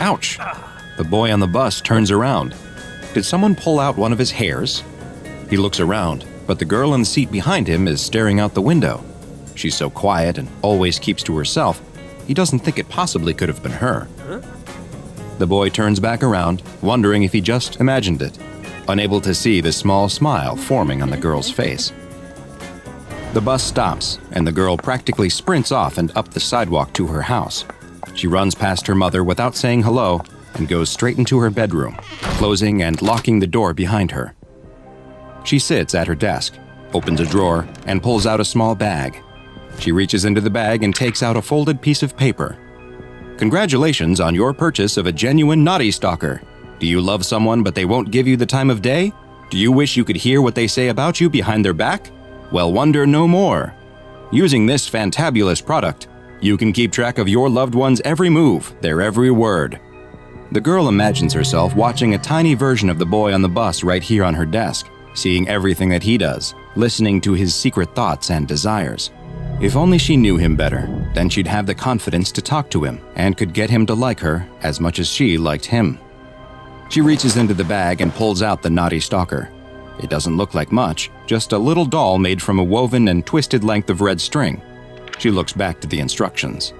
Ouch! The boy on the bus turns around. Did someone pull out one of his hairs? He looks around, but the girl in the seat behind him is staring out the window. She's so quiet and always keeps to herself, he doesn't think it possibly could have been her. The boy turns back around, wondering if he just imagined it, unable to see the small smile forming on the girl's face. The bus stops, and the girl practically sprints off and up the sidewalk to her house. She runs past her mother without saying hello and goes straight into her bedroom, closing and locking the door behind her. She sits at her desk, opens a drawer, and pulls out a small bag. She reaches into the bag and takes out a folded piece of paper. Congratulations on your purchase of a genuine Knotty Stalker. Do you love someone but they won't give you the time of day? Do you wish you could hear what they say about you behind their back? Well, wonder no more. Using this fantabulous product, you can keep track of your loved one's every move, their every word. The girl imagines herself watching a tiny version of the boy on the bus right here on her desk, seeing everything that he does, listening to his secret thoughts and desires. If only she knew him better, then she'd have the confidence to talk to him and could get him to like her as much as she liked him. She reaches into the bag and pulls out the knotty stalker. It doesn't look like much, just a little doll made from a woven and twisted length of red string. She looks back to the instructions.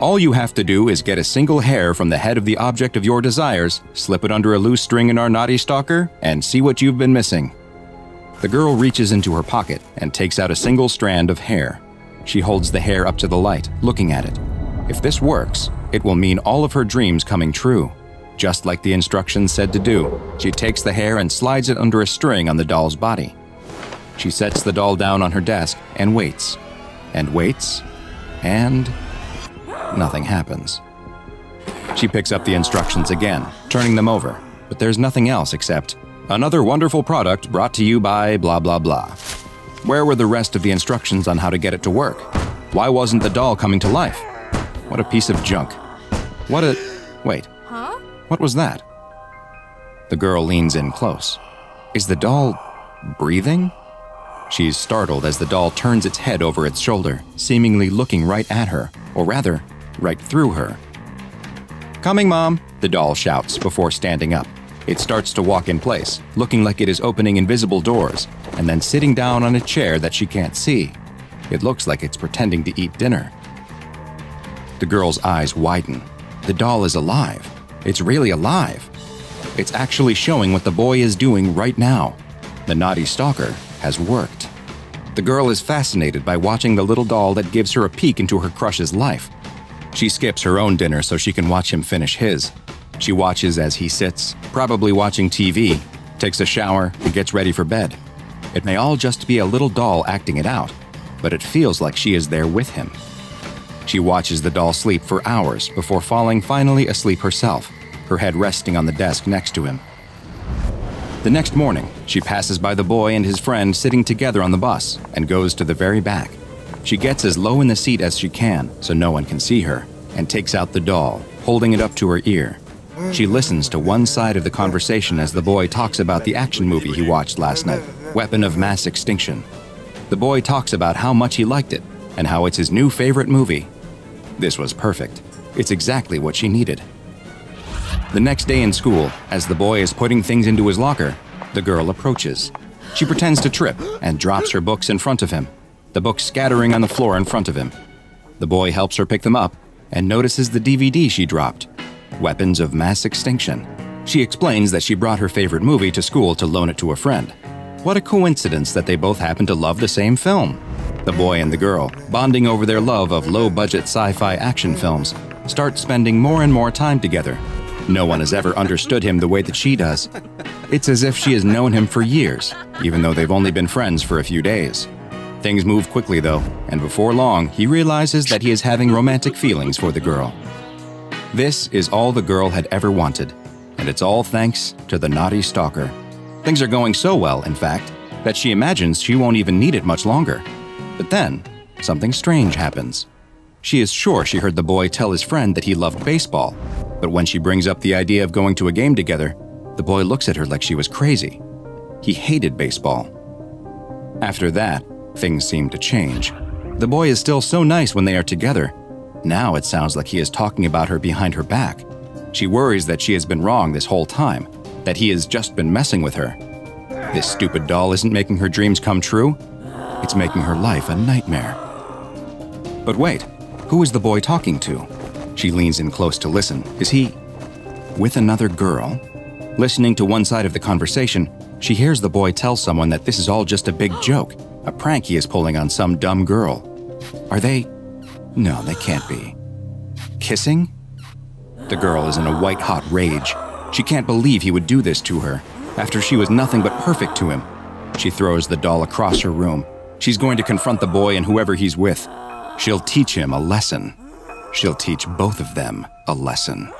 All you have to do is get a single hair from the head of the object of your desires, slip it under a loose string in our knotty stalker, and see what you've been missing. The girl reaches into her pocket and takes out a single strand of hair. She holds the hair up to the light, looking at it. If this works, it will mean all of her dreams coming true. Just like the instructions said to do, she takes the hair and slides it under a string on the doll's body. She sets the doll down on her desk and waits, and waits, and nothing happens. She picks up the instructions again, turning them over, but there's nothing else except another wonderful product brought to you by blah blah blah. Where were the rest of the instructions on how to get it to work? Why wasn't the doll coming to life? What a piece of junk. What a. Wait. Huh? What was that? The girl leans in close. Is the doll breathing? She's startled as the doll turns its head over its shoulder, seemingly looking right at her, or rather, right through her. Coming, Mom, the doll shouts before standing up. It starts to walk in place, looking like it is opening invisible doors, and then sitting down on a chair that she can't see. It looks like it's pretending to eat dinner. The girl's eyes widen. The doll is alive. It's really alive. It's actually showing what the boy is doing right now. The knotty stalker has worked. The girl is fascinated by watching the little doll that gives her a peek into her crush's life. She skips her own dinner so she can watch him finish his. She watches as he sits, probably watching TV, takes a shower, and gets ready for bed. It may all just be a little doll acting it out, but it feels like she is there with him. She watches the doll sleep for hours before falling finally asleep herself, her head resting on the desk next to him. The next morning, she passes by the boy and his friend sitting together on the bus and goes to the very back. She gets as low in the seat as she can so no one can see her and takes out the doll, holding it up to her ear. She listens to one side of the conversation as the boy talks about the action movie he watched last night, Weapon of Mass Extinction. The boy talks about how much he liked it and how it's his new favorite movie. This was perfect. It's exactly what she needed. The next day in school, as the boy is putting things into his locker, the girl approaches. She pretends to trip and drops her books in front of him, the books scattering on the floor in front of him. The boy helps her pick them up and notices the DVD she dropped Weapons of Mass Extinction. She explains that she brought her favorite movie to school to loan it to a friend. What a coincidence that they both happen to love the same film. The boy and the girl, bonding over their love of low budget sci fi action films, start spending more and more time together. No one has ever understood him the way that she does. It's as if she has known him for years, even though they've only been friends for a few days. Things move quickly, though, and before long, he realizes that he is having romantic feelings for the girl. This is all the girl had ever wanted, and it's all thanks to the knotty stalker. Things are going so well, in fact, that she imagines she won't even need it much longer. But then, something strange happens. She is sure she heard the boy tell his friend that he loved baseball, but when she brings up the idea of going to a game together, the boy looks at her like she was crazy. He hated baseball. After that, things seem to change. The boy is still so nice when they are together. Now it sounds like he is talking about her behind her back. She worries that she has been wrong this whole time, that he has just been messing with her. This stupid doll isn't making her dreams come true, it's making her life a nightmare. But wait, who is the boy talking to? She leans in close to listen. Is he with another girl? Listening to one side of the conversation, she hears the boy tell someone that this is all just a big joke, a prank he is pulling on some dumb girl. Are they? No, they can't be. Kissing? The girl is in a white hot rage. She can't believe he would do this to her, after she was nothing but perfect to him. She throws the doll across her room. She's going to confront the boy and whoever he's with. She'll teach him a lesson. She'll teach both of them a lesson.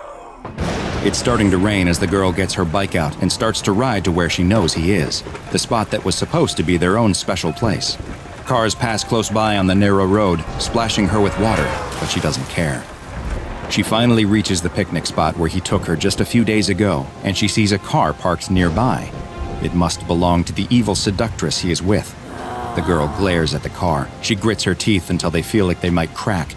It's starting to rain as the girl gets her bike out and starts to ride to where she knows he is, the spot that was supposed to be their own special place. Cars pass close by on the narrow road, splashing her with water, but she doesn't care. She finally reaches the picnic spot where he took her just a few days ago, and she sees a car parked nearby. It must belong to the evil seductress he is with. The girl glares at the car. She grits her teeth until they feel like they might crack.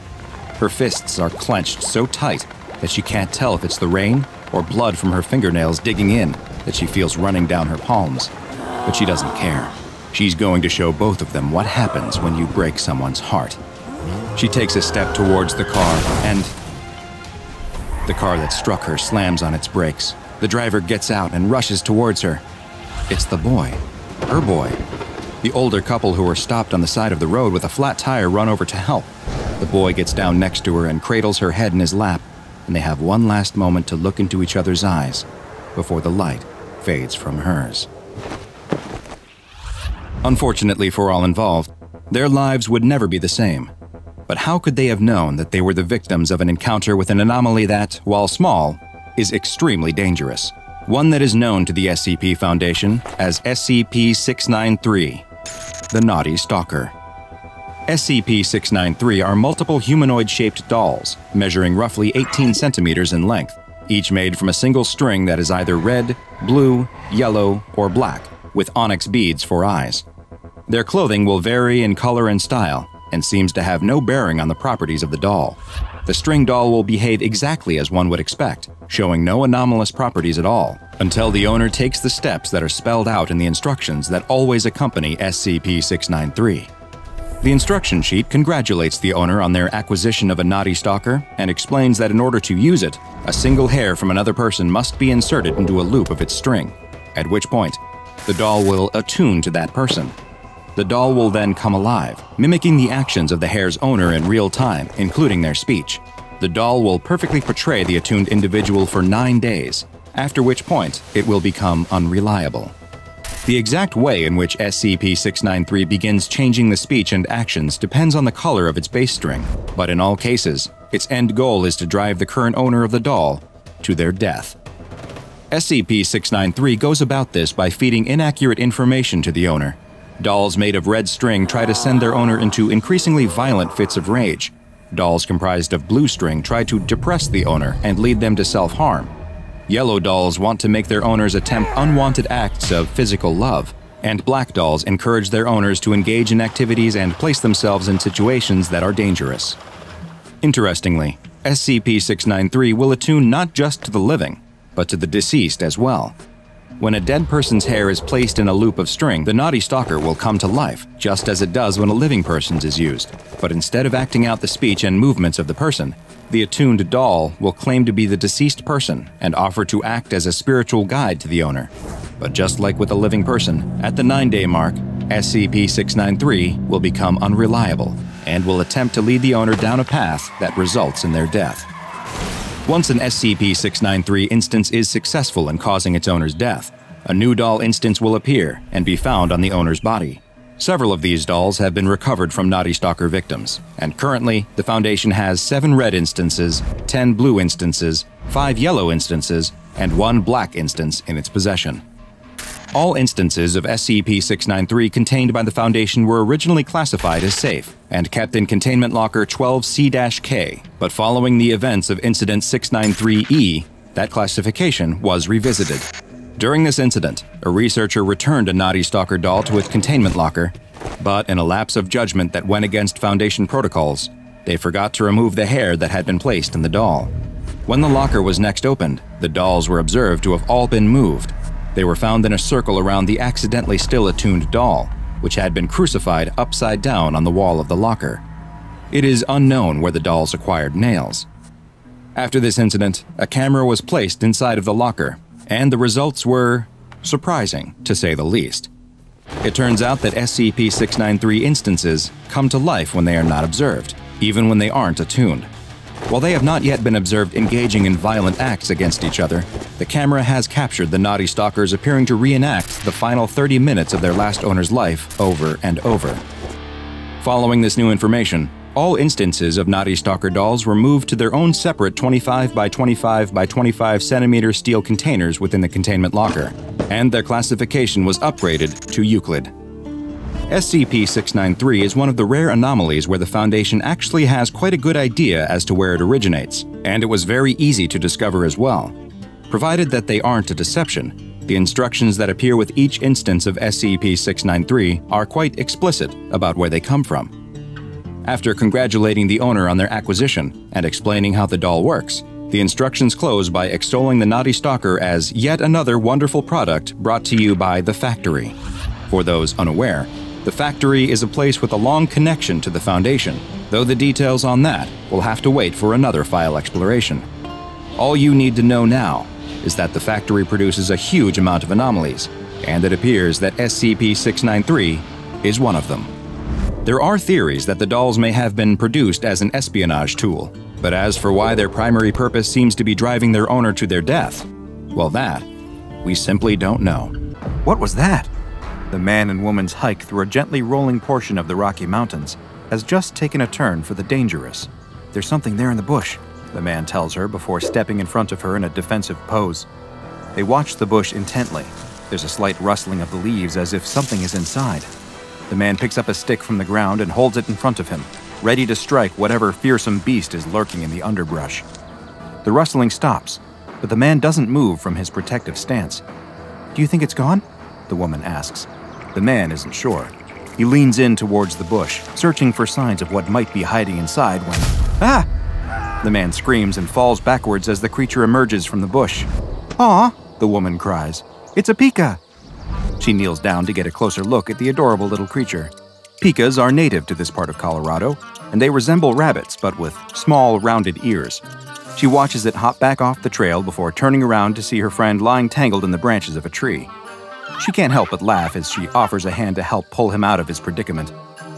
Her fists are clenched so tight that she can't tell if it's the rain or blood from her fingernails digging in that she feels running down her palms. But she doesn't care. She's going to show both of them what happens when you break someone's heart. She takes a step towards the car and. The car that struck her slams on its brakes. The driver gets out and rushes towards her. It's the boy. Her boy. The older couple who were stopped on the side of the road with a flat tire run over to help. The boy gets down next to her and cradles her head in his lap and they have one last moment to look into each other's eyes before the light fades from hers. Unfortunately for all involved, their lives would never be the same. But how could they have known that they were the victims of an encounter with an anomaly that, while small, is extremely dangerous? One that is known to the SCP Foundation as SCP 693, the Knotty Stalker. SCP 693 are multiple humanoid shaped dolls, measuring roughly 18 centimeters in length, each made from a single string that is either red, blue, yellow, or black, with onyx beads for eyes. Their clothing will vary in color and style, and seems to have no bearing on the properties of the doll. The string doll will behave exactly as one would expect, showing no anomalous properties at all, until the owner takes the steps that are spelled out in the instructions that always accompany SCP 693. The instruction sheet congratulates the owner on their acquisition of a knotty stalker and explains that in order to use it, a single hair from another person must be inserted into a loop of its string, at which point, the doll will attune to that person. The doll will then come alive, mimicking the actions of the hair's owner in real time, including their speech. The doll will perfectly portray the attuned individual for nine days, after which point it will become unreliable. The exact way in which SCP 693 begins changing the speech and actions depends on the color of its base string, but in all cases, its end goal is to drive the current owner of the doll to their death. SCP 693 goes about this by feeding inaccurate information to the owner. Dolls made of red string try to send their owner into increasingly violent fits of rage. Dolls comprised of blue string try to depress the owner and lead them to self harm. Yellow dolls want to make their owners attempt unwanted acts of physical love, and black dolls encourage their owners to engage in activities and place themselves in situations that are dangerous. Interestingly, SCP 693 will attune not just to the living, but to the deceased as well. When a dead person's hair is placed in a loop of string, the knotty stalker will come to life, just as it does when a living person's is used. But instead of acting out the speech and movements of the person, the attuned doll will claim to be the deceased person and offer to act as a spiritual guide to the owner. But just like with a living person, at the nine day mark, SCP 693 will become unreliable and will attempt to lead the owner down a path that results in their death. Once an SCP 693 instance is successful in causing its owner's death, a new doll instance will appear and be found on the owner's body. Several of these dolls have been recovered from Knotty Stalker victims, and currently, the Foundation has seven red instances, 10 blue instances, five yellow instances, and one black instance in its possession. All instances of SCP 693 contained by the Foundation were originally classified as safe and kept in Containment Locker 12C K, but following the events of Incident 693E, that classification was revisited. During this incident, a researcher returned a Knotty Stalker doll to its containment locker, but in a lapse of judgment that went against Foundation protocols, they forgot to remove the hair that had been placed in the doll. When the locker was next opened, the dolls were observed to have all been moved. They were found in a circle around the accidentally still attuned doll, which had been crucified upside down on the wall of the locker. It is unknown where the dolls acquired nails. After this incident, a camera was placed inside of the locker, and the results were surprising, to say the least. It turns out that SCP 693 instances come to life when they are not observed, even when they aren't attuned. While they have not yet been observed engaging in violent acts against each other, the camera has captured the knotty stalkers appearing to reenact the final 30 minutes of their last owner's life over and over. Following this new information, all instances of Knotty Stalker dolls were moved to their own separate 25 by 25 by 25 centimeter steel containers within the containment locker, and their classification was upgraded to Euclid. SCP 693 is one of the rare anomalies where the Foundation actually has quite a good idea as to where it originates, and it was very easy to discover as well. Provided that they aren't a deception, the instructions that appear with each instance of SCP 693 are quite explicit about where they come from. After congratulating the owner on their acquisition and explaining how the doll works, the instructions close by extolling the Knotty Stalker as yet another wonderful product brought to you by The Factory. For those unaware, the factory is a place with a long connection to the Foundation, though the details on that will have to wait for another file exploration. All you need to know now is that the factory produces a huge amount of anomalies, and it appears that SCP 693 is one of them. There are theories that the dolls may have been produced as an espionage tool, but as for why their primary purpose seems to be driving their owner to their death, well, that we simply don't know. What was that? The man and woman's hike through a gently rolling portion of the Rocky Mountains has just taken a turn for the dangerous. There's something there in the bush, the man tells her before stepping in front of her in a defensive pose. They watch the bush intently. There's a slight rustling of the leaves as if something is inside. The man picks up a stick from the ground and holds it in front of him, ready to strike whatever fearsome beast is lurking in the underbrush. The rustling stops, but the man doesn't move from his protective stance. Do you think it's gone? The woman asks. The man isn't sure. He leans in towards the bush, searching for signs of what might be hiding inside when. Ah! The man screams and falls backwards as the creature emerges from the bush. Aw, the woman cries. It's a pika! She kneels down to get a closer look at the adorable little creature. Pikas are native to this part of Colorado, and they resemble rabbits but with small, rounded ears. She watches it hop back off the trail before turning around to see her friend lying tangled in the branches of a tree. She can't help but laugh as she offers a hand to help pull him out of his predicament.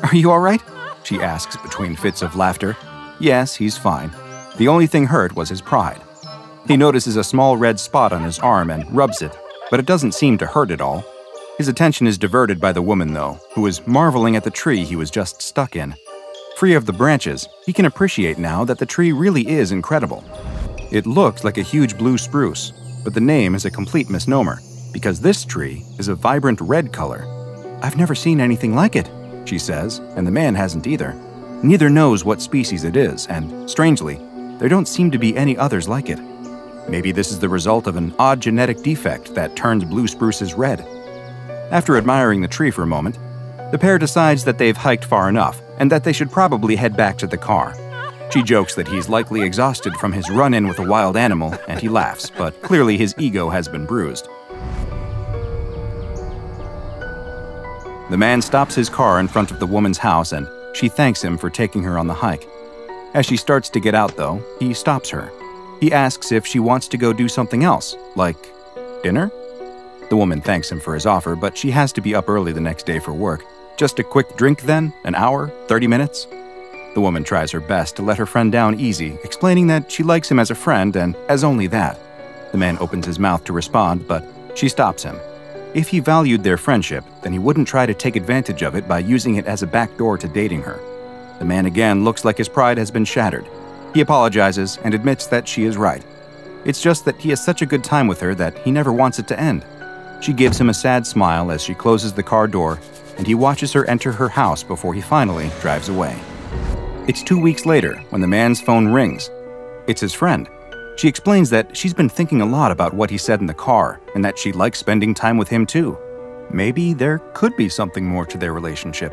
Are you all right? She asks between fits of laughter. Yes, he's fine. The only thing hurt was his pride. He notices a small red spot on his arm and rubs it, but it doesn't seem to hurt at all. His attention is diverted by the woman, though, who is marveling at the tree he was just stuck in. Free of the branches, he can appreciate now that the tree really is incredible. It looked like a huge blue spruce, but the name is a complete misnomer because this tree is a vibrant red color. I've never seen anything like it, she says, and the man hasn't either. Neither knows what species it is, and strangely, there don't seem to be any others like it. Maybe this is the result of an odd genetic defect that turns blue spruces red. After admiring the tree for a moment, the pair decides that they've hiked far enough and that they should probably head back to the car. She jokes that he's likely exhausted from his run in with a wild animal, and he laughs, but clearly his ego has been bruised. The man stops his car in front of the woman's house and she thanks him for taking her on the hike. As she starts to get out, though, he stops her. He asks if she wants to go do something else, like dinner? The woman thanks him for his offer, but she has to be up early the next day for work. Just a quick drink then? An hour? 30 minutes? The woman tries her best to let her friend down easy, explaining that she likes him as a friend and as only that. The man opens his mouth to respond, but she stops him. If he valued their friendship, then he wouldn't try to take advantage of it by using it as a backdoor to dating her. The man again looks like his pride has been shattered. He apologizes and admits that she is right. It's just that he has such a good time with her that he never wants it to end. She gives him a sad smile as she closes the car door, and he watches her enter her house before he finally drives away. It's two weeks later when the man's phone rings. It's his friend. She explains that she's been thinking a lot about what he said in the car and that she likes spending time with him too. Maybe there could be something more to their relationship.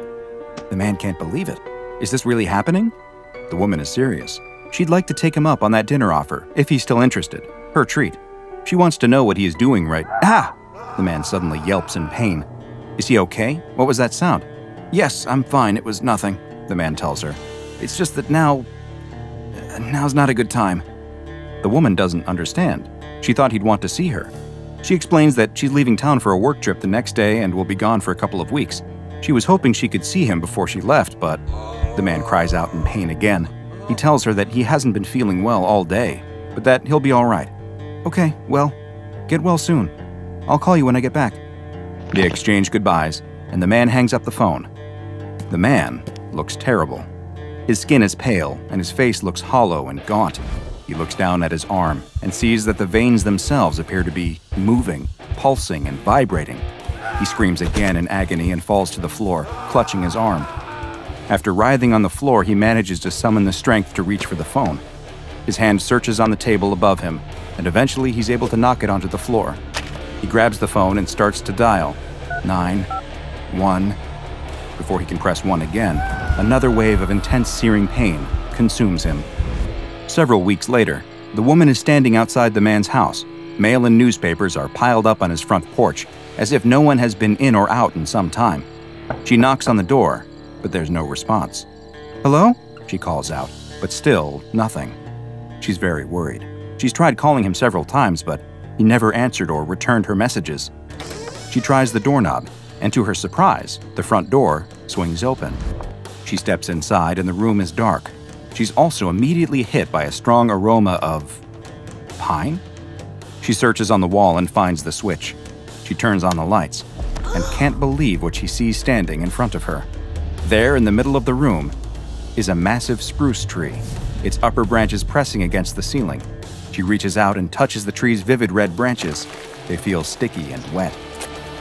The man can't believe it. Is this really happening? The woman is serious. She'd like to take him up on that dinner offer, if he's still interested. Her treat. She wants to know what he is doing right. Ah! The man suddenly yelps in pain. Is he okay? What was that sound? Yes, I'm fine. It was nothing, the man tells her. It's just that now. Now's not a good time. The woman doesn't understand. She thought he'd want to see her. She explains that she's leaving town for a work trip the next day and will be gone for a couple of weeks. She was hoping she could see him before she left, but the man cries out in pain again. He tells her that he hasn't been feeling well all day, but that he'll be all right. Okay, well, get well soon. I'll call you when I get back. They exchange goodbyes, and the man hangs up the phone. The man looks terrible. His skin is pale, and his face looks hollow and gaunt. He looks down at his arm and sees that the veins themselves appear to be moving, pulsing, and vibrating. He screams again in agony and falls to the floor, clutching his arm. After writhing on the floor, he manages to summon the strength to reach for the phone. His hand searches on the table above him, and eventually he's able to knock it onto the floor. He grabs the phone and starts to dial. Nine, one. Before he can press one again, another wave of intense searing pain consumes him. Several weeks later, the woman is standing outside the man's house. Mail and newspapers are piled up on his front porch, as if no one has been in or out in some time. She knocks on the door, but there's no response. Hello? She calls out, but still nothing. She's very worried. She's tried calling him several times, but he never answered or returned her messages. She tries the doorknob, and to her surprise, the front door swings open. She steps inside, and the room is dark. She's also immediately hit by a strong aroma of. pine? She searches on the wall and finds the switch. She turns on the lights and can't believe what she sees standing in front of her. There, in the middle of the room, is a massive spruce tree, its upper branches pressing against the ceiling. She reaches out and touches the tree's vivid red branches. They feel sticky and wet.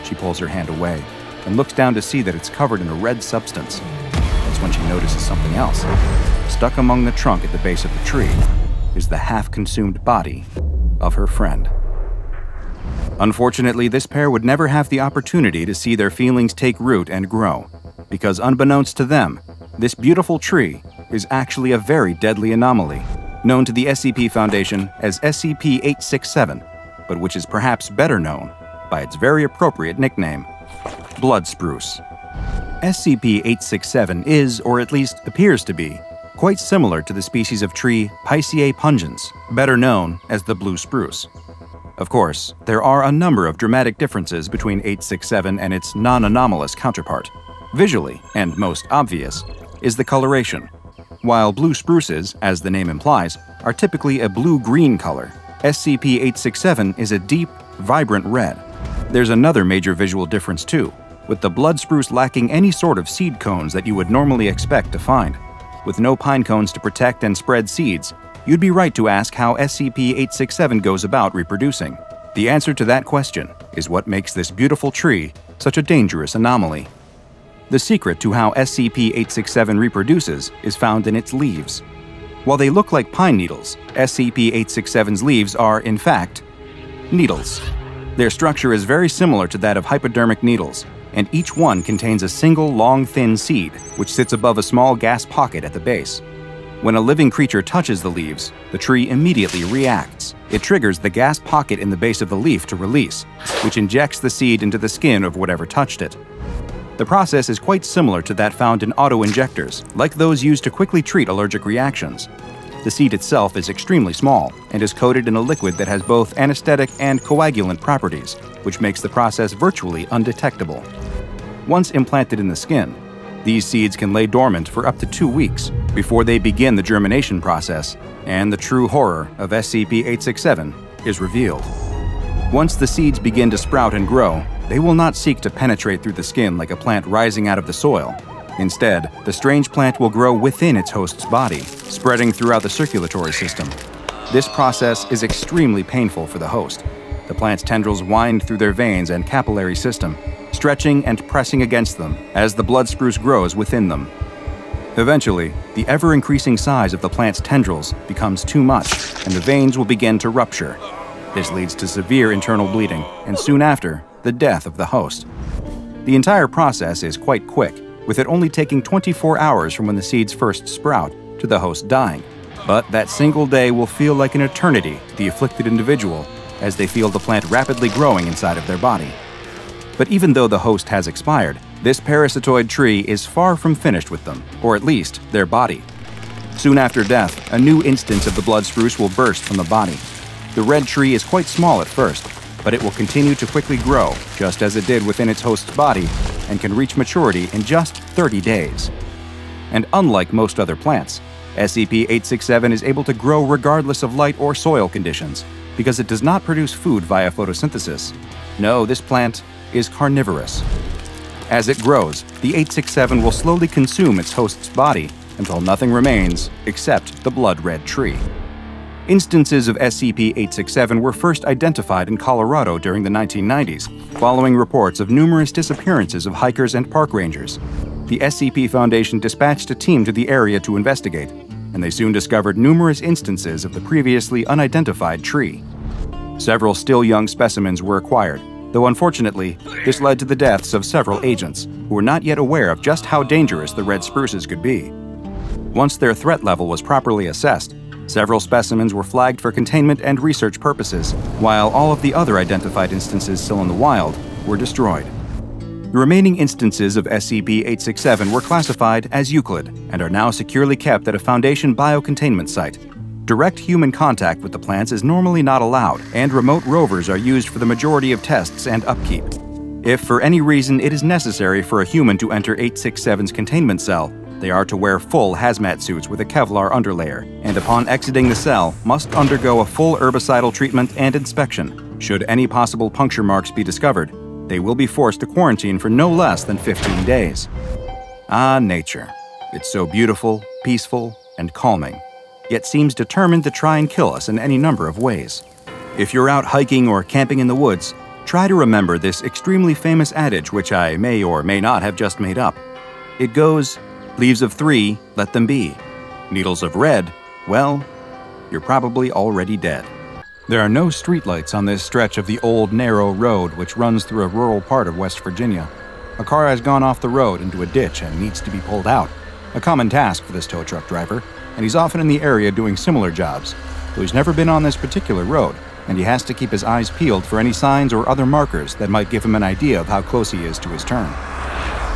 She pulls her hand away and looks down to see that it's covered in a red substance. That's when she notices something else. Stuck among the trunk at the base of the tree is the half consumed body of her friend. Unfortunately, this pair would never have the opportunity to see their feelings take root and grow, because unbeknownst to them, this beautiful tree is actually a very deadly anomaly, known to the SCP Foundation as SCP 867, but which is perhaps better known by its very appropriate nickname Blood Spruce. SCP 867 is, or at least appears to be, quite similar to the species of tree Picea pungens, better known as the blue spruce. Of course, there are a number of dramatic differences between 867 and its non anomalous counterpart. Visually, and most obvious, is the coloration. While blue spruces, as the name implies, are typically a blue green color, SCP 867 is a deep, vibrant red. There's another major visual difference too, with the blood spruce lacking any sort of seed cones that you would normally expect to find with no pine cones to protect and spread seeds, you'd be right to ask how SCP 867 goes about reproducing. The answer to that question is what makes this beautiful tree such a dangerous anomaly. The secret to how SCP 867 reproduces is found in its leaves. While they look like pine needles, SCP 867's leaves are, in fact, needles. Their structure is very similar to that of hypodermic needles, and each one contains a single long thin seed, which sits above a small gas pocket at the base. When a living creature touches the leaves, the tree immediately reacts. It triggers the gas pocket in the base of the leaf to release, which injects the seed into the skin of whatever touched it. The process is quite similar to that found in auto-injectors, like those used to quickly treat allergic reactions. The seed itself is extremely small and is coated in a liquid that has both anesthetic and coagulant properties, which makes the process virtually undetectable. Once implanted in the skin, these seeds can lay dormant for up to two weeks before they begin the germination process, and the true horror of SCP 867 is revealed. Once the seeds begin to sprout and grow, they will not seek to penetrate through the skin like a plant rising out of the soil. Instead, the strange plant will grow within its host's body, spreading throughout the circulatory system. This process is extremely painful for the host. The plant's tendrils wind through their veins and capillary system, stretching and pressing against them as the blood spruce grows within them. Eventually, the ever increasing size of the plant's tendrils becomes too much, and the veins will begin to rupture. This leads to severe internal bleeding, and soon after, the death of the host. The entire process is quite quick, with it only taking 24 hours from when the seeds first sprout to the host dying. But that single day will feel like an eternity to the afflicted individual as they feel the plant rapidly growing inside of their body. But even though the host has expired, this parasitoid tree is far from finished with them, or at least their body. Soon after death, a new instance of the blood spruce will burst from the body. The red tree is quite small at first, but it will continue to quickly grow, just as it did within its host's body, and can reach maturity in just 30 days. And unlike most other plants, SCP 867 is able to grow regardless of light or soil conditions because it does not produce food via photosynthesis. No, this plant is carnivorous. As it grows, the 867 will slowly consume its host's body until nothing remains except the blood red tree. Instances of SCP 867 were first identified in Colorado during the 1990s, following reports of numerous disappearances of hikers and park rangers. The SCP Foundation dispatched a team to the area to investigate, and they soon discovered numerous instances of the previously unidentified tree. Several still young specimens were acquired, though unfortunately, this led to the deaths of several agents who were not yet aware of just how dangerous the red spruces could be. Once their threat level was properly assessed, Several specimens were flagged for containment and research purposes, while all of the other identified instances still in the wild were destroyed. The remaining instances of SCP 867 were classified as Euclid and are now securely kept at a Foundation biocontainment site. Direct human contact with the plants is normally not allowed, and remote rovers are used for the majority of tests and upkeep. If for any reason it is necessary for a human to enter 867's containment cell, they are to wear full hazmat suits with a Kevlar underlayer, and upon exiting the cell, must undergo a full herbicidal treatment and inspection. Should any possible puncture marks be discovered, they will be forced to quarantine for no less than 15 days. Ah, nature. It's so beautiful, peaceful, and calming, yet seems determined to try and kill us in any number of ways. If you're out hiking or camping in the woods, try to remember this extremely famous adage which I may or may not have just made up. It goes, Leaves of three, let them be. Needles of red, well, you're probably already dead. There are no streetlights on this stretch of the old narrow road which runs through a rural part of West Virginia. A car has gone off the road into a ditch and needs to be pulled out. A common task for this tow truck driver, and he's often in the area doing similar jobs, though he's never been on this particular road, and he has to keep his eyes peeled for any signs or other markers that might give him an idea of how close he is to his turn.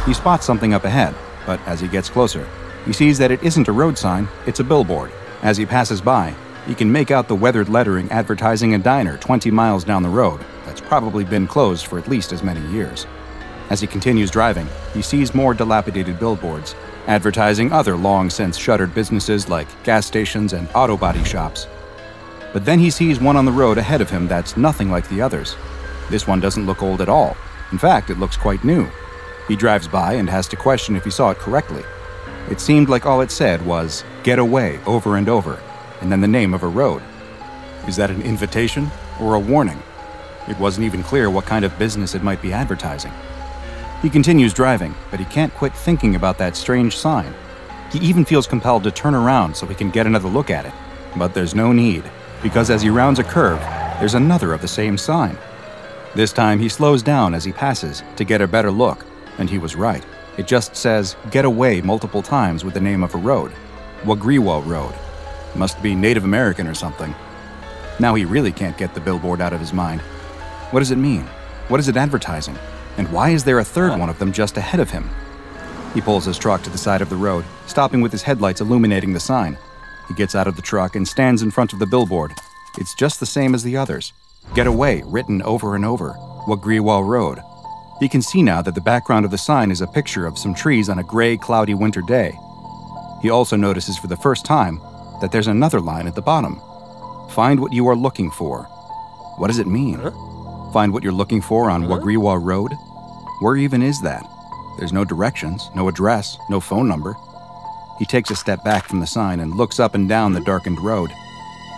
He spots something up ahead, but as he gets closer, he sees that it isn't a road sign, it's a billboard. As he passes by, he can make out the weathered lettering advertising a diner 20 miles down the road that's probably been closed for at least as many years. As he continues driving, he sees more dilapidated billboards, advertising other long since shuttered businesses like gas stations and auto body shops. But then he sees one on the road ahead of him that's nothing like the others. This one doesn't look old at all. In fact, it looks quite new. He drives by and has to question if he saw it correctly. It seemed like all it said was, Get away, over and over, and then the name of a road. Is that an invitation or a warning? It wasn't even clear what kind of business it might be advertising. He continues driving, but he can't quit thinking about that strange sign. He even feels compelled to turn around so he can get another look at it. But there's no need, because as he rounds a curve, there's another of the same sign. This time he slows down as he passes to get a better look and he was right. It just says, get away multiple times with the name of a road. Wagriwa Road. Must be Native American or something. Now he really can't get the billboard out of his mind. What does it mean? What is it advertising? And why is there a third one of them just ahead of him? He pulls his truck to the side of the road, stopping with his headlights illuminating the sign. He gets out of the truck and stands in front of the billboard. It's just the same as the others. Get away, written over and over. Wagriwa Road. He can see now that the background of the sign is a picture of some trees on a gray, cloudy winter day. He also notices for the first time that there's another line at the bottom Find what you are looking for. What does it mean? Huh? Find what you're looking for on huh? Wagriwa Road? Where even is that? There's no directions, no address, no phone number. He takes a step back from the sign and looks up and down the darkened road.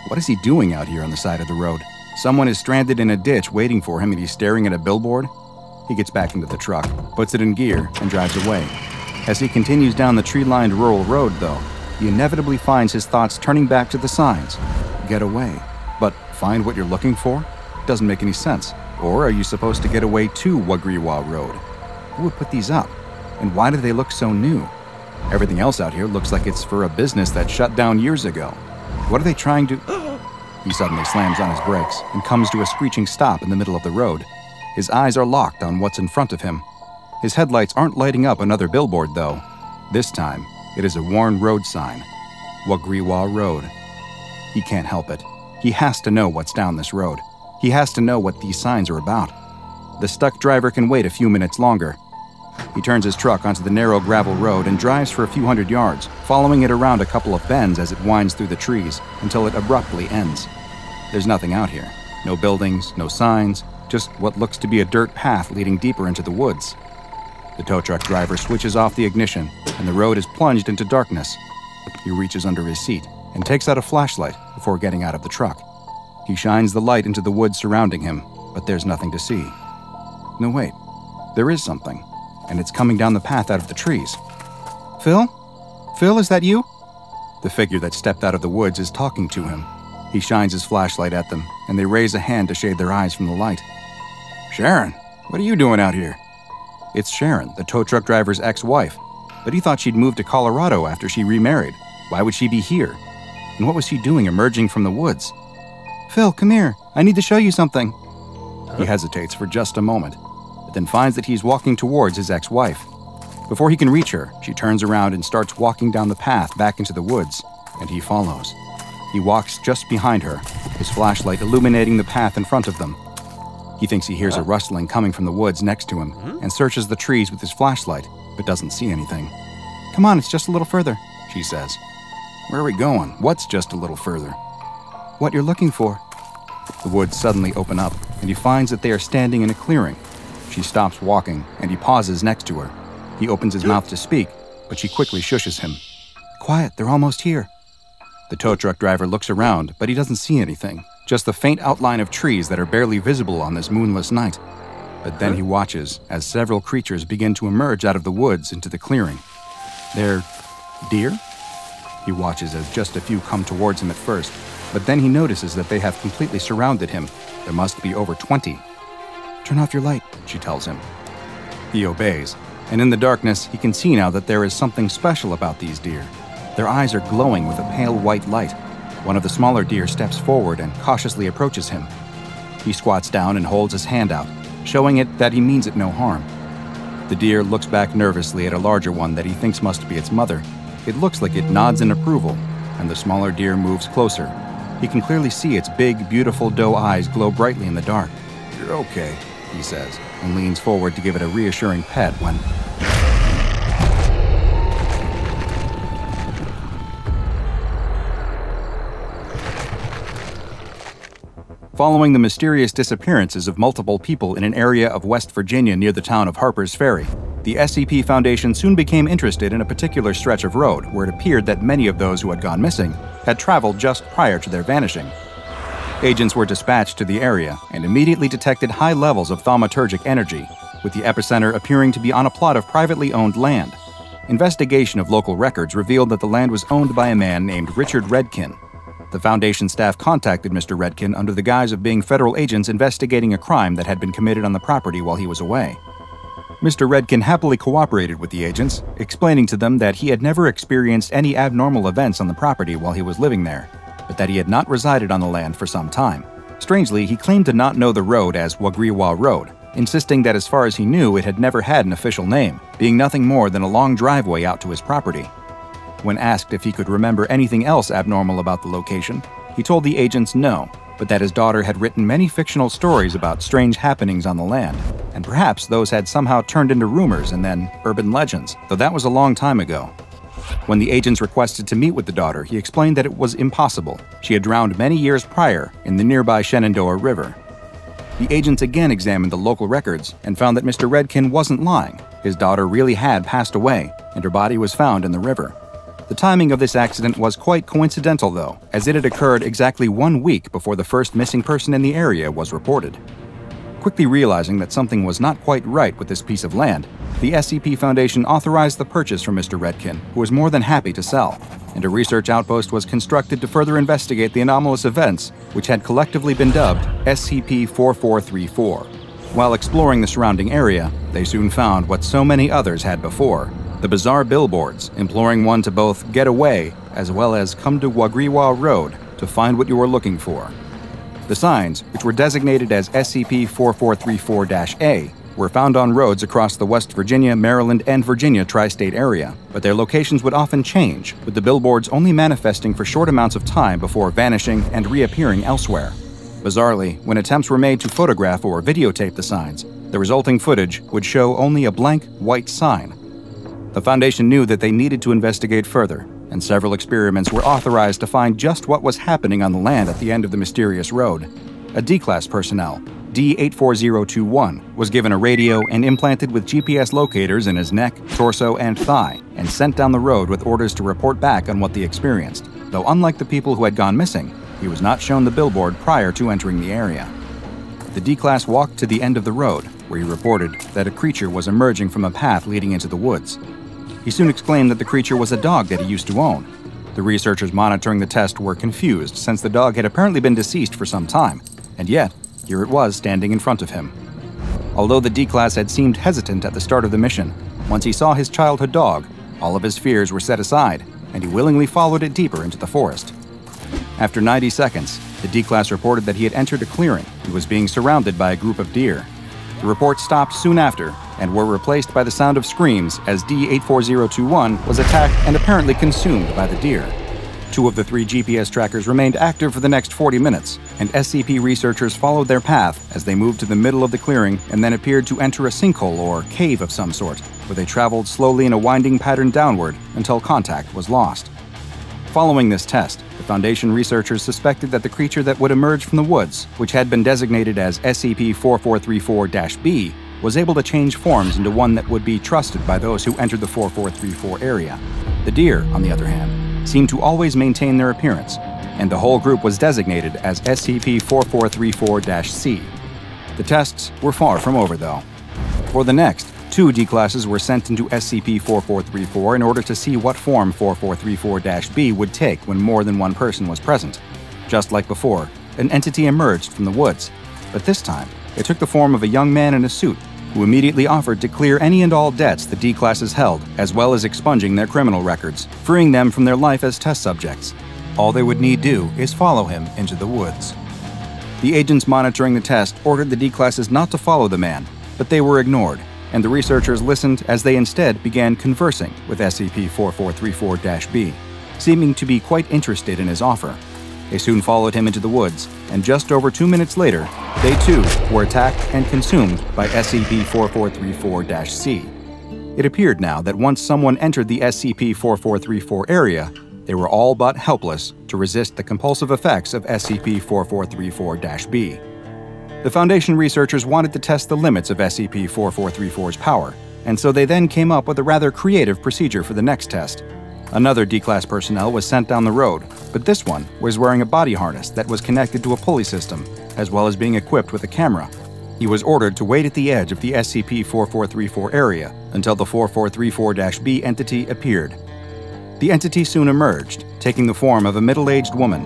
What is he doing out here on the side of the road? Someone is stranded in a ditch waiting for him and he's staring at a billboard? He gets back into the truck, puts it in gear, and drives away. As he continues down the tree lined rural road, though, he inevitably finds his thoughts turning back to the signs. Get away. But find what you're looking for? Doesn't make any sense. Or are you supposed to get away to Wagriwa Road? Who would put these up? And why do they look so new? Everything else out here looks like it's for a business that shut down years ago. What are they trying to. He suddenly slams on his brakes and comes to a screeching stop in the middle of the road. His eyes are locked on what's in front of him. His headlights aren't lighting up another billboard, though. This time, it is a worn road sign Wagriwa Road. He can't help it. He has to know what's down this road. He has to know what these signs are about. The stuck driver can wait a few minutes longer. He turns his truck onto the narrow gravel road and drives for a few hundred yards, following it around a couple of bends as it winds through the trees until it abruptly ends. There's nothing out here no buildings, no signs, just what looks to be a dirt path leading deeper into the woods. The tow truck driver switches off the ignition, and the road is plunged into darkness. He reaches under his seat and takes out a flashlight before getting out of the truck. He shines the light into the woods surrounding him, but there's nothing to see. No, wait. There is something, and it's coming down the path out of the trees. Phil? Phil, is that you? The figure that stepped out of the woods is talking to him. He shines his flashlight at them, and they raise a hand to shade their eyes from the light. Sharon, what are you doing out here? It's Sharon, the tow truck driver's ex wife, but he thought she'd moved to Colorado after she remarried. Why would she be here? And what was she doing emerging from the woods? Phil, come here. I need to show you something. He hesitates for just a moment, but then finds that he's walking towards his ex wife. Before he can reach her, she turns around and starts walking down the path back into the woods, and he follows. He walks just behind her, his flashlight illuminating the path in front of them. He thinks he hears a rustling coming from the woods next to him hmm? and searches the trees with his flashlight, but doesn't see anything. Come on, it's just a little further, she says. Where are we going? What's just a little further? What you're looking for. The woods suddenly open up, and he finds that they are standing in a clearing. She stops walking, and he pauses next to her. He opens his mouth to speak, but she quickly shushes him. Quiet, they're almost here. The tow truck driver looks around, but he doesn't see anything, just the faint outline of trees that are barely visible on this moonless night. But then he watches as several creatures begin to emerge out of the woods into the clearing. They're deer? He watches as just a few come towards him at first, but then he notices that they have completely surrounded him. There must be over 20. Turn off your light, she tells him. He obeys, and in the darkness, he can see now that there is something special about these deer. Their eyes are glowing with a pale white light. One of the smaller deer steps forward and cautiously approaches him. He squats down and holds his hand out, showing it that he means it no harm. The deer looks back nervously at a larger one that he thinks must be its mother. It looks like it nods in approval, and the smaller deer moves closer. He can clearly see its big, beautiful doe eyes glow brightly in the dark. You're okay, he says, and leans forward to give it a reassuring pet when Following the mysterious disappearances of multiple people in an area of West Virginia near the town of Harper's Ferry, the SCP Foundation soon became interested in a particular stretch of road where it appeared that many of those who had gone missing had traveled just prior to their vanishing. Agents were dispatched to the area and immediately detected high levels of thaumaturgic energy, with the epicenter appearing to be on a plot of privately owned land. Investigation of local records revealed that the land was owned by a man named Richard Redkin, the Foundation staff contacted Mr. Redkin under the guise of being federal agents investigating a crime that had been committed on the property while he was away. Mr. Redkin happily cooperated with the agents, explaining to them that he had never experienced any abnormal events on the property while he was living there, but that he had not resided on the land for some time. Strangely, he claimed to not know the road as Wagriwa Road, insisting that as far as he knew, it had never had an official name, being nothing more than a long driveway out to his property. When asked if he could remember anything else abnormal about the location, he told the agents no, but that his daughter had written many fictional stories about strange happenings on the land, and perhaps those had somehow turned into rumors and then urban legends, though that was a long time ago. When the agents requested to meet with the daughter, he explained that it was impossible. She had drowned many years prior in the nearby Shenandoah River. The agents again examined the local records and found that Mr. Redkin wasn't lying. His daughter really had passed away, and her body was found in the river. The timing of this accident was quite coincidental, though, as it had occurred exactly one week before the first missing person in the area was reported. Quickly realizing that something was not quite right with this piece of land, the SCP Foundation authorized the purchase from Mr. Redkin, who was more than happy to sell, and a research outpost was constructed to further investigate the anomalous events, which had collectively been dubbed SCP 4434. While exploring the surrounding area, they soon found what so many others had before the bizarre billboards imploring one to both get away as well as come to Wagriwa Road to find what you are looking for. The signs, which were designated as SCP 4434 A, were found on roads across the West Virginia, Maryland, and Virginia tri state area, but their locations would often change, with the billboards only manifesting for short amounts of time before vanishing and reappearing elsewhere. Bizarrely, when attempts were made to photograph or videotape the signs, the resulting footage would show only a blank white sign. The Foundation knew that they needed to investigate further, and several experiments were authorized to find just what was happening on the land at the end of the mysterious road. A D class personnel, D84021, was given a radio and implanted with GPS locators in his neck, torso, and thigh, and sent down the road with orders to report back on what they experienced. Though, unlike the people who had gone missing, he was not shown the billboard prior to entering the area. The D class walked to the end of the road, where he reported that a creature was emerging from a path leading into the woods. He soon exclaimed that the creature was a dog that he used to own. The researchers monitoring the test were confused since the dog had apparently been deceased for some time, and yet, here it was standing in front of him. Although the D class had seemed hesitant at the start of the mission, once he saw his childhood dog, all of his fears were set aside, and he willingly followed it deeper into the forest. After 90 seconds, the D class reported that he had entered a clearing and was being surrounded by a group of deer. The report stopped soon after and were replaced by the sound of screams as D84021 was attacked and apparently consumed by the deer. Two of the three GPS trackers remained active for the next 40 minutes, and SCP researchers followed their path as they moved to the middle of the clearing and then appeared to enter a sinkhole or cave of some sort, where they traveled slowly in a winding pattern downward until contact was lost. Following this test, the Foundation researchers suspected that the creature that would emerge from the woods, which had been designated as SCP 4434 B, was able to change forms into one that would be trusted by those who entered the 4434 area. The deer, on the other hand, seemed to always maintain their appearance, and the whole group was designated as SCP 4434 C. The tests were far from over, though. For the next, Two D classes were sent into SCP 4434 in order to see what form 4434 B would take when more than one person was present. Just like before, an entity emerged from the woods, but this time it took the form of a young man in a suit who immediately offered to clear any and all debts the D classes held, as well as expunging their criminal records, freeing them from their life as test subjects. All they would need do is follow him into the woods. The agents monitoring the test ordered the D classes not to follow the man, but they were ignored and the researchers listened as they instead began conversing with SCP 4434 B, seeming to be quite interested in his offer. They soon followed him into the woods, and just over two minutes later, they too were attacked and consumed by SCP 4434 C. It appeared now that once someone entered the SCP 4434 area, they were all but helpless to resist the compulsive effects of SCP 4434 B. The Foundation researchers wanted to test the limits of SCP 4434's power, and so they then came up with a rather creative procedure for the next test. Another D class personnel was sent down the road, but this one was wearing a body harness that was connected to a pulley system, as well as being equipped with a camera. He was ordered to wait at the edge of the SCP 4434 area until the 4434 B entity appeared. The entity soon emerged, taking the form of a middle aged woman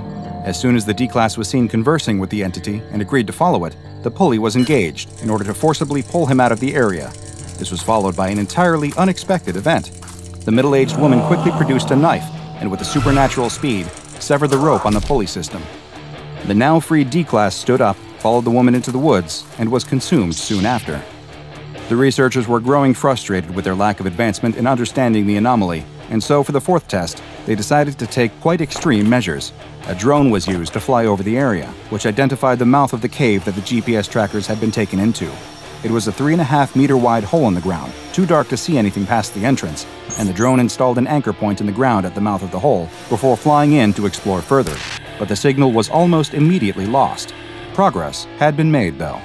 as soon as the D class was seen conversing with the entity and agreed to follow it, the pulley was engaged in order to forcibly pull him out of the area. This was followed by an entirely unexpected event. The middle aged woman quickly produced a knife and, with a supernatural speed, severed the rope on the pulley system. The now freed D class stood up, followed the woman into the woods, and was consumed soon after. The researchers were growing frustrated with their lack of advancement in understanding the anomaly, and so for the fourth test, they decided to take quite extreme measures. A drone was used to fly over the area, which identified the mouth of the cave that the GPS trackers had been taken into. It was a three and a half meter wide hole in the ground, too dark to see anything past the entrance, and the drone installed an anchor point in the ground at the mouth of the hole before flying in to explore further. But the signal was almost immediately lost. Progress had been made, though.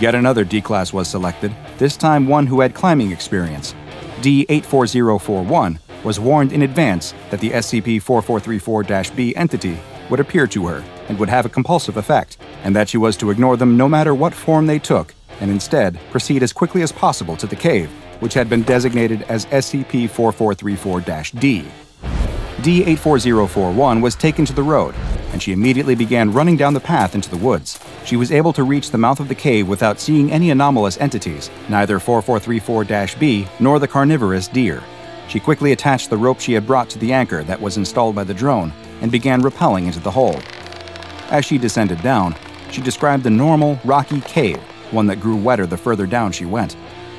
Yet another D class was selected, this time one who had climbing experience. D84041 was warned in advance that the SCP 4434 B entity would appear to her and would have a compulsive effect, and that she was to ignore them no matter what form they took, and instead proceed as quickly as possible to the cave, which had been designated as SCP 4434 D. D84041 was taken to the road, and she immediately began running down the path into the woods. She was able to reach the mouth of the cave without seeing any anomalous entities, neither 4434 B nor the carnivorous deer. She quickly attached the rope she had brought to the anchor that was installed by the drone and began rappelling into the hole. As she descended down, she described the normal, rocky cave, one that grew wetter the further down she went.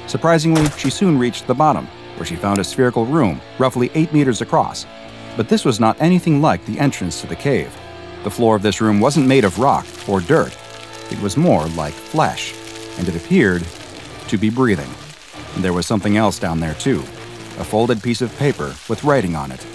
Surprisingly, she soon reached the bottom, where she found a spherical room, roughly 8 meters across. But this was not anything like the entrance to the cave. The floor of this room wasn't made of rock or dirt, it was more like flesh, and it appeared to be breathing. And there was something else down there, too a folded piece of paper with writing on it.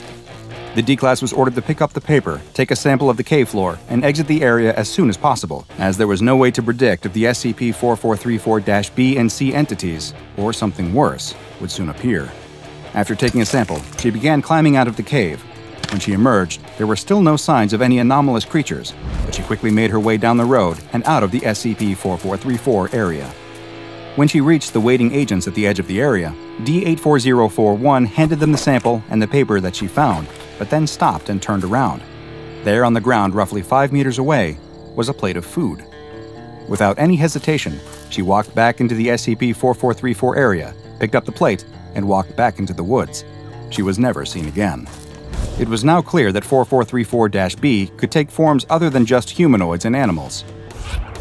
The D class was ordered to pick up the paper, take a sample of the cave floor, and exit the area as soon as possible, as there was no way to predict if the SCP 4434 B and C entities, or something worse, would soon appear. After taking a sample, she began climbing out of the cave. When she emerged, there were still no signs of any anomalous creatures, but she quickly made her way down the road and out of the SCP 4434 area. When she reached the waiting agents at the edge of the area, D84041 handed them the sample and the paper that she found, but then stopped and turned around. There, on the ground, roughly five meters away, was a plate of food. Without any hesitation, she walked back into the SCP 4434 area, picked up the plate, and walked back into the woods. She was never seen again. It was now clear that 4434 B could take forms other than just humanoids and animals.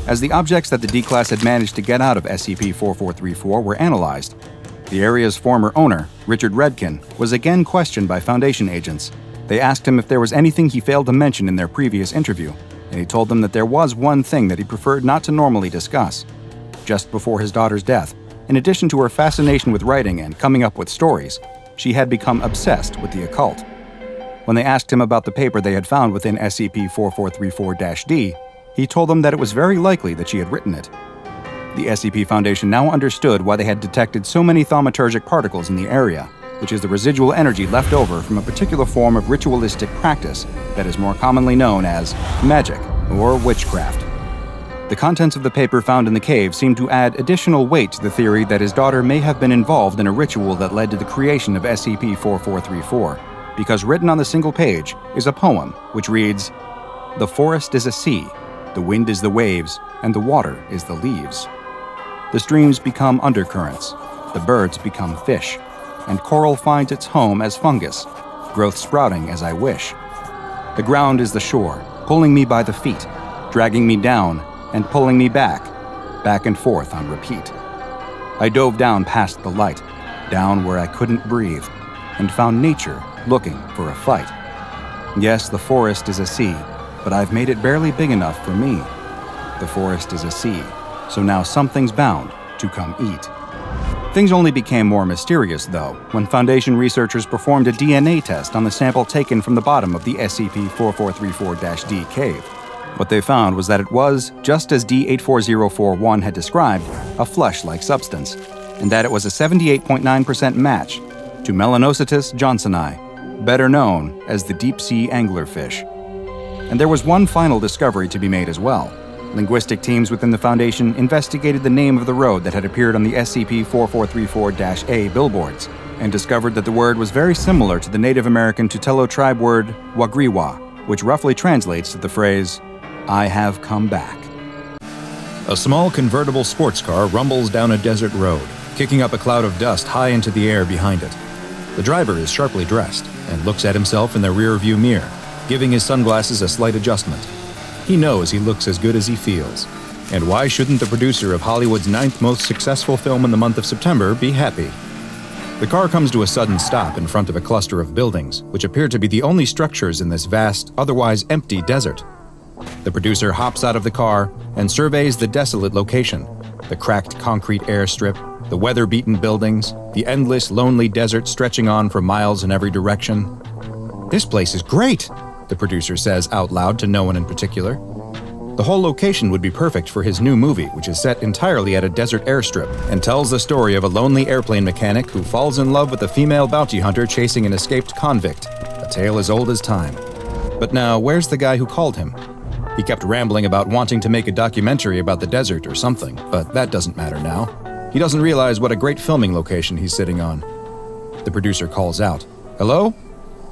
As the objects that the D class had managed to get out of SCP 4434 were analyzed, the area's former owner, Richard Redkin, was again questioned by Foundation agents. They asked him if there was anything he failed to mention in their previous interview, and he told them that there was one thing that he preferred not to normally discuss. Just before his daughter's death, in addition to her fascination with writing and coming up with stories, she had become obsessed with the occult. When they asked him about the paper they had found within SCP 4434 D, he told them that it was very likely that she had written it. The SCP Foundation now understood why they had detected so many thaumaturgic particles in the area, which is the residual energy left over from a particular form of ritualistic practice that is more commonly known as magic or witchcraft. The contents of the paper found in the cave seemed to add additional weight to the theory that his daughter may have been involved in a ritual that led to the creation of SCP 4434, because written on the single page is a poem which reads The forest is a sea, the wind is the waves, and the water is the leaves. The streams become undercurrents, the birds become fish, and coral finds its home as fungus, growth sprouting as I wish. The ground is the shore, pulling me by the feet, dragging me down and pulling me back, back and forth on repeat. I dove down past the light, down where I couldn't breathe, and found nature looking for a fight. Yes, the forest is a sea, but I've made it barely big enough for me. The forest is a sea, so now something's bound to come eat. Things only became more mysterious, though, when Foundation researchers performed a DNA test on the sample taken from the bottom of the SCP 4434 D cave. What they found was that it was, just as D84041 had described, a flesh like substance, and that it was a 78.9% match to Melanocetus johnsonii, better known as the deep sea anglerfish. And there was one final discovery to be made as well. Linguistic teams within the Foundation investigated the name of the road that had appeared on the SCP 4434 A billboards and discovered that the word was very similar to the Native American Tutelo tribe word Wagriwa, which roughly translates to the phrase, I have come back. A small convertible sports car rumbles down a desert road, kicking up a cloud of dust high into the air behind it. The driver is sharply dressed and looks at himself in the rearview mirror giving his sunglasses a slight adjustment. He knows he looks as good as he feels. And why shouldn't the producer of Hollywood's ninth most successful film in the month of September be happy? The car comes to a sudden stop in front of a cluster of buildings, which appear to be the only structures in this vast, otherwise empty desert. The producer hops out of the car and surveys the desolate location the cracked concrete airstrip, the weather beaten buildings, the endless, lonely desert stretching on for miles in every direction. This place is great, the producer says out loud to no one in particular. The whole location would be perfect for his new movie, which is set entirely at a desert airstrip and tells the story of a lonely airplane mechanic who falls in love with a female bounty hunter chasing an escaped convict. A tale as old as time. But now, where's the guy who called him? He kept rambling about wanting to make a documentary about the desert or something, but that doesn't matter now. He doesn't realize what a great filming location he's sitting on. The producer calls out, Hello?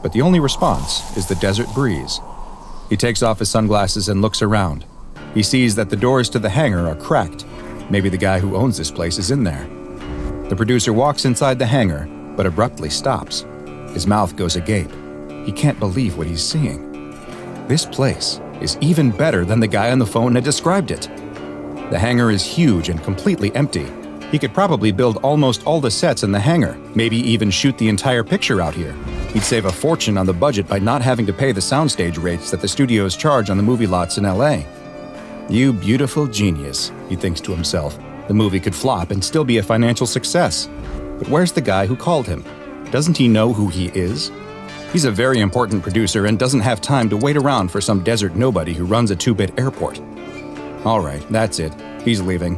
But the only response is the desert breeze. He takes off his sunglasses and looks around. He sees that the doors to the hangar are cracked. Maybe the guy who owns this place is in there. The producer walks inside the hangar, but abruptly stops. His mouth goes agape. He can't believe what he's seeing. This place is even better than the guy on the phone had described it. The hangar is huge and completely empty. He could probably build almost all the sets in the hangar, maybe even shoot the entire picture out here. He'd save a fortune on the budget by not having to pay the soundstage rates that the studios charge on the movie lots in LA. You beautiful genius, he thinks to himself. The movie could flop and still be a financial success. But where's the guy who called him? Doesn't he know who he is? He's a very important producer and doesn't have time to wait around for some desert nobody who runs a two bit airport. All right, that's it. He's leaving.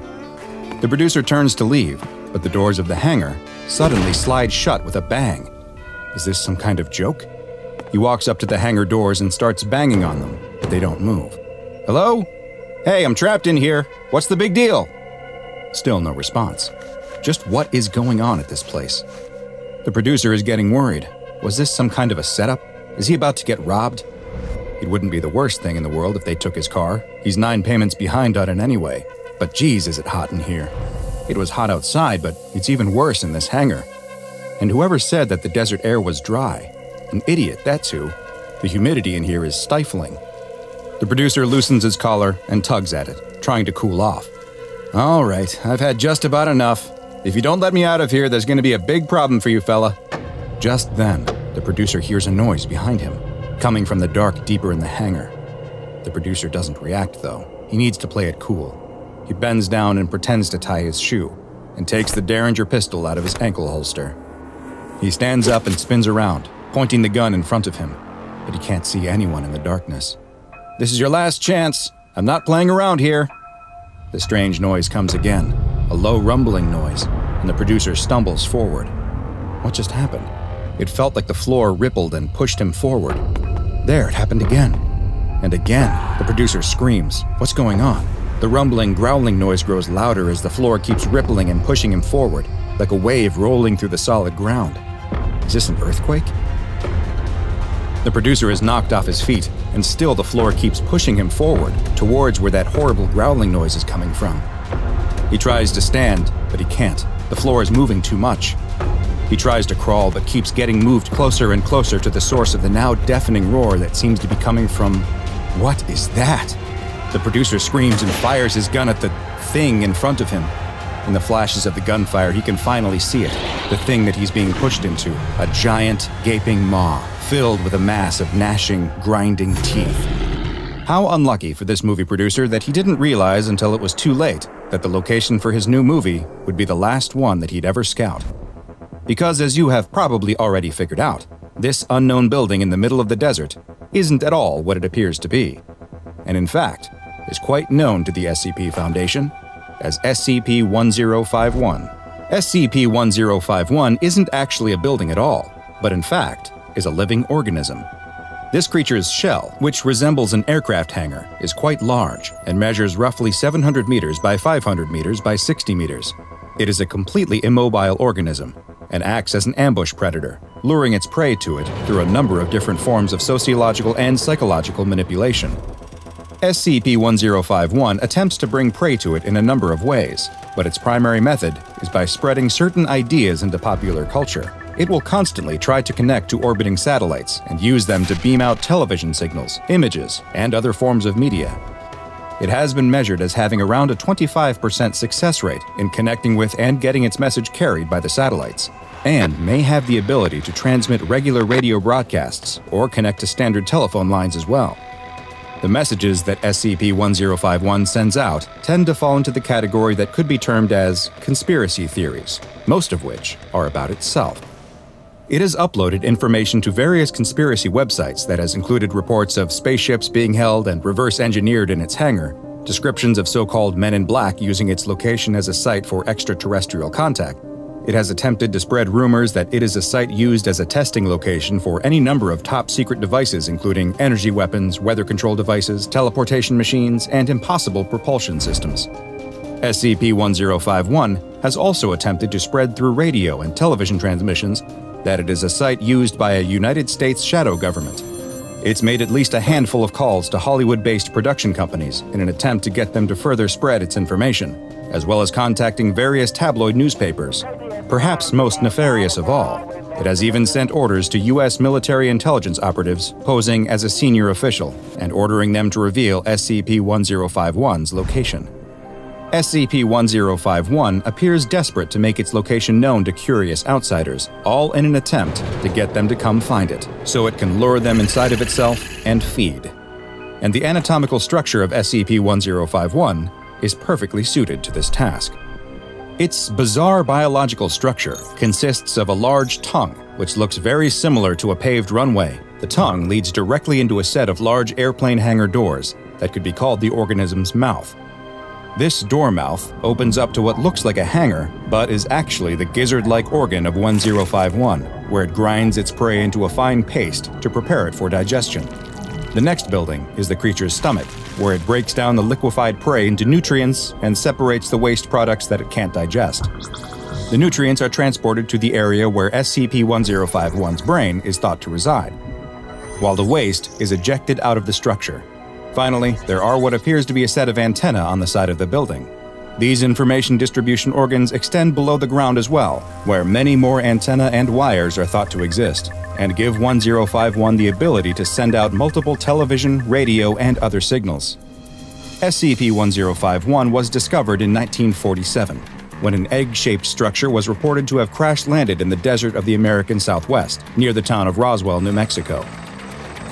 The producer turns to leave, but the doors of the hangar suddenly slide shut with a bang. Is this some kind of joke? He walks up to the hangar doors and starts banging on them, but they don't move. Hello? Hey, I'm trapped in here. What's the big deal? Still no response. Just what is going on at this place? The producer is getting worried. Was this some kind of a setup? Is he about to get robbed? It wouldn't be the worst thing in the world if they took his car. He's nine payments behind on it anyway. But geez, is it hot in here. It was hot outside, but it's even worse in this hangar. And whoever said that the desert air was dry, an idiot, that's who. The humidity in here is stifling. The producer loosens his collar and tugs at it, trying to cool off. All right, I've had just about enough. If you don't let me out of here, there's going to be a big problem for you, fella. Just then, the producer hears a noise behind him, coming from the dark deeper in the hangar. The producer doesn't react, though. He needs to play it cool. He bends down and pretends to tie his shoe, and takes the Derringer pistol out of his ankle holster. He stands up and spins around, pointing the gun in front of him, but he can't see anyone in the darkness. This is your last chance. I'm not playing around here. The strange noise comes again, a low rumbling noise, and the producer stumbles forward. What just happened? It felt like the floor rippled and pushed him forward. There, it happened again. And again, the producer screams. What's going on? The rumbling, growling noise grows louder as the floor keeps rippling and pushing him forward, like a wave rolling through the solid ground. Is this an earthquake? The producer is knocked off his feet, and still the floor keeps pushing him forward, towards where that horrible growling noise is coming from. He tries to stand, but he can't. The floor is moving too much. He tries to crawl, but keeps getting moved closer and closer to the source of the now deafening roar that seems to be coming from. What is that? The producer screams and fires his gun at the thing in front of him. In the flashes of the gunfire, he can finally see it the thing that he's being pushed into a giant, gaping maw filled with a mass of gnashing, grinding teeth. How unlucky for this movie producer that he didn't realize until it was too late that the location for his new movie would be the last one that he'd ever scout. Because, as you have probably already figured out, this unknown building in the middle of the desert isn't at all what it appears to be, and in fact, is quite known to the SCP Foundation as SCP 1051. SCP 1051 isn't actually a building at all, but in fact, is a living organism. This creature's shell, which resembles an aircraft hangar, is quite large and measures roughly 700 meters by 500 meters by 60 meters. It is a completely immobile organism and acts as an ambush predator, luring its prey to it through a number of different forms of sociological and psychological manipulation. SCP 1051 attempts to bring prey to it in a number of ways, but its primary method is by spreading certain ideas into popular culture. It will constantly try to connect to orbiting satellites and use them to beam out television signals, images, and other forms of media. It has been measured as having around a 25% success rate in connecting with and getting its message carried by the satellites, and may have the ability to transmit regular radio broadcasts or connect to standard telephone lines as well. The messages that SCP 1051 sends out tend to fall into the category that could be termed as conspiracy theories, most of which are about itself. It has uploaded information to various conspiracy websites that has included reports of spaceships being held and reverse engineered in its hangar, descriptions of so called men in black using its location as a site for extraterrestrial contact. It has attempted to spread rumors that it is a site used as a testing location for any number of top secret devices, including energy weapons, weather control devices, teleportation machines, and impossible propulsion systems. SCP 1051 has also attempted to spread through radio and television transmissions that it is a site used by a United States shadow government. It's made at least a handful of calls to Hollywood based production companies in an attempt to get them to further spread its information, as well as contacting various tabloid newspapers. Perhaps most nefarious of all, It has even sent orders to U.S. military intelligence operatives posing as a senior official and ordering them to reveal SCP 1051's location. SCP 1051 appears desperate to make its location known to curious outsiders, all in an attempt to get them to come find it, so it can lure them inside of itself and feed. And the anatomical structure of SCP 1051 is perfectly suited to this task. Its bizarre biological structure consists of a large tongue, which looks very similar to a paved runway. The tongue leads directly into a set of large airplane hangar doors that could be called the organism's mouth. This door mouth opens up to what looks like a hangar, but is actually the gizzard like organ of 1051, where it grinds its prey into a fine paste to prepare it for digestion. The next building is the creature's stomach, where it breaks down the liquefied prey into nutrients and separates the waste products that it can't digest. The nutrients are transported to the area where SCP 1051's brain is thought to reside, while the waste is ejected out of the structure. Finally, there are what appears to be a set of antennae on the side of the building. These information distribution organs extend below the ground as well, where many more antennae and wires are thought to exist and give 1051 the ability to send out multiple television, radio, and other signals. SCP 1051 was discovered in 1947 when an egg shaped structure was reported to have crash landed in the desert of the American Southwest, near the town of Roswell, New Mexico.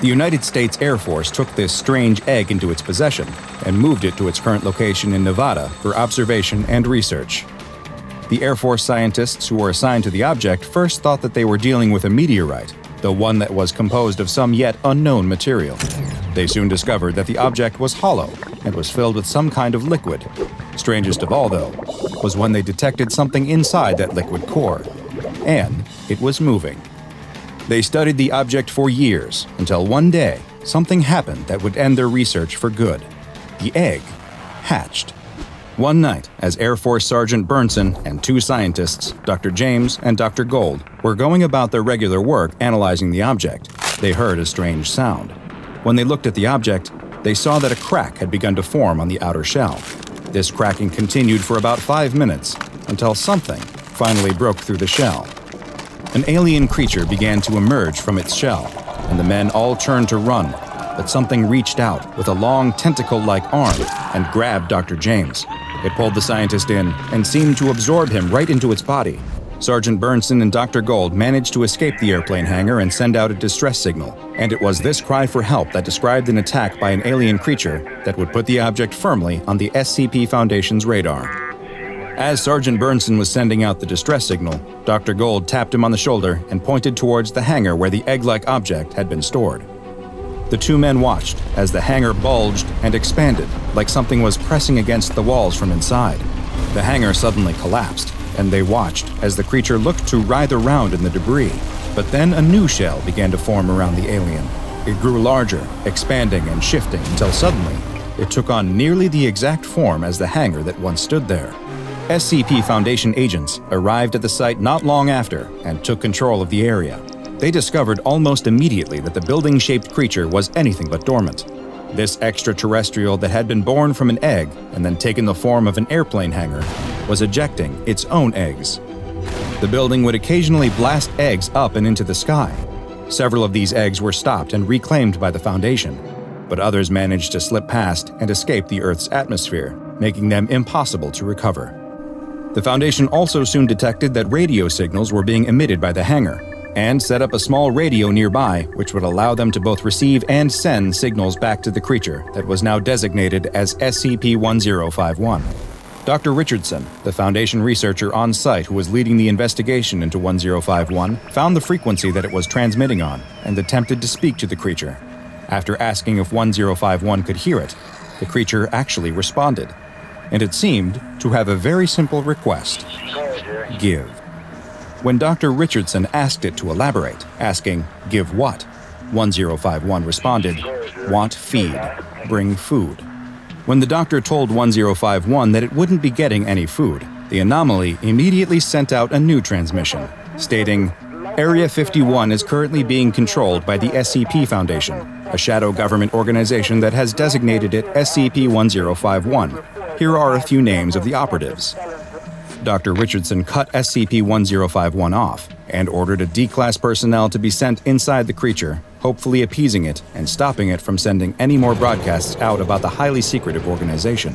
The United States Air Force took this strange egg into its possession and moved it to its current location in Nevada for observation and research. The Air Force scientists who were assigned to the object first thought that they were dealing with a meteorite, the one that was composed of some yet unknown material. They soon discovered that the object was hollow and was filled with some kind of liquid. Strangest of all, though, was when they detected something inside that liquid core. And it was moving. They studied the object for years until one day something happened that would end their research for good. The egg hatched. One night, as Air Force Sergeant Burnson and two scientists, Dr. James and Dr. Gold, were going about their regular work analyzing the object, they heard a strange sound. When they looked at the object, they saw that a crack had begun to form on the outer shell. This cracking continued for about five minutes until something finally broke through the shell. An alien creature began to emerge from its shell, and the men all turned to run, but something reached out with a long tentacle like arm and grabbed Dr. James. It pulled the scientist in and seemed to absorb him right into its body. Sergeant Burnson and Dr. Gold managed to escape the airplane hangar and send out a distress signal, and it was this cry for help that described an attack by an alien creature that would put the object firmly on the SCP Foundation's radar. As Sergeant Burnson was sending out the distress signal, Dr. Gold tapped him on the shoulder and pointed towards the hangar where the egg like object had been stored. The two men watched as the hangar bulged and expanded, like something was pressing against the walls from inside. The hangar suddenly collapsed, and they watched as the creature looked to writhe around in the debris. But then a new shell began to form around the alien. It grew larger, expanding and shifting until suddenly it took on nearly the exact form as the hangar that once stood there. SCP Foundation agents arrived at the site not long after and took control of the area. They discovered almost immediately that the building shaped creature was anything but dormant. This extraterrestrial that had been born from an egg and then taken the form of an airplane hangar was ejecting its own eggs. The building would occasionally blast eggs up and into the sky. Several of these eggs were stopped and reclaimed by the Foundation, but others managed to slip past and escape the Earth's atmosphere, making them impossible to recover. The Foundation also soon detected that radio signals were being emitted by the hangar, and set up a small radio nearby which would allow them to both receive and send signals back to the creature that was now designated as SCP 1051. Dr. Richardson, the Foundation researcher on site who was leading the investigation into 1051, found the frequency that it was transmitting on and attempted to speak to the creature. After asking if 1051 could hear it, the creature actually responded, and it seemed to have a very simple request give. When Dr. Richardson asked it to elaborate, asking, Give what? 1051 responded, Want feed, bring food. When the doctor told 1051 that it wouldn't be getting any food, the anomaly immediately sent out a new transmission, stating, Area 51 is currently being controlled by the SCP Foundation, a shadow government organization that has designated it SCP 1051. Here are a few names of the operatives Dr. Richardson cut SCP 1051 off and ordered a D class personnel to be sent inside the creature, hopefully appeasing it and stopping it from sending any more broadcasts out about the highly secretive organization.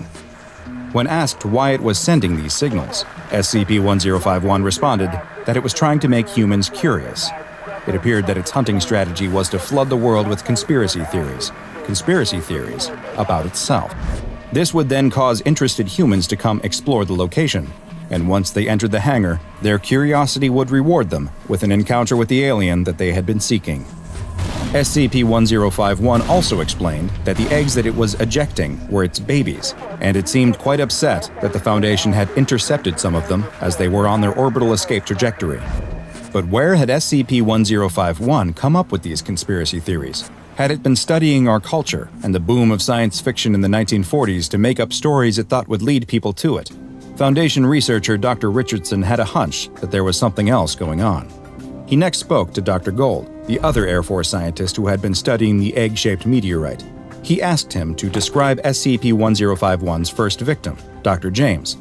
When asked why it was sending these signals, SCP 1051 responded that it was trying to make humans curious. It appeared that its hunting strategy was to flood the world with conspiracy theories, conspiracy theories about itself. This would then cause interested humans to come explore the location, and once they entered the hangar, their curiosity would reward them with an encounter with the alien that they had been seeking. SCP 1051 also explained that the eggs that it was ejecting were its babies, and it seemed quite upset that the Foundation had intercepted some of them as they were on their orbital escape trajectory. But where had SCP 1051 come up with these conspiracy theories? Had it been studying our culture and the boom of science fiction in the 1940s to make up stories it thought would lead people to it? Foundation researcher Dr. Richardson had a hunch that there was something else going on. He next spoke to Dr. Gold, the other Air Force scientist who had been studying the egg shaped meteorite. He asked him to describe SCP 1051's first victim, Dr. James.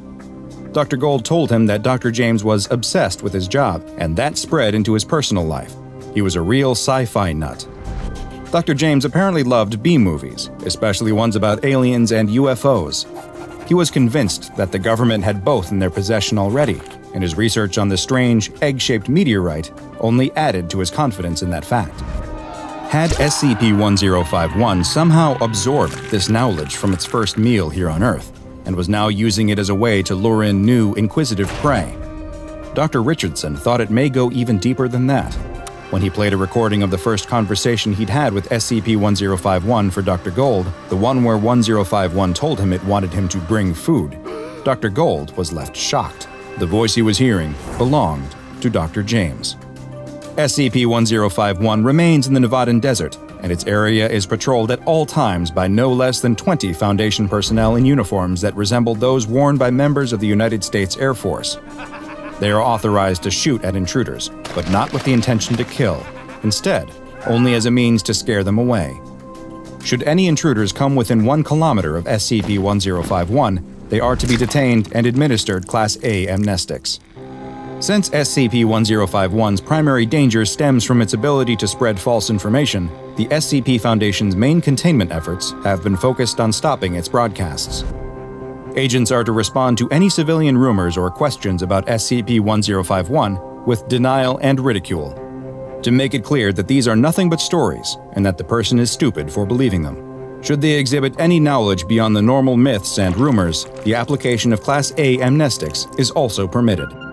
Dr. Gold told him that Dr. James was obsessed with his job, and that spread into his personal life. He was a real sci fi nut. Dr. James apparently loved B movies, especially ones about aliens and UFOs. He was convinced that the government had both in their possession already, and his research on the strange, egg shaped meteorite only added to his confidence in that fact. Had SCP 1051 somehow absorbed this knowledge from its first meal here on Earth, and was now using it as a way to lure in new, inquisitive prey? Dr. Richardson thought it may go even deeper than that when he played a recording of the first conversation he'd had with SCP 1051 for Dr. Gold, the one where 1051 told him it wanted him to bring food, Dr. Gold was left shocked. The voice he was hearing belonged to Dr. James. SCP 1051 remains in the Nevadan desert, and its area is patrolled at all times by no less than 20 Foundation personnel in uniforms that resemble those worn by members of the United States Air Force. They are authorized to shoot at intruders, but not with the intention to kill. Instead, only as a means to scare them away. Should any intruders come within one kilometer of SCP 1051, they are to be detained and administered Class A amnestics. Since SCP 1051's primary danger stems from its ability to spread false information, the SCP Foundation's main containment efforts have been focused on stopping its broadcasts. Agents are to respond to any civilian rumors or questions about SCP 1051 with denial and ridicule, to make it clear that these are nothing but stories and that the person is stupid for believing them. Should they exhibit any knowledge beyond the normal myths and rumors, the application of Class A amnestics is also permitted.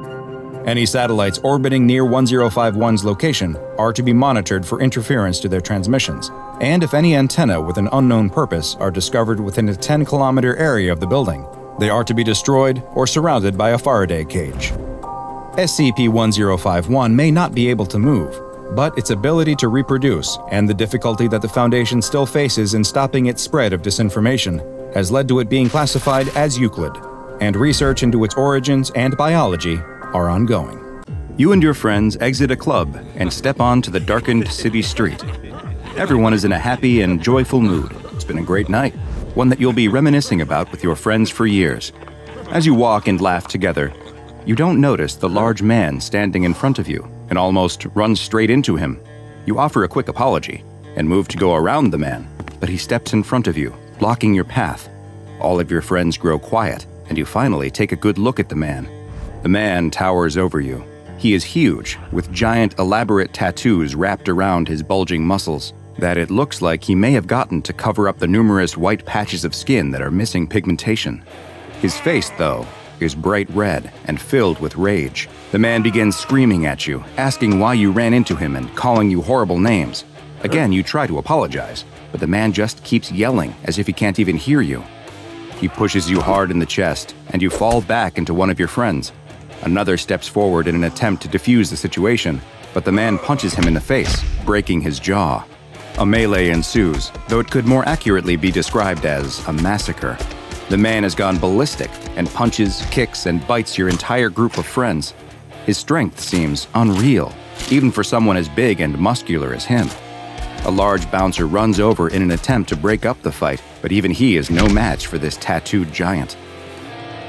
Any satellites orbiting near 1051's location are to be monitored for interference to their transmissions, and if any antenna with an unknown purpose are discovered within a 10 kilometer area of the building, they are to be destroyed or surrounded by a Faraday cage. SCP 1051 may not be able to move, but its ability to reproduce and the difficulty that the Foundation still faces in stopping its spread of disinformation has led to it being classified as Euclid, and research into its origins and biology are ongoing. You and your friends exit a club and step onto the darkened city street. Everyone is in a happy and joyful mood. It's been a great night, one that you'll be reminiscing about with your friends for years. As you walk and laugh together, you don't notice the large man standing in front of you and almost run straight into him. You offer a quick apology and move to go around the man, but he steps in front of you, blocking your path. All of your friends grow quiet, and you finally take a good look at the man. The man towers over you. He is huge, with giant, elaborate tattoos wrapped around his bulging muscles that it looks like he may have gotten to cover up the numerous white patches of skin that are missing pigmentation. His face, though, is bright red and filled with rage. The man begins screaming at you, asking why you ran into him and calling you horrible names. Again, you try to apologize, but the man just keeps yelling as if he can't even hear you. He pushes you hard in the chest, and you fall back into one of your friends. Another steps forward in an attempt to defuse the situation, but the man punches him in the face, breaking his jaw. A melee ensues, though it could more accurately be described as a massacre. The man has gone ballistic and punches, kicks, and bites your entire group of friends. His strength seems unreal, even for someone as big and muscular as him. A large bouncer runs over in an attempt to break up the fight, but even he is no match for this tattooed giant.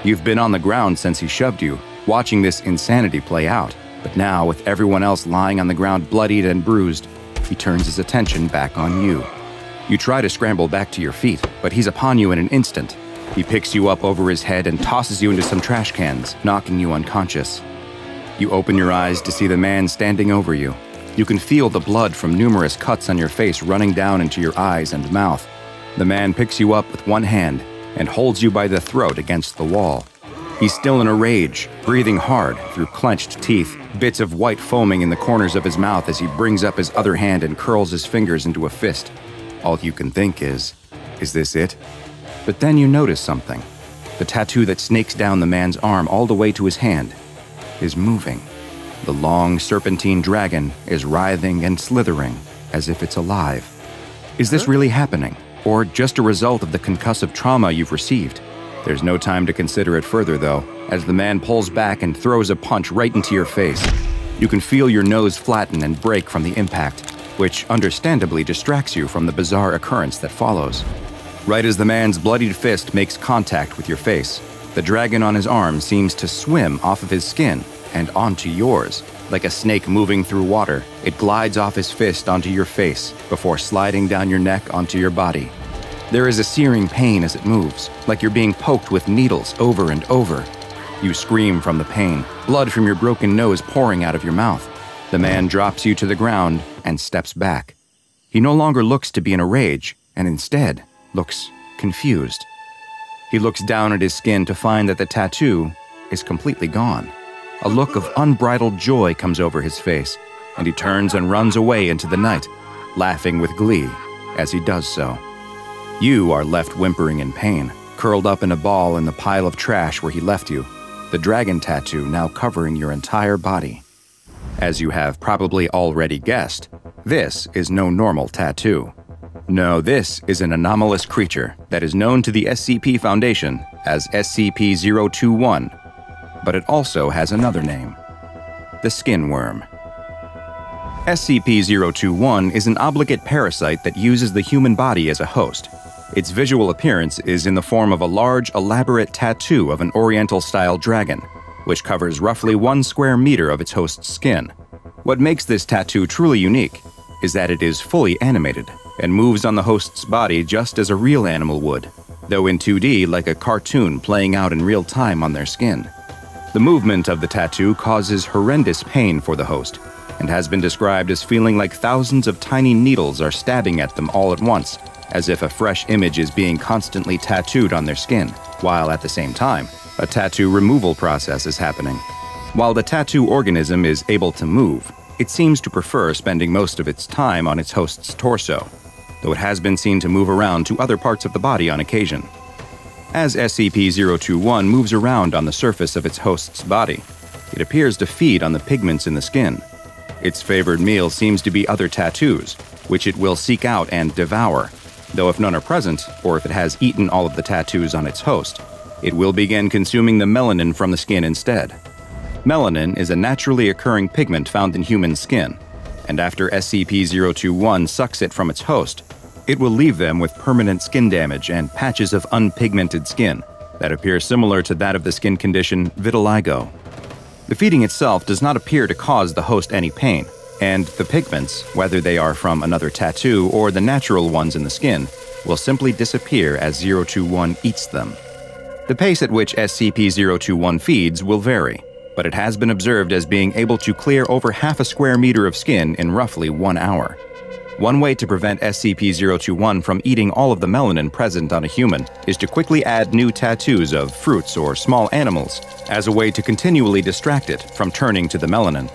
You've been on the ground since he shoved you, watching this insanity play out. But now, with everyone else lying on the ground bloodied and bruised, he turns his attention back on you. You try to scramble back to your feet, but he's upon you in an instant. He picks you up over his head and tosses you into some trash cans, knocking you unconscious. You open your eyes to see the man standing over you. You can feel the blood from numerous cuts on your face running down into your eyes and mouth. The man picks you up with one hand and holds you by the throat against the wall. He's still in a rage, breathing hard through clenched teeth, bits of white foaming in the corners of his mouth as he brings up his other hand and curls his fingers into a fist. All you can think is, is this it? But then you notice something. The tattoo that snakes down the man's arm all the way to his hand is moving. The long serpentine dragon is writhing and slithering as if it's alive. Is this really happening, or just a result of the concussive trauma you've received? There's no time to consider it further, though, as the man pulls back and throws a punch right into your face. You can feel your nose flatten and break from the impact, which understandably distracts you from the bizarre occurrence that follows. Right as the man's bloodied fist makes contact with your face, the dragon on his arm seems to swim off of his skin and onto yours. Like a snake moving through water, it glides off his fist onto your face before sliding down your neck onto your body. There is a searing pain as it moves, like you're being poked with needles over and over. You scream from the pain, blood from your broken nose pouring out of your mouth. The man drops you to the ground and steps back. He no longer looks to be in a rage, and instead looks confused. He looks down at his skin to find that the tattoo is completely gone. A look of unbridled joy comes over his face, and he turns and runs away into the night, laughing with glee as he does so. You are left whimpering in pain, curled up in a ball in the pile of trash where he left you, the dragon tattoo now covering your entire body. As you have probably already guessed, this is no normal tattoo. No, this is an anomalous creature that is known to the SCP Foundation as SCP 021, but it also has another name the Skin Wyrm. SCP 021 is an obligate parasite that uses the human body as a host. Its visual appearance is in the form of a large, elaborate tattoo of an Oriental style dragon, which covers roughly one square meter of its host's skin. What makes this tattoo truly unique is that it is fully animated and moves on the host's body just as a real animal would, though in 2D like a cartoon playing out in real time on their skin. The movement of the tattoo causes horrendous pain for the host, and has been described as feeling like thousands of tiny needles are stabbing at them all at once, as if a fresh image is being constantly tattooed on their skin, while at the same time, a tattoo removal process is happening. While the tattoo organism is able to move, it seems to prefer spending most of its time on its host's torso, though it has been seen to move around to other parts of the body on occasion. As SCP 021 moves around on the surface of its host's body, it appears to feed on the pigments in the skin, its favored meal seems to be other tattoos, which it will seek out and devour, though if none are present, or if it has eaten all of the tattoos on its host, it will begin consuming the melanin from the skin instead. Melanin is a naturally occurring pigment found in human skin, and after SCP 021 sucks it from its host, it will leave them with permanent skin damage and patches of unpigmented skin that appear similar to that of the skin condition vitiligo. The feeding itself does not appear to cause the host any pain, and the pigments, whether they are from another tattoo or the natural ones in the skin, will simply disappear as 021 eats them. The pace at which SCP 021 feeds will vary, but it has been observed as being able to clear over half a square meter of skin in roughly one hour. One way to prevent SCP 021 from eating all of the melanin present on a human is to quickly add new tattoos of fruits or small animals as a way to continually distract it from turning to the melanin.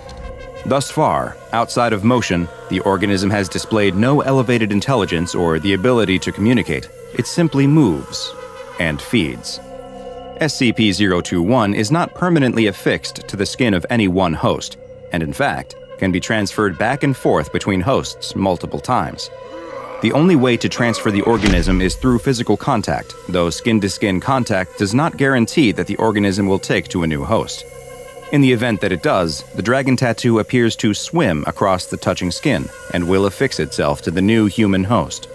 Thus far, outside of motion, the organism has displayed no elevated intelligence or the ability to communicate. It simply moves and feeds. SCP 021 is not permanently affixed to the skin of any one host, and in fact, can be transferred back and forth between hosts multiple times. The only way to transfer the organism is through physical contact, though skin to skin contact does not guarantee that the organism will take to a new host. In the event that it does, the dragon tattoo appears to swim across the touching skin and will affix itself to the new human host.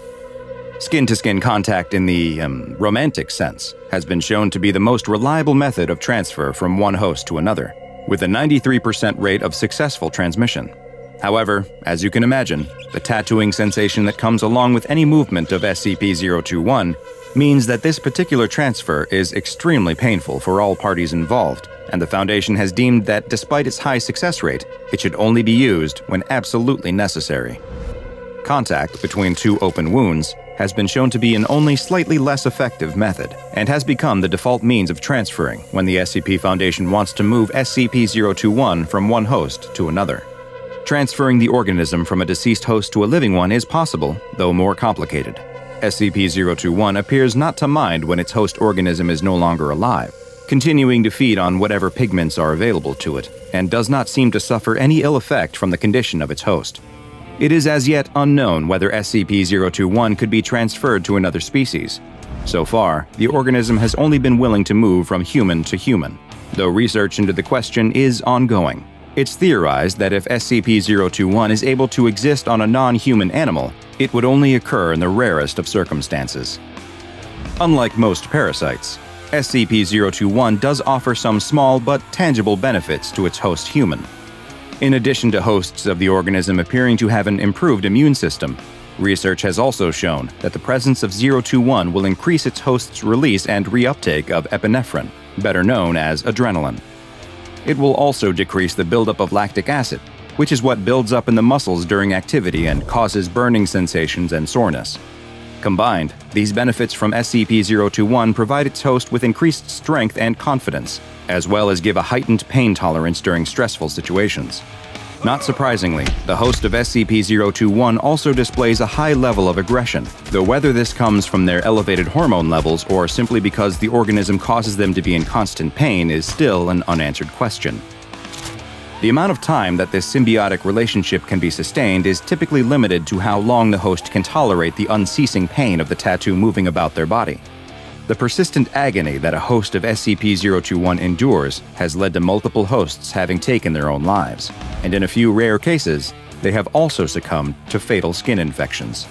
Skin to skin contact in the um, romantic sense has been shown to be the most reliable method of transfer from one host to another, with a 93% rate of successful transmission. However, as you can imagine, the tattooing sensation that comes along with any movement of SCP 021 means that this particular transfer is extremely painful for all parties involved, and the Foundation has deemed that despite its high success rate, it should only be used when absolutely necessary. Contact between two open wounds has been shown to be an only slightly less effective method and has become the default means of transferring when the SCP Foundation wants to move SCP 021 from one host to another. Transferring the organism from a deceased host to a living one is possible, though more complicated. SCP 021 appears not to mind when its host organism is no longer alive, continuing to feed on whatever pigments are available to it, and does not seem to suffer any ill effect from the condition of its host. It is as yet unknown whether SCP 021 could be transferred to another species. So far, the organism has only been willing to move from human to human, though research into the question is ongoing. It's theorized that if SCP 021 is able to exist on a non human animal, it would only occur in the rarest of circumstances. Unlike most parasites, SCP 021 does offer some small but tangible benefits to its host human. In addition to hosts of the organism appearing to have an improved immune system, research has also shown that the presence of 021 will increase its host's release and reuptake of epinephrine, better known as adrenaline. It will also decrease the buildup of lactic acid, which is what builds up in the muscles during activity and causes burning sensations and soreness. Combined, these benefits from SCP 021 provide its host with increased strength and confidence, as well as give a heightened pain tolerance during stressful situations. Not surprisingly, the host of SCP 021 also displays a high level of aggression, though whether this comes from their elevated hormone levels or simply because the organism causes them to be in constant pain is still an unanswered question. The amount of time that this symbiotic relationship can be sustained is typically limited to how long the host can tolerate the unceasing pain of the tattoo moving about their body. The persistent agony that a host of SCP 021 endures has led to multiple hosts having taken their own lives, and in a few rare cases, they have also succumbed to fatal skin infections.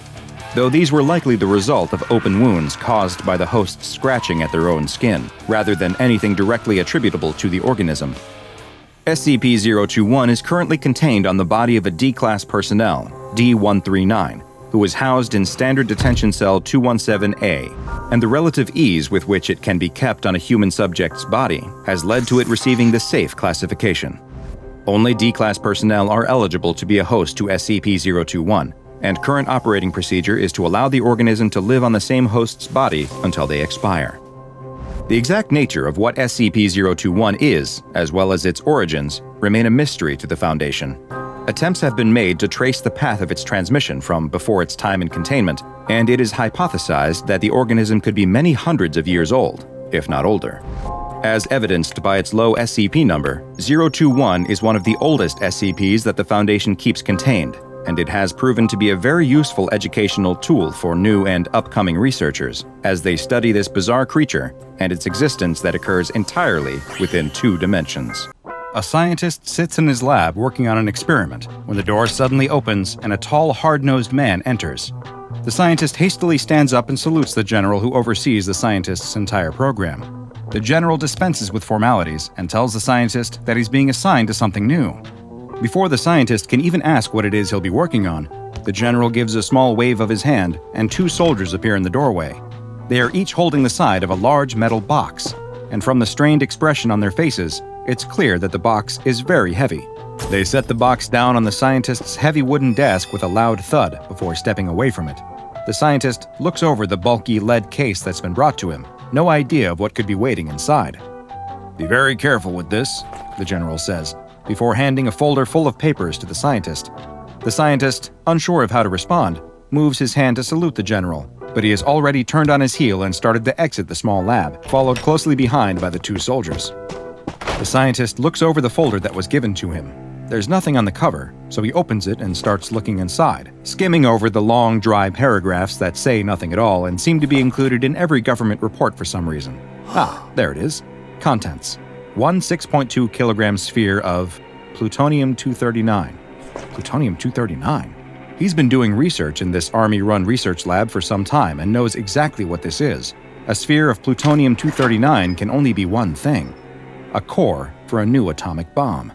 Though these were likely the result of open wounds caused by the hosts scratching at their own skin, rather than anything directly attributable to the organism. SCP 021 is currently contained on the body of a D Class personnel, D 139, who was housed in Standard Detention Cell 217A, and the relative ease with which it can be kept on a human subject's body has led to it receiving the safe classification. Only D Class personnel are eligible to be a host to SCP 021, and current operating procedure is to allow the organism to live on the same host's body until they expire. The exact nature of what SCP 021 is, as well as its origins, remain a mystery to the Foundation. Attempts have been made to trace the path of its transmission from before its time in containment, and it is hypothesized that the organism could be many hundreds of years old, if not older. As evidenced by its low SCP number, 021 is one of the oldest SCPs that the Foundation keeps contained, and it has proven to be a very useful educational tool for new and upcoming researchers as they study this bizarre creature and its existence that occurs entirely within two dimensions. A scientist sits in his lab working on an experiment when the door suddenly opens and a tall, hard nosed man enters. The scientist hastily stands up and salutes the general who oversees the scientist's entire program. The general dispenses with formalities and tells the scientist that he's being assigned to something new. Before the scientist can even ask what it is he'll be working on, the general gives a small wave of his hand and two soldiers appear in the doorway. They are each holding the side of a large metal box, and from the strained expression on their faces, it's clear that the box is very heavy. They set the box down on the scientist's heavy wooden desk with a loud thud before stepping away from it. The scientist looks over the bulky lead case that's been brought to him, no idea of what could be waiting inside. Be very careful with this, the general says, before handing a folder full of papers to the scientist. The scientist, unsure of how to respond, moves his hand to salute the general, but he has already turned on his heel and started to exit the small lab, followed closely behind by the two soldiers. The scientist looks over the folder that was given to him. There's nothing on the cover, so he opens it and starts looking inside, skimming over the long, dry paragraphs that say nothing at all and seem to be included in every government report for some reason. Ah, there it is. Contents One 6.2 kilogram sphere of plutonium 239. Plutonium 239? He's been doing research in this Army run research lab for some time and knows exactly what this is. A sphere of plutonium 239 can only be one thing a core for a new atomic bomb.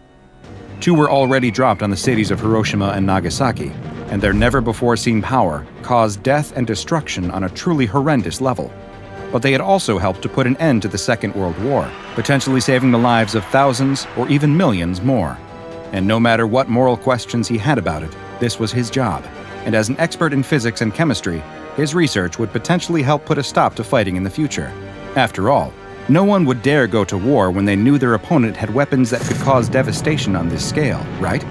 Two were already dropped on the cities of Hiroshima and Nagasaki, and their never before seen power caused death and destruction on a truly horrendous level. But they had also helped to put an end to the Second World War, potentially saving the lives of thousands or even millions more. And no matter what moral questions he had about it, this was his job. And as an expert in physics and chemistry, his research would potentially help put a stop to fighting in the future. After all, no one would dare go to war when they knew their opponent had weapons that could cause devastation on this scale, right?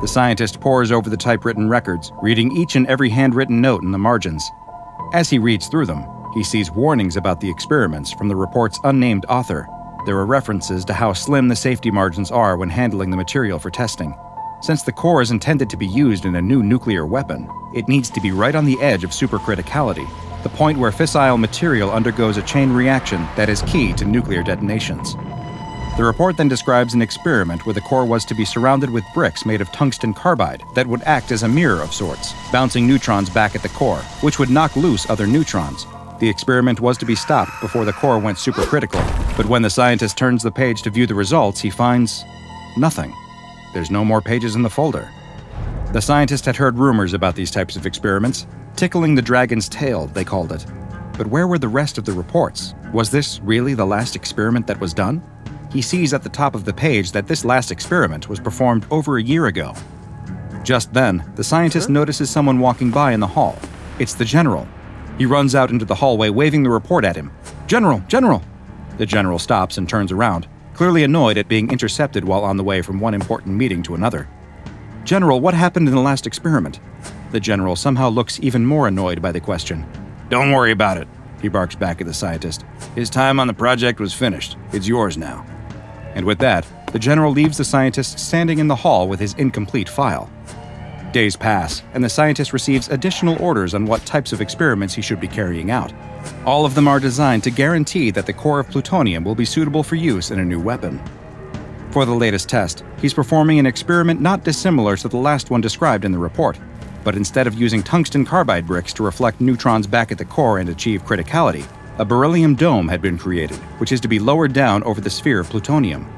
The scientist pores over the typewritten records, reading each and every handwritten note in the margins. As he reads through them, he sees warnings about the experiments from the report's unnamed author. There are references to how slim the safety margins are when handling the material for testing. Since the core is intended to be used in a new nuclear weapon, it needs to be right on the edge of supercriticality, the point where fissile material undergoes a chain reaction that is key to nuclear detonations. The report then describes an experiment where the core was to be surrounded with bricks made of tungsten carbide that would act as a mirror of sorts, bouncing neutrons back at the core, which would knock loose other neutrons. The experiment was to be stopped before the core went supercritical, but when the scientist turns the page to view the results, he finds nothing. There's no more pages in the folder. The scientist had heard rumors about these types of experiments. Tickling the dragon's tail, they called it. But where were the rest of the reports? Was this really the last experiment that was done? He sees at the top of the page that this last experiment was performed over a year ago. Just then, the scientist notices someone walking by in the hall. It's the general. He runs out into the hallway, waving the report at him. General, General! The general stops and turns around clearly annoyed at being intercepted while on the way from one important meeting to another. General, what happened in the last experiment? The general somehow looks even more annoyed by the question. Don't worry about it, he barks back at the scientist. His time on the project was finished. It's yours now. And with that, the general leaves the scientist standing in the hall with his incomplete file. Days pass, and the scientist receives additional orders on what types of experiments he should be carrying out. All of them are designed to guarantee that the core of plutonium will be suitable for use in a new weapon. For the latest test, he's performing an experiment not dissimilar to the last one described in the report, but instead of using tungsten carbide bricks to reflect neutrons back at the core and achieve criticality, a beryllium dome had been created, which is to be lowered down over the sphere of plutonium.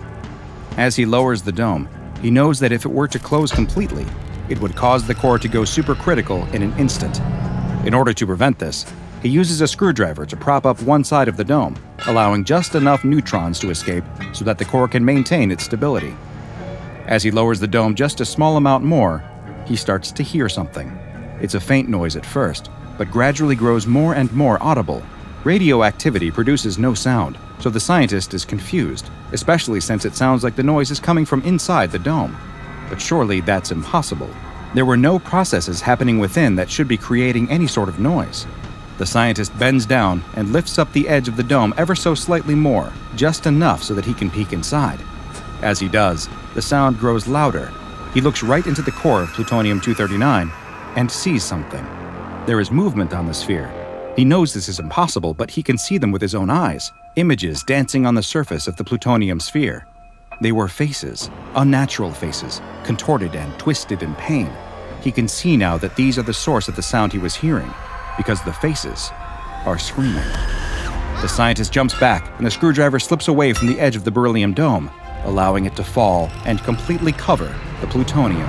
As he lowers the dome, he knows that if it were to close completely, it would cause the core to go supercritical in an instant. In order to prevent this, he uses a screwdriver to prop up one side of the dome, allowing just enough neutrons to escape so that the core can maintain its stability. As he lowers the dome just a small amount more, he starts to hear something. It's a faint noise at first, but gradually grows more and more audible. Radioactivity produces no sound, so the scientist is confused, especially since it sounds like the noise is coming from inside the dome. But surely that's impossible. There were no processes happening within that should be creating any sort of noise. The scientist bends down and lifts up the edge of the dome ever so slightly more, just enough so that he can peek inside. As he does, the sound grows louder. He looks right into the core of plutonium 239 and sees something. There is movement on the sphere. He knows this is impossible, but he can see them with his own eyes images dancing on the surface of the plutonium sphere. They were faces, unnatural faces, contorted and twisted in pain. He can see now that these are the source of the sound he was hearing because the faces are screaming. The scientist jumps back, and the screwdriver slips away from the edge of the beryllium dome, allowing it to fall and completely cover the plutonium.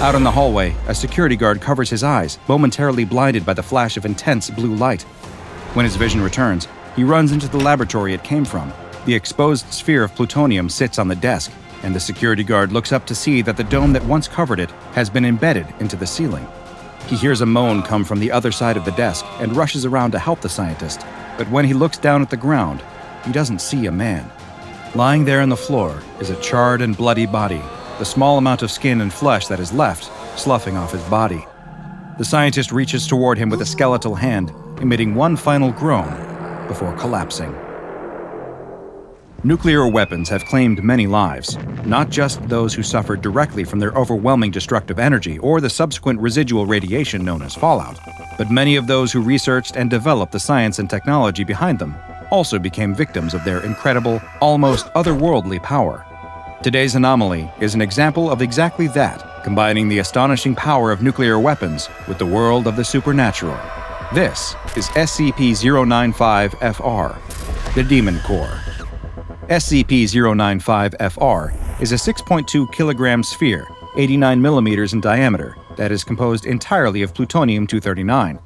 Out in the hallway, a security guard covers his eyes, momentarily blinded by the flash of intense blue light. When his vision returns, he runs into the laboratory it came from. The exposed sphere of plutonium sits on the desk, and the security guard looks up to see that the dome that once covered it has been embedded into the ceiling. He hears a moan come from the other side of the desk and rushes around to help the scientist. But when he looks down at the ground, he doesn't see a man. Lying there on the floor is a charred and bloody body, the small amount of skin and flesh that is left sloughing off his body. The scientist reaches toward him with a skeletal hand, emitting one final groan before collapsing. Nuclear weapons have claimed many lives, not just those who suffered directly from their overwhelming destructive energy or the subsequent residual radiation known as fallout, but many of those who researched and developed the science and technology behind them also became victims of their incredible, almost otherworldly power. Today's anomaly is an example of exactly that combining the astonishing power of nuclear weapons with the world of the supernatural. This is SCP 095 FR, the Demon Core. SCP 095 FR is a 6.2 kilogram sphere, 89 millimeters in diameter, that is composed entirely of plutonium 239.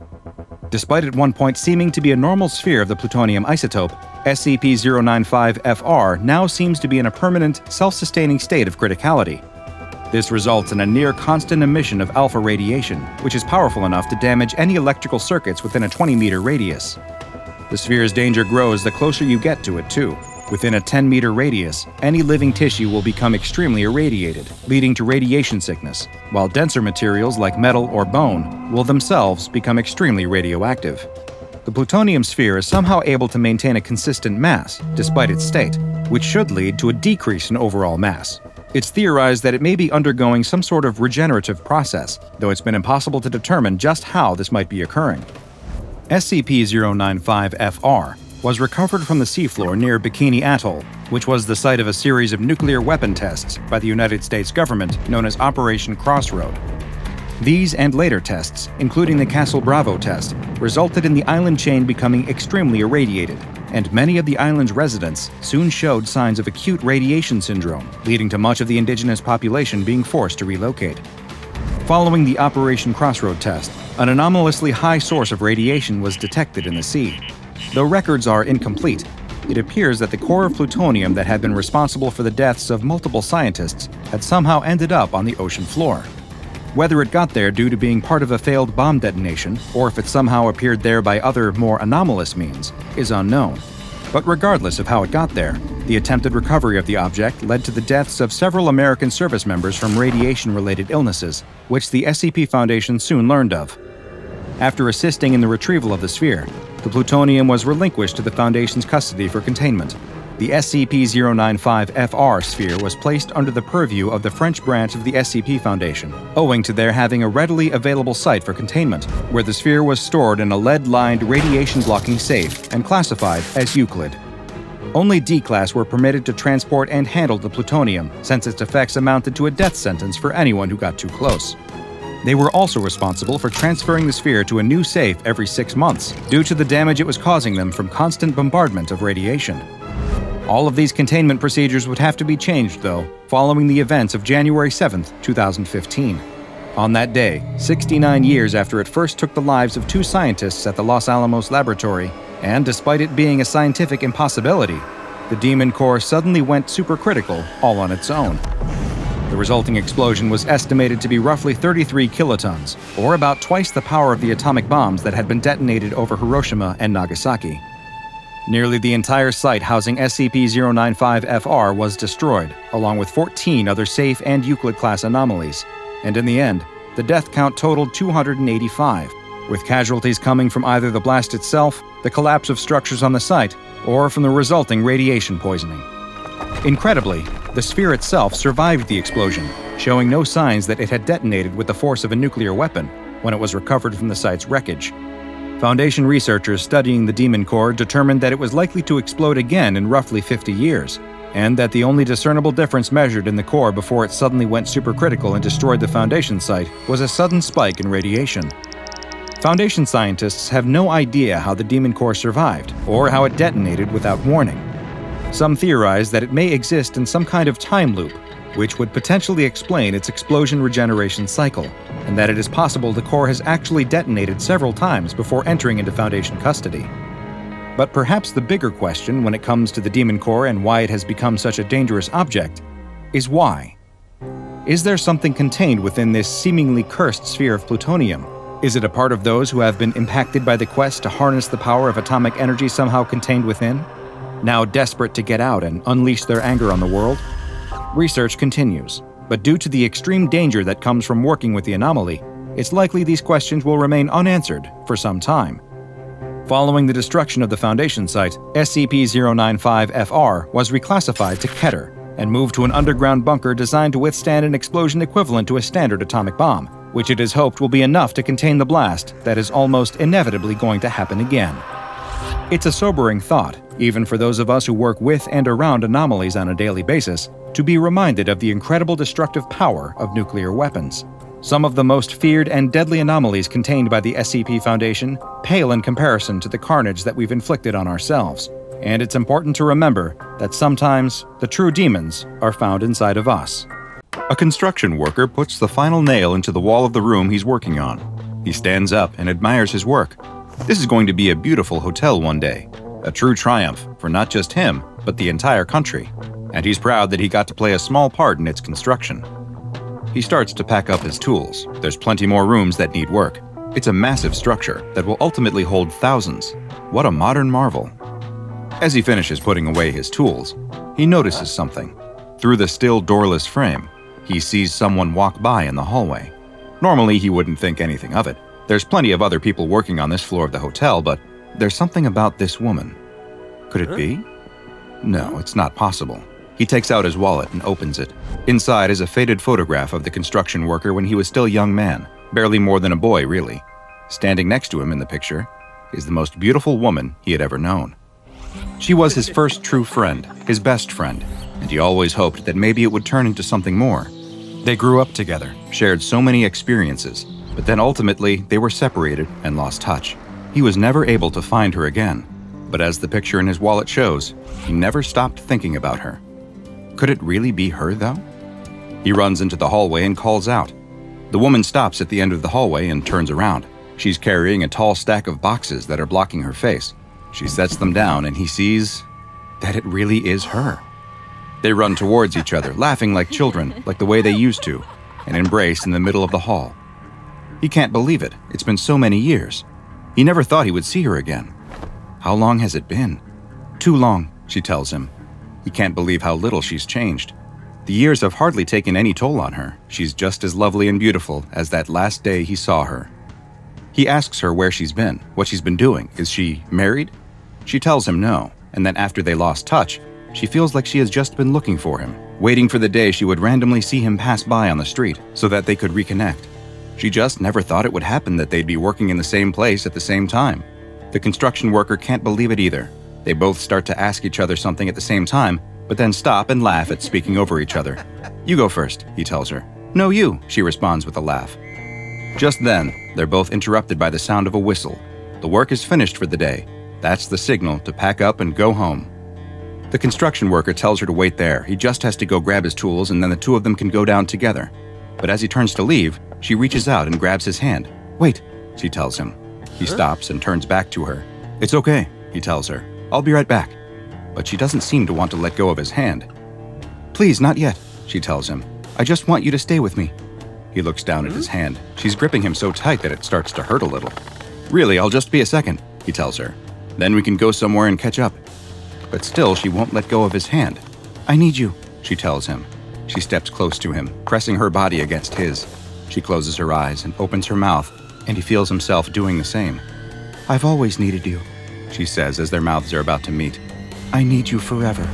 Despite at one point seeming to be a normal sphere of the plutonium isotope, SCP 095 FR now seems to be in a permanent, self sustaining state of criticality. This results in a near constant emission of alpha radiation, which is powerful enough to damage any electrical circuits within a 20 meter radius. The sphere's danger grows the closer you get to it, too. Within a 10 meter radius, any living tissue will become extremely irradiated, leading to radiation sickness, while denser materials like metal or bone will themselves become extremely radioactive. The plutonium sphere is somehow able to maintain a consistent mass, despite its state, which should lead to a decrease in overall mass. It's theorized that it may be undergoing some sort of regenerative process, though it's been impossible to determine just how this might be occurring. SCP 095 FR was recovered from the seafloor near Bikini Atoll, which was the site of a series of nuclear weapon tests by the United States government known as Operation Crossroad. These and later tests, including the Castle Bravo test, resulted in the island chain becoming extremely irradiated, and many of the island's residents soon showed signs of acute radiation syndrome, leading to much of the indigenous population being forced to relocate. Following the Operation Crossroad test, an anomalously high source of radiation was detected in the sea, Though records are incomplete, it appears that the core of plutonium that had been responsible for the deaths of multiple scientists had somehow ended up on the ocean floor. Whether it got there due to being part of a failed bomb detonation, or if it somehow appeared there by other, more anomalous means, is unknown. But regardless of how it got there, the attempted recovery of the object led to the deaths of several American service members from radiation related illnesses, which the SCP Foundation soon learned of. After assisting in the retrieval of the sphere, the plutonium was relinquished to the Foundation's custody for containment. The SCP-095-FR sphere was placed under the purview of the French branch of the SCP Foundation, owing to their having a readily available site for containment, where the sphere was stored in a lead-lined radiation-blocking safe and classified as Euclid. Only D-Class were permitted to transport and handle the plutonium, since its effects amounted to a death sentence for anyone who got too close. They were also responsible for transferring the sphere to a new safe every six months, due to the damage it was causing them from constant bombardment of radiation. All of these containment procedures would have to be changed, though, following the events of January 7, 2015. On that day, 69 years after it first took the lives of two scientists at the Los Alamos laboratory, and despite it being a scientific impossibility, the Demon Core suddenly went supercritical all on its own. The resulting explosion was estimated to be roughly 33 kilotons, or about twice the power of the atomic bombs that had been detonated over Hiroshima and Nagasaki. Nearly the entire site housing SCP 095 FR was destroyed, along with 14 other safe and Euclid class anomalies, and in the end, the death count totaled 285, with casualties coming from either the blast itself, the collapse of structures on the site, or from the resulting radiation poisoning. Incredibly, the sphere itself survived the explosion, showing no signs that it had detonated with the force of a nuclear weapon when it was recovered from the site's wreckage. Foundation researchers studying the Demon Core determined that it was likely to explode again in roughly 50 years, and that the only discernible difference measured in the core before it suddenly went supercritical and destroyed the Foundation site was a sudden spike in radiation. Foundation scientists have no idea how the Demon Core survived, or how it detonated without warning. Some theorize that it may exist in some kind of time loop, which would potentially explain its explosion regeneration cycle, and that it is possible the core has actually detonated several times before entering into Foundation custody. But perhaps the bigger question when it comes to the Demon Core and why it has become such a dangerous object is why? Is there something contained within this seemingly cursed sphere of plutonium? Is it a part of those who have been impacted by the quest to harness the power of atomic energy somehow contained within? Now desperate to get out and unleash their anger on the world? Research continues, but due to the extreme danger that comes from working with the anomaly, it's likely these questions will remain unanswered for some time. Following the destruction of the Foundation site, SCP 095 FR was reclassified to Keter and moved to an underground bunker designed to withstand an explosion equivalent to a standard atomic bomb, which it is hoped will be enough to contain the blast that is almost inevitably going to happen again. It's a sobering thought, even for those of us who work with and around anomalies on a daily basis, to be reminded of the incredible destructive power of nuclear weapons. Some of the most feared and deadly anomalies contained by the SCP Foundation pale in comparison to the carnage that we've inflicted on ourselves. And it's important to remember that sometimes the true demons are found inside of us. A construction worker puts the final nail into the wall of the room he's working on. He stands up and admires his work. This is going to be a beautiful hotel one day, a true triumph for not just him, but the entire country. And he's proud that he got to play a small part in its construction. He starts to pack up his tools. There's plenty more rooms that need work. It's a massive structure that will ultimately hold thousands. What a modern marvel. As he finishes putting away his tools, he notices something. Through the still doorless frame, he sees someone walk by in the hallway. Normally, he wouldn't think anything of it. There's plenty of other people working on this floor of the hotel, but there's something about this woman. Could it be? No, it's not possible. He takes out his wallet and opens it. Inside is a faded photograph of the construction worker when he was still a young man, barely more than a boy, really. Standing next to him in the picture is the most beautiful woman he had ever known. She was his first true friend, his best friend, and he always hoped that maybe it would turn into something more. They grew up together, shared so many experiences, but then ultimately they were separated and lost touch. He was never able to find her again, but as the picture in his wallet shows, he never stopped thinking about her. Could it really be her, though? He runs into the hallway and calls out. The woman stops at the end of the hallway and turns around. She's carrying a tall stack of boxes that are blocking her face. She sets them down and he sees that it really is her. They run towards each other, laughing like children, like the way they used to, and embrace in the middle of the hall. He can't believe it. It's been so many years. He never thought he would see her again. How long has it been? Too long, she tells him. He can't believe how little she's changed. The years have hardly taken any toll on her. She's just as lovely and beautiful as that last day he saw her. He asks her where she's been, what she's been doing. Is she married? She tells him no, and that after they lost touch, she feels like she has just been looking for him, waiting for the day she would randomly see him pass by on the street so that they could reconnect. She just never thought it would happen that they'd be working in the same place at the same time. The construction worker can't believe it either. They both start to ask each other something at the same time, but then stop and laugh at speaking over each other. You go first, he tells her. No, you, she responds with a laugh. Just then, they're both interrupted by the sound of a whistle. The work is finished for the day, that's the signal to pack up and go home. The construction worker tells her to wait there. He just has to go grab his tools and then the two of them can go down together. But as he turns to leave, she reaches out and grabs his hand. Wait, she tells him. He stops and turns back to her. It's okay, he tells her. I'll be right back. But she doesn't seem to want to let go of his hand. Please, not yet, she tells him. I just want you to stay with me. He looks down at his hmm? hand. She's gripping him so tight that it starts to hurt a little. Really, I'll just be a second, he tells her. Then we can go somewhere and catch up. But still, she won't let go of his hand. I need you, she tells him. She steps close to him, pressing her body against his. She closes her eyes and opens her mouth, and he feels himself doing the same. I've always needed you, she says as their mouths are about to meet. I need you forever.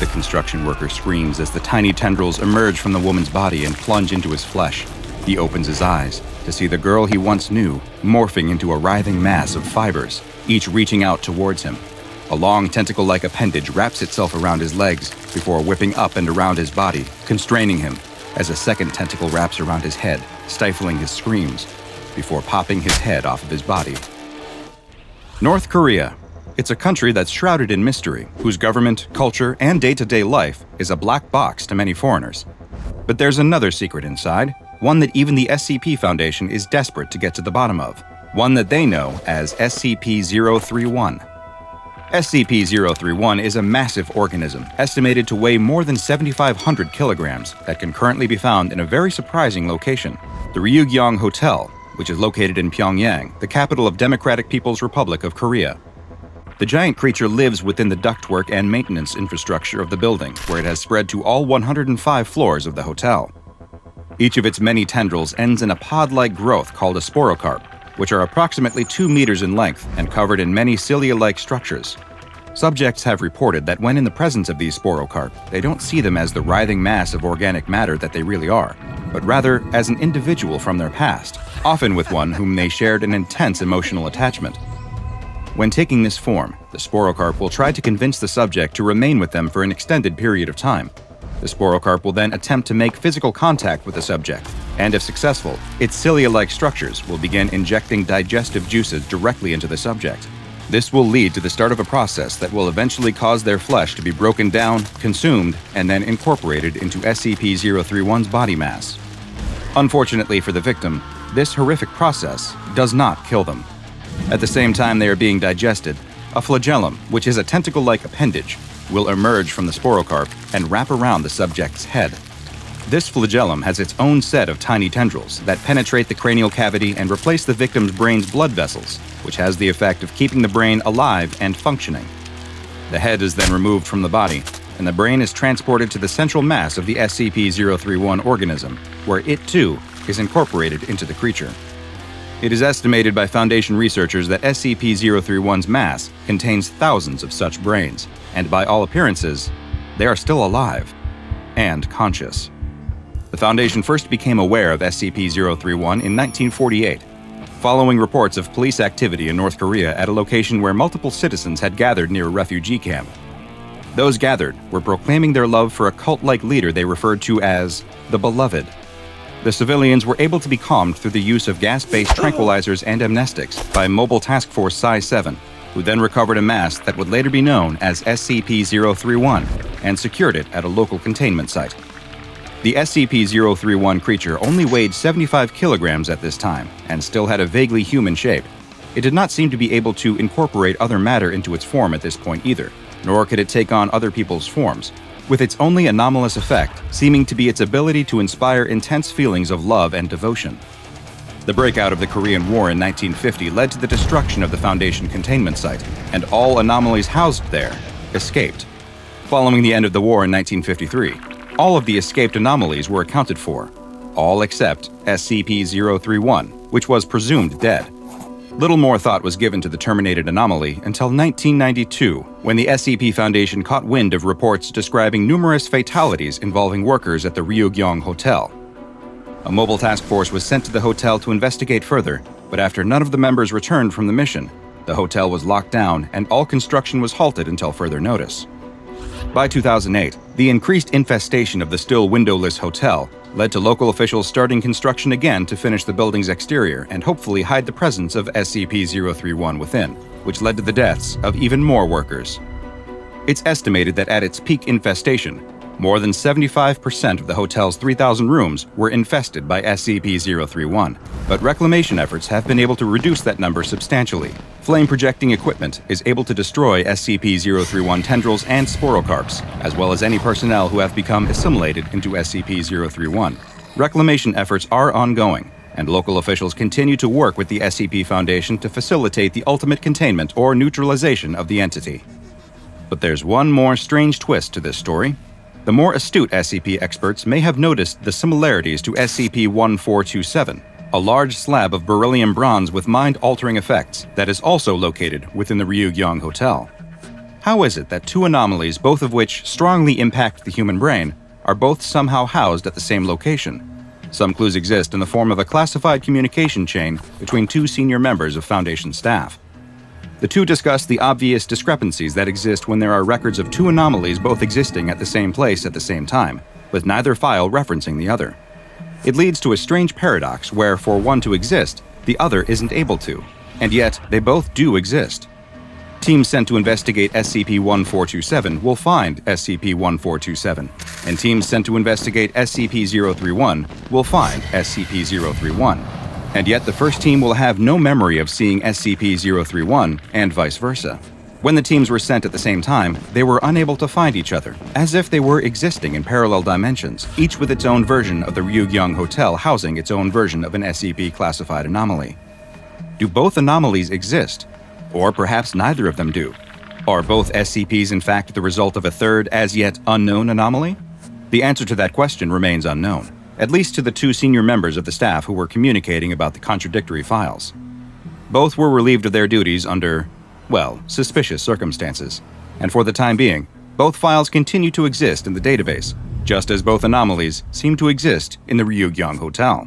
The construction worker screams as the tiny tendrils emerge from the woman's body and plunge into his flesh. He opens his eyes to see the girl he once knew morphing into a writhing mass of fibers, each reaching out towards him. A long tentacle like appendage wraps itself around his legs before whipping up and around his body, constraining him, as a second tentacle wraps around his head, stifling his screams, before popping his head off of his body. North Korea. It's a country that's shrouded in mystery, whose government, culture, and day to day life is a black box to many foreigners. But there's another secret inside, one that even the SCP Foundation is desperate to get to the bottom of, one that they know as SCP 031. SCP 031 is a massive organism, estimated to weigh more than 7,500 kilograms, that can currently be found in a very surprising location the Ryugyong Hotel, which is located in Pyongyang, the capital of Democratic People's Republic of Korea. The giant creature lives within the ductwork and maintenance infrastructure of the building, where it has spread to all 105 floors of the hotel. Each of its many tendrils ends in a pod like growth called a sporocarp, which are approximately 2 meters in length and covered in many cilia like structures. Subjects have reported that when in the presence of these sporocarp, they don't see them as the writhing mass of organic matter that they really are, but rather as an individual from their past, often with one whom they shared an intense emotional attachment. When taking this form, the sporocarp will try to convince the subject to remain with them for an extended period of time. The sporocarp will then attempt to make physical contact with the subject, and if successful, its cilia like structures will begin injecting digestive juices directly into the subject. This will lead to the start of a process that will eventually cause their flesh to be broken down, consumed, and then incorporated into SCP 031's body mass. Unfortunately for the victim, this horrific process does not kill them. At the same time they are being digested, a flagellum, which is a tentacle like appendage, will emerge from the sporocarp and wrap around the subject's head. This flagellum has its own set of tiny tendrils that penetrate the cranial cavity and replace the victim's brain's blood vessels, which has the effect of keeping the brain alive and functioning. The head is then removed from the body, and the brain is transported to the central mass of the SCP 031 organism, where it too is incorporated into the creature. It is estimated by Foundation researchers that SCP 031's mass contains thousands of such brains, and by all appearances, they are still alive and conscious. The Foundation first became aware of SCP 031 in 1948 following reports of police activity in North Korea at a location where multiple citizens had gathered near a refugee camp. Those gathered were proclaiming their love for a cult like leader they referred to as the Beloved. The civilians were able to be calmed through the use of gas based tranquilizers and amnestics by Mobile Task Force Psi 7, who then recovered a mask that would later be known as SCP 031 and secured it at a local containment site. The SCP-031 creature only weighed 75 kilograms at this time and still had a vaguely human shape. It did not seem to be able to incorporate other matter into its form at this point either, nor could it take on other people's forms, with its only anomalous effect seeming to be its ability to inspire intense feelings of love and devotion. The breakout of the Korean War in 1950 led to the destruction of the Foundation containment site, and all anomalies housed there escaped. Following the end of the war in 1953, all of the escaped anomalies were accounted for, all except SCP 031, which was presumed dead. Little more thought was given to the terminated anomaly until 1992, when the SCP Foundation caught wind of reports describing numerous fatalities involving workers at the Ryugyong Hotel. A mobile task force was sent to the hotel to investigate further, but after none of the members returned from the mission, the hotel was locked down and all construction was halted until further notice. By 2008, the increased infestation of the still windowless hotel led to local officials starting construction again to finish the building's exterior and hopefully hide the presence of SCP 031 within, which led to the deaths of even more workers. It's estimated that at its peak infestation, more than 75% of the hotel's 3,000 rooms were infested by SCP 031, but reclamation efforts have been able to reduce that number substantially. Flame projecting equipment is able to destroy SCP 031 tendrils and sporocarps, as well as any personnel who have become assimilated into SCP 031. Reclamation efforts are ongoing, and local officials continue to work with the SCP Foundation to facilitate the ultimate containment or neutralization of the entity. But there's one more strange twist to this story. The more astute SCP experts may have noticed the similarities to SCP 1427, a large slab of beryllium bronze with mind altering effects that is also located within the Ryugyong Hotel. How is it that two anomalies, both of which strongly impact the human brain, are both somehow housed at the same location? Some clues exist in the form of a classified communication chain between two senior members of Foundation staff. The two discuss the obvious discrepancies that exist when there are records of two anomalies both existing at the same place at the same time, with neither file referencing the other. It leads to a strange paradox where, for one to exist, the other isn't able to, and yet they both do exist. Teams sent to investigate SCP 1427 will find SCP 1427, and teams sent to investigate SCP 031 will find SCP 031 and yet the first team will have no memory of seeing SCP 031 and vice versa. When the teams were sent at the same time, they were unable to find each other, as if they were existing in parallel dimensions, each with its own version of the Ryugyong Hotel housing its own version of an SCP classified anomaly. Do both anomalies exist? Or perhaps neither of them do? Are both SCPs in fact the result of a third, as yet unknown anomaly? The answer to that question remains unknown at least to the two senior members of the staff who were communicating about the contradictory files. Both were relieved of their duties under, well, suspicious circumstances, and for the time being, both files continue to exist in the database, just as both anomalies seem to exist in the Ryugyong Hotel.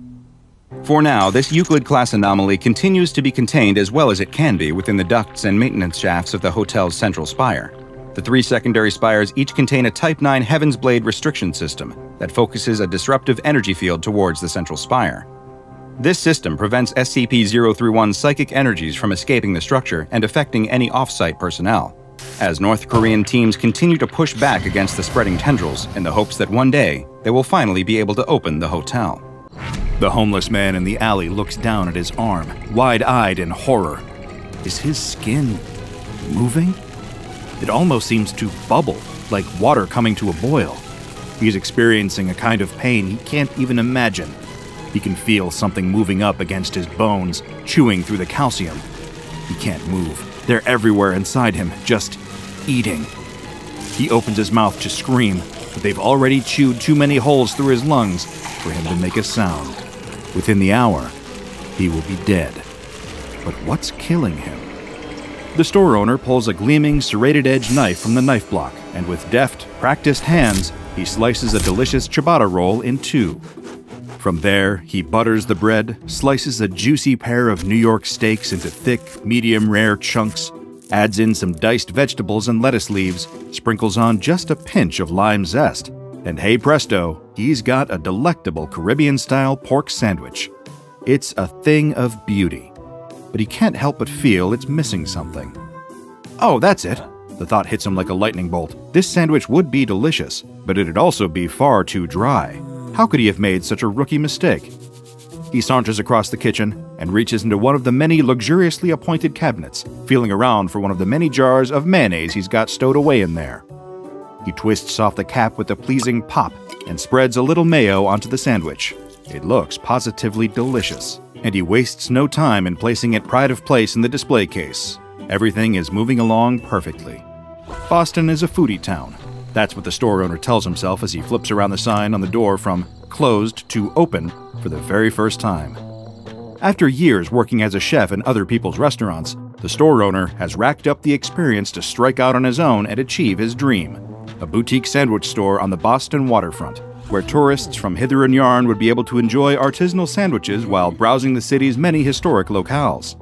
For now, this Euclid class anomaly continues to be contained as well as it can be within the ducts and maintenance shafts of the hotel's central spire. The three secondary spires each contain a Type 9 Heaven's Blade restriction system that focuses a disruptive energy field towards the central spire. This system prevents SCP-031's psychic energies from escaping the structure and affecting any off-site personnel, as North Korean teams continue to push back against the spreading tendrils in the hopes that one day they will finally be able to open the hotel. The homeless man in the alley looks down at his arm, wide eyed in horror. Is his skin moving? It almost seems to bubble, like water coming to a boil. He's experiencing a kind of pain he can't even imagine. He can feel something moving up against his bones, chewing through the calcium. He can't move. They're everywhere inside him, just eating. He opens his mouth to scream, but they've already chewed too many holes through his lungs for him to make a sound. Within the hour, he will be dead. But what's killing him? The store owner pulls a gleaming, serrated edge knife from the knife block, and with deft, practiced hands, he slices a delicious ciabatta roll in two. From there, he butters the bread, slices a juicy pair of New York steaks into thick, medium rare chunks, adds in some diced vegetables and lettuce leaves, sprinkles on just a pinch of lime zest, and hey presto, he's got a delectable Caribbean style pork sandwich. It's a thing of beauty. But he can't help but feel it's missing something. Oh, that's it. The thought hits him like a lightning bolt. This sandwich would be delicious, but it'd also be far too dry. How could he have made such a rookie mistake? He saunters across the kitchen and reaches into one of the many luxuriously appointed cabinets, feeling around for one of the many jars of mayonnaise he's got stowed away in there. He twists off the cap with a pleasing pop and spreads a little mayo onto the sandwich. It looks positively delicious, and he wastes no time in placing it pride of place in the display case. Everything is moving along perfectly. Boston is a foodie town. That's what the store owner tells himself as he flips around the sign on the door from closed to open for the very first time. After years working as a chef in other people's restaurants, the store owner has racked up the experience to strike out on his own and achieve his dream a boutique sandwich store on the Boston waterfront, where tourists from hither and yon would be able to enjoy artisanal sandwiches while browsing the city's many historic locales.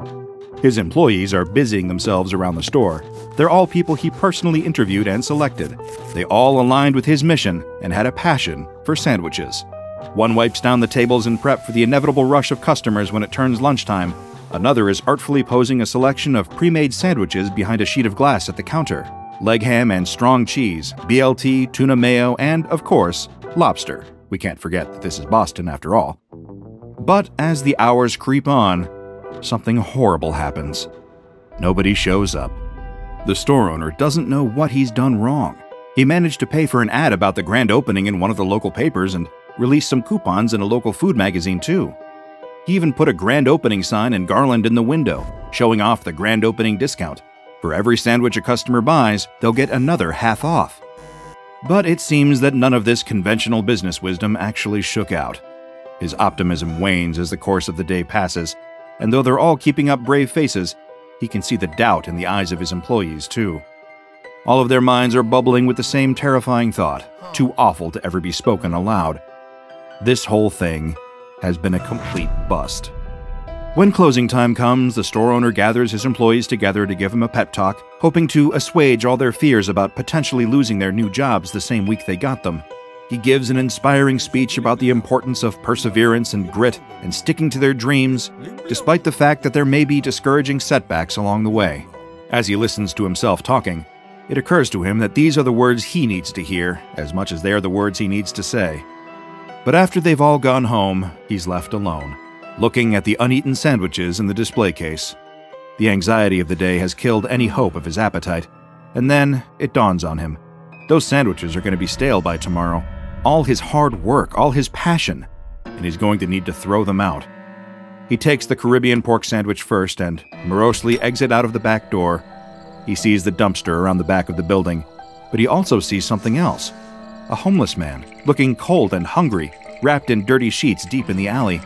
His employees are busying themselves around the store. They're all people he personally interviewed and selected. They all aligned with his mission and had a passion for sandwiches. One wipes down the tables in prep for the inevitable rush of customers when it turns lunchtime. Another is artfully posing a selection of pre made sandwiches behind a sheet of glass at the counter leg ham and strong cheese, BLT, tuna mayo, and, of course, lobster. We can't forget that this is Boston after all. But as the hours creep on, something horrible happens. Nobody shows up. The store owner doesn't know what he's done wrong. He managed to pay for an ad about the grand opening in one of the local papers and released some coupons in a local food magazine, too. He even put a grand opening sign and garland in the window, showing off the grand opening discount. For every sandwich a customer buys, they'll get another half off. But it seems that none of this conventional business wisdom actually shook out. His optimism wanes as the course of the day passes, and though they're all keeping up brave faces, he can see the doubt in the eyes of his employees, too. All of their minds are bubbling with the same terrifying thought, too awful to ever be spoken aloud. This whole thing has been a complete bust. When closing time comes, the store owner gathers his employees together to give him a pep talk, hoping to assuage all their fears about potentially losing their new jobs the same week they got them. He gives an inspiring speech about the importance of perseverance and grit and sticking to their dreams, despite the fact that there may be discouraging setbacks along the way. As he listens to himself talking, it occurs to him that these are the words he needs to hear, as much as they are the words he needs to say. But after they've all gone home, he's left alone looking at the uneaten sandwiches in the display case. The anxiety of the day has killed any hope of his appetite, and then it dawns on him. Those sandwiches are going to be stale by tomorrow. All his hard work, all his passion, and he's going to need to throw them out. He takes the Caribbean pork sandwich first and morosely exit out of the back door. He sees the dumpster around the back of the building, but he also sees something else. A homeless man, looking cold and hungry, wrapped in dirty sheets deep in the alley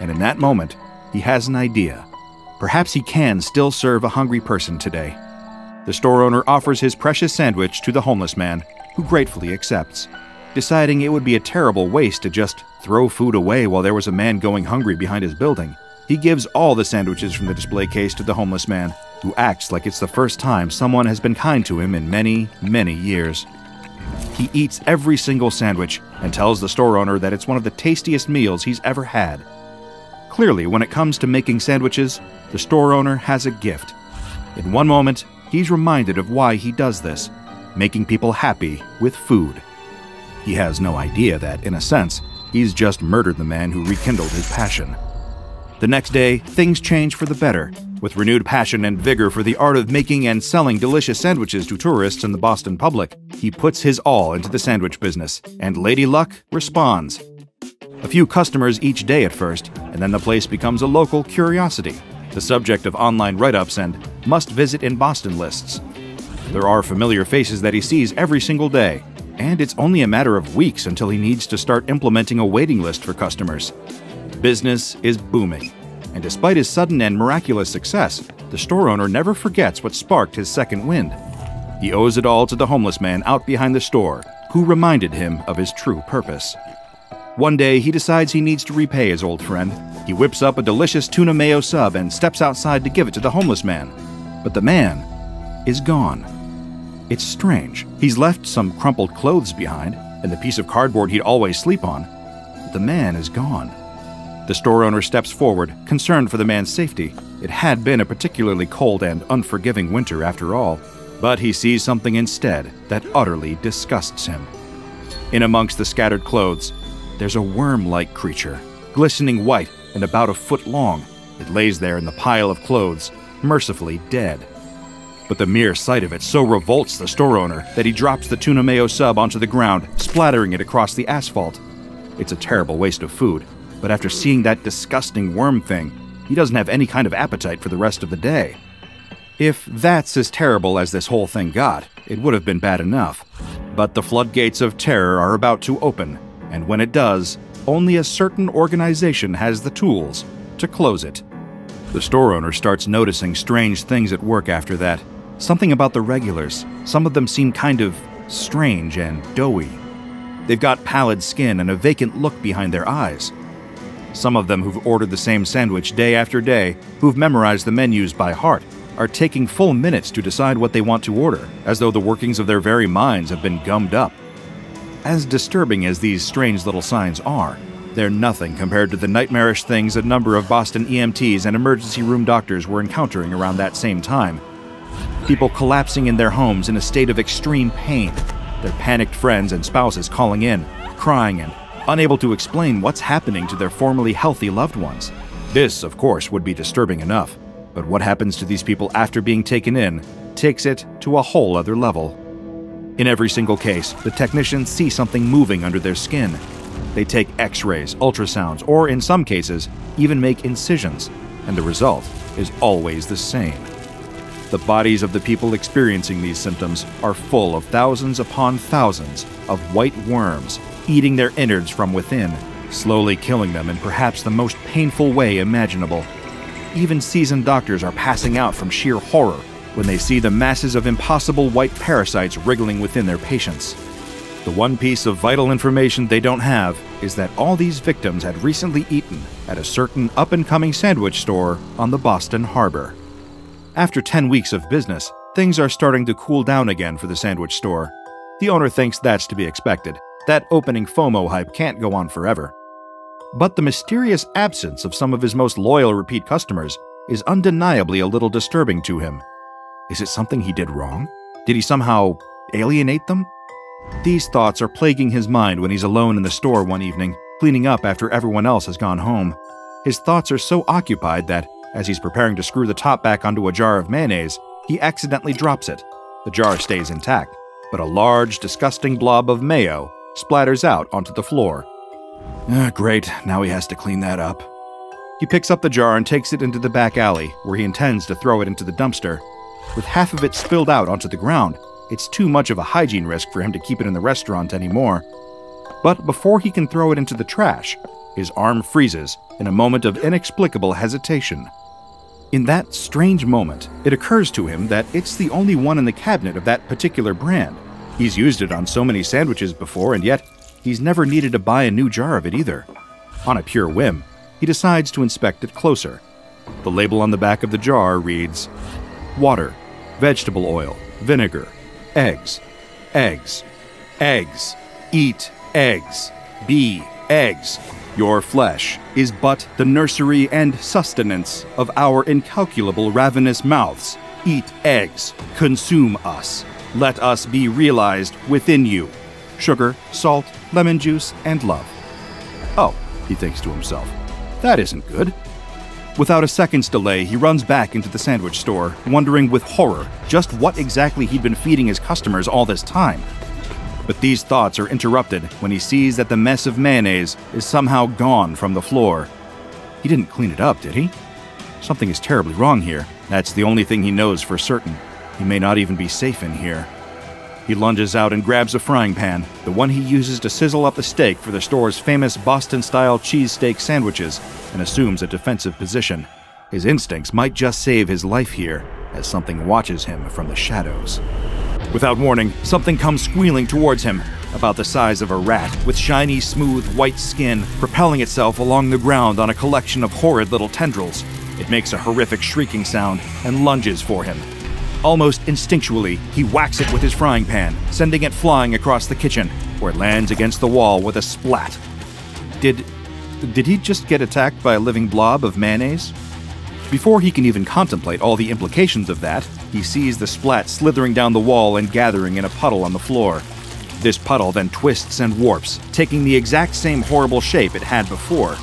and in that moment, he has an idea. Perhaps he can still serve a hungry person today. The store owner offers his precious sandwich to the homeless man, who gratefully accepts, deciding it would be a terrible waste to just throw food away while there was a man going hungry behind his building, he gives all the sandwiches from the display case to the homeless man, who acts like it's the first time someone has been kind to him in many, many years. He eats every single sandwich and tells the store owner that it's one of the tastiest meals he's ever had. Clearly, when it comes to making sandwiches, the store owner has a gift. In one moment, he's reminded of why he does this making people happy with food. He has no idea that, in a sense, he's just murdered the man who rekindled his passion. The next day, things change for the better. With renewed passion and vigor for the art of making and selling delicious sandwiches to tourists and the Boston public, he puts his all into the sandwich business, and Lady Luck responds. A few customers each day at first, and then the place becomes a local curiosity, the subject of online write ups and must visit in Boston lists. There are familiar faces that he sees every single day, and it's only a matter of weeks until he needs to start implementing a waiting list for customers. Business is booming, and despite his sudden and miraculous success, the store owner never forgets what sparked his second wind. He owes it all to the homeless man out behind the store, who reminded him of his true purpose. One day, he decides he needs to repay his old friend. He whips up a delicious tuna mayo sub and steps outside to give it to the homeless man. But the man is gone. It's strange. He's left some crumpled clothes behind and the piece of cardboard he'd always sleep on. But the man is gone. The store owner steps forward, concerned for the man's safety. It had been a particularly cold and unforgiving winter after all, but he sees something instead that utterly disgusts him. In amongst the scattered clothes, there's a worm like creature, glistening white and about a foot long. It lays there in the pile of clothes, mercifully dead. But the mere sight of it so revolts the store owner that he drops the tuna mayo sub onto the ground, splattering it across the asphalt. It's a terrible waste of food, but after seeing that disgusting worm thing, he doesn't have any kind of appetite for the rest of the day. If that's as terrible as this whole thing got, it would have been bad enough. But the floodgates of terror are about to open, and when it does, only a certain organization has the tools to close it. The store owner starts noticing strange things at work after that. Something about the regulars. Some of them seem kind of strange and doughy. They've got pallid skin and a vacant look behind their eyes. Some of them who've ordered the same sandwich day after day, who've memorized the menus by heart, are taking full minutes to decide what they want to order, as though the workings of their very minds have been gummed up. As disturbing as these strange little signs are, they're nothing compared to the nightmarish things a number of Boston EMTs and emergency room doctors were encountering around that same time. People collapsing in their homes in a state of extreme pain, their panicked friends and spouses calling in, crying and unable to explain what's happening to their formerly healthy loved ones. This, of course, would be disturbing enough, but what happens to these people after being taken in takes it to a whole other level. In every single case, the technicians see something moving under their skin. They take x rays, ultrasounds, or in some cases, even make incisions, and the result is always the same. The bodies of the people experiencing these symptoms are full of thousands upon thousands of white worms eating their innards from within, slowly killing them in perhaps the most painful way imaginable. Even seasoned doctors are passing out from sheer horror when they see the masses of impossible white parasites wriggling within their patients. The one piece of vital information they don't have is that all these victims had recently eaten at a certain up and coming sandwich store on the Boston Harbor. After 10 weeks of business, things are starting to cool down again for the sandwich store. The owner thinks that's to be expected. That opening FOMO hype can't go on forever. But the mysterious absence of some of his most loyal repeat customers is undeniably a little disturbing to him. Is it something he did wrong? Did he somehow alienate them? These thoughts are plaguing his mind when he's alone in the store one evening, cleaning up after everyone else has gone home. His thoughts are so occupied that, as he's preparing to screw the top back onto a jar of mayonnaise, he accidentally drops it. The jar stays intact, but a large, disgusting blob of mayo splatters out onto the floor. Ah, great, now he has to clean that up. He picks up the jar and takes it into the back alley, where he intends to throw it into the dumpster. With half of it spilled out onto the ground, it's too much of a hygiene risk for him to keep it in the restaurant anymore. But before he can throw it into the trash, his arm freezes in a moment of inexplicable hesitation. In that strange moment, it occurs to him that it's the only one in the cabinet of that particular brand. He's used it on so many sandwiches before, and yet he's never needed to buy a new jar of it either. On a pure whim, he decides to inspect it closer. The label on the back of the jar reads Water, vegetable oil, vinegar, eggs, eggs, eggs, eat eggs, be eggs. Your flesh is but the nursery and sustenance of our incalculable ravenous mouths. Eat eggs, consume us. Let us be realized within you. Sugar, salt, lemon juice, and love. Oh, he thinks to himself, that isn't good. Without a second's delay, he runs back into the sandwich store, wondering with horror just what exactly he'd been feeding his customers all this time. But these thoughts are interrupted when he sees that the mess of mayonnaise is somehow gone from the floor. He didn't clean it up, did he? Something is terribly wrong here. That's the only thing he knows for certain. He may not even be safe in here. He lunges out and grabs a frying pan, the one he uses to sizzle up the steak for the store's famous Boston style cheesesteak sandwiches, and assumes a defensive position. His instincts might just save his life here, as something watches him from the shadows. Without warning, something comes squealing towards him, about the size of a rat, with shiny, smooth, white skin, propelling itself along the ground on a collection of horrid little tendrils. It makes a horrific shrieking sound and lunges for him. Almost instinctually, he whacks it with his frying pan, sending it flying across the kitchen, where it lands against the wall with a splat. Did. did he just get attacked by a living blob of mayonnaise? Before he can even contemplate all the implications of that, he sees the splat slithering down the wall and gathering in a puddle on the floor. This puddle then twists and warps, taking the exact same horrible shape it had before.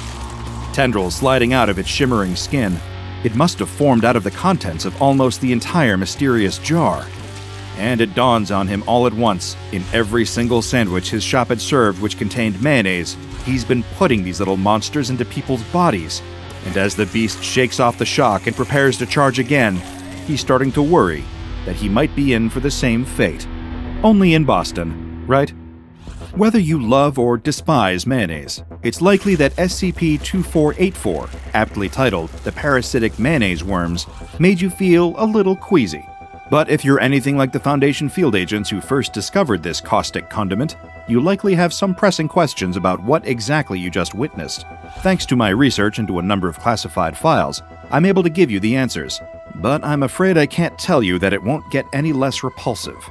Tendrils sliding out of its shimmering skin. It must have formed out of the contents of almost the entire mysterious jar. And it dawns on him all at once in every single sandwich his shop had served which contained mayonnaise, he's been putting these little monsters into people's bodies. And as the beast shakes off the shock and prepares to charge again, he's starting to worry that he might be in for the same fate. Only in Boston, right? Whether you love or despise mayonnaise, it's likely that SCP 2484, aptly titled The Parasitic Mayonnaise Worms, made you feel a little queasy. But if you're anything like the Foundation field agents who first discovered this caustic condiment, you likely have some pressing questions about what exactly you just witnessed. Thanks to my research into a number of classified files, I'm able to give you the answers, but I'm afraid I can't tell you that it won't get any less repulsive.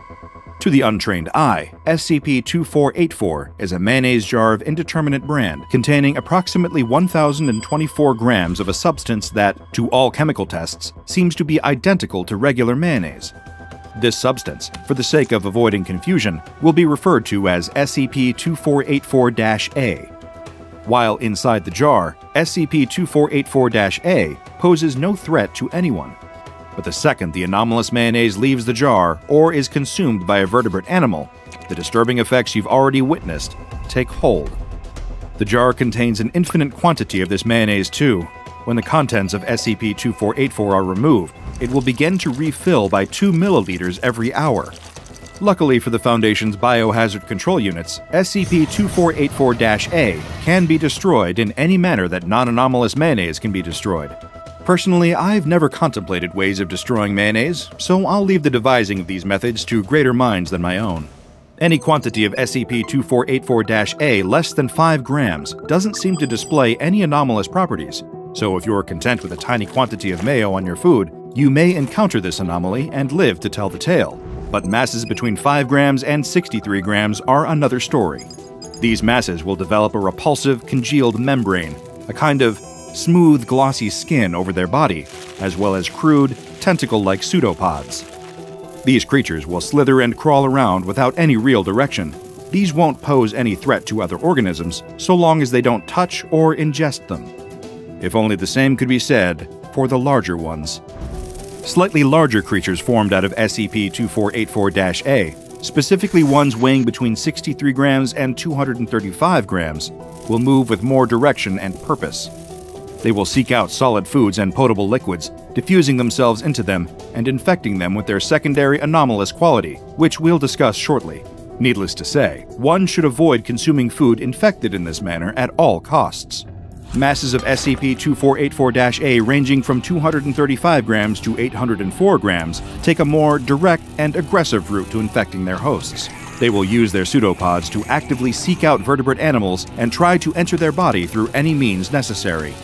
To the untrained eye, SCP 2484 is a mayonnaise jar of indeterminate brand containing approximately 1,024 grams of a substance that, to all chemical tests, seems to be identical to regular mayonnaise. This substance, for the sake of avoiding confusion, will be referred to as SCP 2484 A. While inside the jar, SCP 2484 A poses no threat to anyone but the second the anomalous mayonnaise leaves the jar or is consumed by a vertebrate animal, the disturbing effects you've already witnessed take hold. The jar contains an infinite quantity of this mayonnaise, too. When the contents of SCP 2484 are removed, it will begin to refill by 2 milliliters every hour. Luckily for the Foundation's biohazard control units, SCP 2484 A can be destroyed in any manner that non anomalous mayonnaise can be destroyed. Personally, I've never contemplated ways of destroying mayonnaise, so I'll leave the devising of these methods to greater minds than my own. Any quantity of SCP 2484 A less than 5 grams doesn't seem to display any anomalous properties, so if you're content with a tiny quantity of mayo on your food, you may encounter this anomaly and live to tell the tale. But masses between 5 grams and 63 grams are another story. These masses will develop a repulsive, congealed membrane, a kind of smooth, glossy skin over their body, as well as crude, tentacle like pseudopods. These creatures will slither and crawl around without any real direction. These won't pose any threat to other organisms so long as they don't touch or ingest them. If only the same could be said for the larger ones. Slightly larger creatures formed out of SCP 2484 A, specifically ones weighing between 63 grams and 235 grams, will move with more direction and purpose. They will seek out solid foods and potable liquids, diffusing themselves into them and infecting them with their secondary anomalous quality, which we'll discuss shortly. Needless to say, one should avoid consuming food infected in this manner at all costs. Masses of SCP 2484 A ranging from 235 grams to 804 grams take a more direct and aggressive route to infecting their hosts. They will use their pseudopods to actively seek out vertebrate animals and try to enter their body through any means necessary.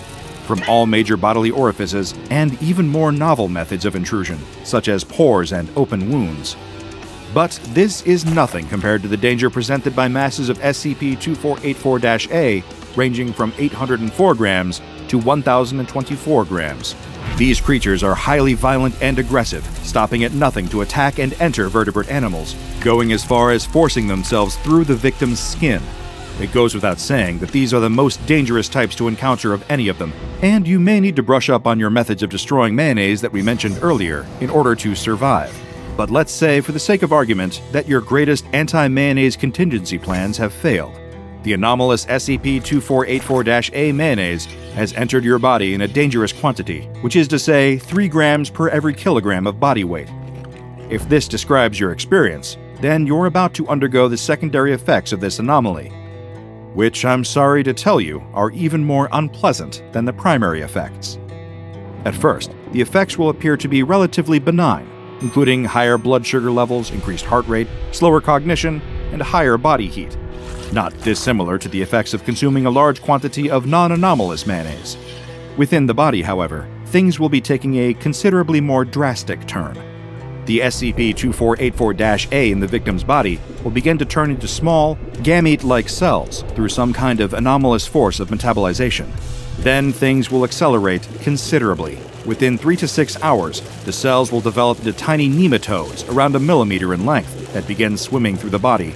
From all major bodily orifices and even more novel methods of intrusion, such as pores and open wounds. But this is nothing compared to the danger presented by masses of SCP 2484 A, ranging from 804 grams to 1,024 grams. These creatures are highly violent and aggressive, stopping at nothing to attack and enter vertebrate animals, going as far as forcing themselves through the victim's skin. It goes without saying that these are the most dangerous types to encounter of any of them, and you may need to brush up on your methods of destroying mayonnaise that we mentioned earlier in order to survive. But let's say, for the sake of argument, that your greatest anti mayonnaise contingency plans have failed. The anomalous SCP 2484 A mayonnaise has entered your body in a dangerous quantity, which is to say, 3 grams per every kilogram of body weight. If this describes your experience, then you're about to undergo the secondary effects of this anomaly, which I'm sorry to tell you are even more unpleasant than the primary effects. At first, the effects will appear to be relatively benign, including higher blood sugar levels, increased heart rate, slower cognition, and higher body heat. Not dissimilar to the effects of consuming a large quantity of non anomalous mayonnaise. Within the body, however, things will be taking a considerably more drastic turn. The SCP 2484 A in the victim's body will begin to turn into small, gamete like cells through some kind of anomalous force of metabolization. Then things will accelerate considerably. Within three to six hours, the cells will develop into tiny nematodes around a millimeter in length that begin swimming through the body.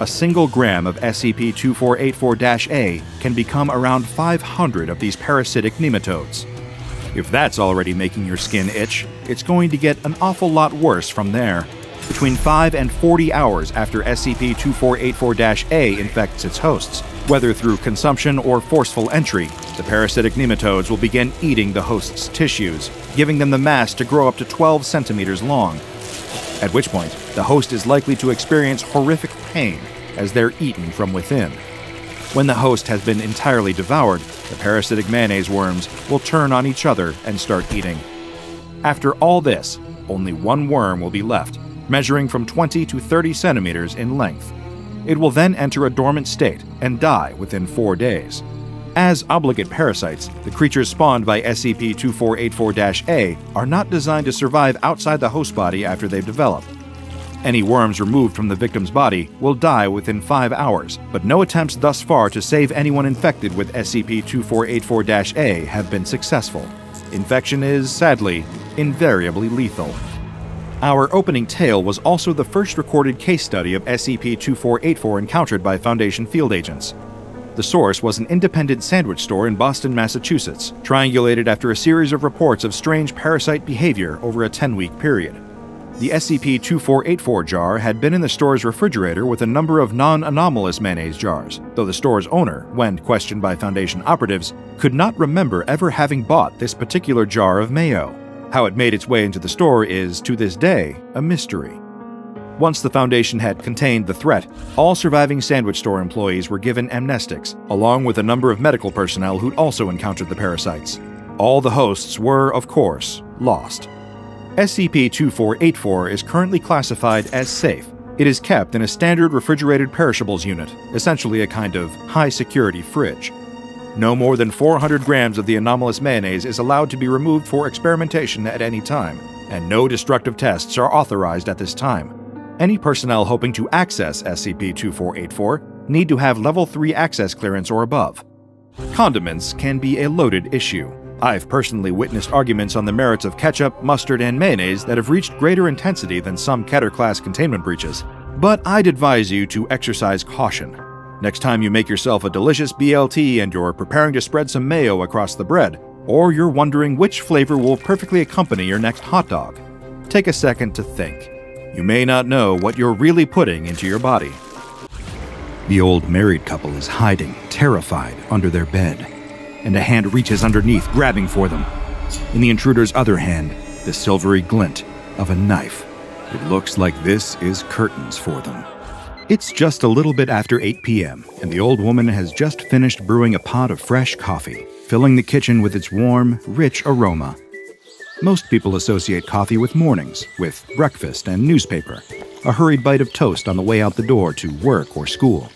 A single gram of SCP 2484 A can become around 500 of these parasitic nematodes. If that's already making your skin itch, it's going to get an awful lot worse from there. Between 5 and 40 hours after SCP 2484 A infects its hosts, whether through consumption or forceful entry, the parasitic nematodes will begin eating the host's tissues, giving them the mass to grow up to 12 centimeters long. At which point, the host is likely to experience horrific pain as they're eaten from within. When the host has been entirely devoured, the parasitic mayonnaise worms will turn on each other and start eating. After all this, only one worm will be left, measuring from 20 to 30 centimeters in length. It will then enter a dormant state and die within four days. As obligate parasites, the creatures spawned by SCP 2484 A are not designed to survive outside the host body after they've developed. Any worms removed from the victim's body will die within five hours, but no attempts thus far to save anyone infected with SCP 2484 A have been successful. Infection is, sadly, invariably lethal. Our opening tale was also the first recorded case study of SCP 2484 encountered by Foundation field agents. The source was an independent sandwich store in Boston, Massachusetts, triangulated after a series of reports of strange parasite behavior over a 10 week period. The SCP 2484 jar had been in the store's refrigerator with a number of non anomalous mayonnaise jars, though the store's owner, when questioned by Foundation operatives, could not remember ever having bought this particular jar of mayo. How it made its way into the store is, to this day, a mystery. Once the Foundation had contained the threat, all surviving sandwich store employees were given amnestics, along with a number of medical personnel who'd also encountered the parasites. All the hosts were, of course, lost. SCP 2484 is currently classified as safe. It is kept in a standard refrigerated perishables unit, essentially a kind of high security fridge. No more than 400 grams of the anomalous mayonnaise is allowed to be removed for experimentation at any time, and no destructive tests are authorized at this time. Any personnel hoping to access SCP 2484 need to have Level 3 access clearance or above. Condiments can be a loaded issue. I've personally witnessed arguments on the merits of ketchup, mustard, and mayonnaise that have reached greater intensity than some Keter class containment breaches, but I'd advise you to exercise caution. Next time you make yourself a delicious BLT and you're preparing to spread some mayo across the bread, or you're wondering which flavor will perfectly accompany your next hot dog, take a second to think you may not know what you're really putting into your body. The old married couple is hiding, terrified, under their bed, and a hand reaches underneath, grabbing for them. In the intruder's other hand, the silvery glint of a knife. It looks like this is curtains for them. It's just a little bit after 8 p.m., and the old woman has just finished brewing a pot of fresh coffee, filling the kitchen with its warm, rich aroma most people associate coffee with mornings, with breakfast and newspaper. a hurried bite of toast on the way out the door to work or school.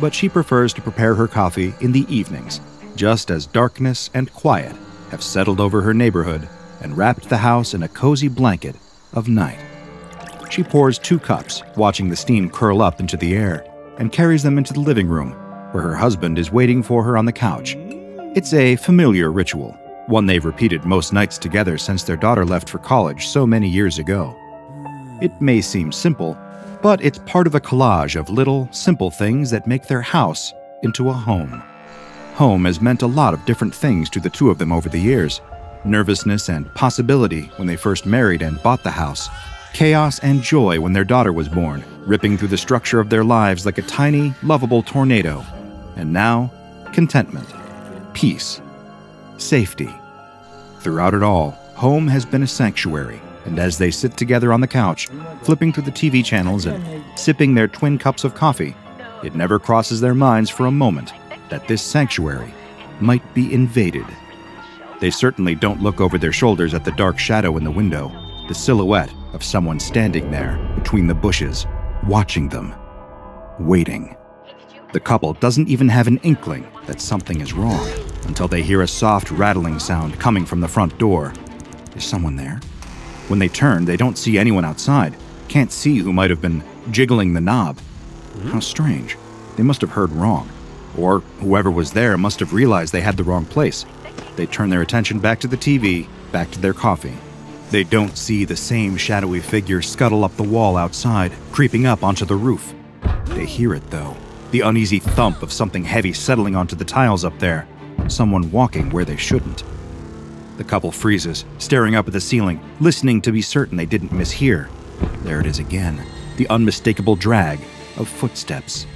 But she prefers to prepare her coffee in the evenings, just as darkness and quiet have settled over her neighborhood and wrapped the house in a cozy blanket of night. She pours two cups, watching the steam curl up into the air, and carries them into the living room, where her husband is waiting for her on the couch. It's a familiar ritual, one they've repeated most nights together since their daughter left for college so many years ago. It may seem simple, but it's part of a collage of little, simple things that make their house into a home. Home has meant a lot of different things to the two of them over the years. Nervousness and possibility when they first married and bought the house, chaos and joy when their daughter was born, ripping through the structure of their lives like a tiny, lovable tornado, and now, contentment, peace, safety. Throughout it all, home has been a sanctuary, and as they sit together on the couch, flipping through the TV channels and sipping their twin cups of coffee, it never crosses their minds for a moment that this sanctuary might be invaded. They certainly don't look over their shoulders at the dark shadow in the window, the silhouette of someone standing there between the bushes, watching them, waiting. The couple doesn't even have an inkling that something is wrong until they hear a soft rattling sound coming from the front door. Is someone there? When they turn, they don't see anyone outside, can't see who might have been jiggling the knob. How strange. They must have heard wrong. Or whoever was there must have realized they had the wrong place. They turn their attention back to the TV, back to their coffee. They don't see the same shadowy figure scuttle up the wall outside, creeping up onto the roof. They hear it, though the uneasy thump of something heavy settling onto the tiles up there, someone walking where they shouldn't. The couple freezes, staring up at the ceiling, listening to be certain they didn't mishear. There it is again the unmistakable drag of footsteps.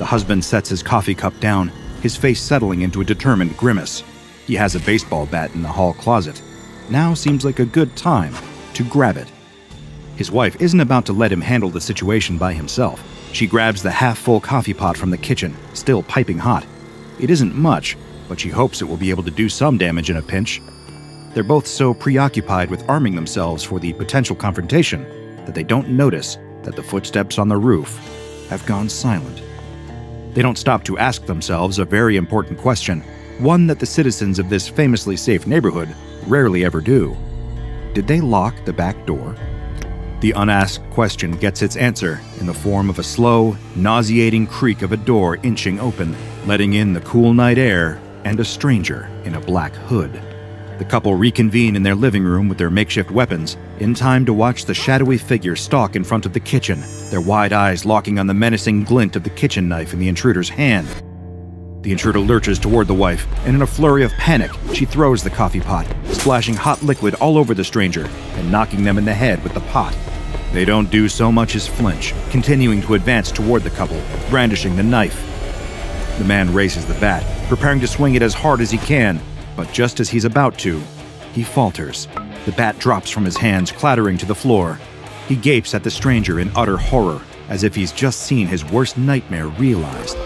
The husband sets his coffee cup down, his face settling into a determined grimace. He has a baseball bat in the hall closet. Now seems like a good time to grab it. His wife isn't about to let him handle the situation by himself. She grabs the half full coffee pot from the kitchen, still piping hot. It isn't much, but she hopes it will be able to do some damage in a pinch. They're both so preoccupied with arming themselves for the potential confrontation that they don't notice that the footsteps on the roof have gone silent. They don't stop to ask themselves a very important question, one that the citizens of this famously safe neighborhood rarely ever do. Did they lock the back door? The unasked question gets its answer in the form of a slow, nauseating creak of a door inching open, letting in the cool night air and a stranger in a black hood. The couple reconvene in their living room with their makeshift weapons, in time to watch the shadowy figure stalk in front of the kitchen, their wide eyes locking on the menacing glint of the kitchen knife in the intruder's hand. The intruder lurches toward the wife, and in a flurry of panic, she throws the coffee pot, splashing hot liquid all over the stranger and knocking them in the head with the pot. They don't do so much as flinch, continuing to advance toward the couple, brandishing the knife. The man raises the bat, preparing to swing it as hard as he can, but just as he's about to, he falters. The bat drops from his hands, clattering to the floor. He gapes at the stranger in utter horror, as if he's just seen his worst nightmare realized.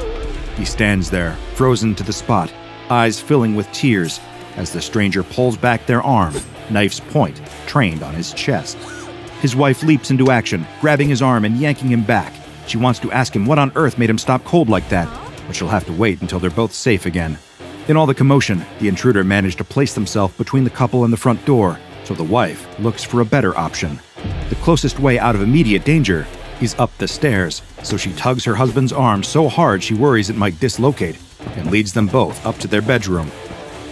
He stands there, frozen to the spot, eyes filling with tears, as the stranger pulls back their arm, knife's point trained on his chest. His wife leaps into action, grabbing his arm and yanking him back. She wants to ask him what on earth made him stop cold like that, but she'll have to wait until they're both safe again. In all the commotion, the intruder managed to place himself between the couple and the front door, so the wife looks for a better option. The closest way out of immediate danger is up the stairs, so she tugs her husband's arm so hard she worries it might dislocate and leads them both up to their bedroom.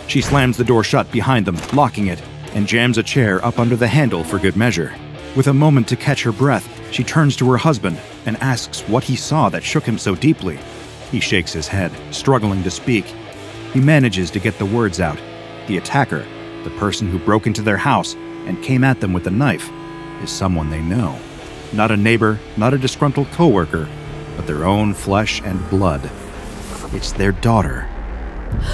She slams the door shut behind them, locking it, and jams a chair up under the handle for good measure. With a moment to catch her breath, she turns to her husband and asks what he saw that shook him so deeply. He shakes his head, struggling to speak. He manages to get the words out. The attacker, the person who broke into their house and came at them with a knife, is someone they know. Not a neighbor, not a disgruntled coworker, but their own flesh and blood. It's their daughter.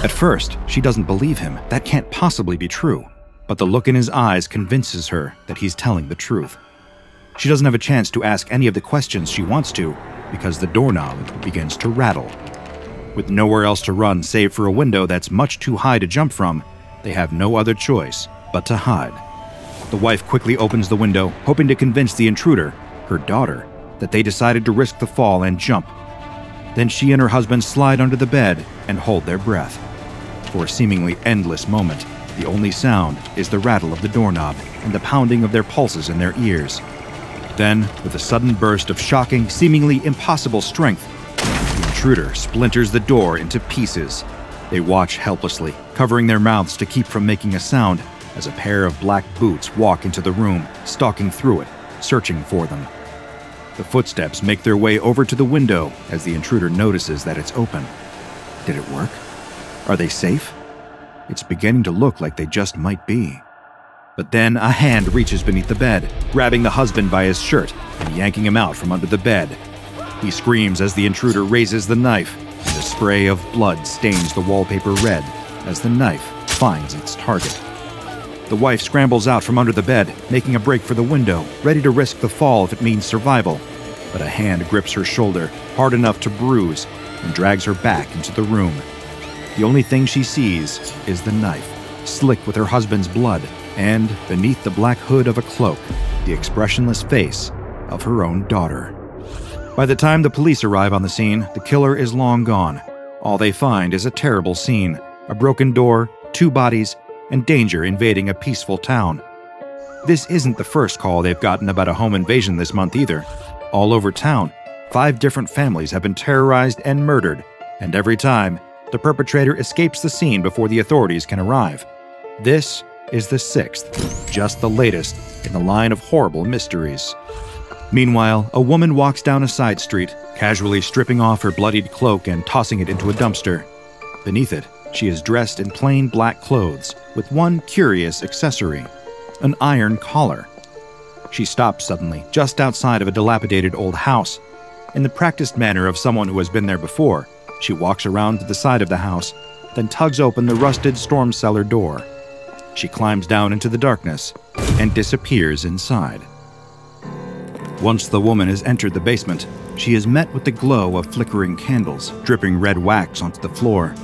At first, she doesn't believe him. That can't possibly be true. But the look in his eyes convinces her that he's telling the truth. She doesn't have a chance to ask any of the questions she wants to because the doorknob begins to rattle. With nowhere else to run save for a window that's much too high to jump from, they have no other choice but to hide. The wife quickly opens the window, hoping to convince the intruder her daughter that they decided to risk the fall and jump. Then she and her husband slide under the bed and hold their breath. For a seemingly endless moment, the only sound is the rattle of the doorknob and the pounding of their pulses in their ears. Then, with a sudden burst of shocking, seemingly impossible strength, intruder splinters the door into pieces. They watch helplessly, covering their mouths to keep from making a sound, as a pair of black boots walk into the room, stalking through it, searching for them. The footsteps make their way over to the window as the intruder notices that it's open. Did it work? Are they safe? It's beginning to look like they just might be. But then a hand reaches beneath the bed, grabbing the husband by his shirt and yanking him out from under the bed. He screams as the intruder raises the knife, and a spray of blood stains the wallpaper red as the knife finds its target. The wife scrambles out from under the bed, making a break for the window, ready to risk the fall if it means survival. But a hand grips her shoulder, hard enough to bruise, and drags her back into the room. The only thing she sees is the knife, slick with her husband's blood, and, beneath the black hood of a cloak, the expressionless face of her own daughter. By the time the police arrive on the scene, the killer is long gone. All they find is a terrible scene a broken door, two bodies, and danger invading a peaceful town. This isn't the first call they've gotten about a home invasion this month either. All over town, five different families have been terrorized and murdered, and every time, the perpetrator escapes the scene before the authorities can arrive. This is the sixth, just the latest in the line of horrible mysteries. Meanwhile, a woman walks down a side street, casually stripping off her bloodied cloak and tossing it into a dumpster. Beneath it, she is dressed in plain black clothes, with one curious accessory an iron collar. She stops suddenly, just outside of a dilapidated old house. In the practiced manner of someone who has been there before, she walks around to the side of the house, then tugs open the rusted storm cellar door. She climbs down into the darkness and disappears inside. Once the woman has entered the basement, she is met with the glow of flickering candles dripping red wax onto the floor.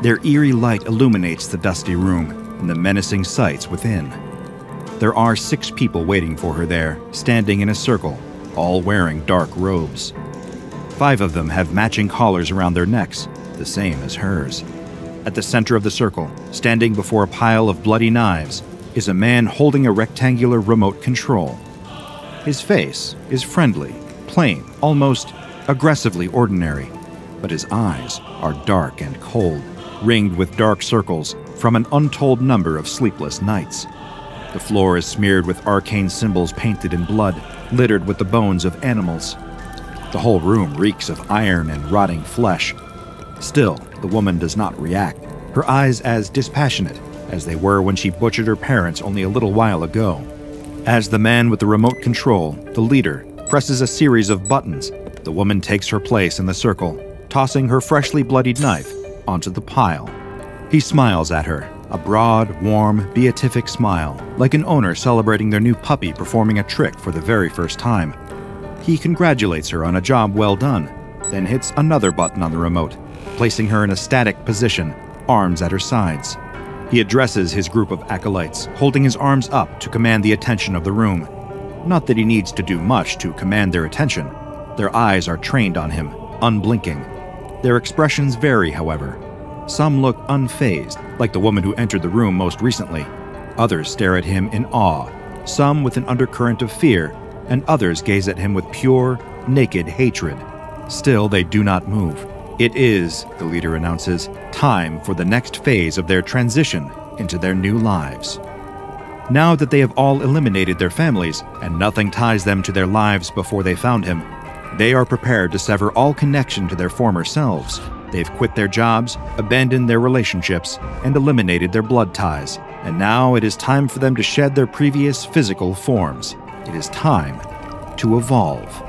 Their eerie light illuminates the dusty room and the menacing sights within. There are six people waiting for her there, standing in a circle, all wearing dark robes. Five of them have matching collars around their necks, the same as hers. At the center of the circle, standing before a pile of bloody knives, is a man holding a rectangular remote control. His face is friendly, plain, almost aggressively ordinary, but his eyes are dark and cold, ringed with dark circles from an untold number of sleepless nights. The floor is smeared with arcane symbols painted in blood, littered with the bones of animals. The whole room reeks of iron and rotting flesh. Still, the woman does not react, her eyes as dispassionate as they were when she butchered her parents only a little while ago. As the man with the remote control, the leader, presses a series of buttons, the woman takes her place in the circle, tossing her freshly bloodied knife onto the pile. He smiles at her, a broad, warm, beatific smile, like an owner celebrating their new puppy performing a trick for the very first time. He congratulates her on a job well done, then hits another button on the remote, placing her in a static position, arms at her sides. He addresses his group of acolytes, holding his arms up to command the attention of the room. Not that he needs to do much to command their attention. Their eyes are trained on him, unblinking. Their expressions vary, however. Some look unfazed, like the woman who entered the room most recently. Others stare at him in awe, some with an undercurrent of fear, and others gaze at him with pure, naked hatred. Still, they do not move. It is, the leader announces, time for the next phase of their transition into their new lives. Now that they have all eliminated their families and nothing ties them to their lives before they found him, they are prepared to sever all connection to their former selves. They've quit their jobs, abandoned their relationships, and eliminated their blood ties. And now it is time for them to shed their previous physical forms. It is time to evolve.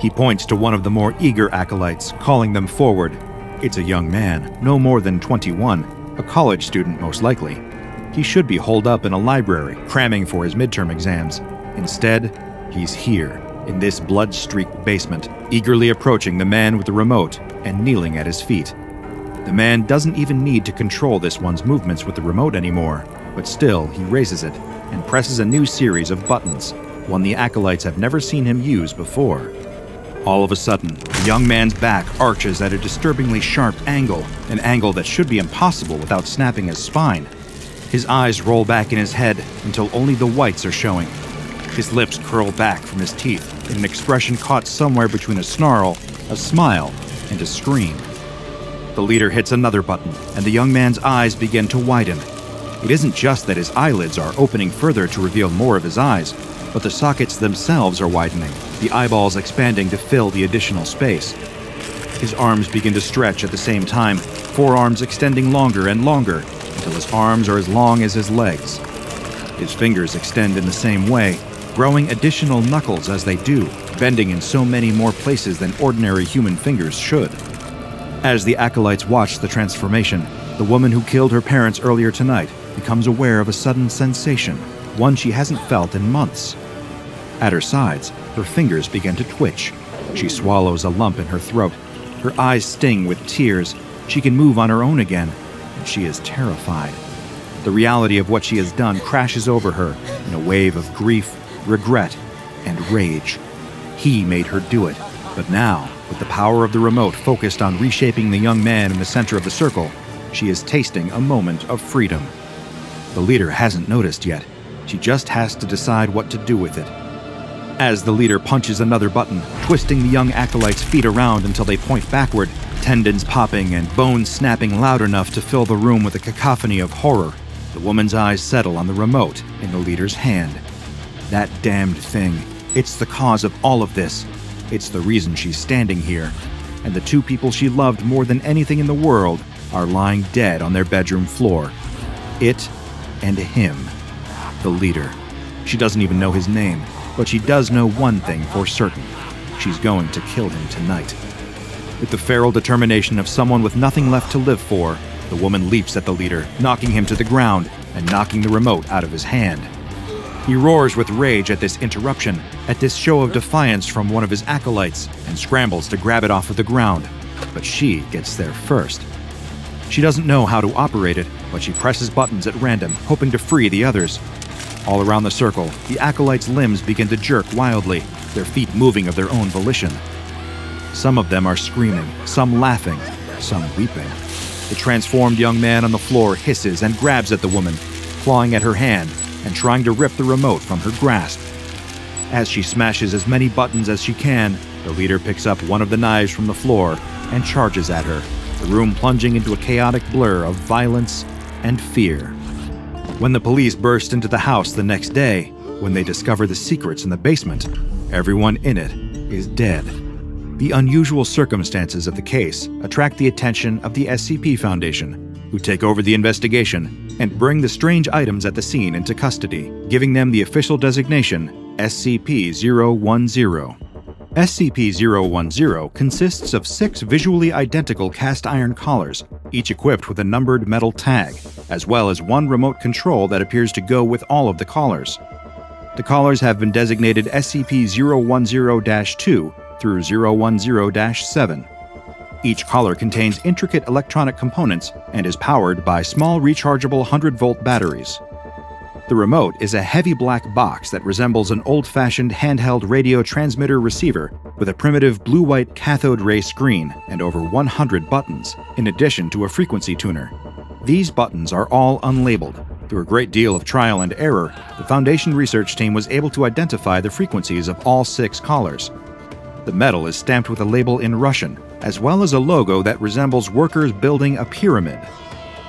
He points to one of the more eager acolytes, calling them forward. It's a young man, no more than 21, a college student most likely. He should be holed up in a library, cramming for his midterm exams. Instead, he's here, in this blood streaked basement, eagerly approaching the man with the remote and kneeling at his feet. The man doesn't even need to control this one's movements with the remote anymore, but still, he raises it and presses a new series of buttons. one the acolytes have never seen him use before. All of a sudden, the young man's back arches at a disturbingly sharp angle, an angle that should be impossible without snapping his spine. His eyes roll back in his head until only the whites are showing. His lips curl back from his teeth in an expression caught somewhere between a snarl, a smile, and a scream. The leader hits another button, and the young man's eyes begin to widen. It isn't just that his eyelids are opening further to reveal more of his eyes, but the sockets themselves are widening, the eyeballs expanding to fill the additional space. His arms begin to stretch at the same time, forearms extending longer and longer until his arms are as long as his legs. His fingers extend in the same way, growing additional knuckles as they do, bending in so many more places than ordinary human fingers should. As the acolytes watch the transformation, the woman who killed her parents earlier tonight becomes aware of a sudden sensation, one she hasn't felt in months. At her sides, her fingers begin to twitch. She swallows a lump in her throat. Her eyes sting with tears. She can move on her own again, and she is terrified. The reality of what she has done crashes over her in a wave of grief, regret, and rage. He made her do it, but now, with the power of the remote focused on reshaping the young man in the center of the circle, she is tasting a moment of freedom. The leader hasn't noticed yet. She just has to decide what to do with it. As the leader punches another button, twisting the young acolyte's feet around until they point backward, tendons popping and bones snapping loud enough to fill the room with a cacophony of horror, the woman's eyes settle on the remote in the leader's hand. That damned thing. It's the cause of all of this. It's the reason she's standing here. And the two people she loved more than anything in the world are lying dead on their bedroom floor. It and him, the leader. She doesn't even know his name, but she does know one thing for certain she's going to kill him tonight. With the feral determination of someone with nothing left to live for, the woman leaps at the leader, knocking him to the ground and knocking the remote out of his hand. He roars with rage at this interruption, at this show of defiance from one of his acolytes, and scrambles to grab it off of the ground. But she gets there first. She doesn't know how to operate it, but she presses buttons at random, hoping to free the others. All around the circle, the acolytes' limbs begin to jerk wildly, their feet moving of their own volition. Some of them are screaming, some laughing, some weeping. The transformed young man on the floor hisses and grabs at the woman, clawing at her hand and trying to rip the remote from her grasp. As she smashes as many buttons as she can, the leader picks up one of the knives from the floor and charges at her, the room plunging into a chaotic blur of violence and fear. When the police burst into the house the next day, when they discover the secrets in the basement, everyone in it is dead. The unusual circumstances of the case attract the attention of the SCP Foundation, who take over the investigation and bring the strange items at the scene into custody, giving them the official designation SCP 010. SCP 010 consists of six visually identical cast iron collars, each equipped with a numbered metal tag, as well as one remote control that appears to go with all of the collars. The collars have been designated SCP 010 2 through 010 7. Each collar contains intricate electronic components and is powered by small rechargeable 100 volt batteries. The remote is a heavy black box that resembles an old fashioned handheld radio transmitter receiver with a primitive blue white cathode ray screen and over 100 buttons, in addition to a frequency tuner. These buttons are all unlabeled. Through a great deal of trial and error, the Foundation research team was able to identify the frequencies of all six collars. The metal is stamped with a label in Russian, as well as a logo that resembles workers building a pyramid.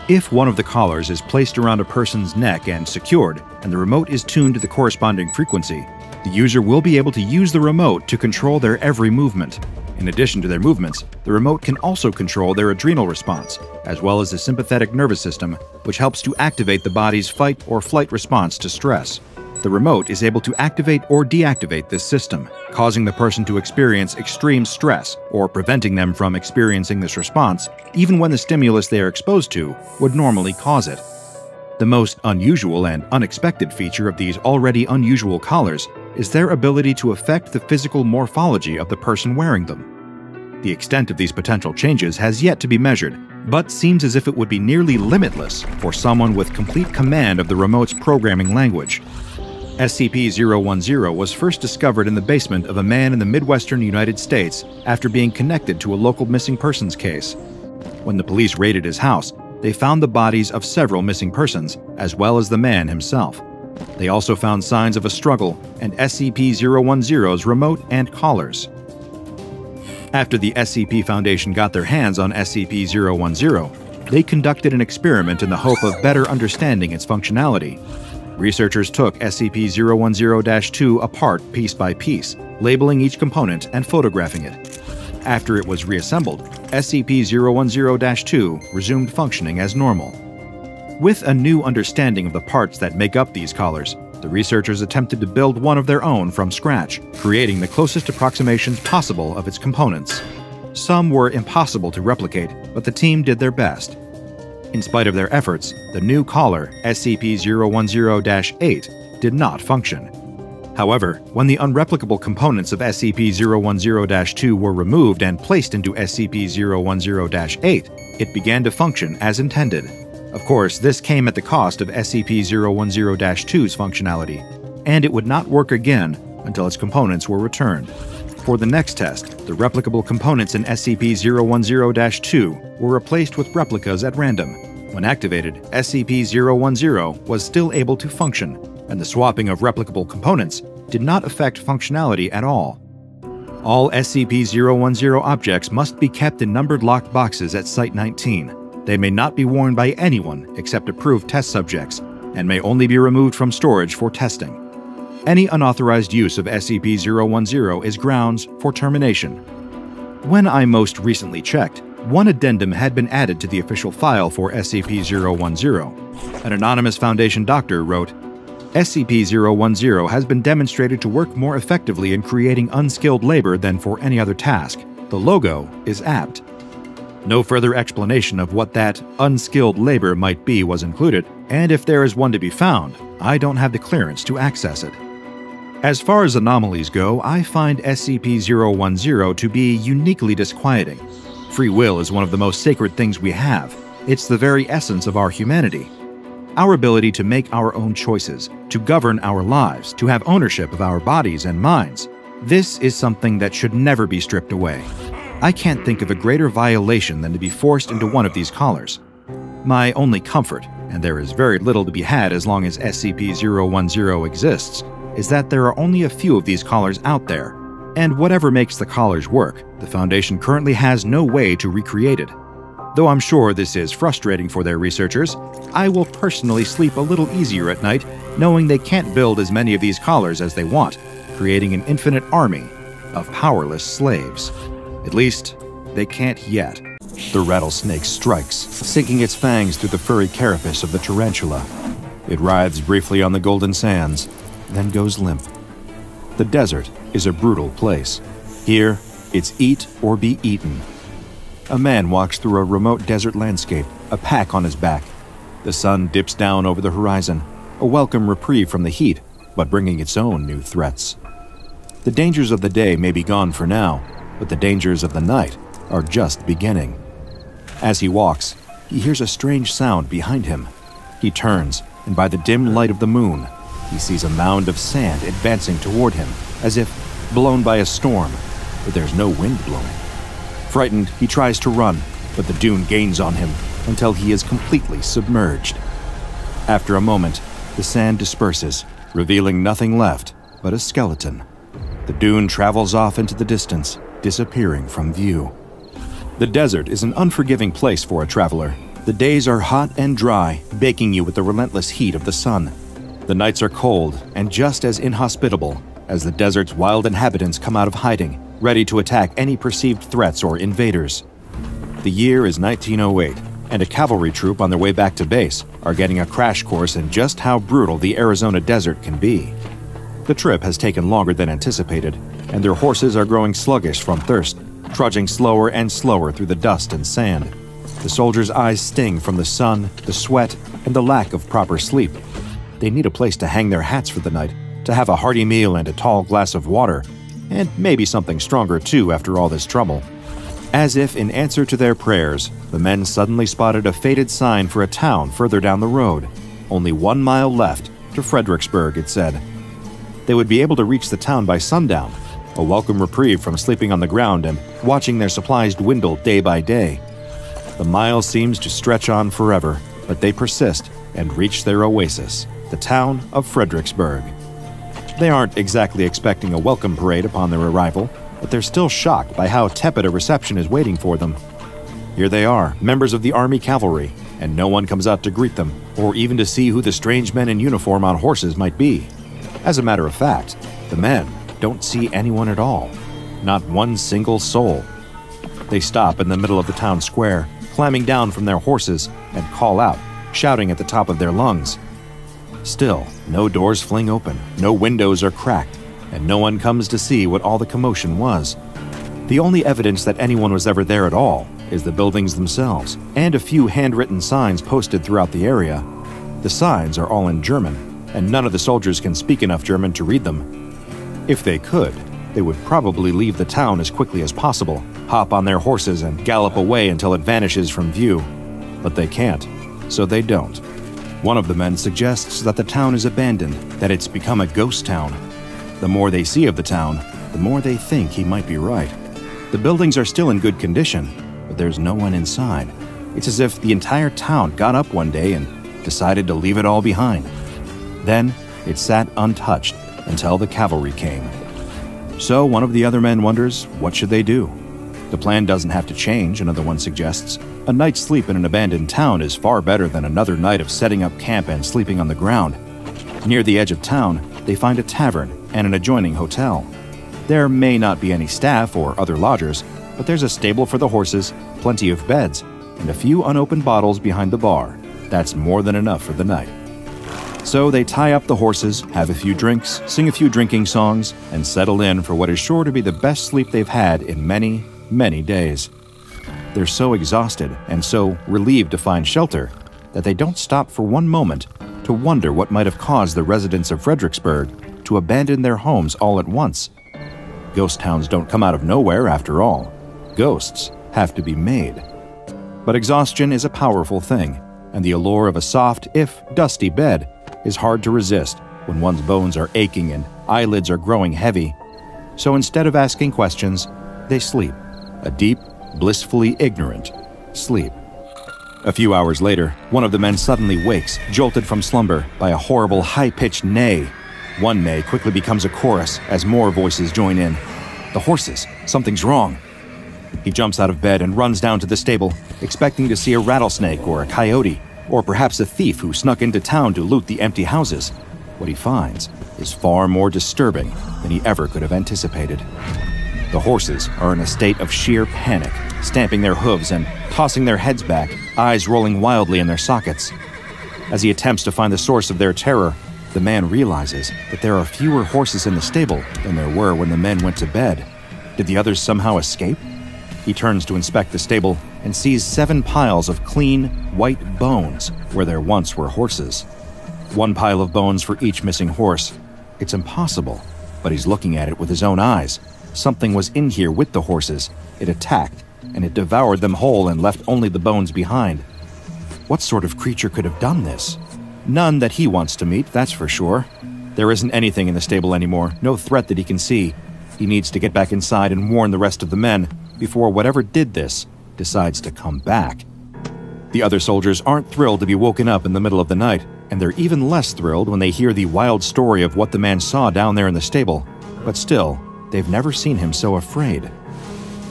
If one of the collars is placed around a person's neck and secured, and the remote is tuned to the corresponding frequency, the user will be able to use the remote to control their every movement. In addition to their movements, the remote can also control their adrenal response, as well as the sympathetic nervous system, which helps to activate the body's fight or flight response to stress. The remote is able to activate or deactivate this system, causing the person to experience extreme stress or preventing them from experiencing this response, even when the stimulus they are exposed to would normally cause it. The most unusual and unexpected feature of these already unusual collars is their ability to affect the physical morphology of the person wearing them. The extent of these potential changes has yet to be measured, but seems as if it would be nearly limitless for someone with complete command of the remote's programming language. SCP 010 was first discovered in the basement of a man in the Midwestern United States after being connected to a local missing persons case. When the police raided his house, they found the bodies of several missing persons, as well as the man himself. They also found signs of a struggle and SCP 010's remote and callers. After the SCP Foundation got their hands on SCP 010, they conducted an experiment in the hope of better understanding its functionality. Researchers took SCP 010 2 apart piece by piece, labeling each component and photographing it. After it was reassembled, SCP 010 2 resumed functioning as normal. With a new understanding of the parts that make up these collars, the researchers attempted to build one of their own from scratch, creating the closest approximations possible of its components. Some were impossible to replicate, but the team did their best. In spite of their efforts, the new collar, SCP 010 8, did not function. However, when the unreplicable components of SCP 010 2 were removed and placed into SCP 010 8, it began to function as intended. Of course, this came at the cost of SCP 010 2's functionality, and it would not work again until its components were returned. For the next test, the replicable components in SCP 010 2 were replaced with replicas at random. When activated, SCP 010 was still able to function, and the swapping of replicable components did not affect functionality at all. All SCP 010 objects must be kept in numbered locked boxes at Site 19 they may not be worn by anyone except approved test subjects and may only be removed from storage for testing. Any unauthorized use of SCP 010 is grounds for termination. When I most recently checked, one addendum had been added to the official file for SCP 010. An anonymous Foundation doctor wrote SCP 010 has been demonstrated to work more effectively in creating unskilled labor than for any other task. The logo is apt. No further explanation of what that unskilled labor might be was included, and if there is one to be found, I don't have the clearance to access it. As far as anomalies go, I find SCP 010 to be uniquely disquieting. Free will is one of the most sacred things we have, it's the very essence of our humanity. Our ability to make our own choices, to govern our lives, to have ownership of our bodies and minds. This is something that should never be stripped away. I can't think of a greater violation than to be forced into one of these collars. My only comfort, and there is very little to be had as long as SCP 010 exists, is that there are only a few of these collars out there, and whatever makes the collars work, the Foundation currently has no way to recreate it. Though I'm sure this is frustrating for their researchers, I will personally sleep a little easier at night knowing they can't build as many of these collars as they want, creating an infinite army of powerless slaves. At least, they can't yet. The rattlesnake strikes, sinking its fangs through the furry carapace of the tarantula. It writhes briefly on the golden sands, then goes limp. The desert is a brutal place. Here, it's eat or be eaten. A man walks through a remote desert landscape, a pack on his back. The sun dips down over the horizon, a welcome reprieve from the heat, but bringing its own new threats. The dangers of the day may be gone for now, but the dangers of the night are just beginning. As he walks, he hears a strange sound behind him. He turns, and by the dim light of the moon, he sees a mound of sand advancing toward him, as if blown by a storm, but there's no wind blowing. Frightened, he tries to run, but the dune gains on him until he is completely submerged. After a moment, the sand disperses, revealing nothing left but a skeleton. The dune travels off into the distance, disappearing from view. The desert is an unforgiving place for a traveler. The days are hot and dry, baking you with the relentless heat of the sun. The nights are cold and just as inhospitable as the desert's wild inhabitants come out of hiding, ready to attack any perceived threats or invaders. The year is 1908, and a cavalry troop on their way back to base are getting a crash course in just how brutal the Arizona desert can be. The trip has taken longer than anticipated, and their horses are growing sluggish from thirst, trudging slower and slower through the dust and sand. The soldiers' eyes sting from the sun, the sweat, and the lack of proper sleep. They need a place to hang their hats for the night, to have a hearty meal and a tall glass of water, and maybe something stronger too after all this trouble. As if in answer to their prayers, the men suddenly spotted a faded sign for a town further down the road. Only one mile left to Fredericksburg, it said. they would be able to reach the town by sundown, a welcome reprieve from sleeping on the ground and watching their supplies dwindle day by day. The mile seems to stretch on forever, but they persist and reach their oasis, the town of Fredericksburg. They aren't exactly expecting a welcome parade upon their arrival, but they're still shocked by how tepid a reception is waiting for them. Here they are, members of the Army Cavalry, and no one comes out to greet them, or even to see who the strange men in uniform on horses might be. As a matter of fact, the men don't see anyone at all, not one single soul. They stop in the middle of the town square, climbing down from their horses, and call out, shouting at the top of their lungs. Still, no doors fling open, no windows are cracked, and no one comes to see what all the commotion was. The only evidence that anyone was ever there at all is the buildings themselves, and a few handwritten signs posted throughout the area. The signs are all in German, and none of the soldiers can speak enough German to read them. If they could, they would probably leave the town as quickly as possible, hop on their horses, and gallop away until it vanishes from view. But they can't, so they don't. One of the men suggests that the town is abandoned, that it's become a ghost town. The more they see of the town, the more they think he might be right. The buildings are still in good condition, but there's no one inside. It's as if the entire town got up one day and decided to leave it all behind. Then it sat untouched until the cavalry came. So one of the other men wonders what should they do? The plan doesn't have to change, another one suggests. A night's sleep in an abandoned town is far better than another night of setting up camp and sleeping on the ground. Near the edge of town, they find a tavern and an adjoining hotel. There may not be any staff or other lodgers, but there's a stable for the horses, plenty of beds, and a few unopened bottles behind the bar. That's more than enough for the night. So they tie up the horses, have a few drinks, sing a few drinking songs, and settle in for what is sure to be the best sleep they've had in many, many days. They're so exhausted and so relieved to find shelter that they don't stop for one moment to wonder what might have caused the residents of Fredericksburg to abandon their homes all at once. Ghost towns don't come out of nowhere, after all ghosts have to be made. But exhaustion is a powerful thing, and the allure of a soft, if dusty bed is hard to resist when one's bones are aching and eyelids are growing heavy. So instead of asking questions, they sleep. A deep, blissfully ignorant sleep. A few hours later, one of the men suddenly wakes, jolted from slumber by a horrible high pitched neigh. One neigh quickly becomes a chorus as more voices join in. The horses, something's wrong. He jumps out of bed and runs down to the stable, expecting to see a rattlesnake or a coyote, or perhaps a thief who snuck into town to loot the empty houses. What he finds is far more disturbing than he ever could have anticipated. The horses are in a state of sheer panic, stamping their hooves and tossing their heads back, eyes rolling wildly in their sockets. As he attempts to find the source of their terror, the man realizes that there are fewer horses in the stable than there were when the men went to bed. Did the others somehow escape? He turns to inspect the stable and sees seven piles of clean, white bones where there once were horses. One pile of bones for each missing horse. It's impossible, but he's looking at it with his own eyes. Something was in here with the horses. It attacked, and it devoured them whole and left only the bones behind. What sort of creature could have done this? None that he wants to meet, that's for sure. There isn't anything in the stable anymore, no threat that he can see. He needs to get back inside and warn the rest of the men, before whatever did this decides to come back. The other soldiers aren't thrilled to be woken up in the middle of the night, and they're even less thrilled when they hear the wild story of what the man saw down there in the stable. But still, they've never seen him so afraid.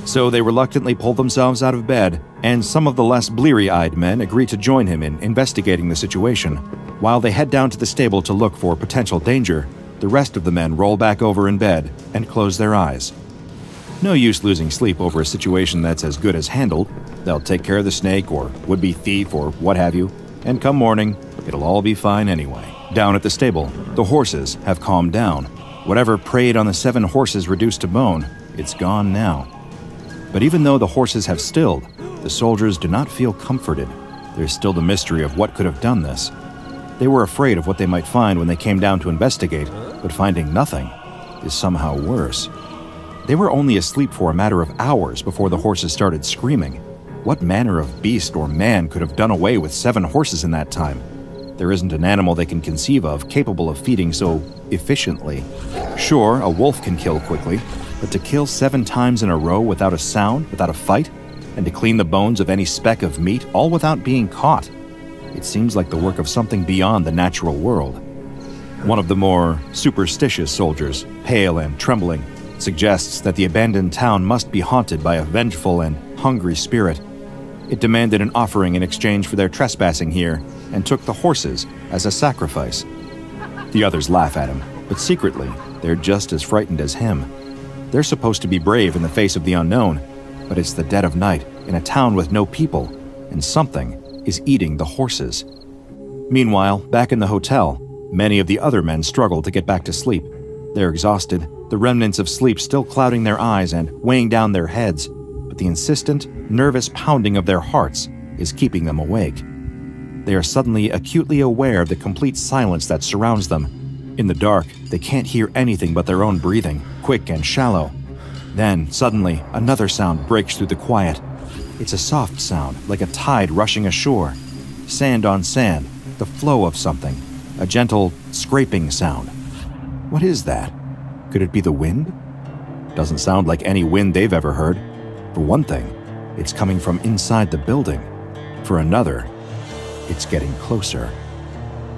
So they reluctantly pull themselves out of bed, and some of the less bleary eyed men agree to join him in investigating the situation. While they head down to the stable to look for potential danger, the rest of the men roll back over in bed and close their eyes. No use losing sleep over a situation that's as good as handled. They'll take care of the snake or would be thief or what have you, and come morning, it'll all be fine anyway. Down at the stable, the horses have calmed down. Whatever preyed on the seven horses reduced to bone, it's gone now. But even though the horses have stilled, the soldiers do not feel comforted. There's still the mystery of what could have done this. They were afraid of what they might find when they came down to investigate, but finding nothing is somehow worse. They were only asleep for a matter of hours before the horses started screaming. What manner of beast or man could have done away with seven horses in that time? There isn't an animal they can conceive of capable of feeding so efficiently. Sure, a wolf can kill quickly, but to kill seven times in a row without a sound, without a fight, and to clean the bones of any speck of meat, all without being caught, it seems like the work of something beyond the natural world. One of the more superstitious soldiers, pale and trembling, suggests that the abandoned town must be haunted by a vengeful and hungry spirit. It demanded an offering in exchange for their trespassing here and took the horses as a sacrifice. The others laugh at him, but secretly, they're just as frightened as him. They're supposed to be brave in the face of the unknown, but it's the dead of night in a town with no people, and something is eating the horses. Meanwhile, back in the hotel, many of the other men struggle to get back to sleep. They're exhausted, the remnants of sleep still clouding their eyes and weighing down their heads, but the insistent, nervous pounding of their hearts is keeping them awake. They are suddenly acutely aware of the complete silence that surrounds them in the dark, they can't hear anything but their own breathing, quick and shallow. Then, suddenly, another sound breaks through the quiet. It's a soft sound, like a tide rushing ashore. Sand on sand, the flow of something. A gentle, scraping sound. What is that? Could it be the wind? Doesn't sound like any wind they've ever heard. For one thing, it's coming from inside the building. For another, it's getting closer.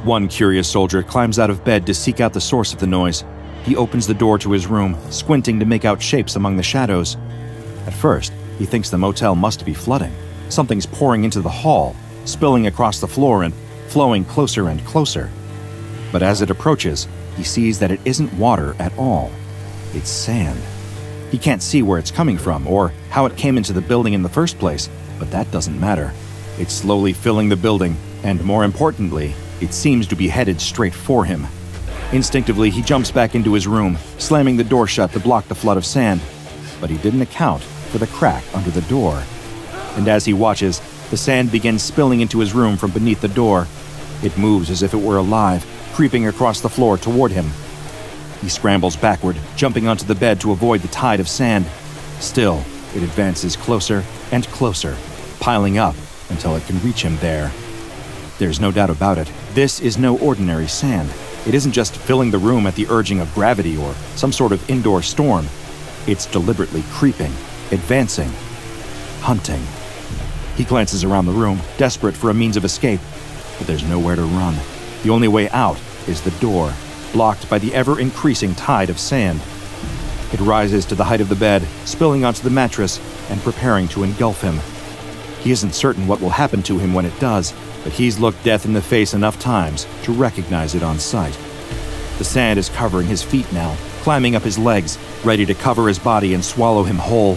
One curious soldier climbs out of bed to seek out the source of the noise. He opens the door to his room, squinting to make out shapes among the shadows. At first, he thinks the motel must be flooding. Something's pouring into the hall, spilling across the floor and flowing closer and closer. But as it approaches, he sees that it isn't water at all. It's sand. He can't see where it's coming from or how it came into the building in the first place, but that doesn't matter. It's slowly filling the building, and more importantly, it seems to be headed straight for him. Instinctively, he jumps back into his room, slamming the door shut to block the flood of sand. But he didn't account for the crack under the door. And as he watches, the sand begins spilling into his room from beneath the door. It moves as if it were alive, creeping across the floor toward him. He scrambles backward, jumping onto the bed to avoid the tide of sand. Still, it advances closer and closer, piling up until it can reach him there. There's no doubt about it. This is no ordinary sand. It isn't just filling the room at the urging of gravity or some sort of indoor storm. It's deliberately creeping, advancing, hunting. He glances around the room, desperate for a means of escape, but there's nowhere to run. The only way out is the door, blocked by the ever increasing tide of sand. It rises to the height of the bed, spilling onto the mattress and preparing to engulf him. He isn't certain what will happen to him when it does, but he's looked death in the face enough times to recognize it on sight. The sand is covering his feet now, climbing up his legs, ready to cover his body and swallow him whole.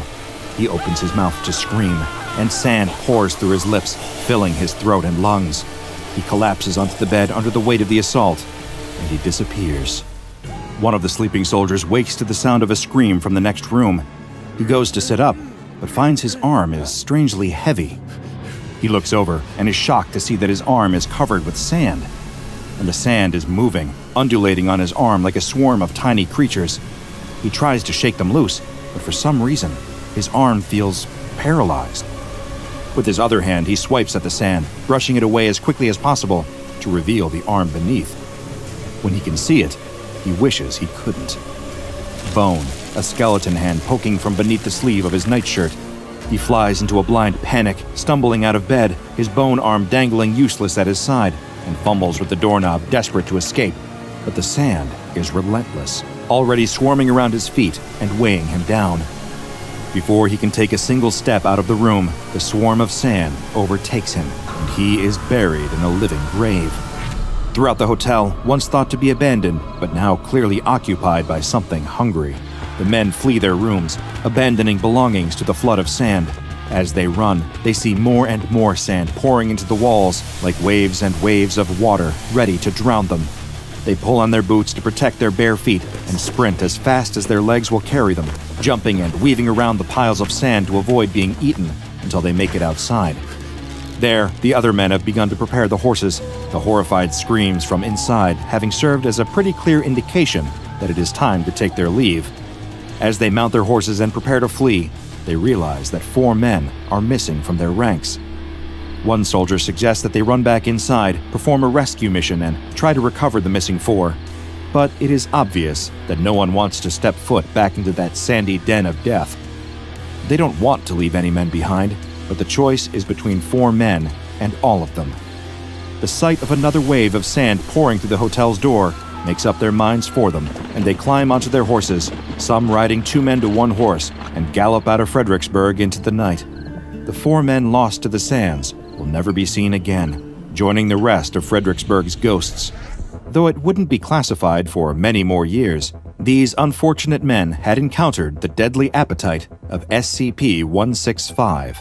He opens his mouth to scream, and sand pours through his lips, filling his throat and lungs. He collapses onto the bed under the weight of the assault, and he disappears. One of the sleeping soldiers wakes to the sound of a scream from the next room. He goes to sit up, but finds his arm is strangely heavy. He looks over and is shocked to see that his arm is covered with sand. And the sand is moving, undulating on his arm like a swarm of tiny creatures. He tries to shake them loose, but for some reason, his arm feels paralyzed. With his other hand, he swipes at the sand, brushing it away as quickly as possible to reveal the arm beneath. When he can see it, he wishes he couldn't. Bone, a skeleton hand poking from beneath the sleeve of his nightshirt, he flies into a blind panic, stumbling out of bed, his bone arm dangling useless at his side, and fumbles with the doorknob, desperate to escape. But the sand is relentless, already swarming around his feet and weighing him down. Before he can take a single step out of the room, the swarm of sand overtakes him, and he is buried in a living grave. Throughout the hotel, once thought to be abandoned, but now clearly occupied by something hungry. The men flee their rooms, abandoning belongings to the flood of sand. As they run, they see more and more sand pouring into the walls like waves and waves of water ready to drown them. They pull on their boots to protect their bare feet and sprint as fast as their legs will carry them, jumping and weaving around the piles of sand to avoid being eaten until they make it outside. There, the other men have begun to prepare the horses, the horrified screams from inside having served as a pretty clear indication that it is time to take their leave. As they mount their horses and prepare to flee, they realize that four men are missing from their ranks. One soldier suggests that they run back inside, perform a rescue mission, and try to recover the missing four. But it is obvious that no one wants to step foot back into that sandy den of death. They don't want to leave any men behind, but the choice is between four men and all of them. The sight of another wave of sand pouring through the hotel's door makes up their minds for them, and they climb onto their horses, some riding two men to one horse, and gallop out of Fredericksburg into the night. The four men lost to the sands will never be seen again, joining the rest of Fredericksburg's ghosts. Though it wouldn't be classified for many more years, these unfortunate men had encountered the deadly appetite of SCP 165.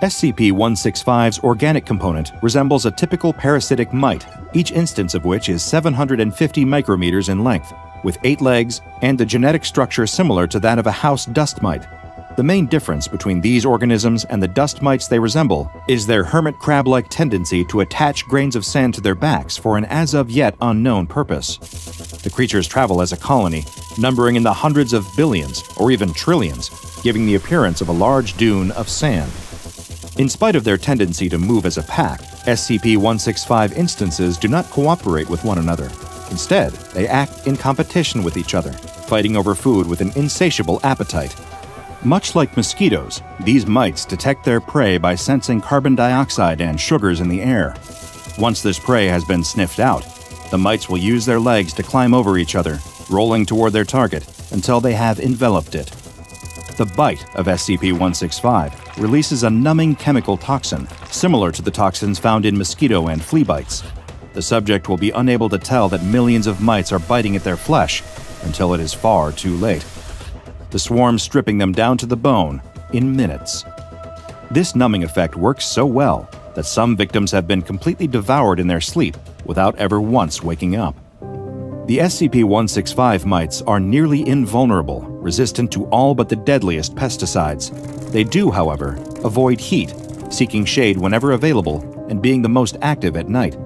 SCP 165's organic component resembles a typical parasitic mite, each instance of which is 750 micrometers in length, with eight legs and a genetic structure similar to that of a house dust mite. The main difference between these organisms and the dust mites they resemble is their hermit crab like tendency to attach grains of sand to their backs for an as of yet unknown purpose. The creatures travel as a colony, numbering in the hundreds of billions or even trillions, giving the appearance of a large dune of sand. In spite of their tendency to move as a pack, SCP 165 instances do not cooperate with one another. Instead, they act in competition with each other, fighting over food with an insatiable appetite much like mosquitoes, these mites detect their prey by sensing carbon dioxide and sugars in the air. Once this prey has been sniffed out, the mites will use their legs to climb over each other, rolling toward their target until they have enveloped it. The bite of SCP 165 releases a numbing chemical toxin, similar to the toxins found in mosquito and flea bites. The subject will be unable to tell that millions of mites are biting at their flesh until it is far too late the swarm stripping them down to the bone in minutes. This numbing effect works so well that some victims have been completely devoured in their sleep without ever once waking up. The SCP 165 mites are nearly invulnerable, resistant to all but the deadliest pesticides. They do, however, avoid heat, seeking shade whenever available, and being the most active at night.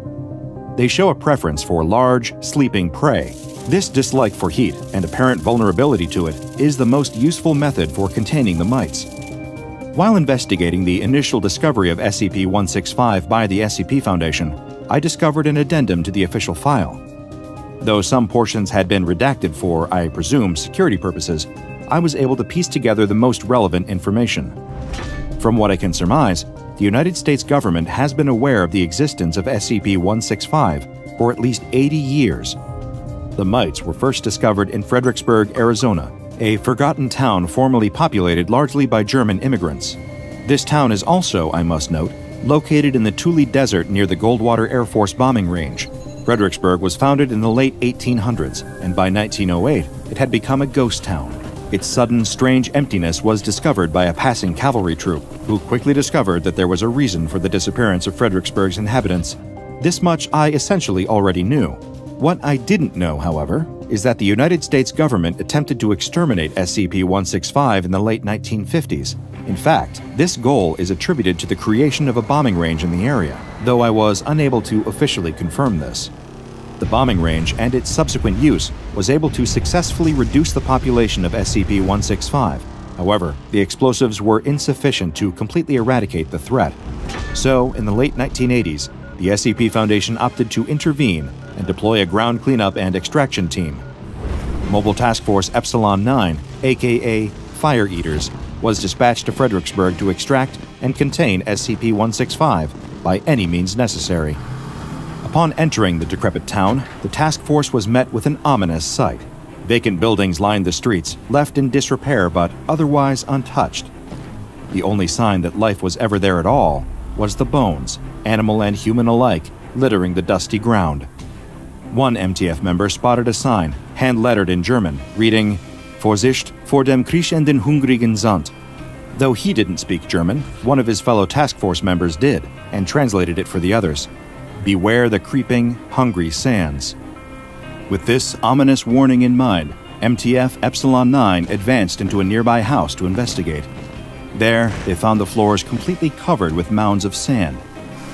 They show a preference for large, sleeping prey, this dislike for heat and apparent vulnerability to it is the most useful method for containing the mites. While investigating the initial discovery of SCP 165 by the SCP Foundation, I discovered an addendum to the official file. Though some portions had been redacted for, I presume, security purposes, I was able to piece together the most relevant information. From what I can surmise, the United States government has been aware of the existence of SCP 165 for at least 80 years the mites were first discovered in Fredericksburg, Arizona, a forgotten town formerly populated largely by German immigrants. This town is also, I must note, located in the Tule Desert near the Goldwater Air Force bombing range. Fredericksburg was founded in the late 1800s, and by 1908, it had become a ghost town. Its sudden, strange emptiness was discovered by a passing cavalry troop, who quickly discovered that there was a reason for the disappearance of Fredericksburg's inhabitants. This much I essentially already knew, what I didn't know, however, is that the United States government attempted to exterminate SCP 165 in the late 1950s. In fact, this goal is attributed to the creation of a bombing range in the area, though I was unable to officially confirm this. The bombing range and its subsequent use was able to successfully reduce the population of SCP 165. However, the explosives were insufficient to completely eradicate the threat. So, in the late 1980s, the SCP Foundation opted to intervene and deploy a ground cleanup and extraction team. Mobile Task Force Epsilon 9, aka Fire Eaters, was dispatched to Fredericksburg to extract and contain SCP 165 by any means necessary. Upon entering the decrepit town, the task force was met with an ominous sight. Vacant buildings lined the streets, left in disrepair but otherwise untouched. The only sign that life was ever there at all was the bones, animal and human alike, littering the dusty ground. One MTF member spotted a sign, hand lettered in German, reading, Vorsicht vor dem kriechenden hungrigen Sand. Though he didn't speak German, one of his fellow task force members did, and translated it for the others Beware the creeping, hungry sands. With this ominous warning in mind, MTF Epsilon 9 advanced into a nearby house to investigate. There, they found the floors completely covered with mounds of sand.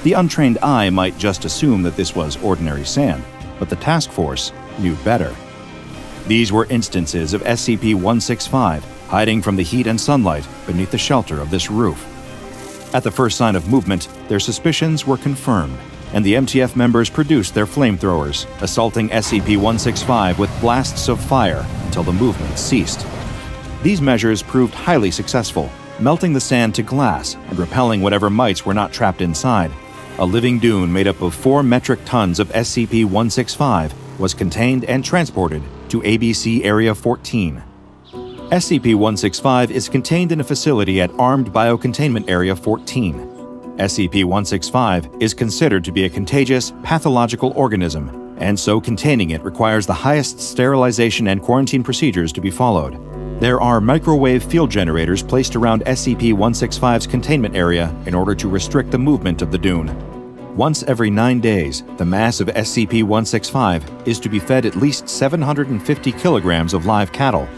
The untrained eye might just assume that this was ordinary sand, but the task force knew better. These were instances of SCP 165 hiding from the heat and sunlight beneath the shelter of this roof. At the first sign of movement, their suspicions were confirmed, and the MTF members produced their flamethrowers, assaulting SCP 165 with blasts of fire until the movement ceased. These measures proved highly successful, melting the sand to glass and repelling whatever mites were not trapped inside. A living dune made up of 4 metric tons of SCP 165 was contained and transported to ABC Area 14. SCP 165 is contained in a facility at Armed Biocontainment Area 14. SCP 165 is considered to be a contagious, pathological organism, and so containing it requires the highest sterilization and quarantine procedures to be followed. There are microwave field generators placed around SCP 165's containment area in order to restrict the movement of the dune. Once every nine days, the mass of SCP 165 is to be fed at least 750 kilograms of live cattle.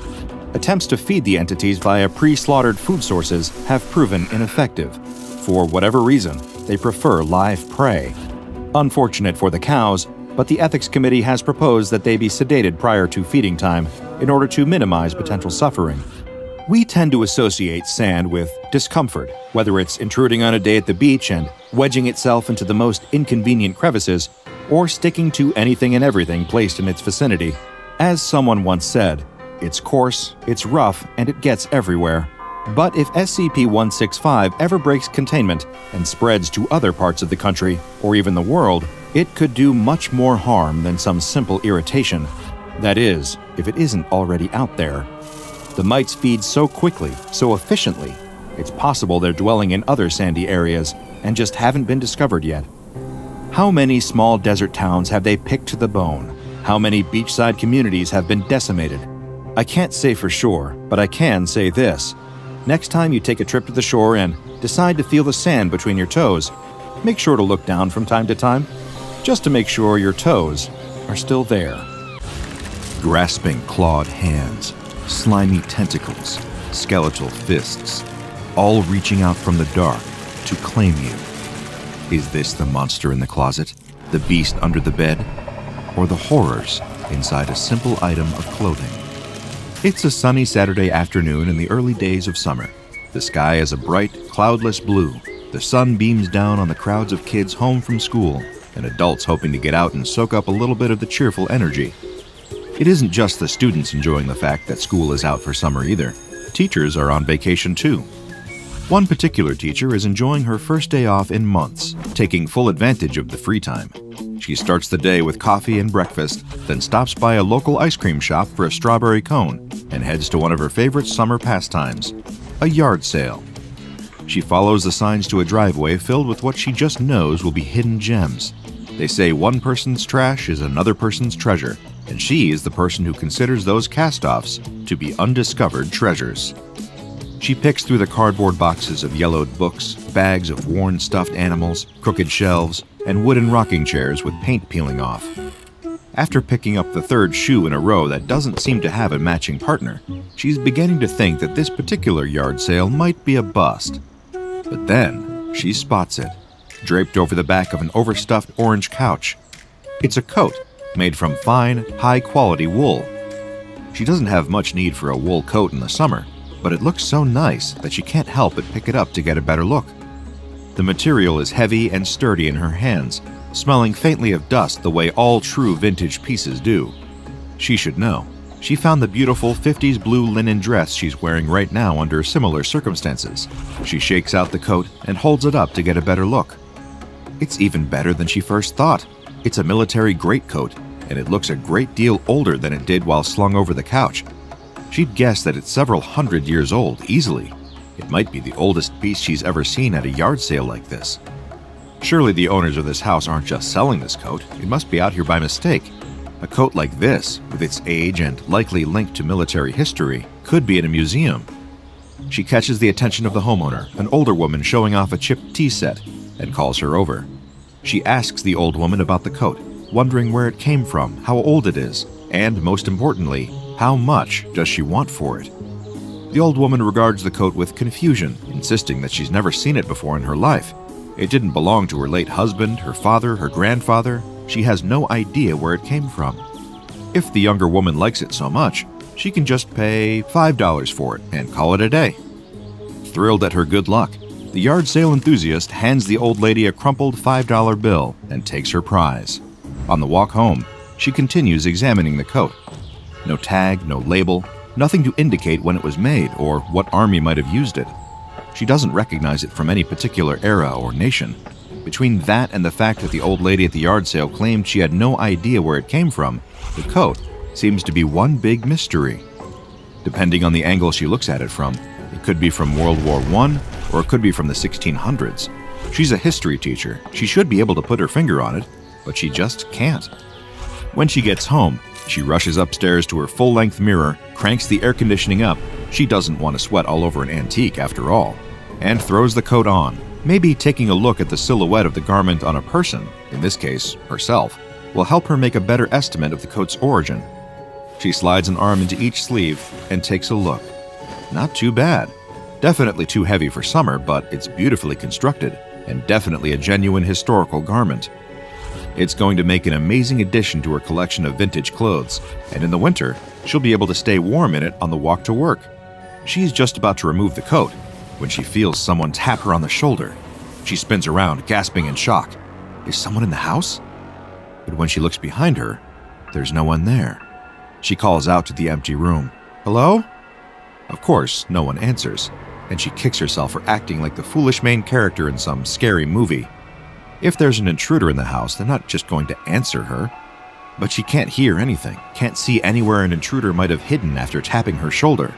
Attempts to feed the entities via pre slaughtered food sources have proven ineffective. For whatever reason, they prefer live prey. Unfortunate for the cows, but the Ethics Committee has proposed that they be sedated prior to feeding time in order to minimize potential suffering. We tend to associate sand with discomfort, whether it's intruding on a day at the beach and wedging itself into the most inconvenient crevices, or sticking to anything and everything placed in its vicinity. As someone once said, it's coarse, it's rough, and it gets everywhere. But if SCP 165 ever breaks containment and spreads to other parts of the country, or even the world, it could do much more harm than some simple irritation. That is, if it isn't already out there. The mites feed so quickly, so efficiently, it's possible they're dwelling in other sandy areas and just haven't been discovered yet. How many small desert towns have they picked to the bone? How many beachside communities have been decimated? I can't say for sure, but I can say this. Next time you take a trip to the shore and decide to feel the sand between your toes, make sure to look down from time to time, just to make sure your toes are still there. Grasping clawed hands, slimy tentacles, skeletal fists, all reaching out from the dark to claim you. Is this the monster in the closet, the beast under the bed, or the horrors inside a simple item of clothing? It's a sunny Saturday afternoon in the early days of summer. The sky is a bright, cloudless blue. The sun beams down on the crowds of kids home from school and adults hoping to get out and soak up a little bit of the cheerful energy. It isn't just the students enjoying the fact that school is out for summer either. Teachers are on vacation too. One particular teacher is enjoying her first day off in months, taking full advantage of the free time. She starts the day with coffee and breakfast, then stops by a local ice cream shop for a strawberry cone, and heads to one of her favorite summer pastimes a yard sale. She follows the signs to a driveway filled with what she just knows will be hidden gems. They say one person's trash is another person's treasure, and she is the person who considers those cast offs to be undiscovered treasures. She picks through the cardboard boxes of yellowed books, bags of worn stuffed animals, crooked shelves, and wooden rocking chairs with paint peeling off. After picking up the third shoe in a row that doesn't seem to have a matching partner, she's beginning to think that this particular yard sale might be a bust. But then, she spots it, draped over the back of an overstuffed orange couch. It's a coat made from fine, high quality wool. She doesn't have much need for a wool coat in the summer, but it looks so nice that she can't help but pick it up to get a better look. The material is heavy and sturdy in her hands, smelling faintly of dust the way all true vintage pieces do. She should know. She found the beautiful 50s blue linen dress she's wearing right now under similar circumstances. She shakes out the coat and holds it up to get a better look. It's even better than she first thought. It's a military greatcoat, and it looks a great deal older than it did while slung over the couch. She'd guess that it's several hundred years old, easily. It might be the oldest piece she's ever seen at a yard sale like this. Surely the owners of this house aren't just selling this coat, it must be out here by mistake. A coat like this, with its age and likely link to military history, could be in a museum. She catches the attention of the homeowner, an older woman showing off a chipped tea set, and calls her over. She asks the old woman about the coat, wondering where it came from, how old it is, and most importantly, how much does she want for it? The old woman regards the coat with confusion, insisting that she's never seen it before in her life. It didn't belong to her late husband, her father, her grandfather. She has no idea where it came from. If the younger woman likes it so much, she can just pay $5 for it and call it a day. Thrilled at her good luck, The yard sale enthusiast hands the old lady a crumpled $5 bill and takes her prize. On the walk home, she continues examining the coat. No tag, no label, nothing to indicate when it was made or what army might have used it. She doesn't recognize it from any particular era or nation. Between that and the fact that the old lady at the yard sale claimed she had no idea where it came from, the coat seems to be one big mystery. Depending on the angle she looks at it from, it could be from World War I or it could be from the 1600s. She's a history teacher. She should be able to put her finger on it, but she just can't. When she gets home, she rushes upstairs to her full length mirror, cranks the air conditioning up. She doesn't want to sweat all over an antique after all, and throws the coat on. Maybe taking a look at the silhouette of the garment on a person, in this case, herself, will help her make a better estimate of the coat's origin. She slides an arm into each sleeve and takes a look. Not too bad. Definitely too heavy for summer, but it's beautifully constructed and definitely a genuine historical garment. It's going to make an amazing addition to her collection of vintage clothes, and in the winter, she'll be able to stay warm in it on the walk to work. She's just about to remove the coat when she feels someone tap her on the shoulder. She spins around, gasping in shock. Is someone in the house? But when she looks behind her, there's no one there. She calls out to the empty room. Hello? Of course, no one answers, and she kicks herself for acting like the foolish main character in some scary movie. If there's an intruder in the house, they're not just going to answer her. But she can't hear anything, can't see anywhere an intruder might have hidden after tapping her shoulder.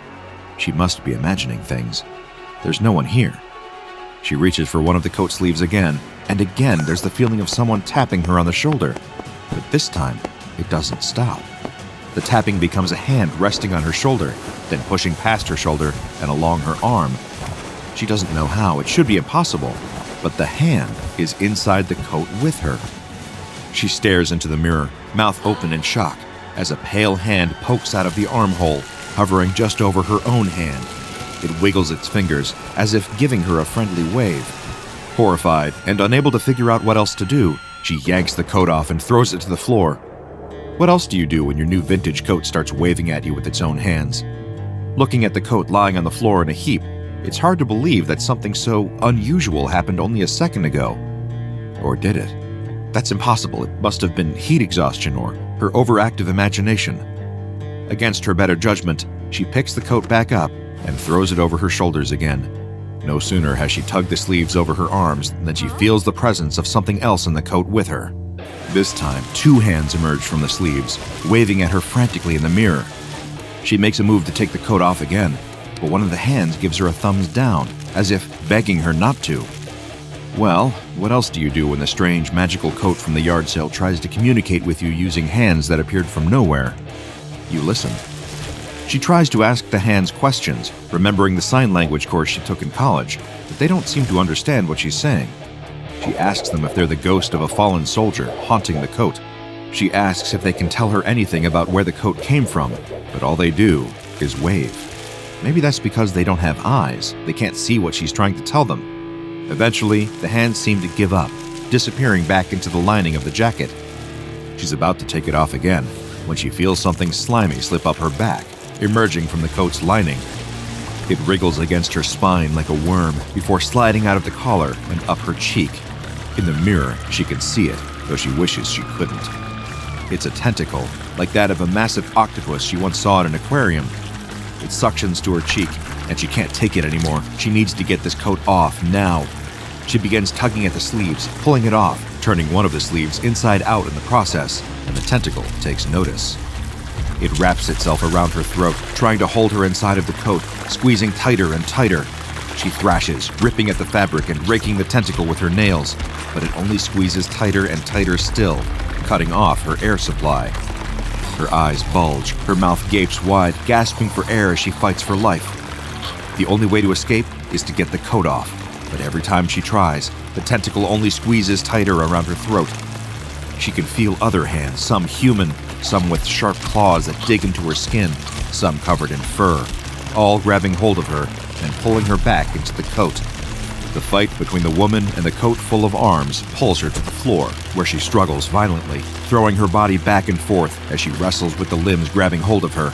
She must be imagining things. There's no one here. She reaches for one of the coat sleeves again, and again there's the feeling of someone tapping her on the shoulder. But this time, it doesn't stop. The tapping becomes a hand resting on her shoulder, then pushing past her shoulder and along her arm. She doesn't know how, it should be impossible, but the hand is inside the coat with her. She stares into the mirror, mouth open in shock, as a pale hand pokes out of the armhole, hovering just over her own hand. It wiggles its fingers, as if giving her a friendly wave. Horrified and unable to figure out what else to do, she yanks the coat off and throws it to the floor. What else do you do when your new vintage coat starts waving at you with its own hands? Looking at the coat lying on the floor in a heap, it's hard to believe that something so unusual happened only a second ago. Or did it? That's impossible. It must have been heat exhaustion or her overactive imagination. Against her better judgment, she picks the coat back up and throws it over her shoulders again. No sooner has she tugged the sleeves over her arms than she feels the presence of something else in the coat with her. This time, two hands emerge from the sleeves, waving at her frantically in the mirror. She makes a move to take the coat off again, but one of the hands gives her a thumbs down, as if begging her not to. Well, what else do you do when the strange magical coat from the yard sale tries to communicate with you using hands that appeared from nowhere? You listen. She tries to ask the hands questions, remembering the sign language course she took in college, but they don't seem to understand what she's saying. She asks them if they're the ghost of a fallen soldier haunting the coat. She asks if they can tell her anything about where the coat came from, but all they do is wave. Maybe that's because they don't have eyes. They can't see what she's trying to tell them. Eventually, the hands seem to give up, disappearing back into the lining of the jacket. She's about to take it off again when she feels something slimy slip up her back, emerging from the coat's lining. It wriggles against her spine like a worm before sliding out of the collar and up her cheek. In the mirror, she can see it, though she wishes she couldn't. It's a tentacle, like that of a massive octopus she once saw in an aquarium, it suctions to her cheek, and she can't take it anymore. She needs to get this coat off now. She begins tugging at the sleeves, pulling it off, turning one of the sleeves inside out in the process, and the tentacle takes notice. It wraps itself around her throat, trying to hold her inside of the coat, squeezing tighter and tighter. She thrashes, ripping at the fabric and raking the tentacle with her nails, but it only squeezes tighter and tighter still, cutting off her air supply. Her eyes bulge, her mouth gapes wide, gasping for air as she fights for life. The only way to escape is to get the coat off, but every time she tries, the tentacle only squeezes tighter around her throat. She can feel other hands, some human, some with sharp claws that dig into her skin, some covered in fur, all grabbing hold of her and pulling her back into the coat. The fight between the woman and the coat full of arms pulls her to the floor, where she struggles violently, throwing her body back and forth as she wrestles with the limbs grabbing hold of her.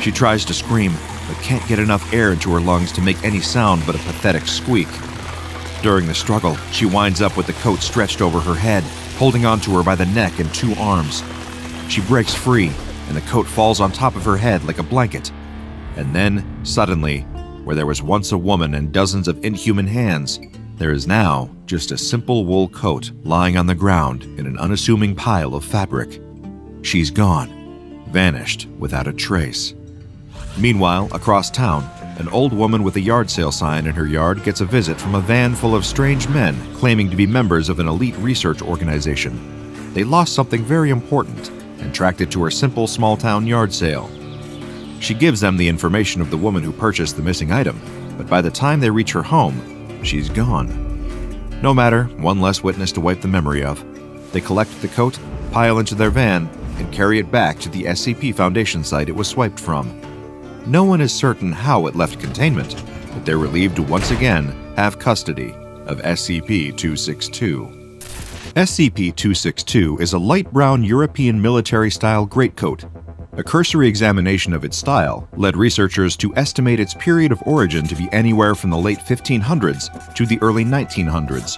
She tries to scream, but can't get enough air into her lungs to make any sound but a pathetic squeak. During the struggle, she winds up with the coat stretched over her head, holding onto her by the neck and two arms. She breaks free, and the coat falls on top of her head like a blanket. And then, suddenly, where there was once a woman and dozens of inhuman hands, there is now just a simple wool coat lying on the ground in an unassuming pile of fabric. She's gone, vanished without a trace. Meanwhile, across town, an old woman with a yard sale sign in her yard gets a visit from a van full of strange men claiming to be members of an elite research organization. They lost something very important and tracked it to her simple small town yard sale. She gives them the information of the woman who purchased the missing item, but by the time they reach her home, she's gone. No matter, one less witness to wipe the memory of. They collect the coat, pile into their van, and carry it back to the SCP Foundation site it was swiped from. No one is certain how it left containment, but they're relieved to once again have custody of SCP 262. SCP 262 is a light brown European military style greatcoat. A cursory examination of its style led researchers to estimate its period of origin to be anywhere from the late 1500s to the early 1900s.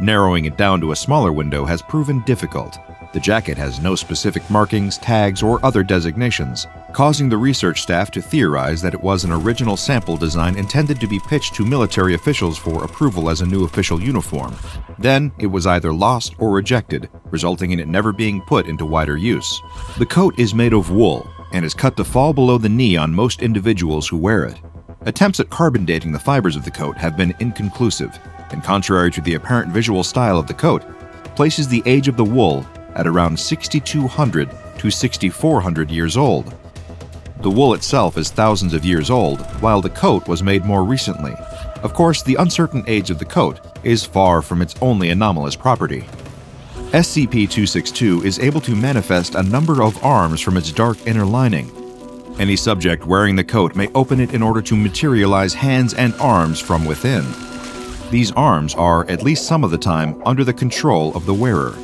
Narrowing it down to a smaller window has proven difficult, the jacket has no specific markings, tags, or other designations, causing the research staff to theorize that it was an original sample design intended to be pitched to military officials for approval as a new official uniform. Then, it was either lost or rejected, resulting in it never being put into wider use. The coat is made of wool and is cut to fall below the knee on most individuals who wear it. Attempts at carbon dating the fibers of the coat have been inconclusive, and contrary to the apparent visual style of the coat, places the age of the wool at around 6,200 to 6,400 years old. The wool itself is thousands of years old, while the coat was made more recently. Of course, the uncertain age of the coat is far from its only anomalous property. SCP-262 is able to manifest a number of arms from its dark inner lining. Any subject wearing the coat may open it in order to materialize hands and arms from within. These arms are, at least some of the time, under the control of the wearer.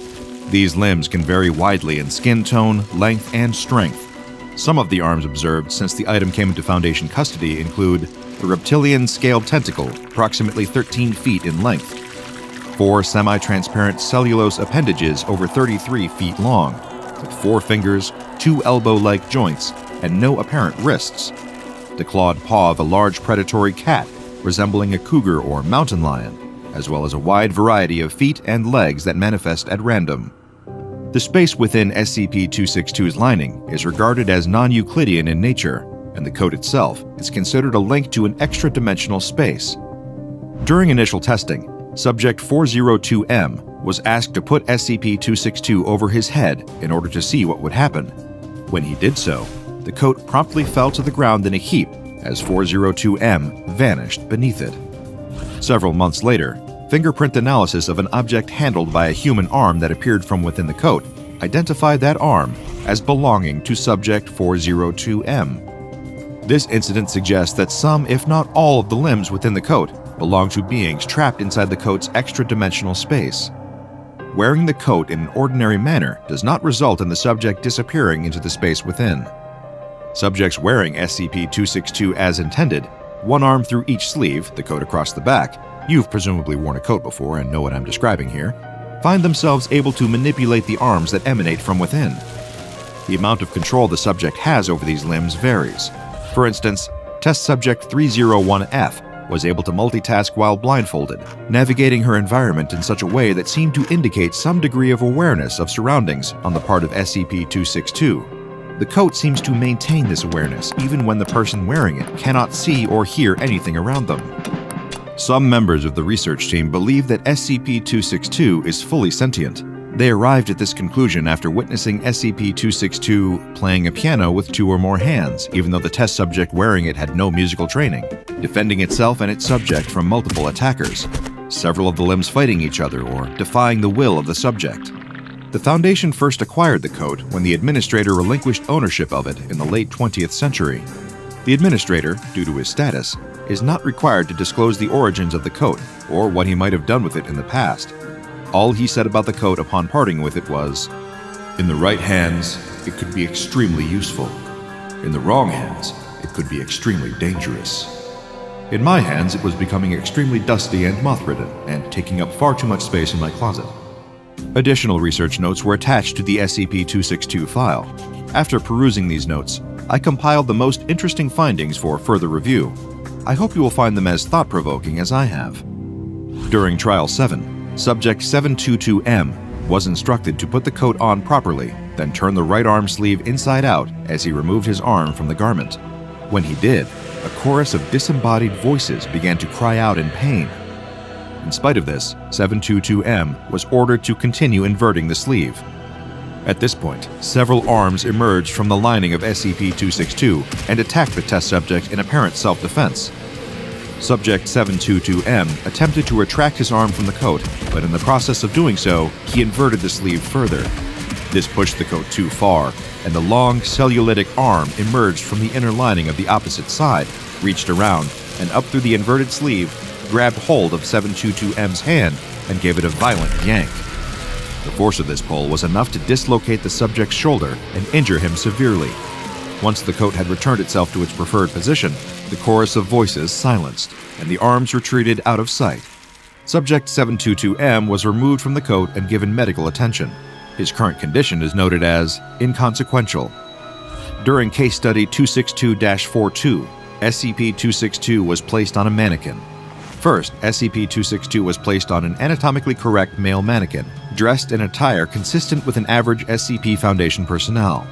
These limbs can vary widely in skin tone, length, and strength. Some of the arms observed since the item came into Foundation custody include a reptilian scaled tentacle, approximately 13 feet in length, four semi transparent cellulose appendages over 33 feet long, with four fingers, two elbow like joints, and no apparent wrists, the clawed paw of a large predatory cat resembling a cougar or mountain lion, as well as a wide variety of feet and legs that manifest at random. The space within SCP 262's lining is regarded as non Euclidean in nature, and the code itself is considered a link to an extra dimensional space. During initial testing, Subject 402M was asked to put SCP 262 over his head in order to see what would happen. When he did so, the coat promptly fell to the ground in a heap as 402M vanished beneath it. Several months later, fingerprint analysis of an object handled by a human arm that appeared from within the coat identified that arm as belonging to subject 402M. This incident suggests that some, if not all, of the limbs within the coat belong to beings trapped inside the coat's extra dimensional space. Wearing the coat in an ordinary manner does not result in the subject disappearing into the space within. Subjects wearing SCP 262 as intended, one arm through each sleeve, the coat across the back, you've presumably worn a coat before and know what I'm describing here, find themselves able to manipulate the arms that emanate from within. The amount of control the subject has over these limbs varies. For instance, test subject 301F was able to multitask while blindfolded, navigating her environment in such a way that seemed to indicate some degree of awareness of surroundings on the part of SCP 262. The coat seems to maintain this awareness even when the person wearing it cannot see or hear anything around them. Some members of the research team believe that SCP 262 is fully sentient. They arrived at this conclusion after witnessing SCP 262 playing a piano with two or more hands, even though the test subject wearing it had no musical training, defending itself and its subject from multiple attackers, several of the limbs fighting each other or defying the will of the subject. The Foundation first acquired the coat when the administrator relinquished ownership of it in the late 20th century. The administrator, due to his status, is not required to disclose the origins of the coat or what he might have done with it in the past. All he said about the coat upon parting with it was In the right hands, it could be extremely useful. In the wrong hands, it could be extremely dangerous. In my hands, it was becoming extremely dusty and moth ridden, and taking up far too much space in my closet. Additional research notes were attached to the SCP 262 file. After perusing these notes, I compiled the most interesting findings for further review. I hope you will find them as thought provoking as I have. During Trial 7, Subject 722M was instructed to put the coat on properly, then turn the right arm sleeve inside out as he removed his arm from the garment. When he did, a chorus of disembodied voices began to cry out in pain. In spite of this, 722M was ordered to continue inverting the sleeve. At this point, several arms emerged from the lining of SCP 262 and attacked the test subject in apparent self defense. Subject 722M attempted to retract his arm from the coat, but in the process of doing so, he inverted the sleeve further. This pushed the coat too far, and the long cellulitic arm emerged from the inner lining of the opposite side, reached around, and up through the inverted sleeve, grabbed hold of 722M's hand and gave it a violent yank. The force of this pull was enough to dislocate the subject's shoulder and injure him severely. Once the coat had returned itself to its preferred position, the chorus of voices silenced, and the arms retreated out of sight. Subject 722M was removed from the coat and given medical attention. His current condition is noted as inconsequential. During case study 262 42, SCP 262 was placed on a mannequin. First, SCP 262 was placed on an anatomically correct male mannequin, dressed in attire consistent with an average SCP Foundation personnel.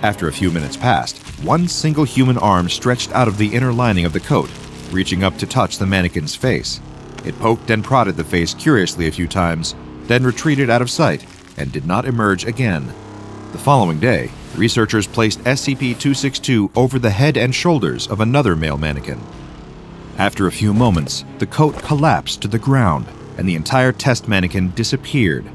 After a few minutes passed, one single human arm stretched out of the inner lining of the coat, reaching up to touch the mannequin's face. It poked and prodded the face curiously a few times, then retreated out of sight and did not emerge again. The following day, researchers placed SCP 262 over the head and shoulders of another male mannequin. After a few moments, the coat collapsed to the ground and the entire test mannequin disappeared.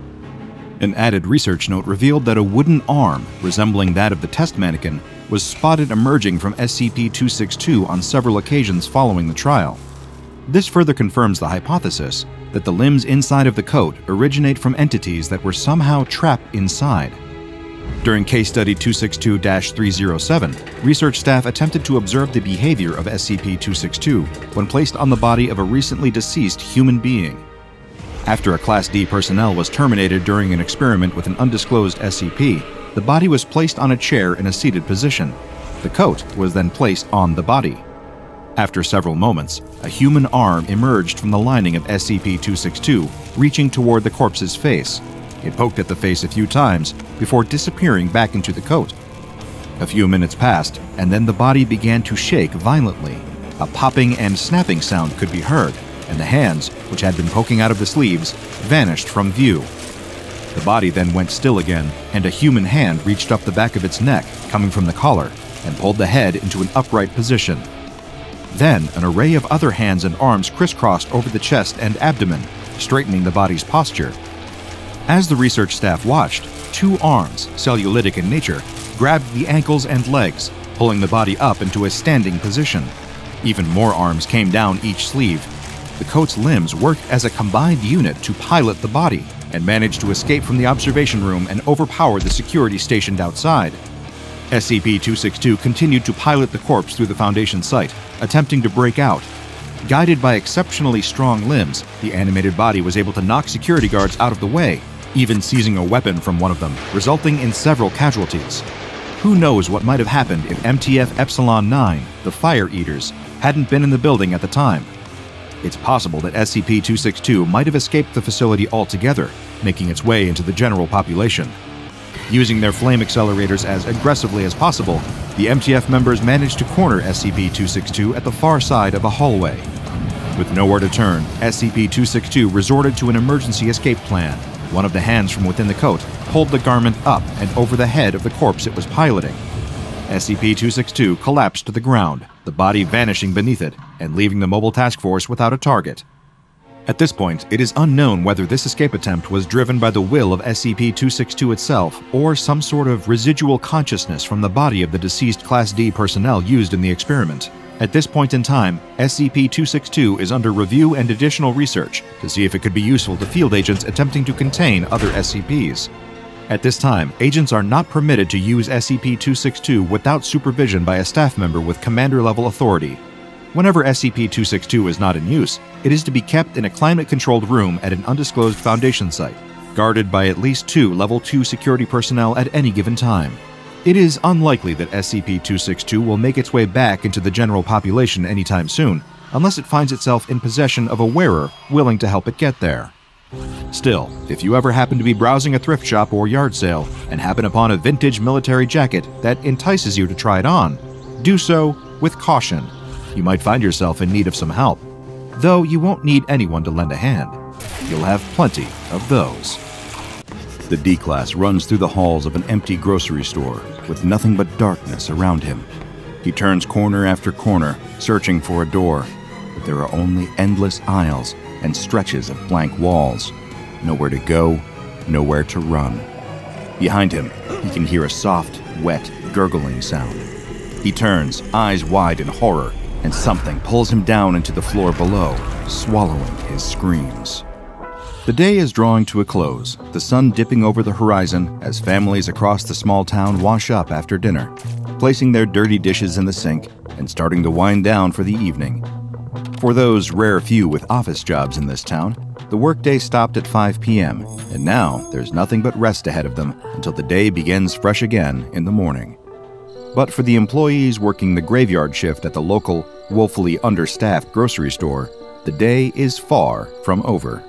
An added research note revealed that a wooden arm, resembling that of the test mannequin, was spotted emerging from SCP 262 on several occasions following the trial. This further confirms the hypothesis that the limbs inside of the coat originate from entities that were somehow trapped inside. During case study 262 307, research staff attempted to observe the behavior of SCP 262 when placed on the body of a recently deceased human being. After a Class D personnel was terminated during an experiment with an undisclosed SCP, the body was placed on a chair in a seated position. The coat was then placed on the body. After several moments, a human arm emerged from the lining of SCP 262, reaching toward the corpse's face. It poked at the face a few times before disappearing back into the coat. A few minutes passed, and then the body began to shake violently. A popping and snapping sound could be heard, and the hands, which had been poking out of the sleeves, vanished from view. The body then went still again, and a human hand reached up the back of its neck, coming from the collar, and pulled the head into an upright position. Then, an array of other hands and arms crisscrossed over the chest and abdomen, straightening the body's posture. As the research staff watched, two arms, cellulitic in nature, grabbed the ankles and legs, pulling the body up into a standing position. Even more arms came down each sleeve. The coat's limbs worked as a combined unit to pilot the body and managed to escape from the observation room and overpower the security stationed outside. SCP 262 continued to pilot the corpse through the Foundation site, attempting to break out. Guided by exceptionally strong limbs, the animated body was able to knock security guards out of the way, even seizing a weapon from one of them, resulting in several casualties. Who knows what might have happened if MTF Epsilon 9, the Fire Eaters, hadn't been in the building at the time? It's possible that SCP 262 might have escaped the facility altogether, making its way into the general population. Using their flame accelerators as aggressively as possible, the MTF members managed to corner SCP 262 at the far side of a hallway. With nowhere to turn, SCP 262 resorted to an emergency escape plan. One of the hands from within the coat pulled the garment up and over the head of the corpse it was piloting. SCP 262 collapsed to the ground, the body vanishing beneath it and leaving the mobile task force without a target. At this point, it is unknown whether this escape attempt was driven by the will of SCP 262 itself or some sort of residual consciousness from the body of the deceased Class D personnel used in the experiment. At this point in time, SCP 262 is under review and additional research to see if it could be useful to field agents attempting to contain other SCPs. At this time, agents are not permitted to use SCP 262 without supervision by a staff member with commander level authority. Whenever SCP 262 is not in use, it is to be kept in a climate controlled room at an undisclosed Foundation site, guarded by at least two Level 2 security personnel at any given time. It is unlikely that SCP 262 will make its way back into the general population anytime soon, unless it finds itself in possession of a wearer willing to help it get there. Still, if you ever happen to be browsing a thrift shop or yard sale and happen upon a vintage military jacket that entices you to try it on, do so with caution. You might find yourself in need of some help, though you won't need anyone to lend a hand. You'll have plenty of those. The D Class runs through the halls of an empty grocery store with nothing but darkness around him. He turns corner after corner, searching for a door, but there are only endless aisles and stretches of blank walls. Nowhere to go, nowhere to run. Behind him, he can hear a soft, wet, gurgling sound. He turns, eyes wide in horror, and something pulls him down into the floor below, swallowing his screams. The day is drawing to a close, the sun dipping over the horizon as families across the small town wash up after dinner, placing their dirty dishes in the sink and starting to wind down for the evening. For those rare few with office jobs in this town, the workday stopped at 5 p.m., and now there's nothing but rest ahead of them until the day begins fresh again in the morning. But for the employees working the graveyard shift at the local, woefully understaffed grocery store, the day is far from over.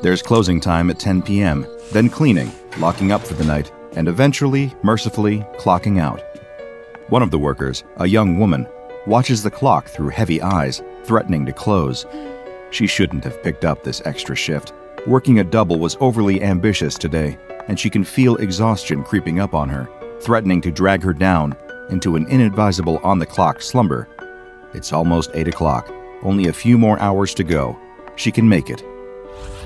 There's closing time at 10 p.m., then cleaning, locking up for the night, and eventually, mercifully, clocking out. One of the workers, a young woman, watches the clock through heavy eyes, threatening to close. She shouldn't have picked up this extra shift. Working a double was overly ambitious today, and she can feel exhaustion creeping up on her, threatening to drag her down into an inadvisable on the clock slumber. It's almost 8 o'clock, only a few more hours to go. She can make it.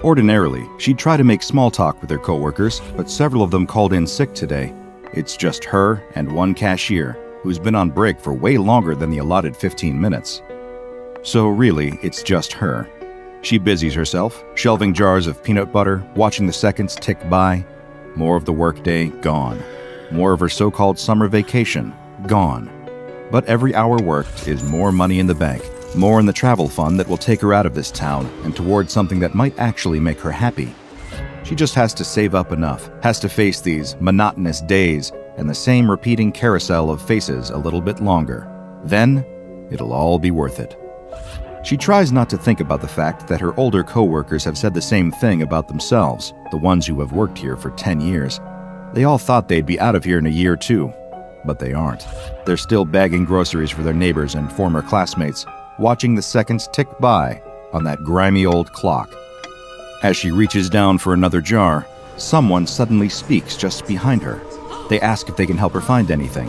Ordinarily, she'd try to make small talk with her coworkers, but several of them called in sick today. It's just her and one cashier, who's been on break for way longer than the allotted 15 minutes. So, really, it's just her. She busies herself, shelving jars of peanut butter, watching the seconds tick by. More of the workday gone. More of her so called summer vacation gone. But every hour worked is more money in the bank, more in the travel fund that will take her out of this town and towards something that might actually make her happy. She just has to save up enough, has to face these monotonous days and the same repeating carousel of faces a little bit longer. Then, it'll all be worth it. She tries not to think about the fact that her older coworkers have said the same thing about themselves, the ones who have worked here for 10 years. They all thought they'd be out of here in a year too, but they aren't. They're still bagging groceries for their neighbors and former classmates, watching the seconds tick by on that grimy old clock. As she reaches down for another jar, someone suddenly speaks just behind her. They ask if they can help her find anything.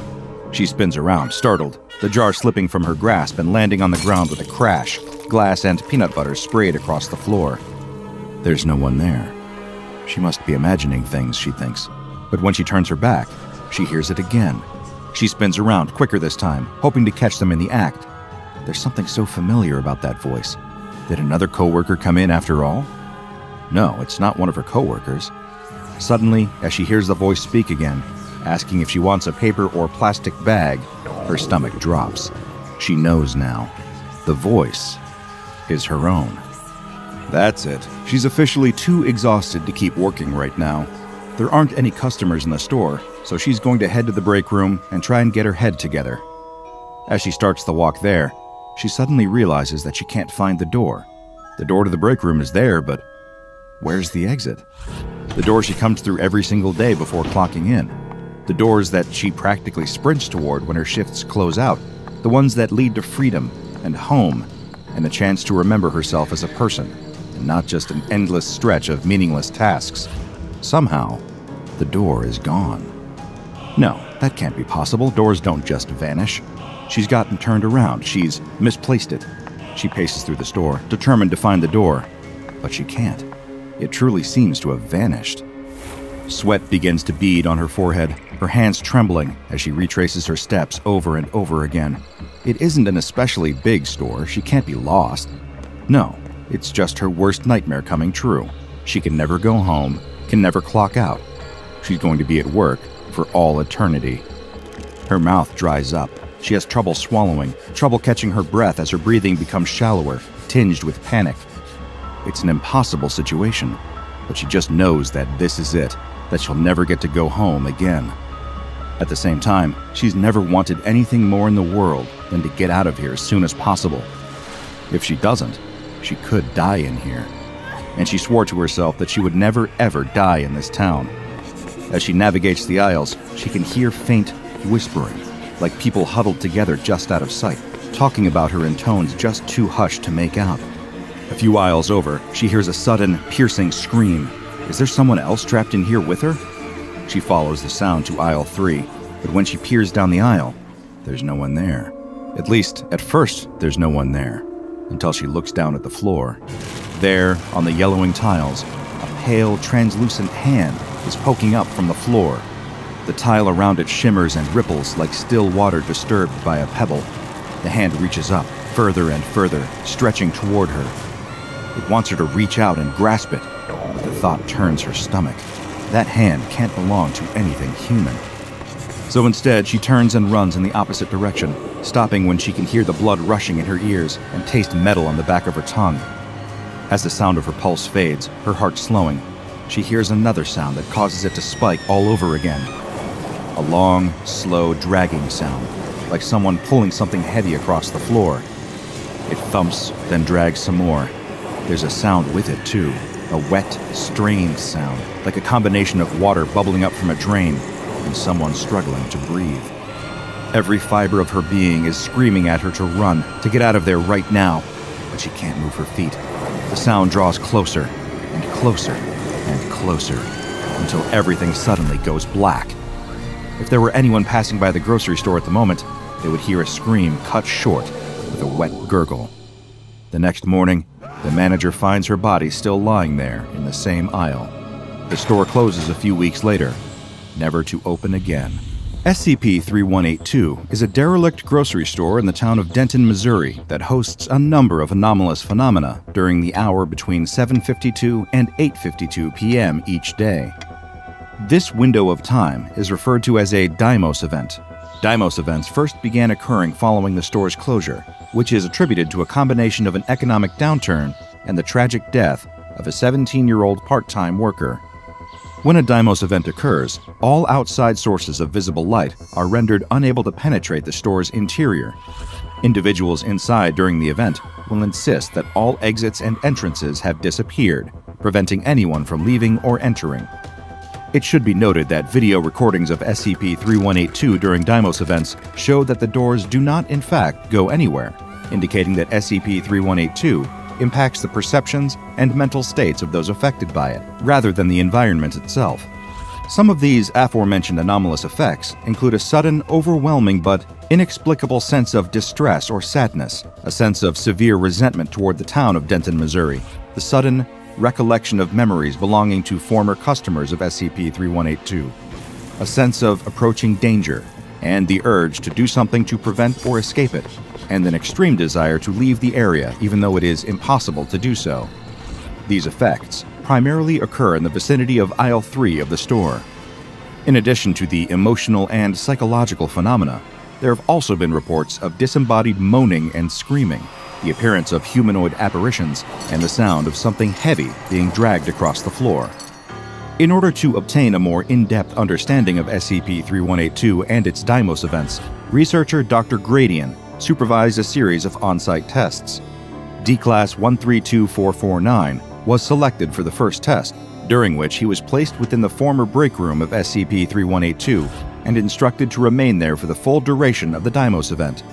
She spins around, startled, the jar slipping from her grasp and landing on the ground with a crash, glass and peanut butter sprayed across the floor. There's no one there. She must be imagining things, she thinks. But when she turns her back, she hears it again. She spins around, quicker this time, hoping to catch them in the act. There's something so familiar about that voice. Did another coworker come in after all? No, it's not one of her coworkers. Suddenly, as she hears the voice speak again, asking if she wants a paper or plastic bag, her stomach drops. She knows now. The voice is her own. That's it. She's officially too exhausted to keep working right now. There aren't any customers in the store, so she's going to head to the break room and try and get her head together. As she starts the walk there, she suddenly realizes that she can't find the door. The door to the break room is there, but where's the exit? The door she comes through every single day before clocking in. The doors that she practically sprints toward when her shifts close out. The ones that lead to freedom and home and the chance to remember herself as a person and not just an endless stretch of meaningless tasks. Somehow, the door is gone. No, that can't be possible. Doors don't just vanish. She's gotten turned around. She's misplaced it. She paces through the store, determined to find the door, but she can't. It truly seems to have vanished. Sweat begins to bead on her forehead, her hands trembling as she retraces her steps over and over again. It isn't an especially big store, she can't be lost. No, it's just her worst nightmare coming true. She can never go home, can never clock out. She's going to be at work for all eternity. Her mouth dries up, She has trouble swallowing, trouble catching her breath as her breathing becomes shallower, tinged with panic. It's an impossible situation, but she just knows that this is it, that she'll never get to go home again. At the same time, she's never wanted anything more in the world than to get out of here as soon as possible. If she doesn't, she could die in here. And she swore to herself that she would never ever die in this town. As she navigates the aisles, she can hear faint whispering, like people huddled together just out of sight, talking about her in tones just too hushed to make out. A few aisles over, she hears a sudden, piercing scream. Is there someone else trapped in here with her? She follows the sound to aisle three, but when she peers down the aisle, there's no one there. At least, at first, there's no one there, until she looks down at the floor. There, on the yellowing tiles, a pale, translucent hand is poking up from the floor. The tile around it shimmers and ripples like still water disturbed by a pebble. The hand reaches up, further and further, stretching toward her. It wants her to reach out and grasp it, but the thought turns her stomach. That hand can't belong to anything human. So instead, she turns and runs in the opposite direction, stopping when she can hear the blood rushing in her ears and taste metal on the back of her tongue. As the sound of her pulse fades, her heart slowing, she hears another sound that causes it to spike all over again. A long, slow, dragging sound, like someone pulling something heavy across the floor. It thumps, then drags some more. There's a sound with it, too a wet, strained sound, like a combination of water bubbling up from a drain and someone struggling to breathe. Every fiber of her being is screaming at her to run, to get out of there right now, but she can't move her feet. The sound draws closer and closer and closer until everything suddenly goes black. If there were anyone passing by the grocery store at the moment, they would hear a scream cut short with a wet gurgle. The next morning, the manager finds her body still lying there in the same aisle. The store closes a few weeks later, never to open again. SCP 3182 is a derelict grocery store in the town of Denton, Missouri that hosts a number of anomalous phenomena during the hour between 7:52 and 8:52 p.m. each day. This window of time is referred to as a Deimos event. Deimos events first began occurring following the store's closure which is attributed to a combination of an economic downturn and the tragic death of a 17 year old part time worker. When a Deimos event occurs, all outside sources of visible light are rendered unable to penetrate the store's interior. Individuals inside during the event will insist that all exits and entrances have disappeared, preventing anyone from leaving or entering. It should be noted that video recordings of SCP 3182 during Deimos events show that the doors do not, in fact, go anywhere, indicating that SCP 3182 impacts the perceptions and mental states of those affected by it, rather than the environment itself. Some of these aforementioned anomalous effects include a sudden, overwhelming, but inexplicable sense of distress or sadness, a sense of severe resentment toward the town of Denton, Missouri, the sudden, recollection of memories belonging to former customers of SCP 3182, a sense of approaching danger, and the urge to do something to prevent or escape it, and an extreme desire to leave the area even though it is impossible to do so. These effects primarily occur in the vicinity of aisle 3 of the store. In addition to the emotional and psychological phenomena, there have also been reports of disembodied moaning and screaming the appearance of humanoid apparitions, and the sound of something heavy being dragged across the floor. In order to obtain a more in depth understanding of SCP 3182 and its Deimos events, researcher Dr. Gradian supervised a series of on site tests. D Class 132449 was selected for the first test, during which he was placed within the former break room of SCP 3182 and instructed to remain there for the full duration of the Deimos event.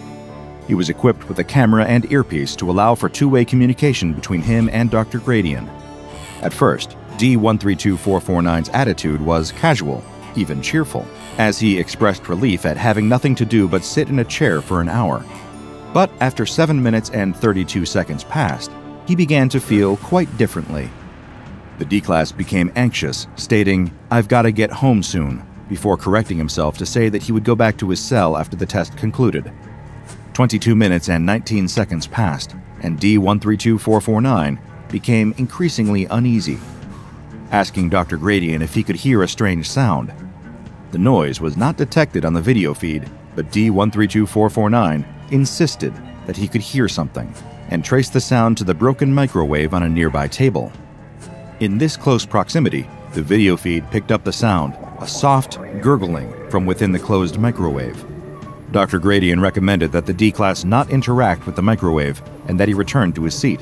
He was equipped with a camera and earpiece to allow for two way communication between him and Dr. Gradian. At first, D132449's attitude was casual, even cheerful, as he expressed relief at having nothing to do but sit in a chair for an hour. But after 7 minutes and 32 seconds passed, he began to feel quite differently. The D class became anxious, stating, I've got to get home soon, before correcting himself to say that he would go back to his cell after the test concluded. 22 minutes and 19 seconds passed, and D132449 became increasingly uneasy, asking Dr. Gradian if he could hear a strange sound. The noise was not detected on the video feed, but D132449 insisted that he could hear something and traced the sound to the broken microwave on a nearby table. In this close proximity, the video feed picked up the sound, a soft gurgling from within the closed microwave. Dr. Gradian recommended that the D class not interact with the microwave and that he return to his seat.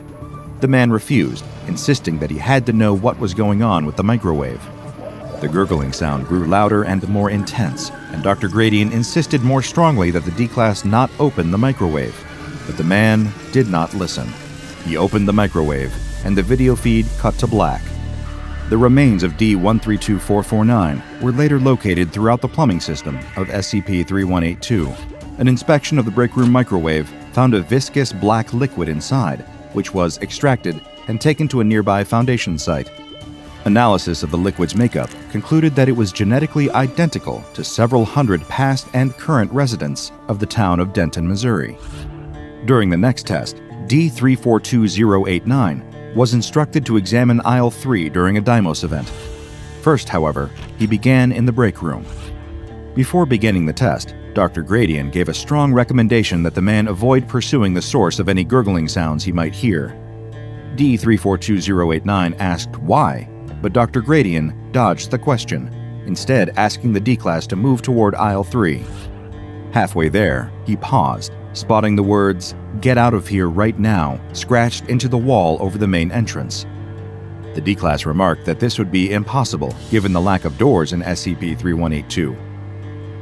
The man refused, insisting that he had to know what was going on with the microwave. The gurgling sound grew louder and more intense, and Dr. Gradian insisted more strongly that the D class not open the microwave. But the man did not listen. He opened the microwave, and the video feed cut to black. The remains of D132449 were later located throughout the plumbing system of SCP 3182. An inspection of the break room microwave found a viscous black liquid inside, which was extracted and taken to a nearby Foundation site. Analysis of the liquid's makeup concluded that it was genetically identical to several hundred past and current residents of the town of Denton, Missouri. During the next test, D342089 was instructed to examine Aisle 3 during a Deimos event. First, however, he began in the break room. Before beginning the test, Dr. Gradian gave a strong recommendation that the man avoid pursuing the source of any gurgling sounds he might hear. D342089 asked why, but Dr. Gradian dodged the question, instead, asking the D class to move toward aisle 3. Halfway there, he paused, spotting the words, Get out of here right now, scratched into the wall over the main entrance. The D class remarked that this would be impossible given the lack of doors in SCP 3182.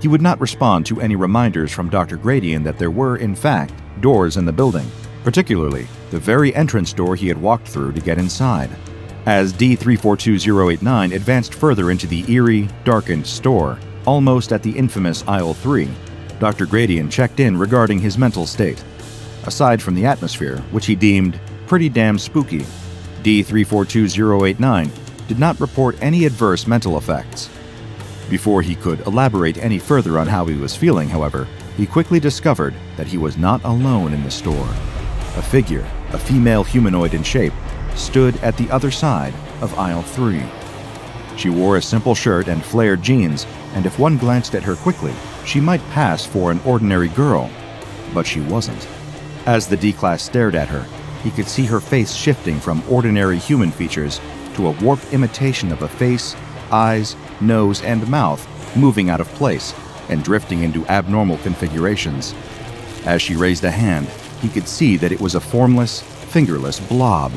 He would not respond to any reminders from Dr. Gradian that there were, in fact, doors in the building, particularly the very entrance door he had walked through to get inside. As D342089 advanced further into the eerie, darkened store, almost at the infamous Aisle 3, Dr. Gradian checked in regarding his mental state. Aside from the atmosphere, which he deemed pretty damn spooky, D342089 did not report any adverse mental effects. Before he could elaborate any further on how he was feeling, however, he quickly discovered that he was not alone in the store. A figure, a female humanoid in shape, stood at the other side of aisle 3. She wore a simple shirt and flared jeans, and if one glanced at her quickly, she might pass for an ordinary girl. But she wasn't. As the D class stared at her, he could see her face shifting from ordinary human features to a warped imitation of a face, eyes, nose, and mouth moving out of place and drifting into abnormal configurations. As she raised a hand, he could see that it was a formless, fingerless blob.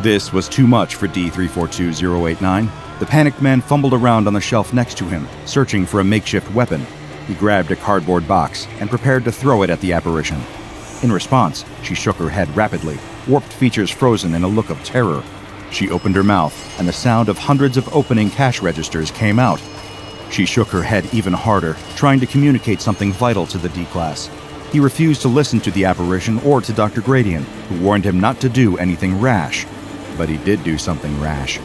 This was too much for D342089. The panicked man fumbled around on the shelf next to him, searching for a makeshift weapon. He grabbed a cardboard box and prepared to throw it at the apparition. In response, she shook her head rapidly, warped features frozen in a look of terror. She opened her mouth, and the sound of hundreds of opening cash registers came out. She shook her head even harder, trying to communicate something vital to the D class. He refused to listen to the apparition or to Dr. Gradian, who warned him not to do anything rash but he did do something rash.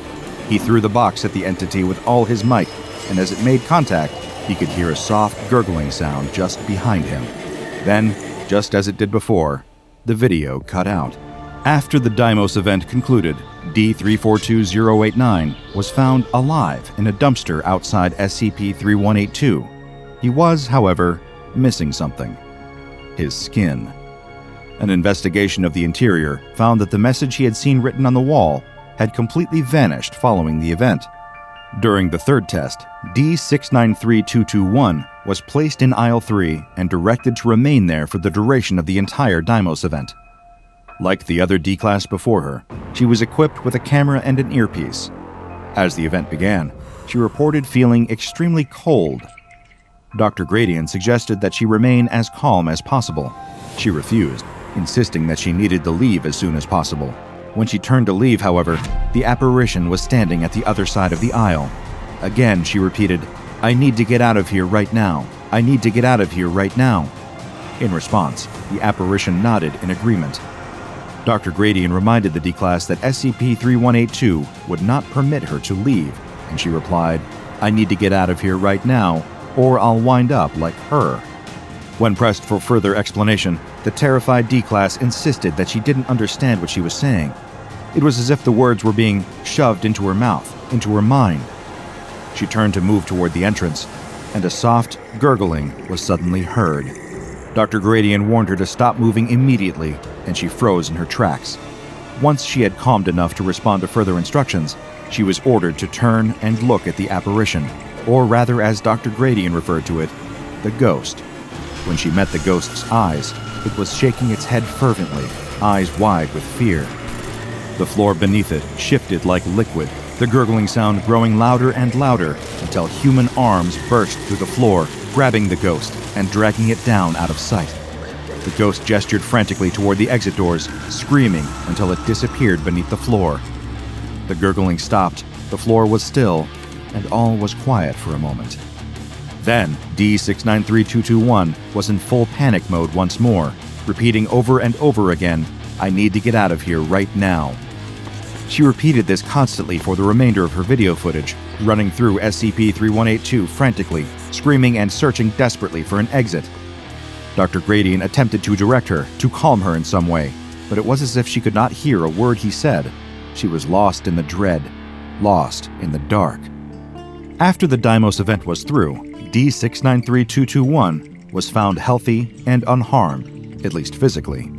He threw the box at the entity with all his might, and as it made contact, he could hear a soft gurgling sound just behind him. Then, just as it did before, the video cut out. After the Deimos event concluded, D342089 was found alive in a dumpster outside SCP 3182. He was, however, missing something his skin. An investigation of the interior found that the message he had seen written on the wall had completely vanished following the event. During the third test, D693221 was placed in aisle 3 and directed to remain there for the duration of the entire Deimos event. Like the other D class before her, she was equipped with a camera and an earpiece. As the event began, she reported feeling extremely cold. Dr. Gradian suggested that she remain as calm as possible. She refused insisting that she needed to leave as soon as possible. When she turned to leave, however, the apparition was standing at the other side of the aisle. Again, she repeated, I need to get out of here right now. I need to get out of here right now. In response, the apparition nodded in agreement. Dr. Gradian reminded the D class that SCP 3182 would not permit her to leave, and she replied, I need to get out of here right now, or I'll wind up like her. When pressed for further explanation, the terrified D class insisted that she didn't understand what she was saying. It was as if the words were being shoved into her mouth, into her mind. She turned to move toward the entrance. and a soft gurgling was suddenly heard. Dr. Gradian warned her to stop moving immediately, and she froze in her tracks. Once she had calmed enough to respond to further instructions, she was ordered to turn and look at the apparition, or rather, as Dr. Gradian referred to it, the ghost. When she met the ghost's eyes, it was shaking its head fervently, eyes wide with fear. The floor beneath it shifted like liquid, the gurgling sound growing louder and louder until human arms burst through the floor, grabbing the ghost and dragging it down out of sight. The ghost gestured frantically toward the exit doors, screaming until it disappeared beneath the floor. The gurgling stopped, the floor was still, and all was quiet for a moment. Then, D693221 was in full panic mode once more, repeating over and over again, I need to get out of here right now. She repeated this constantly for the remainder of her video footage, running through SCP 3182 frantically, screaming and searching desperately for an exit. Dr. Gradian attempted to direct her, to calm her in some way, but it was as if she could not hear a word he said. She was lost in the dread, lost in the dark. After the Deimos event was through, D693221 was found healthy and unharmed, at least physically.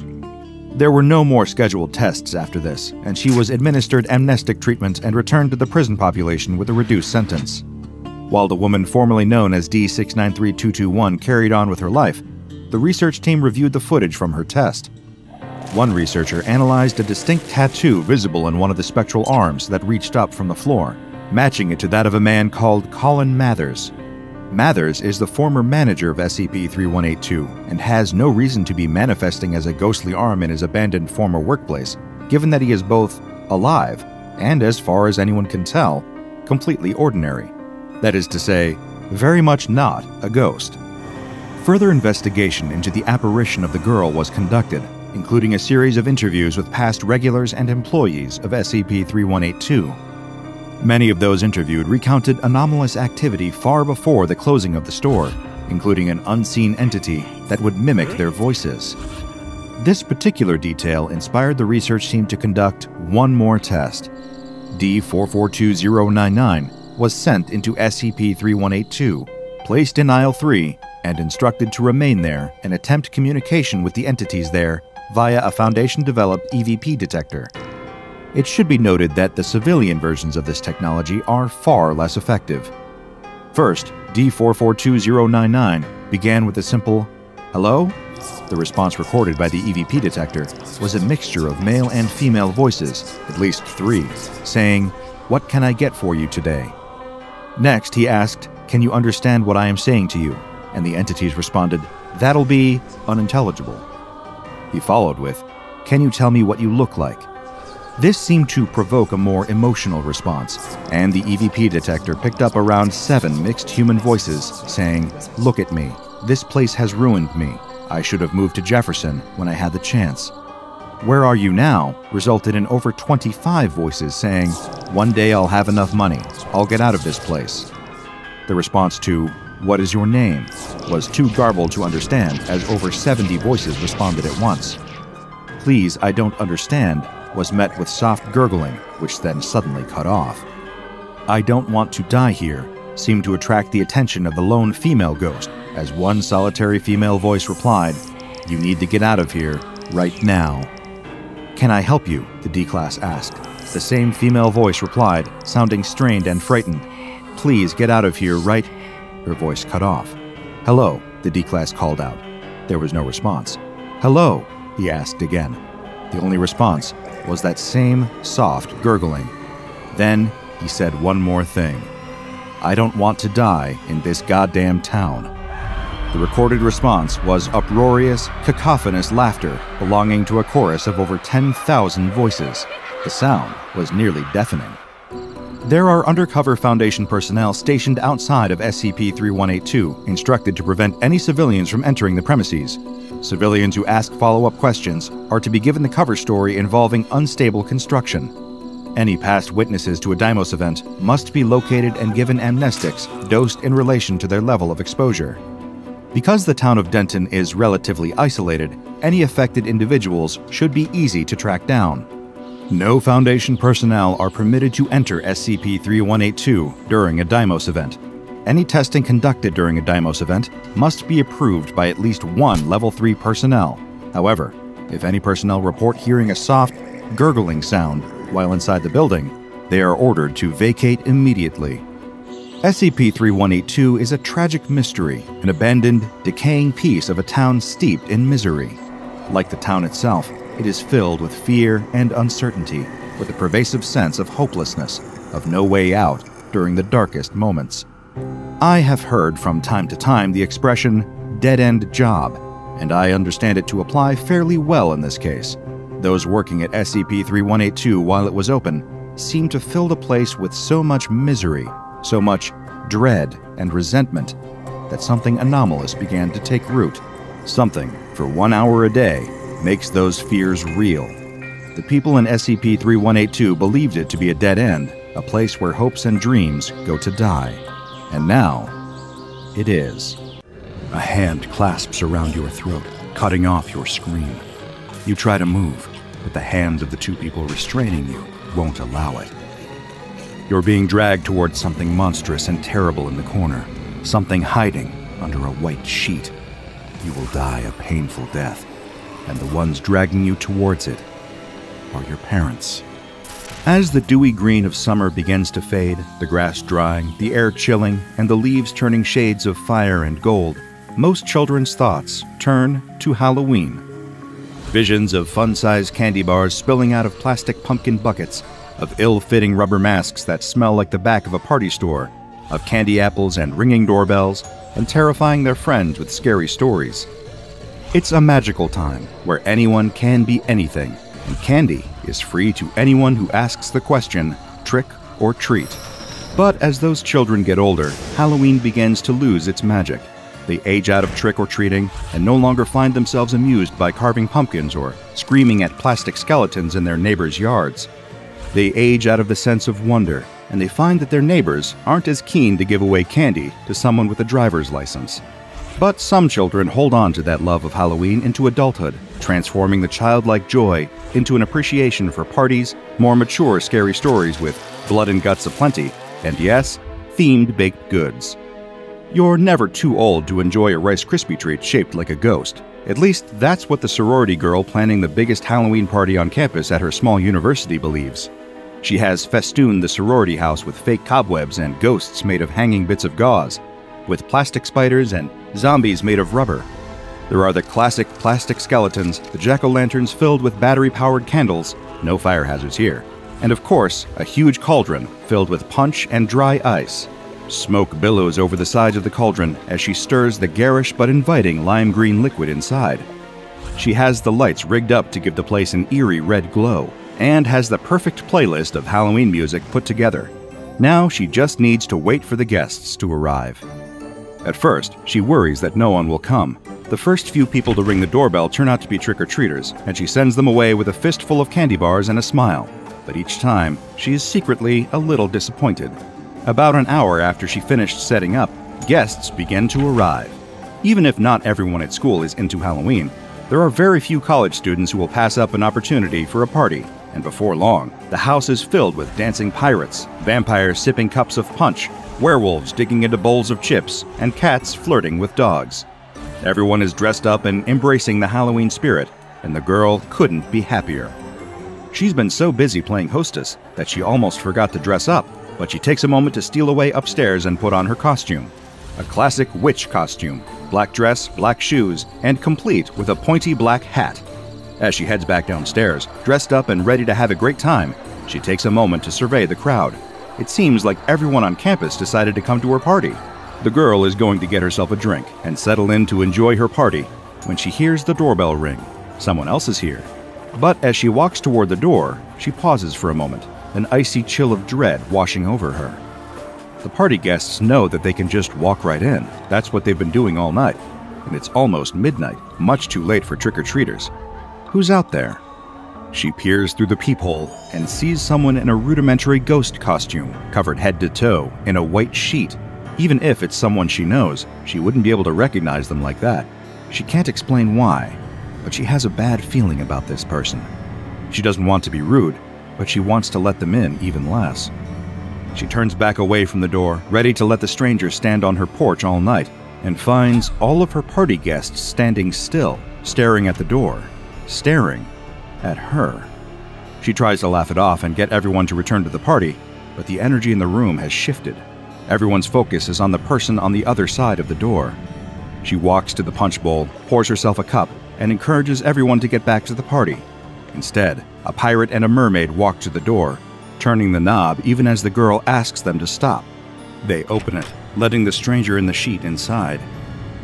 There were no more scheduled tests after this, and she was administered amnestic treatment and returned to the prison population with a reduced sentence. While the woman formerly known as D693221 carried on with her life, the research team reviewed the footage from her test. One researcher analyzed a distinct tattoo visible in one of the spectral arms that reached up from the floor, matching it to that of a man called Colin Mathers, Mathers is the former manager of SCP 3182 and has no reason to be manifesting as a ghostly arm in his abandoned former workplace, given that he is both alive and, as far as anyone can tell, completely ordinary. That is to say, very much not a ghost. Further investigation into the apparition of the girl was conducted, including a series of interviews with past regulars and employees of SCP 3182 Many of those interviewed recounted anomalous activity far before the closing of the store, including an unseen entity that would mimic their voices. This particular detail inspired the research team to conduct one more test. D442099 was sent into SCP 3182, placed in Aisle 3, and instructed to remain there and attempt communication with the entities there via a Foundation developed EVP detector. It should be noted that the civilian versions of this technology are far less effective. First, D442099 began with a simple, Hello? The response recorded by the EVP detector was a mixture of male and female voices, at least three, saying, What can I get for you today? Next, he asked, Can you understand what I am saying to you? And the entities responded, That'll be unintelligible. He followed with, Can you tell me what you look like? This seemed to provoke a more emotional response, and the EVP detector picked up around seven mixed human voices saying, Look at me. This place has ruined me. I should have moved to Jefferson when I had the chance. Where are you now? resulted in over 25 voices saying, One day I'll have enough money. I'll get out of this place. The response to, What is your name? was too garbled to understand, as over 70 voices responded at once. Please, I don't understand, was met with soft gurgling, which then suddenly cut off. I don't want to die here seemed to attract the attention of the lone female ghost, as one solitary female voice replied, You need to get out of here, right now. Can I help you? the D class asked. The same female voice replied, sounding strained and frightened, Please get out of here, right. Her voice cut off. Hello, the D class called out. There was no response. Hello, he asked again. The only response was that same soft gurgling. Then he said one more thing I don't want to die in this goddamn town. The recorded response was uproarious, cacophonous laughter belonging to a chorus of over 10,000 voices. The sound was nearly deafening. There are undercover Foundation personnel stationed outside of SCP 3182, instructed to prevent any civilians from entering the premises. Civilians who ask follow up questions are to be given the cover story involving unstable construction. Any past witnesses to a Deimos event must be located and given amnestics dosed in relation to their level of exposure. Because the town of Denton is relatively isolated, any affected individuals should be easy to track down. No Foundation personnel are permitted to enter SCP 3182 during a Deimos event. any testing conducted during a Deimos event must be approved by at least one Level 3 personnel. However, if any personnel report hearing a soft, gurgling sound while inside the building, they are ordered to vacate immediately. SCP 3182 is a tragic mystery, an abandoned, decaying piece of a town steeped in misery. Like the town itself, it is filled with fear and uncertainty, with a pervasive sense of hopelessness, of no way out during the darkest moments. I have heard from time to time the expression dead end job, and I understand it to apply fairly well in this case. Those working at SCP 3182 while it was open seemed to fill the place with so much misery so much dread and resentment that something anomalous began to take root. Something, for one hour a day, makes those fears real. The people in SCP 3182 believed it to be a dead end, a place where hopes and dreams go to die. And now, it is. A hand clasps around your throat, cutting off your scream. You try to move, but the hands of the two people restraining you won't allow it. You're being dragged towards something monstrous and terrible in the corner, something hiding under a white sheet. You will die a painful death, and the ones dragging you towards it are your parents. As the dewy green of summer begins to fade, the grass drying, the air chilling, and the leaves turning shades of fire and gold, most children's thoughts turn to Halloween. Visions of fun sized candy bars spilling out of plastic pumpkin buckets of ill fitting rubber masks that smell like the back of a party store, of candy apples and ringing doorbells, and terrifying their friends with scary stories. It's a magical time where anyone can be anything, and candy is free to anyone who asks the question trick or treat. But as those children get older, Halloween begins to lose its magic. They age out of trick or treating and no longer find themselves amused by carving pumpkins or screaming at plastic skeletons in their neighbors' yards. They age out of the sense of wonder, and they find that their neighbors aren't as keen to give away candy to someone with a driver's license. But some children hold on to that love of Halloween into adulthood, transforming the childlike joy into an appreciation for parties, more mature scary stories with blood and guts aplenty, and yes, themed baked goods. You're never too old to enjoy a Rice Krispie treat shaped like a ghost. At least that's what the sorority girl planning the biggest Halloween party on campus at her small university believes. She has festooned the sorority house with fake cobwebs and ghosts made of hanging bits of gauze, with plastic spiders and zombies made of rubber. There are the classic plastic skeletons, the jack o' lanterns filled with battery powered candles, no fire hazards here, and of course, a huge cauldron filled with punch and dry ice. Smoke billows over the sides of the cauldron as she stirs the garish but inviting lime green liquid inside. She has the lights rigged up to give the place an eerie red glow, and has the perfect playlist of Halloween music put together. Now she just needs to wait for the guests to arrive. At first, she worries that no one will come. The first few people to ring the doorbell turn out to be trick or treaters, and she sends them away with a fistful of candy bars and a smile. But each time, she is secretly a little disappointed. About an hour after she finished setting up, guests begin to arrive. Even if not everyone at school is into Halloween, there are very few college students who will pass up an opportunity for a party and before long, the house is filled with dancing pirates, vampires sipping cups of punch, werewolves digging into bowls of chips, and cats flirting with dogs. Everyone is dressed up and embracing the Halloween spirit, and the girl couldn't be happier. She's been so busy playing hostess that she almost forgot to dress up, but she takes a moment to steal away upstairs and put on her costume. A classic witch costume black dress, black shoes, and complete with a pointy black hat as she heads back downstairs, dressed up and ready to have a great time, she takes a moment to survey the crowd. It seems like everyone on campus decided to come to her party. The girl is going to get herself a drink and settle in to enjoy her party when she hears the doorbell ring. Someone else is here. But as she walks toward the door, she pauses for a moment, an icy chill of dread washing over her. The party guests know that they can just walk right in. That's what they've been doing all night. And it's almost midnight, much too late for trick or treaters. Who's out there? She peers through the peephole and sees someone in a rudimentary ghost costume, covered head to toe in a white sheet. Even if it's someone she knows, she wouldn't be able to recognize them like that. She can't explain why, but she has a bad feeling about this person. She doesn't want to be rude, but she wants to let them in even less. She turns back away from the door, ready to let the stranger stand on her porch all night, and finds all of her party guests standing still, staring at the door, staring at her. She tries to laugh it off and get everyone to return to the party, but the energy in the room has shifted. Everyone's focus is on the person on the other side of the door. She walks to the punch bowl, pours herself a cup, and encourages everyone to get back to the party. Instead, a pirate and a mermaid walk to the door, turning the knob even as the girl asks them to stop. They open it, letting the stranger in the sheet inside.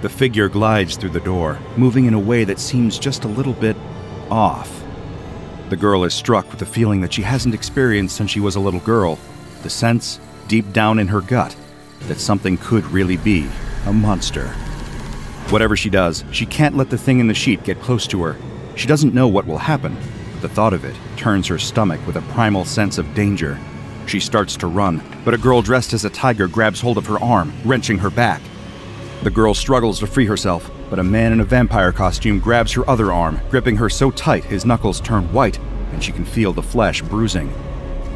The figure glides through the door, moving in a way that seems just a little bit off. The girl is struck with a feeling that she hasn't experienced since she was a little girl the sense, deep down in her gut, that something could really be a monster. Whatever she does, she can't let the thing in the sheet get close to her. She doesn't know what will happen, but the thought of it turns her stomach with a primal sense of danger. She starts to run, but a girl dressed as a tiger grabs hold of her arm, wrenching her back. The girl struggles to free herself, but a man in a vampire costume grabs her other arm, gripping her so tight his knuckles turn white and she can feel the flesh bruising.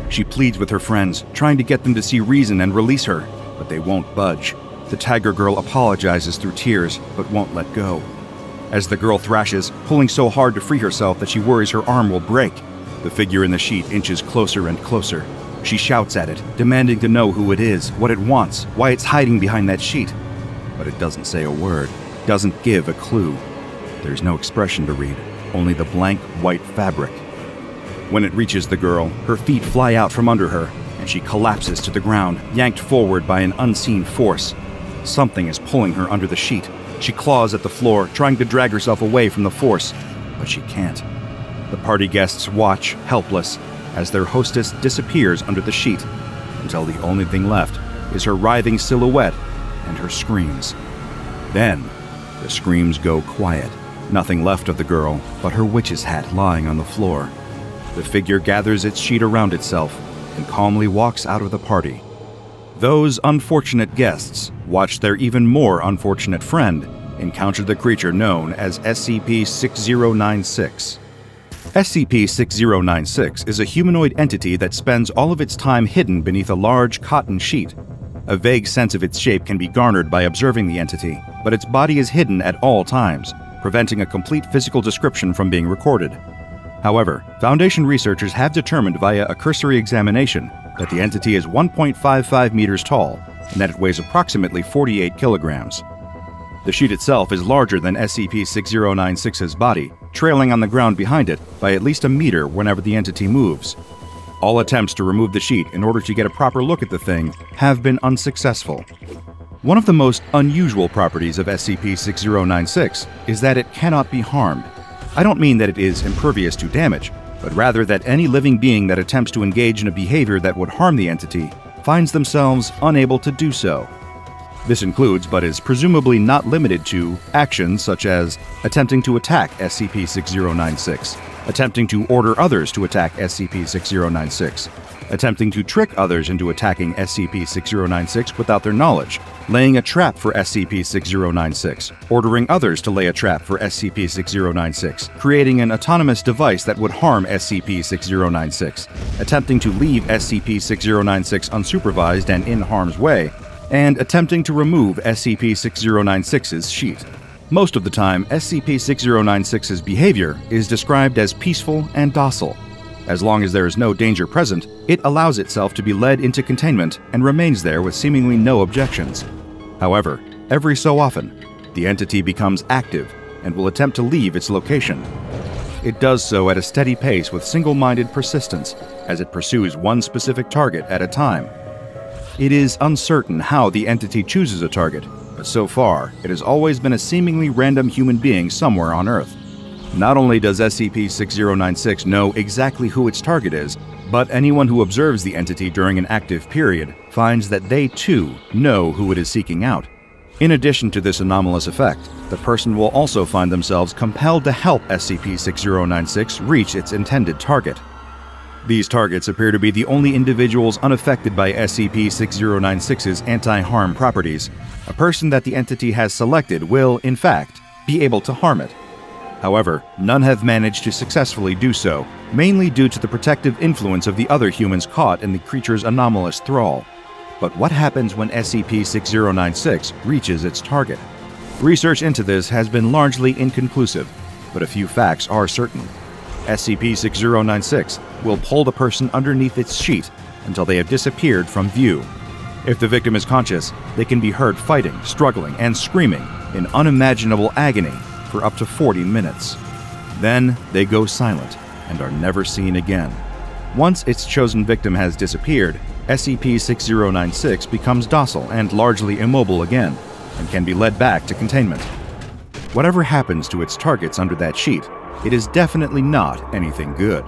She pleads with her friends, trying to get them to see reason and release her, but they won't budge. The tiger girl apologizes through tears, but won't let go. As the girl thrashes, pulling so hard to free herself that she worries her arm will break, the figure in the sheet inches closer and closer. She shouts at it, demanding to know who it is, what it wants, why it's hiding behind that sheet. But it doesn't say a word, doesn't give a clue. There's no expression to read, only the blank white fabric. When it reaches the girl, her feet fly out from under her, and she collapses to the ground, yanked forward by an unseen force. Something is pulling her under the sheet. She claws at the floor, trying to drag herself away from the force, but she can't. The party guests watch, helpless, as their hostess disappears under the sheet, until the only thing left is her writhing silhouette and her screams. Then, the screams go quiet. Nothing left of the girl but her witch's hat lying on the floor. The figure gathers its sheet around itself and calmly walks out of the party. Those unfortunate guests watch their even more unfortunate friend encounter the creature known as SCP 6096. SCP 6096 is a humanoid entity that spends all of its time hidden beneath a large cotton sheet. A vague sense of its shape can be garnered by observing the entity, but its body is hidden at all times, preventing a complete physical description from being recorded. However, Foundation researchers have determined via a cursory examination that the entity is 1.55 meters tall and that it weighs approximately 48 kilograms. The sheet itself is larger than SCP 6096's body, trailing on the ground behind it by at least a meter whenever the entity moves. All attempts to remove the sheet in order to get a proper look at the thing have been unsuccessful. One of the most unusual properties of SCP 6096 is that it cannot be harmed. I don't mean that it is impervious to damage, but rather that any living being that attempts to engage in a behavior that would harm the entity finds themselves unable to do so. This includes, but is presumably not limited to, actions such as attempting to attack SCP 6096, attempting to order others to attack SCP 6096, attempting to trick others into attacking SCP 6096 without their knowledge, laying a trap for SCP 6096, ordering others to lay a trap for SCP 6096, creating an autonomous device that would harm SCP 6096, attempting to leave SCP 6096 unsupervised and in harm's way, and attempting to remove SCP 6096's sheet. Most of the time, SCP 6096's behavior is described as peaceful and docile, as long as there is no danger present, it allows itself to be led into containment and remains there with seemingly no objections. However, every so often, the entity becomes active and will attempt to leave its location. It does so at a steady pace with single minded persistence as it pursues one specific target at a time. It is uncertain how the entity chooses a target, but so far, it has always been a seemingly random human being somewhere on Earth. Not only does SCP 6096 know exactly who its target is, but anyone who observes the entity during an active period finds that they too know who it is seeking out. In addition to this anomalous effect, the person will also find themselves compelled to help SCP 6096 reach its intended target. These targets appear to be the only individuals unaffected by SCP 6096's anti harm properties. A person that the entity has selected will, in fact, be able to harm it. However, none have managed to successfully do so, mainly due to the protective influence of the other humans caught in the creature's anomalous thrall. But what happens when SCP 6096 reaches its target? Research into this has been largely inconclusive, but a few facts are certain. SCP 6096 will pull the person underneath its sheet until they have disappeared from view. If the victim is conscious, they can be heard fighting, struggling, and screaming in unimaginable agony for up to 40 minutes. Then they go silent and are never seen again. Once its chosen victim has disappeared, SCP 6096 becomes docile and largely immobile again, and can be led back to containment. Whatever happens to its targets under that sheet, it is definitely not anything good.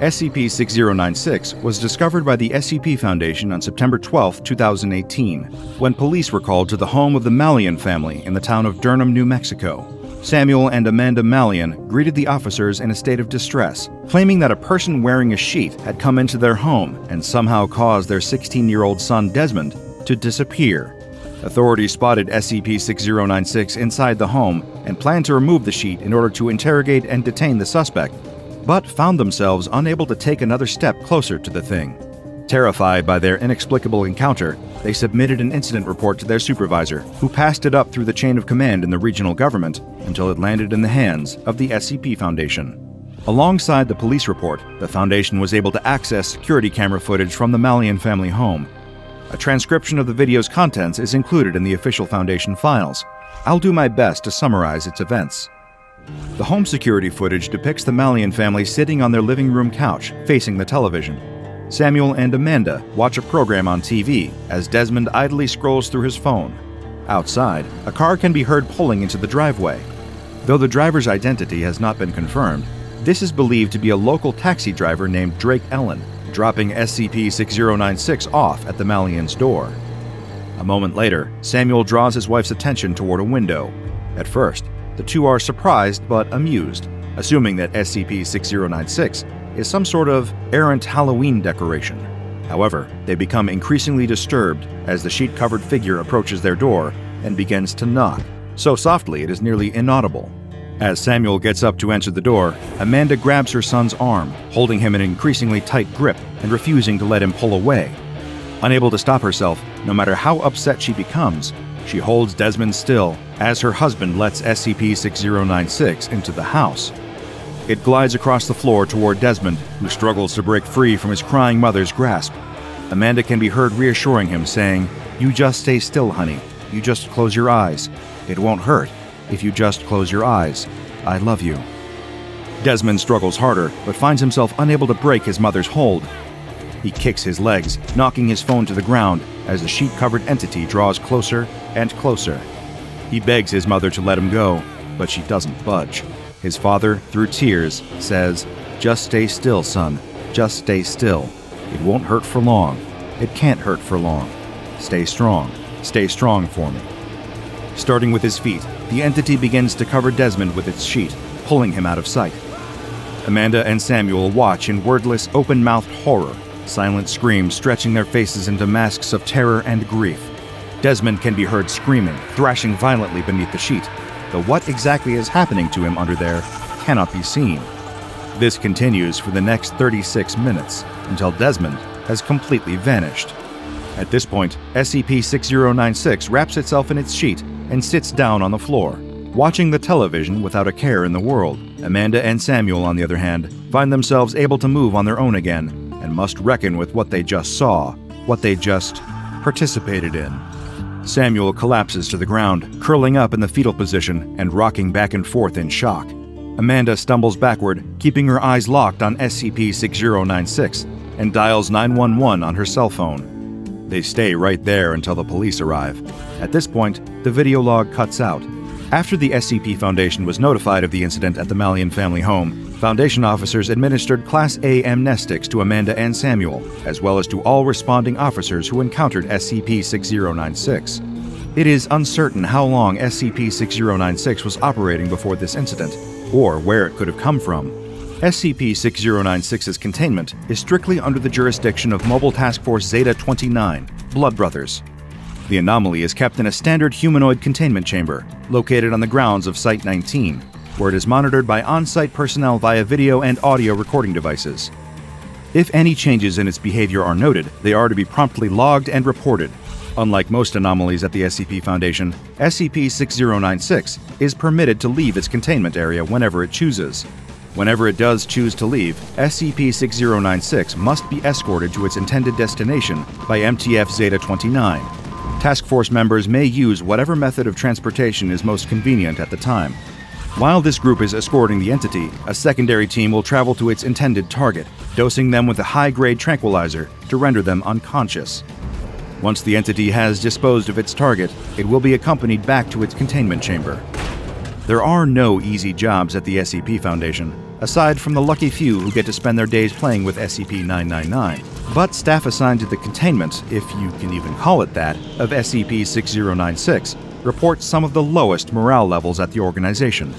SCP 6096 was discovered by the SCP Foundation on September 12, 2018, when police were called to the home of the Mallion family in the town of Durham, New Mexico. Samuel and Amanda Mallion greeted the officers in a state of distress, claiming that a person wearing a sheet had come into their home and somehow caused their 16 year old son Desmond to disappear. Authorities spotted SCP 6096 inside the home and planned to remove the sheet in order to interrogate and detain the suspect, but found themselves unable to take another step closer to the thing. Terrified by their inexplicable encounter, they submitted an incident report to their supervisor, who passed it up through the chain of command in the regional government until it landed in the hands of the SCP Foundation. Alongside the police report, the Foundation was able to access security camera footage from the Mallion family home. A transcription of the video's contents is included in the official Foundation files. I'll do my best to summarize its events. The home security footage depicts the Mallion family sitting on their living room couch, facing the television. Samuel and Amanda watch a program on TV as Desmond idly scrolls through his phone. Outside, a car can be heard pulling into the driveway. Though the driver's identity has not been confirmed, this is believed to be a local taxi driver named Drake Ellen, dropping SCP 6096 off at the Mallions' door. A moment later, Samuel draws his wife's attention toward a window. At first, the two are surprised but amused, assuming that SCP 6096 is some sort of errant Halloween decoration. However, they become increasingly disturbed as the sheet covered figure approaches their door and begins to knock, so softly it is nearly inaudible. As Samuel gets up to enter the door, Amanda grabs her son's arm, holding him in an increasingly tight grip and refusing to let him pull away. Unable to stop herself, no matter how upset she becomes, she holds Desmond still as her husband lets SCP 6096 into the house. It glides across the floor toward Desmond, who struggles to break free from his crying mother's grasp. Amanda can be heard reassuring him, saying, You just stay still, honey. You just close your eyes. It won't hurt if you just close your eyes. I love you. Desmond struggles harder, but finds himself unable to break his mother's hold. He kicks his legs, knocking his phone to the ground as the sheet covered entity draws closer and closer. He begs his mother to let him go, but she doesn't budge. His father, through tears, says, Just stay still, son. Just stay still. It won't hurt for long. It can't hurt for long. Stay strong. Stay strong for me. Starting with his feet, the entity begins to cover Desmond with its sheet, pulling him out of sight. Amanda and Samuel watch in wordless, open mouthed horror, silent screams stretching their faces into masks of terror and grief. Desmond can be heard screaming, thrashing violently beneath the sheet, though what exactly is happening to him under there cannot be seen. This continues for the next 36 minutes until Desmond has completely vanished. At this point, SCP 6096 wraps itself in its sheet and sits down on the floor, watching the television without a care in the world. Amanda and Samuel, on the other hand, find themselves able to move on their own again and must reckon with what they just saw, what they just participated in. Samuel collapses to the ground, curling up in the fetal position and rocking back and forth in shock. Amanda stumbles backward, keeping her eyes locked on SCP 6096, and dials 911 on her cell phone. They stay right there until the police arrive. At this point, the video log cuts out. After the SCP Foundation was notified of the incident at the Mallion family home, Foundation officers administered Class A amnestics to Amanda and Samuel, as well as to all responding officers who encountered SCP 6096. It is uncertain how long SCP 6096 was operating before this incident, or where it could have come from. SCP 6096's containment is strictly under the jurisdiction of Mobile Task Force Zeta 29, Blood Brothers. The anomaly is kept in a standard humanoid containment chamber located on the grounds of Site 19. Where it is monitored by on site personnel via video and audio recording devices. If any changes in its behavior are noted, they are to be promptly logged and reported. Unlike most anomalies at the SCP Foundation, SCP 6096 is permitted to leave its containment area whenever it chooses. Whenever it does choose to leave, SCP 6096 must be escorted to its intended destination by MTF Zeta 29. Task Force members may use whatever method of transportation is most convenient at the time. While this group is escorting the entity, a secondary team will travel to its intended target, dosing them with a high grade tranquilizer to render them unconscious. Once the entity has disposed of its target, it will be accompanied back to its containment chamber. There are no easy jobs at the SCP Foundation, aside from the lucky few who get to spend their days playing with SCP 999. But staff assigned to the containment, if you can even call it that, of SCP 6096 reports some of the lowest morale levels at the organization.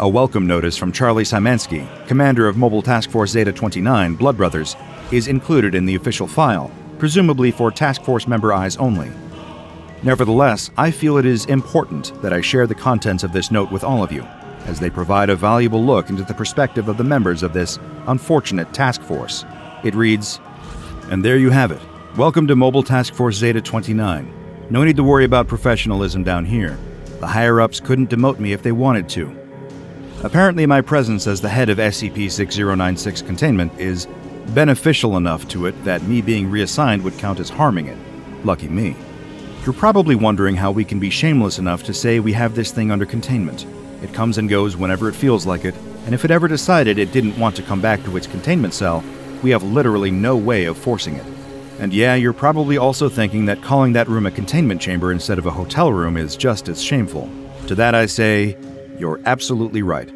A welcome notice from Charlie Simansky, commander of Mobile Task Force Zeta 29, Blood Brothers, is included in the official file, presumably for Task Force member eyes only. Nevertheless, I feel it is important that I share the contents of this note with all of you, as they provide a valuable look into the perspective of the members of this unfortunate task force. It reads And there you have it. Welcome to Mobile Task Force Zeta 29. No need to worry about professionalism down here. The higher ups couldn't demote me if they wanted to. Apparently, my presence as the head of SCP 6096 containment is beneficial enough to it that me being reassigned would count as harming it. Lucky me. You're probably wondering how we can be shameless enough to say we have this thing under containment. It comes and goes whenever it feels like it, and if it ever decided it didn't want to come back to its containment cell, we have literally no way of forcing it. And yeah, you're probably also thinking that calling that room a containment chamber instead of a hotel room is just as shameful. To that I say, you're absolutely right.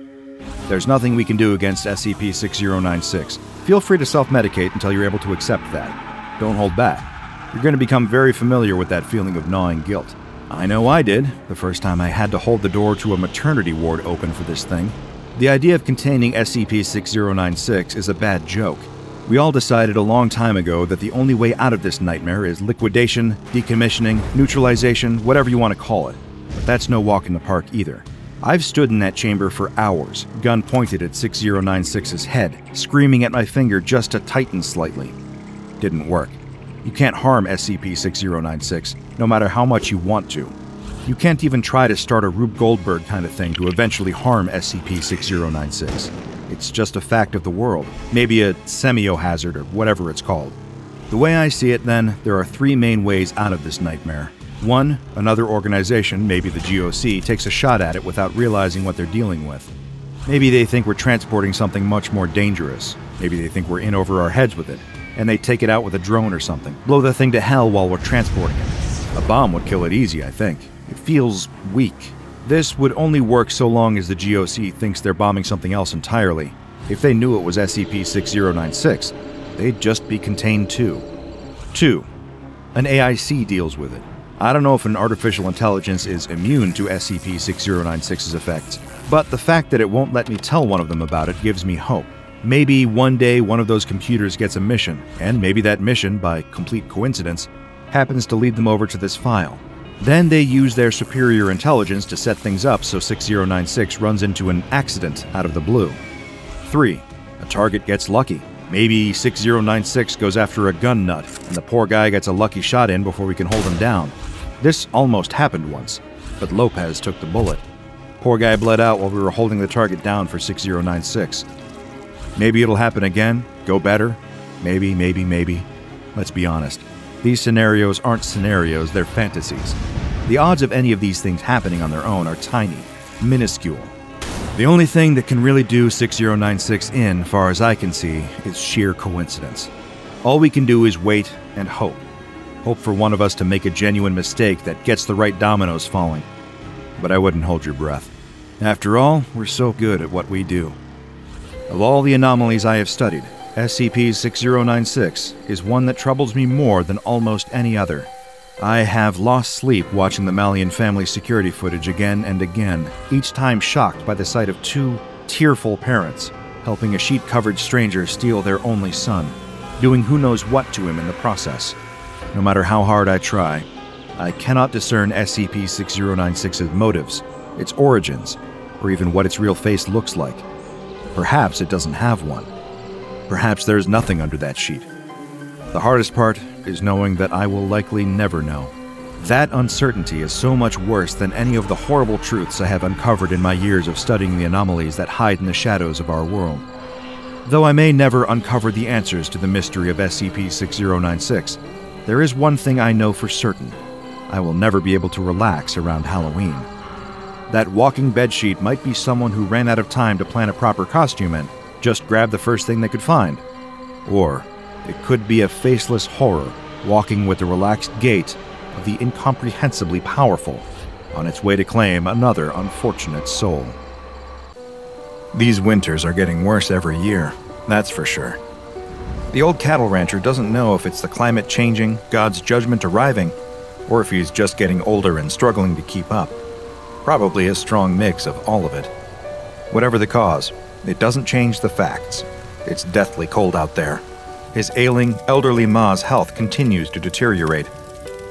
There's nothing we can do against SCP 6096. Feel free to self medicate until you're able to accept that. Don't hold back. You're going to become very familiar with that feeling of gnawing guilt. I know I did, the first time I had to hold the door to a maternity ward open for this thing. The idea of containing SCP 6096 is a bad joke. We all decided a long time ago that the only way out of this nightmare is liquidation, decommissioning, neutralization, whatever you want to call it. But that's no walk in the park either. I've stood in that chamber for hours, gun pointed at 6096's head, screaming at my finger just to tighten slightly. Didn't work. You can't harm SCP 6096, no matter how much you want to. You can't even try to start a Rube Goldberg kind of thing to eventually harm SCP 6096. It's just a fact of the world, maybe a semiohazard or whatever it's called. The way I see it, then, there are three main ways out of this nightmare. One, another organization, maybe the GOC, takes a shot at it without realizing what they're dealing with. Maybe they think we're transporting something much more dangerous. Maybe they think we're in over our heads with it, and they take it out with a drone or something, blow the thing to hell while we're transporting it. A bomb would kill it easy, I think. It feels weak, this would only work so long as the GOC thinks they're bombing something else entirely. If they knew it was SCP 6096, they'd just be contained too. 2. An AIC deals with it. I don't know if an artificial intelligence is immune to SCP 6096's effects, but the fact that it won't let me tell one of them about it gives me hope. Maybe one day one of those computers gets a mission, and maybe that mission, by complete coincidence, happens to lead them over to this file. Then they use their superior intelligence to set things up so 6096 runs into an accident out of the blue. 3. A target gets lucky. Maybe 6096 goes after a gun nut, and the poor guy gets a lucky shot in before we can hold him down. This almost happened once, but Lopez took the bullet. Poor guy bled out while we were holding the target down for 6096. Maybe it'll happen again, go better. Maybe, maybe, maybe. Let's be honest. These scenarios aren't scenarios, they're fantasies. The odds of any of these things happening on their own are tiny, minuscule. The only thing that can really do 6096 in, far as I can see, is sheer coincidence. All we can do is wait and hope. Hope for one of us to make a genuine mistake that gets the right dominoes falling. But I wouldn't hold your breath. After all, we're so good at what we do. Of all the anomalies I have studied, SCP 6096 is one that troubles me more than almost any other. I have lost sleep watching the Mallion family security footage again and again, each time shocked by the sight of two tearful parents helping a sheet covered stranger steal their only son, doing who knows what to him in the process. No matter how hard I try, I cannot discern SCP 6096's motives, its origins, or even what its real face looks like. Perhaps it doesn't have one. Perhaps there's nothing under that sheet. The hardest part is knowing that I will likely never know. That uncertainty is so much worse than any of the horrible truths I have uncovered in my years of studying the anomalies that hide in the shadows of our world. Though I may never uncover the answers to the mystery of SCP 6096, there is one thing I know for certain I will never be able to relax around Halloween. That walking bedsheet might be someone who ran out of time to plan a proper costume and just grabbed the first thing they could find. Or it could be a faceless horror walking with the relaxed gait of the incomprehensibly powerful on its way to claim another unfortunate soul. These winters are getting worse every year, that's for sure. The old cattle rancher doesn't know if it's the climate changing, God's judgment arriving, or if he's just getting older and struggling to keep up. Probably a strong mix of all of it. Whatever the cause, it doesn't change the facts. It's deathly cold out there. His ailing, elderly Ma's health continues to deteriorate.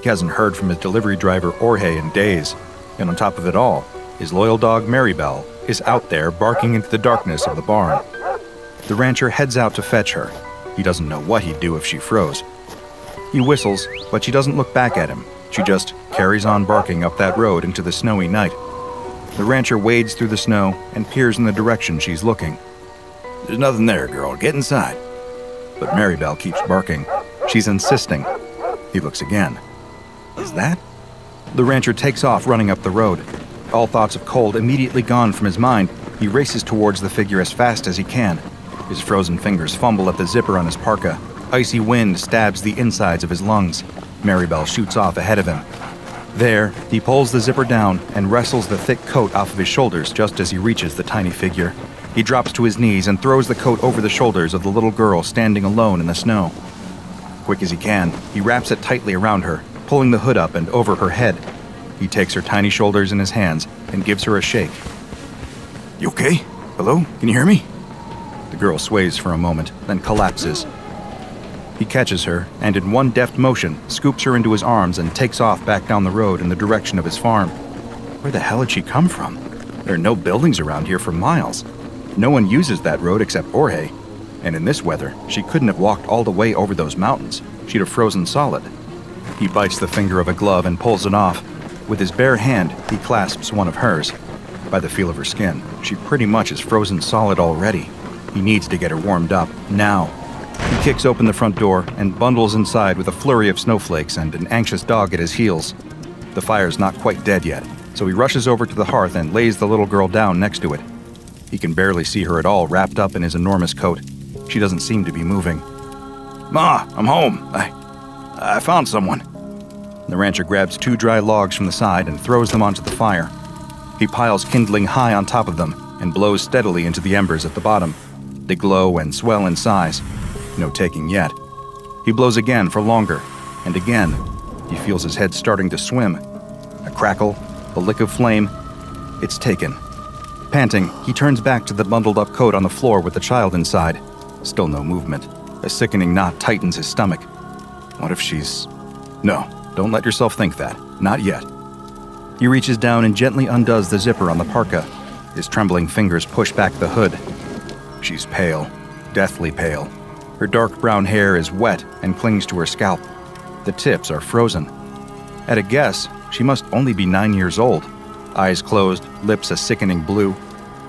He hasn't heard from his delivery driver Jorge in days, and on top of it all, his loyal dog Maribel is out there barking into the darkness of the barn. The rancher heads out to fetch her. He doesn't know what he'd do if she froze. He whistles, but she doesn't look back at him. She just carries on barking up that road into the snowy night. The rancher wades through the snow and peers in the direction she's looking. There's nothing there, girl. Get inside. But Maribel keeps barking. She's insisting. He looks again. Is that? The rancher takes off running up the road. All thoughts of cold immediately gone from his mind, he races towards the figure as fast as he can. His frozen fingers fumble at the zipper on his parka. Icy wind stabs the insides of his lungs. Maribel shoots off ahead of him. There, he pulls the zipper down and wrestles the thick coat off of his shoulders just as he reaches the tiny figure. He drops to his knees and throws the coat over the shoulders of the little girl standing alone in the snow. Quick as he can, he wraps it tightly around her, pulling the hood up and over her head. He takes her tiny shoulders in his hands and gives her a shake. You okay? Hello? Can you hear me? The girl sways for a moment, then collapses. He catches her and, in one deft motion, scoops her into his arms and takes off back down the road in the direction of his farm. Where the hell had she come from? There are no buildings around here for miles. No one uses that road except Jorge. And in this weather, she couldn't have walked all the way over those mountains. She'd have frozen solid. He bites the finger of a glove and pulls it off. With his bare hand, he clasps one of hers. By the feel of her skin, she pretty much is frozen solid already. He needs to get her warmed up, now. He kicks open the front door and bundles inside with a flurry of snowflakes and an anxious dog at his heels. The fire's not quite dead yet, so he rushes over to the hearth and lays the little girl down next to it. He can barely see her at all wrapped up in his enormous coat. She doesn't seem to be moving. Ma, I'm home. I I found someone. The rancher grabs two dry logs from the side and throws them onto the fire. He piles kindling high on top of them and blows steadily into the embers at the bottom. They glow and swell in size, no taking yet. He blows again for longer, and again. He feels his head starting to swim. A crackle, a lick of flame. It's taken. Panting, he turns back to the bundled up coat on the floor with the child inside. Still no movement. A sickening knot tightens his stomach. What if she's. No, don't let yourself think that. Not yet. He reaches down and gently undoes the zipper on the parka. His trembling fingers push back the hood. She's pale, deathly pale. Her dark brown hair is wet and clings to her scalp. The tips are frozen. At a guess, she must only be nine years old. Eyes closed, lips a sickening blue.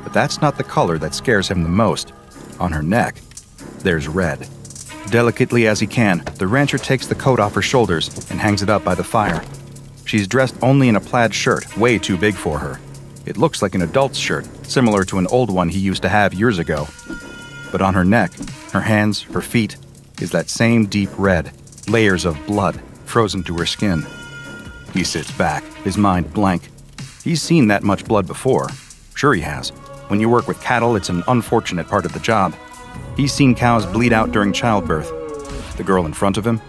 But that's not the color that scares him the most. On her neck, there's red. Delicately as he can, the rancher takes the coat off her shoulders and hangs it up by the fire. She's dressed only in a plaid shirt, way too big for her. It looks like an adult's shirt, similar to an old one he used to have years ago. But on her neck, her hands, her feet, is that same deep red, layers of blood frozen to her skin. He sits back, his mind blank. He's seen that much blood before. Sure, he has. When you work with cattle, it's an unfortunate part of the job. He's seen cows bleed out during childbirth. The girl in front of him,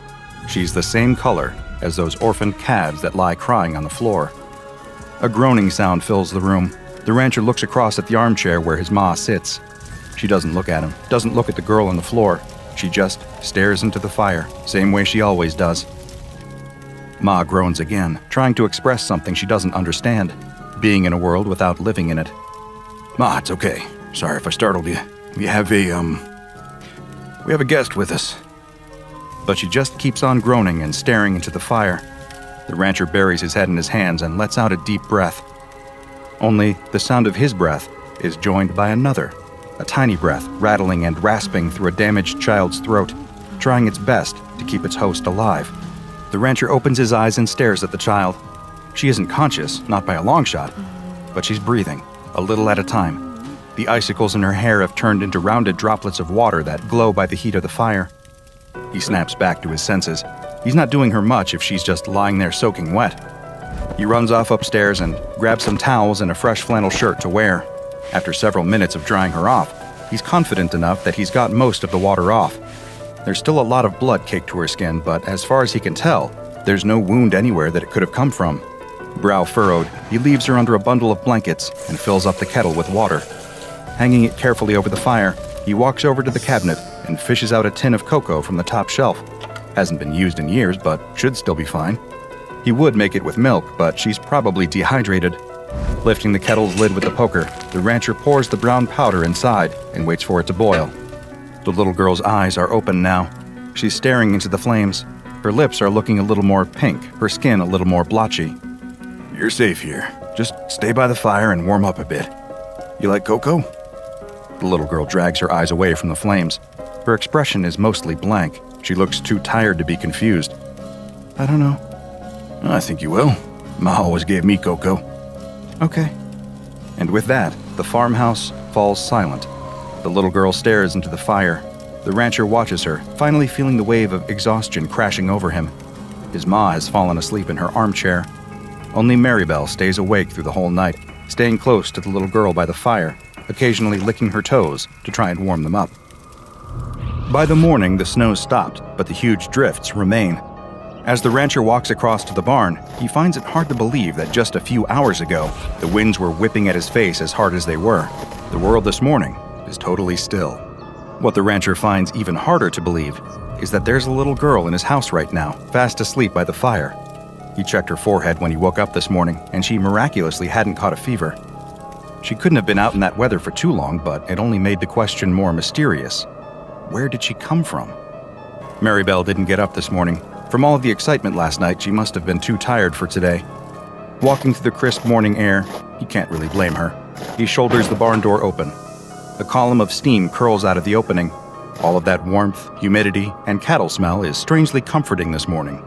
she's the same color as those orphaned calves that lie crying on the floor. A groaning sound fills the room. The rancher looks across at the armchair where his ma sits. She doesn't look at him, doesn't look at the girl on the floor. She just stares into the fire, same way she always does. Ma groans again, trying to express something she doesn't understand, being in a world without living in it. Ma, it's okay. Sorry if I startled you. We have a, um. We have a guest with us. But she just keeps on groaning and staring into the fire. The rancher buries his head in his hands and lets out a deep breath. Only the sound of his breath is joined by another, a tiny breath rattling and rasping through a damaged child's throat, trying its best to keep its host alive. The rancher opens his eyes and stares at the child. She isn't conscious, not by a long shot, but she's breathing, a little at a time. The icicles in her hair have turned into rounded droplets of water that glow by the heat of the fire. He snaps back to his senses. He's not doing her much if she's just lying there soaking wet. He runs off upstairs and grabs some towels and a fresh flannel shirt to wear. After several minutes of drying her off, he's confident enough that he's got most of the water off. There's still a lot of blood caked to her skin, but as far as he can tell, there's no wound anywhere that it could have come from. Brow furrowed, he leaves her under a bundle of blankets and fills up the kettle with water. Hanging it carefully over the fire, he walks over to the cabinet and fishes out a tin of cocoa from the top shelf. Hasn't been used in years, but should still be fine. He would make it with milk, but she's probably dehydrated. Lifting the kettle's lid with the poker, the rancher pours the brown powder inside and waits for it to boil. The little girl's eyes are open now. She's staring into the flames. Her lips are looking a little more pink, her skin a little more blotchy. You're safe here. Just stay by the fire and warm up a bit. You like cocoa? The little girl drags her eyes away from the flames. Her expression is mostly blank. She looks too tired to be confused. I don't know. I think you will. Ma always gave me cocoa. Okay. And with that, the farmhouse falls silent. The little girl stares into the fire. The rancher watches her, finally feeling the wave of exhaustion crashing over him. His ma has fallen asleep in her armchair. Only Marybelle stays awake through the whole night, staying close to the little girl by the fire occasionally licking her toes to try and warm them up. By the morning, the snow stopped, but the huge drifts remain. As the rancher walks across to the barn, he finds it hard to believe that just a few hours ago, the winds were whipping at his face as hard as they were. The world this morning is totally still. What the rancher finds even harder to believe is that there's a little girl in his house right now, fast asleep by the fire. He checked her forehead when he woke up this morning, and she miraculously hadn't caught a fever. She couldn't have been out in that weather for too long, but it only made the question more mysterious. Where did she come from? Marybelle didn't get up this morning. From all of the excitement last night, she must have been too tired for today. Walking through the crisp morning air, he can't really blame her. He shoulders the barn door open. A column of steam curls out of the opening. All of that warmth, humidity, and cattle smell is strangely comforting this morning.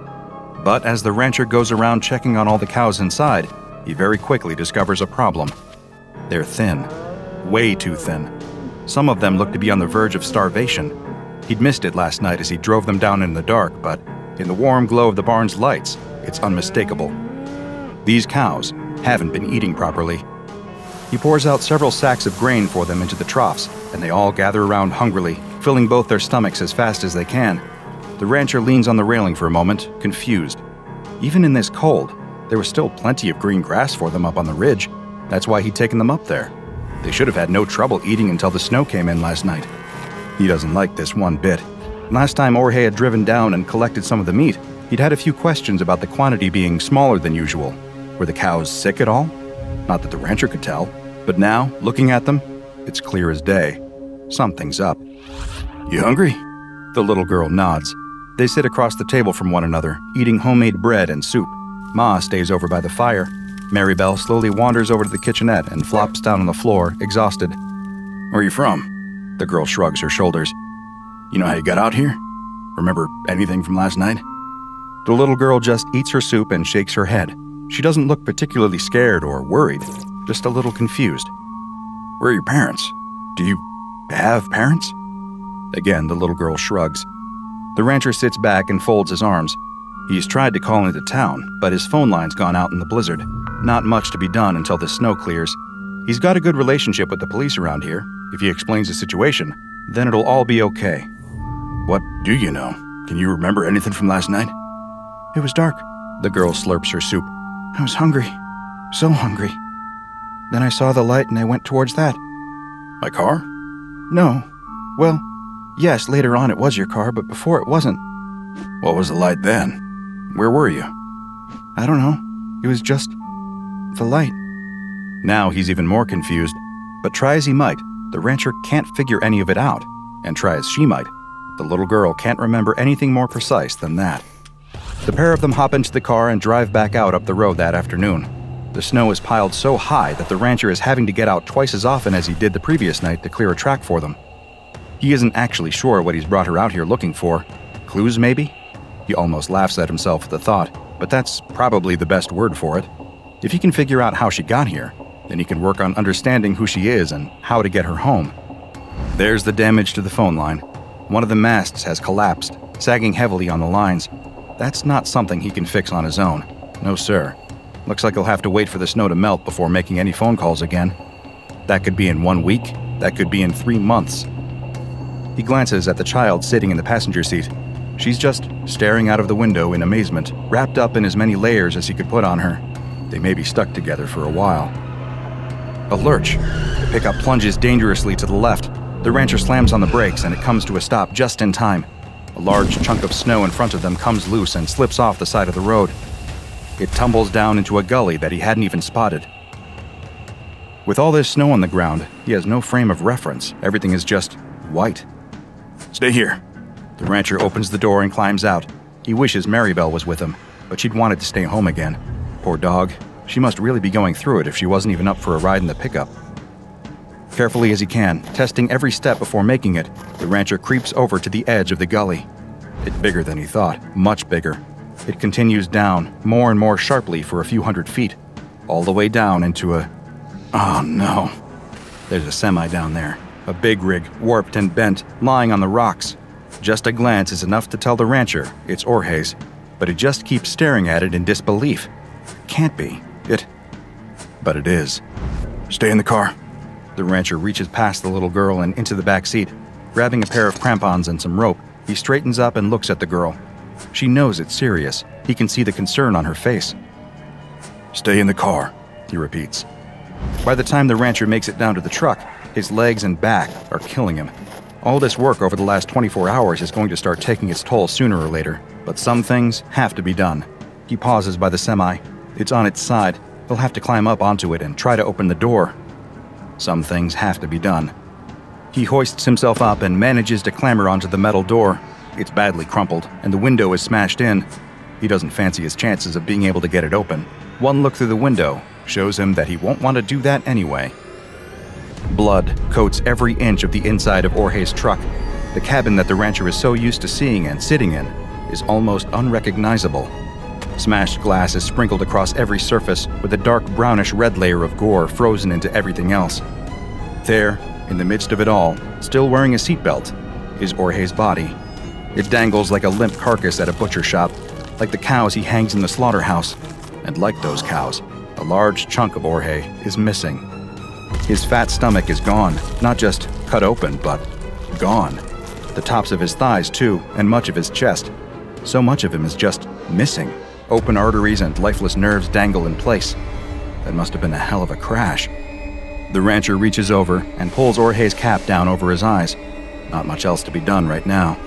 But as the rancher goes around checking on all the cows inside, he very quickly discovers a problem. They're thin. Way too thin. Some of them look to be on the verge of starvation. He'd missed it last night as he drove them down in the dark, but in the warm glow of the barn's lights, it's unmistakable. These cows haven't been eating properly. He pours out several sacks of grain for them into the troughs, and they all gather around hungrily, filling both their stomachs as fast as they can. The rancher leans on the railing for a moment, confused. Even in this cold, there was still plenty of green grass for them up on the ridge. That's why he'd taken them up there. They should have had no trouble eating until the snow came in last night. He doesn't like this one bit. Last time Jorge had driven down and collected some of the meat, he'd had a few questions about the quantity being smaller than usual. Were the cows sick at all? Not that the rancher could tell. But now, looking at them, it's clear as day. Something's up. You hungry? The little girl nods. They sit across the table from one another, eating homemade bread and soup. Ma stays over by the fire, Marybelle slowly wanders over to the kitchenette and flops down on the floor, exhausted. Where are you from? The girl shrugs her shoulders. You know how you got out here? Remember anything from last night? The little girl just eats her soup and shakes her head. She doesn't look particularly scared or worried, just a little confused. Where are your parents? Do you have parents? Again, the little girl shrugs. The rancher sits back and folds his arms. He's tried to call into town, but his phone line's gone out in the blizzard. Not much to be done until the snow clears. He's got a good relationship with the police around here. If he explains the situation, then it'll all be okay. What do you know? Can you remember anything from last night? It was dark. The girl slurps her soup. I was hungry. So hungry. Then I saw the light and I went towards that. My car? No. Well, yes, later on it was your car, but before it wasn't. What was the light then? Where were you? I don't know. It was just the light. Now he's even more confused. But try as he might, the rancher can't figure any of it out. And try as she might, the little girl can't remember anything more precise than that. The pair of them hop into the car and drive back out up the road that afternoon. The snow is piled so high that the rancher is having to get out twice as often as he did the previous night to clear a track for them. He isn't actually sure what he's brought her out here looking for. Clues, maybe? He almost laughs at himself at the thought, but that's probably the best word for it. If he can figure out how she got here, then he can work on understanding who she is and how to get her home. There's the damage to the phone line. One of the masts has collapsed, sagging heavily on the lines. That's not something he can fix on his own. No, sir. Looks like he'll have to wait for the snow to melt before making any phone calls again. That could be in one week, that could be in three months. He glances at the child sitting in the passenger seat. She's just staring out of the window in amazement, wrapped up in as many layers as he could put on her. They may be stuck together for a while. A lurch. The pickup plunges dangerously to the left. The rancher slams on the brakes and it comes to a stop just in time. A large chunk of snow in front of them comes loose and slips off the side of the road. It tumbles down into a gully that he hadn't even spotted. With all this snow on the ground, he has no frame of reference. Everything is just white. Stay here. The rancher opens the door and climbs out. He wishes Maribel was with him, but she'd wanted to stay home again. Poor dog. She must really be going through it if she wasn't even up for a ride in the pickup. Carefully as he can, testing every step before making it, the rancher creeps over to the edge of the gully. It's bigger than he thought, much bigger. It continues down, more and more sharply for a few hundred feet, all the way down into a. Oh no. There's a semi down there, a big rig, warped and bent, lying on the rocks. Just a glance is enough to tell the rancher it's Jorge's, but he just keeps staring at it in disbelief. Can't be. It. But it is. Stay in the car. The rancher reaches past the little girl and into the back seat. Grabbing a pair of crampons and some rope, he straightens up and looks at the girl. She knows it's serious. He can see the concern on her face. Stay in the car, he repeats. By the time the rancher makes it down to the truck, his legs and back are killing him. All this work over the last 24 hours is going to start taking its toll sooner or later, but some things have to be done. He pauses by the semi. It's on its side. He'll have to climb up onto it and try to open the door. Some things have to be done. He hoists himself up and manages to clamber onto the metal door. It's badly crumpled, and the window is smashed in. He doesn't fancy his chances of being able to get it open. One look through the window shows him that he won't want to do that anyway. Blood coats every inch of the inside of Jorge's truck. The cabin that the rancher is so used to seeing and sitting in is almost unrecognizable. Smashed glass is sprinkled across every surface with a dark brownish red layer of gore frozen into everything else. There, in the midst of it all, still wearing a seatbelt, is Jorge's body. It dangles like a limp carcass at a butcher shop, like the cows he hangs in the slaughterhouse. And like those cows, a large chunk of Jorge is missing. His fat stomach is gone, not just cut open, but gone. The tops of his thighs, too, and much of his chest. So much of him is just missing. Open arteries and lifeless nerves dangle in place. That must have been a hell of a crash. The rancher reaches over and pulls Jorge's cap down over his eyes. Not much else to be done right now.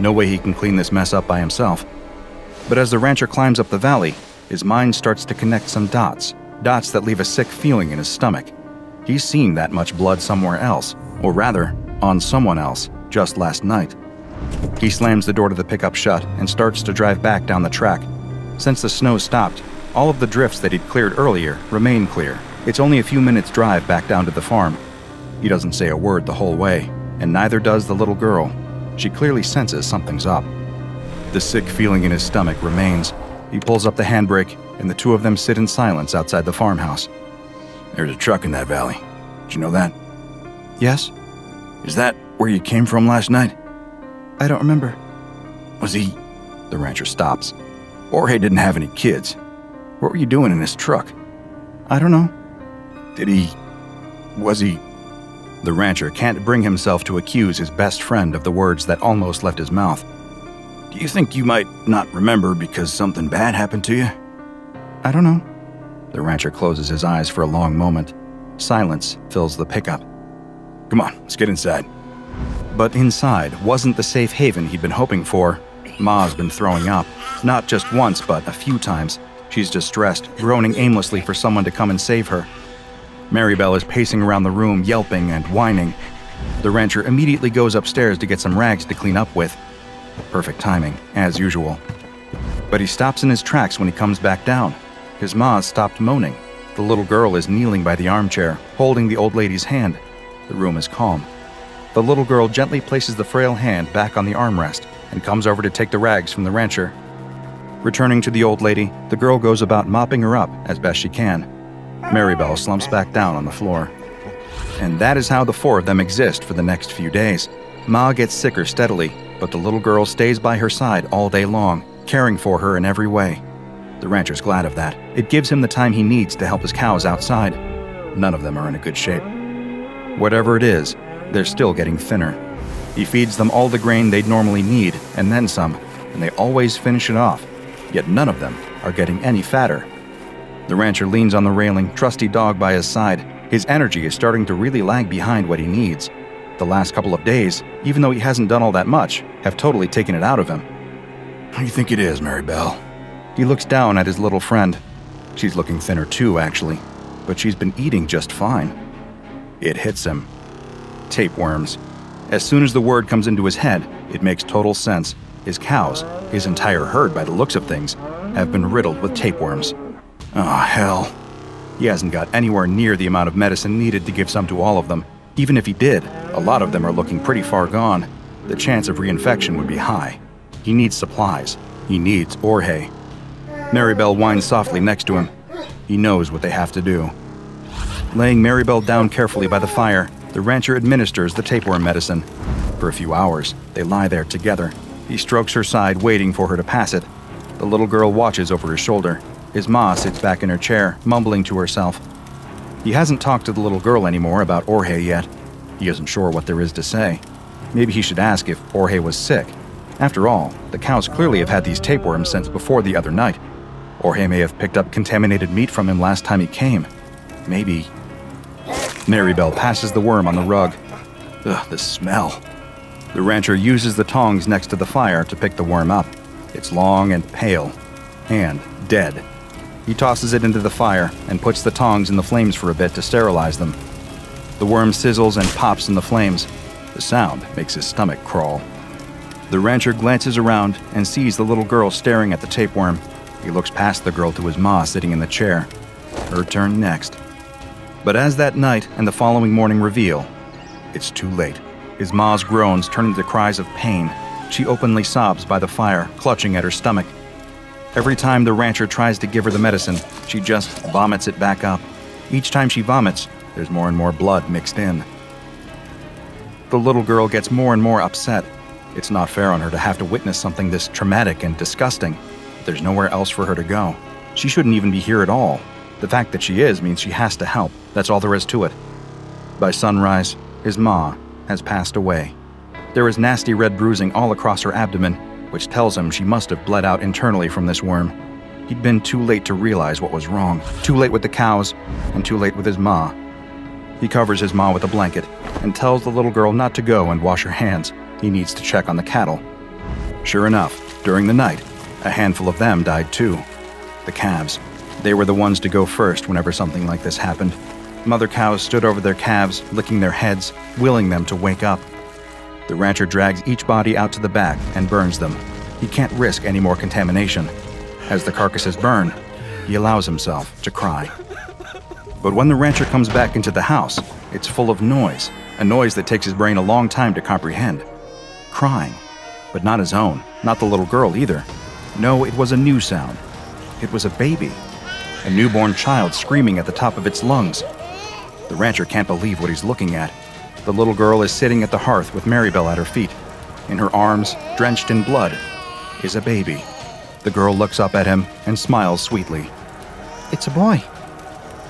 No way he can clean this mess up by himself. But as the rancher climbs up the valley, his mind starts to connect some dots, dots that leave a sick feeling in his stomach. He's seen that much blood somewhere else, or rather, on someone else, just last night. He slams the door to the pickup shut and starts to drive back down the track. Since the snow stopped, all of the drifts that he'd cleared earlier remain clear. It's only a few minutes' drive back down to the farm. He doesn't say a word the whole way, and neither does the little girl. She clearly senses something's up. The sick feeling in his stomach remains. He pulls up the handbrake, and the two of them sit in silence outside the farmhouse. There's a truck in that valley. Did you know that? Yes. Is that where you came from last night? I don't remember. Was he. The rancher stops. Jorge didn't have any kids. What were you doing in his truck? I don't know. Did he. Was he. The rancher can't bring himself to accuse his best friend of the words that almost left his mouth. Do you think you might not remember because something bad happened to you? I don't know. The rancher closes his eyes for a long moment. Silence fills the pickup. Come on, let's get inside. But inside wasn't the safe haven he'd been hoping for. Ma's been throwing up, not just once, but a few times. She's distressed, groaning aimlessly for someone to come and save her. Maribel is pacing around the room, yelping and whining. The rancher immediately goes upstairs to get some rags to clean up with. Perfect timing, as usual. But he stops in his tracks when he comes back down. His ma has stopped moaning. The little girl is kneeling by the armchair, holding the old lady's hand. The room is calm. The little girl gently places the frail hand back on the armrest and comes over to take the rags from the rancher. Returning to the old lady, the girl goes about mopping her up as best she can. Maribel slumps back down on the floor. And that is how the four of them exist for the next few days. Ma gets sicker steadily, but the little girl stays by her side all day long, caring for her in every way. The rancher's glad of that. It gives him the time he needs to help his cows outside. None of them are in a good shape. Whatever it is, they're still getting thinner. He feeds them all the grain they'd normally need, and then some, and they always finish it off. Yet none of them are getting any fatter. The rancher leans on the railing, trusty dog by his side. His energy is starting to really lag behind what he needs. The last couple of days, even though he hasn't done all that much, have totally taken it out of him. How do you think it is, Maribel? He looks down at his little friend. She's looking thinner too, actually, but she's been eating just fine. It hits him. Tapeworms. As soon as the word comes into his head, it makes total sense. His cows, his entire herd by the looks of things, have been riddled with tapeworms. Oh, hell. He hasn't got anywhere near the amount of medicine needed to give some to all of them. Even if he did, a lot of them are looking pretty far gone. The chance of reinfection would be high. He needs supplies. He needs Jorge. Maribel whines softly next to him. He knows what they have to do. Laying Maribel down carefully by the fire, the rancher administers the tapeworm medicine. For a few hours, they lie there together. He strokes her side, waiting for her to pass it. The little girl watches over his shoulder. His ma sits back in her chair, mumbling to herself. He hasn't talked to the little girl anymore about Jorge yet. He isn't sure what there is to say. Maybe he should ask if Jorge was sick. After all, the cows clearly have had these tapeworms since before the other night. Jorge may have picked up contaminated meat from him last time he came. Maybe. Maribel passes the worm on the rug. Ugh, the smell. The rancher uses the tongs next to the fire to pick the worm up. It's long and pale, and dead. He tosses it into the fire and puts the tongs in the flames for a bit to sterilize them. The worm sizzles and pops in the flames. The sound makes his stomach crawl. The rancher glances around and sees the little girl staring at the tapeworm. He looks past the girl to his ma sitting in the chair. Her turn next. But as that night and the following morning reveal, it's too late. His ma's groans turn into cries of pain. She openly sobs by the fire, clutching at her stomach. Every time the rancher tries to give her the medicine, she just vomits it back up. Each time she vomits, there's more and more blood mixed in. The little girl gets more and more upset. It's not fair on her to have to witness something this traumatic and disgusting. There's nowhere else for her to go. She shouldn't even be here at all. The fact that she is means she has to help. That's all there is to it. By sunrise, his ma has passed away. There is nasty red bruising all across her abdomen, which tells him she must have bled out internally from this worm. He'd been too late to realize what was wrong. Too late with the cows, and too late with his ma. He covers his ma with a blanket and tells the little girl not to go and wash her hands. He needs to check on the cattle. Sure enough, during the night, a handful of them died too. The calves. They were the ones to go first whenever something like this happened. Mother cows stood over their calves, licking their heads, willing them to wake up. The rancher drags each body out to the back and burns them. He can't risk any more contamination. As the carcasses burn, he allows himself to cry. But when the rancher comes back into the house, it's full of noise, a noise that takes his brain a long time to comprehend. Crying, but not his own, not the little girl either. No, it was a new sound. It was a baby, a newborn child screaming at the top of its lungs. The rancher can't believe what he's looking at. The little girl is sitting at the hearth with Maribel at her feet. In her arms, drenched in blood, is a baby. The girl looks up at him and smiles sweetly. It's a boy.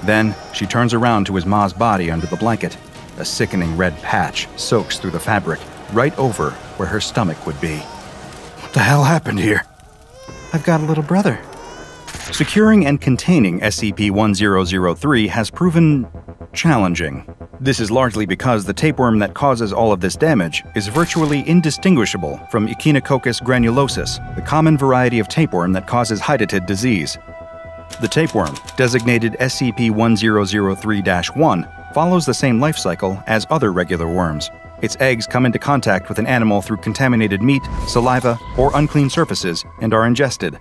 Then she turns around to his ma's body under the blanket. A sickening red patch soaks through the fabric, right over where her stomach would be. What the hell happened here? I've got a little brother. Securing and containing SCP 1003 has proven challenging. This is largely because the tapeworm that causes all of this damage is virtually indistinguishable from Echinococcus granulosus, the common variety of tapeworm that causes hydatid disease. The tapeworm, designated SCP 1003 1, follows the same life cycle as other regular worms. Its eggs come into contact with an animal through contaminated meat, saliva, or unclean surfaces and are ingested.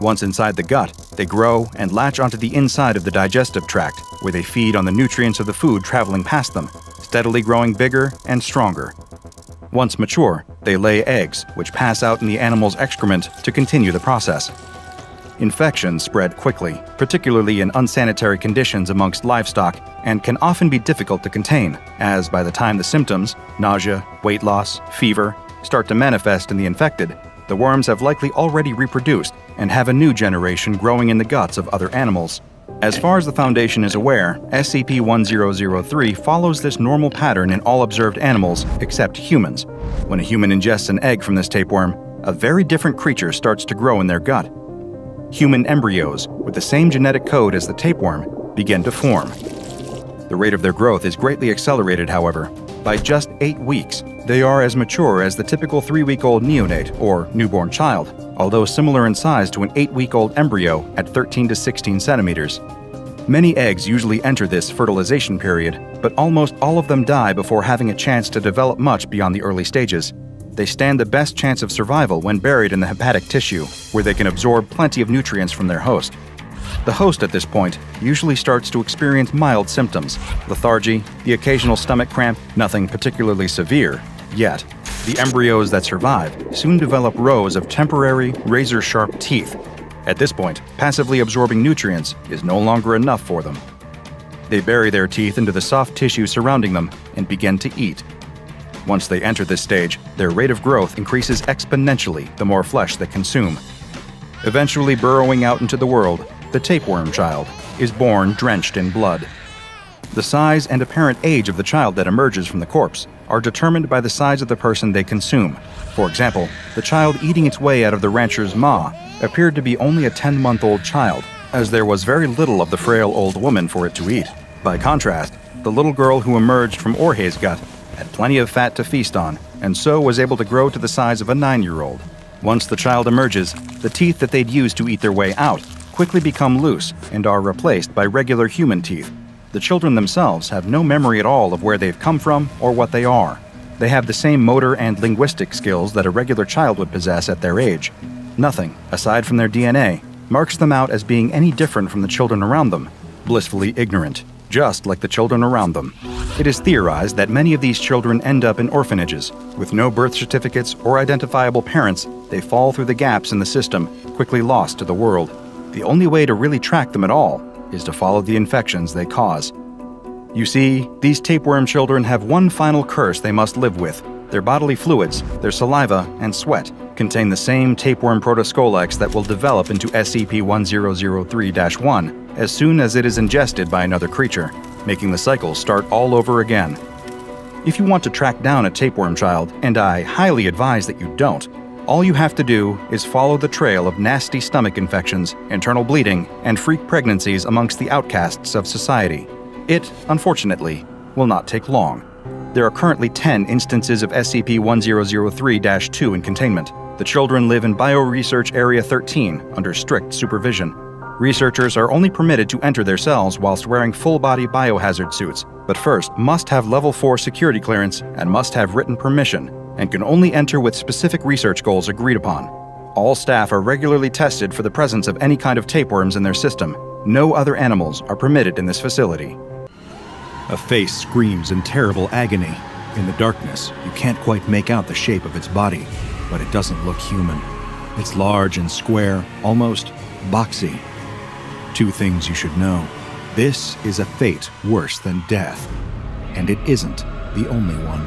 Once inside the gut, they grow and latch onto the inside of the digestive tract, where they feed on the nutrients of the food traveling past them, steadily growing bigger and stronger. Once mature, they lay eggs, which pass out in the animal's excrement to continue the process. Infections spread quickly, particularly in unsanitary conditions amongst livestock, and can often be difficult to contain, as by the time the symptoms nausea, weight loss, fever start to manifest in the infected, the worms have likely already reproduced and have a new generation growing in the guts of other animals. As far as the Foundation is aware, SCP 1003 follows this normal pattern in all observed animals except humans. When a human ingests an egg from this tapeworm, a very different creature starts to grow in their gut human embryos with the same genetic code as the tapeworm begin to form. The rate of their growth is greatly accelerated, however. By just eight weeks, they are as mature as the typical three week old neonate or newborn child, although similar in size to an eight week old embryo at 13 to 16 centimeters. Many eggs usually enter this fertilization period, but almost all of them die before having a chance to develop much beyond the early stages they stand the best chance of survival when buried in the hepatic tissue, where they can absorb plenty of nutrients from their host. The host at this point usually starts to experience mild symptoms lethargy, the occasional stomach cramp, nothing particularly severe, yet. The embryos that survive soon develop rows of temporary, razor sharp teeth. At this point, passively absorbing nutrients is no longer enough for them. They bury their teeth into the soft tissue surrounding them and begin to eat. Once they enter this stage, their rate of growth increases exponentially the more flesh they consume. Eventually burrowing out into the world, the tapeworm child is born drenched in blood. The size and apparent age of the child that emerges from the corpse are determined by the size of the person they consume. For example, the child eating its way out of the rancher's ma appeared to be only a 10 month old child, as there was very little of the frail old woman for it to eat. By contrast, the little girl who emerged from Jorge's gut had plenty of fat to feast on, and so was able to grow to the size of a nine year old. Once the child emerges, the teeth that they'd used to eat their way out quickly become loose and are replaced by regular human teeth. The children themselves have no memory at all of where they've come from or what they are. They have the same motor and linguistic skills that a regular child would possess at their age. Nothing, aside from their DNA, marks them out as being any different from the children around them, blissfully ignorant just like the children around them. It is theorized that many of these children end up in orphanages. With no birth certificates or identifiable parents, they fall through the gaps in the system, quickly lost to the world. The only way to really track them at all is to follow the infections they cause. You see, these tapeworm children have one final curse they must live with. Their bodily fluids, their saliva, and sweat contain the same tapeworm protoscolex that will develop into SCP 1003 1 as soon as it is ingested by another creature, making the cycle start all over again. If you want to track down a tapeworm child, and I highly advise that you don't, all you have to do is follow the trail of nasty stomach infections, internal bleeding, and freak pregnancies amongst the outcasts of society. It, unfortunately, will not take long. There are currently 10 instances of SCP 1003 2 in containment. The children live in Bioresearch Area 13 under strict supervision. Researchers are only permitted to enter their cells whilst wearing full body biohazard suits, but first must have level 4 security clearance and must have written permission, and can only enter with specific research goals agreed upon. All staff are regularly tested for the presence of any kind of tapeworms in their system. No other animals are permitted in this facility. A face screams in terrible agony. In the darkness, you can't quite make out the shape of its body, but it doesn't look human. It's large and square, almost boxy, Two things you should know. This is a fate worse than death. And it isn't the only one.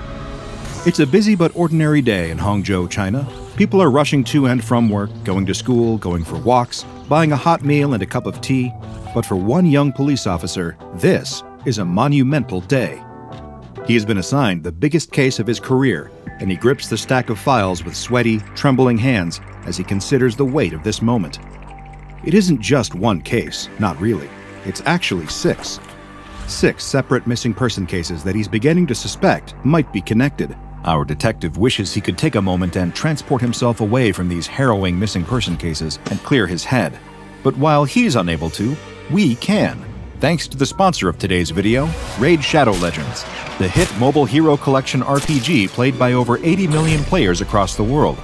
It's a busy but ordinary day in Hangzhou, China. People are rushing to and from work, going to school, going for walks, buying a hot meal and a cup of tea. But for one young police officer, this is a monumental day. He has been assigned the biggest case of his career, and he grips the stack of files with sweaty, trembling hands as he considers the weight of this moment. It isn't just one case, not really. It's actually six. Six separate missing person cases that he's beginning to suspect might be connected. Our detective wishes he could take a moment and transport himself away from these harrowing missing person cases and clear his head. But while he's unable to, we can. Thanks to the sponsor of today's video, Raid Shadow Legends, the hit mobile hero collection RPG played by over 80 million players across the world.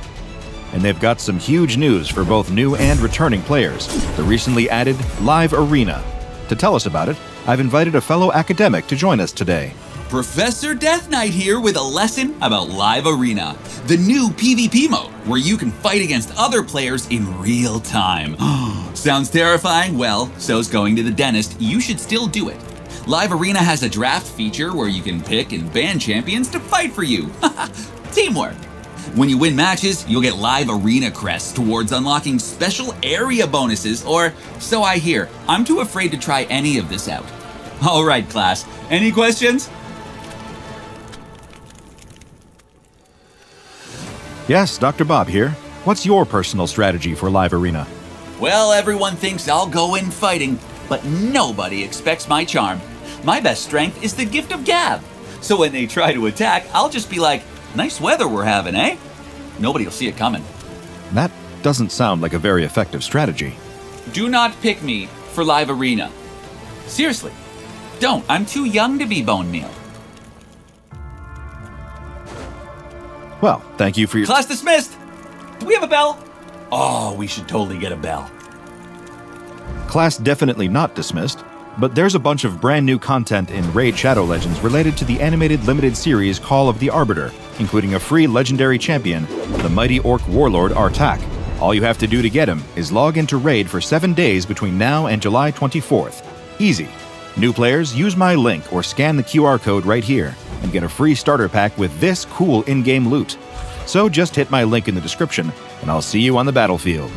And they've got some huge news for both new and returning players the recently added Live Arena. To tell us about it, I've invited a fellow academic to join us today. Professor Death Knight here with a lesson about Live Arena, the new PvP mode where you can fight against other players in real time. Sounds terrifying? Well, so's going to the dentist. You should still do it. Live Arena has a draft feature where you can pick and ban champions to fight for you. Teamwork. When you win matches, you'll get Live Arena crests towards unlocking special area bonuses, or so I hear. I'm too afraid to try any of this out. All right, class. Any questions? Yes, Dr. Bob here. What's your personal strategy for Live Arena? Well, everyone thinks I'll go in fighting, but nobody expects my charm. My best strength is the gift of gab. So when they try to attack, I'll just be like, nice weather we're having, eh? Nobody'll see it coming. That doesn't sound like a very effective strategy. Do not pick me for Live Arena. Seriously, don't. I'm too young to be bone meal. Well, thank you for your. Class dismissed! Do we have a bell? Oh, we should totally get a bell. Class definitely not dismissed, but there's a bunch of brand new content in Raid Shadow Legends related to the animated limited series Call of the Arbiter, including a free legendary champion, the mighty orc warlord Artak. All you have to do to get him is log into Raid for seven days between now and July 24th. Easy. New players, use my link or scan the QR code right here and get a free starter pack with this cool in game loot. So just hit my link in the description, and I'll see you on the battlefield.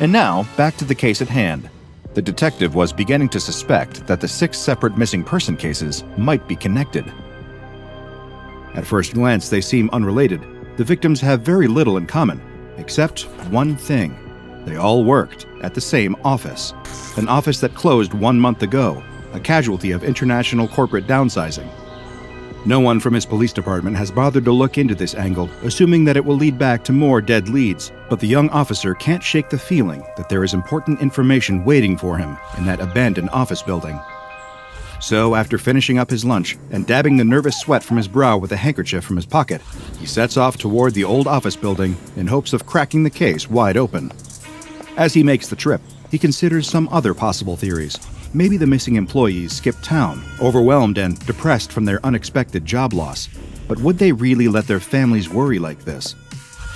And now, back to the case at hand. The detective was beginning to suspect that the six separate missing person cases might be connected. At first glance, they seem unrelated. The victims have very little in common, except one thing. They all worked at the same office, an office that closed one month ago, a casualty of international corporate downsizing. No one from his police department has bothered to look into this angle, assuming that it will lead back to more dead leads. But the young officer can't shake the feeling that there is important information waiting for him in that abandoned office building. So, after finishing up his lunch and dabbing the nervous sweat from his brow with a handkerchief from his pocket, he sets off toward the old office building in hopes of cracking the case wide open. As he makes the trip, he considers some other possible theories. Maybe the missing employees skipped town, overwhelmed and depressed from their unexpected job loss. But would they really let their families worry like this?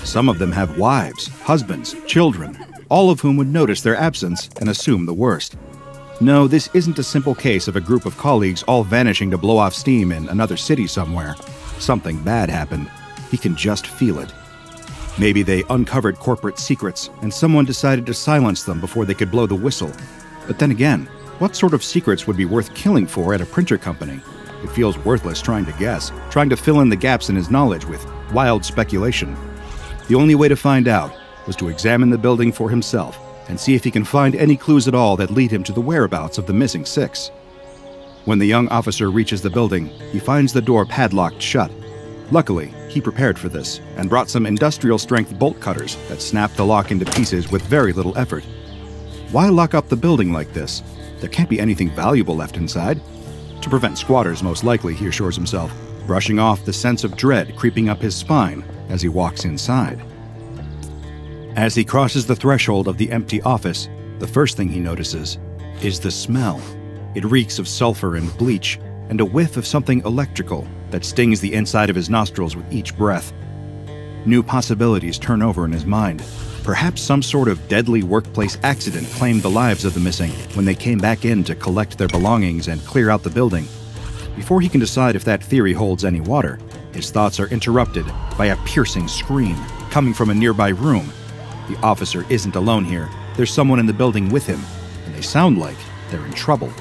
Some of them have wives, husbands, children, all of whom would notice their absence and assume the worst. No, this isn't a simple case of a group of colleagues all vanishing to blow off steam in another city somewhere. Something bad happened. He can just feel it. Maybe they uncovered corporate secrets and someone decided to silence them before they could blow the whistle. But then again, what sort of secrets would be worth killing for at a printer company? It feels worthless trying to guess, trying to fill in the gaps in his knowledge with wild speculation. The only way to find out was to examine the building for himself and see if he can find any clues at all that lead him to the whereabouts of the missing six. When the young officer reaches the building, he finds the door padlocked shut. Luckily, he prepared for this and brought some industrial strength bolt cutters that snap the lock into pieces with very little effort. Why lock up the building like this? There can't be anything valuable left inside. To prevent squatters, most likely, he assures himself, brushing off the sense of dread creeping up his spine as he walks inside. As he crosses the threshold of the empty office, the first thing he notices is the smell. It reeks of sulfur and bleach, and a whiff of something electrical that stings the inside of his nostrils with each breath. New possibilities turn over in his mind. Perhaps some sort of deadly workplace accident claimed the lives of the missing when they came back in to collect their belongings and clear out the building. Before he can decide if that theory holds any water, his thoughts are interrupted by a piercing scream coming from a nearby room. The officer isn't alone here. There's someone in the building with him, and they sound like they're in trouble.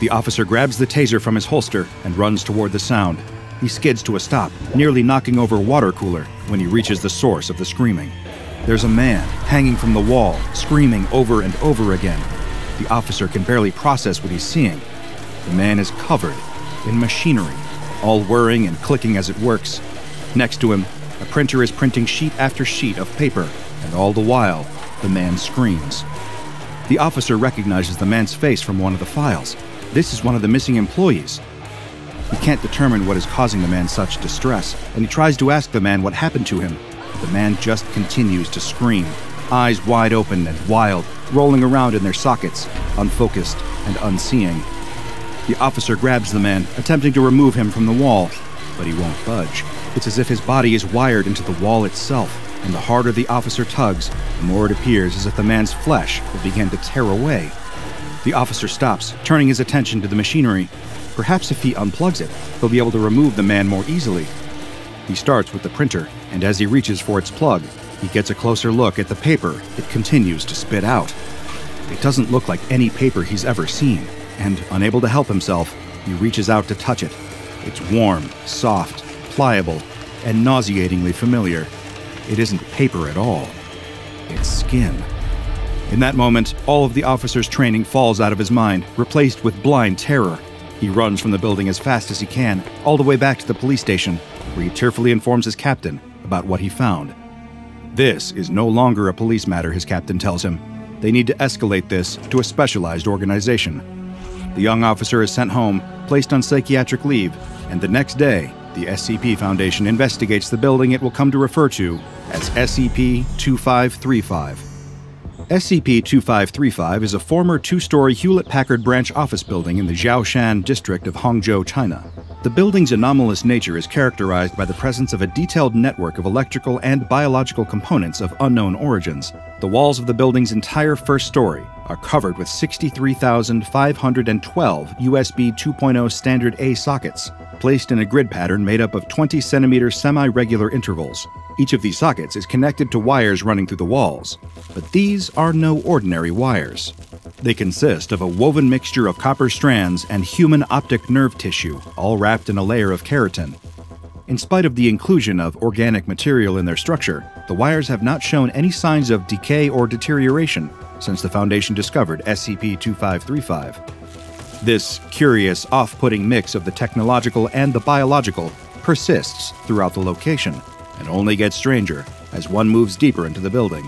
The officer grabs the taser from his holster and runs toward the sound. He skids to a stop, nearly knocking over a water cooler when he reaches the source of the screaming. There's a man hanging from the wall, screaming over and over again. The officer can barely process what he's seeing. The man is covered in machinery, all whirring and clicking as it works. Next to him, a printer is printing sheet after sheet of paper, and all the while, the man screams. The officer recognizes the man's face from one of the files. This is one of the missing employees. He can't determine what is causing the man such distress, and he tries to ask the man what happened to him. The man just continues to scream, eyes wide open and wild, rolling around in their sockets, unfocused and unseeing. The officer grabs the man, attempting to remove him from the wall, but he won't budge. It's as if his body is wired into the wall itself, and the harder the officer tugs, the more it appears as if the man's flesh will begin to tear away. The officer stops, turning his attention to the machinery. Perhaps if he unplugs it, he'll be able to remove the man more easily. He starts with the printer, and as he reaches for its plug, he gets a closer look at the paper it continues to spit out. It doesn't look like any paper he's ever seen, and unable to help himself, he reaches out to touch it. It's warm, soft, pliable, and nauseatingly familiar. It isn't paper at all, it's skin. In that moment, all of the officer's training falls out of his mind, replaced with blind terror. He runs from the building as fast as he can, all the way back to the police station, where he tearfully informs his captain about what he found. This is no longer a police matter, his captain tells him. They need to escalate this to a specialized organization. The young officer is sent home, placed on psychiatric leave, and the next day, the SCP Foundation investigates the building it will come to refer to as SCP 2535. SCP 2535 is a former two story Hewlett Packard branch office building in the Xiaoshan district of Hangzhou, China. The building's anomalous nature is characterized by the presence of a detailed network of electrical and biological components of unknown origins. The walls of the building's entire first story are covered with 63,512 USB 2.0 standard A sockets, placed in a grid pattern made up of 20 centimeter semi regular intervals. Each of these sockets is connected to wires running through the walls, but these are no ordinary wires. They consist of a woven mixture of copper strands and human optic nerve tissue, all wrapped in a layer of keratin. In spite of the inclusion of organic material in their structure, the wires have not shown any signs of decay or deterioration since the Foundation discovered SCP 2535. This curious, off putting mix of the technological and the biological persists throughout the location and only gets stranger as one moves deeper into the building.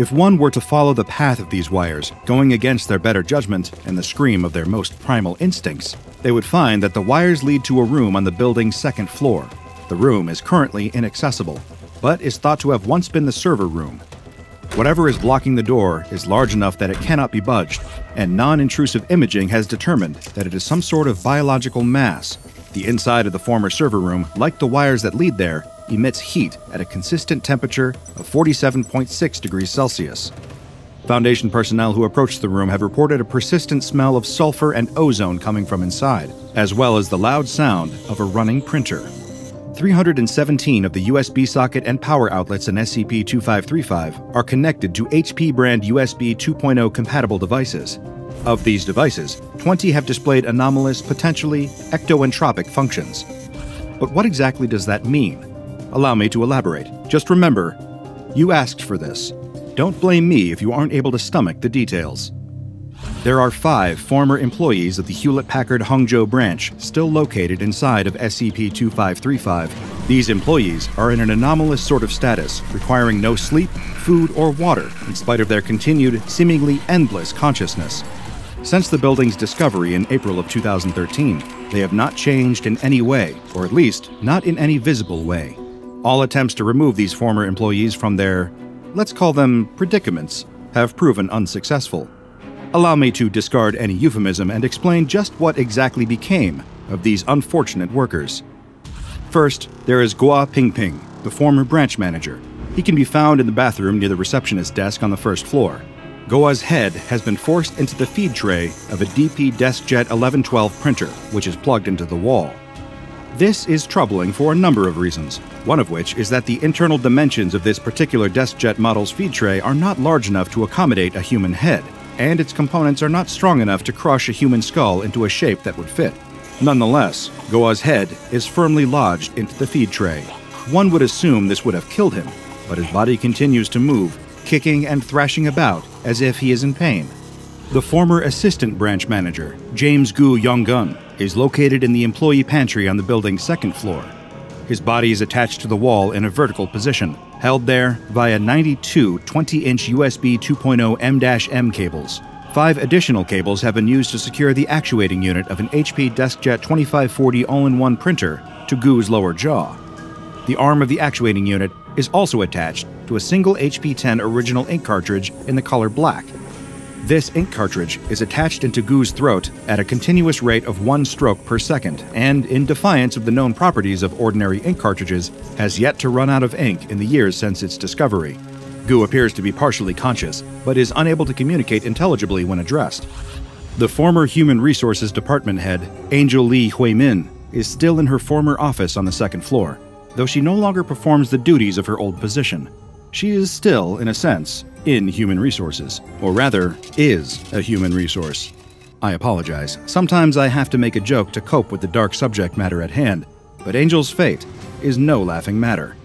If one were to follow the path of these wires, going against their better judgment and the scream of their most primal instincts, they would find that the wires lead to a room on the building's second floor. The room is currently inaccessible, but is thought to have once been the server room. Whatever is blocking the door is large enough that it cannot be budged, and non intrusive imaging has determined that it is some sort of biological mass. The inside of the former server room, like the wires that lead there, emits heat at a consistent temperature of 47.6 degrees Celsius. Foundation personnel who approached the room have reported a persistent smell of sulfur and ozone coming from inside, as well as the loud sound of a running printer. 317 of the USB socket and power outlets in SCP 2535 are connected to HP brand USB 2.0 compatible devices. Of these devices, 20 have displayed anomalous, potentially ectoentropic functions. But what exactly does that mean? Allow me to elaborate. Just remember, you asked for this. Don't blame me if you aren't able to stomach the details. There are five former employees of the Hewlett Packard Hangzhou branch still located inside of SCP 2535. These employees are in an anomalous sort of status, requiring no sleep, food, or water, in spite of their continued, seemingly endless consciousness. Since the building's discovery in April of 2013, they have not changed in any way, or at least not in any visible way. All attempts to remove these former employees from their, let's call them predicaments, have proven unsuccessful. Allow me to discard any euphemism and explain just what exactly became of these unfortunate workers. First, there is Guo Pingping, the former branch manager. He can be found in the bathroom near the receptionist desk on the first floor. Guo's head has been forced into the feed tray of a HP DeskJet 1112 printer, which is plugged into the wall. This is troubling for a number of reasons, one of which is that the internal dimensions of this particular DeskJet model's feed tray are not large enough to accommodate a human head, and its components are not strong enough to crush a human skull into a shape that would fit. Nonetheless, Guo's head is firmly lodged into the feed tray. One would assume this would have killed him, but his body continues to move, kicking and thrashing about as if he is in pain. The former assistant branch manager, James Gu Yonggun, is located in the employee pantry on the building's second floor. His body is attached to the wall in a vertical position, held there via 92 20 inch USB 2.0 M-M cables. Five additional cables have been used to secure the actuating unit of an HP DeskJet 2540 all in one printer to Gu's lower jaw. The arm of the actuating unit is also attached to a single HP 10 original ink cartridge in the color black. This ink cartridge is attached into Gu's throat at a continuous rate of one stroke per second, and in defiance of the known properties of ordinary ink cartridges, has yet to run out of ink in the years since its discovery. Gu appears to be partially conscious, but is unable to communicate intelligibly when addressed. The former Human Resources Department head, Angel Lee Hui Min, is still in her former office on the second floor, though she no longer performs the duties of her old position. She is still, in a sense, in human resources, or rather, is a human resource. I apologize. Sometimes I have to make a joke to cope with the dark subject matter at hand, but Angel's fate is no laughing matter.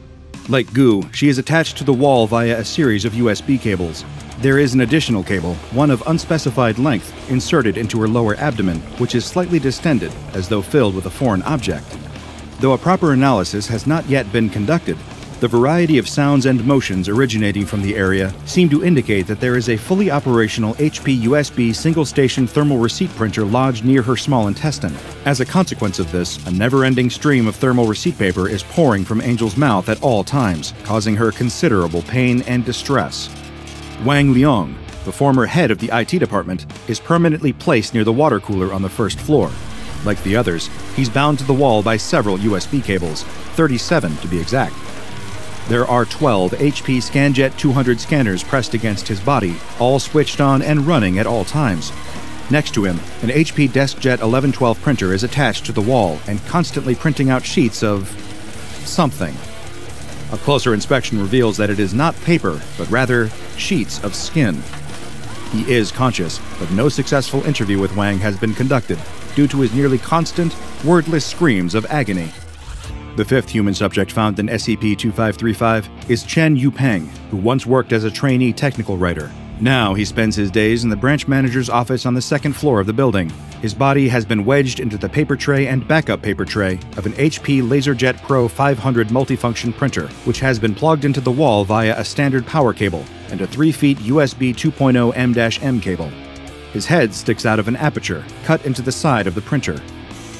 Like Gu, she is attached to the wall via a series of USB cables. There is an additional cable, one of unspecified length, inserted into her lower abdomen, which is slightly distended, as though filled with a foreign object. Though a proper analysis has not yet been conducted, the variety of sounds and motions originating from the area seem to indicate that there is a fully operational HP USB single station thermal receipt printer lodged near her small intestine. As a consequence of this, a never ending stream of thermal receipt paper is pouring from Angel's mouth at all times, causing her considerable pain and distress. Wang Liang, the former head of the IT department, is permanently placed near the water cooler on the first floor. Like the others, he's bound to the wall by several USB cables, 37 to be exact. There are 12 HP Scanjet 200 scanners pressed against his body, all switched on and running at all times. Next to him, an HP DeskJet 1112 printer is attached to the wall and constantly printing out sheets of. something. A closer inspection reveals that it is not paper, but rather sheets of skin. He is conscious, but no successful interview with Wang has been conducted due to his nearly constant, wordless screams of agony. The fifth human subject found in SCP 2535 is Chen Yupeng, who once worked as a trainee technical writer. Now he spends his days in the branch manager's office on the second floor of the building. His body has been wedged into the paper tray and backup paper tray of an HP LaserJet Pro 500 multifunction printer, which has been plugged into the wall via a standard power cable and a 3 feet USB 2.0 M-M cable. His head sticks out of an aperture cut into the side of the printer.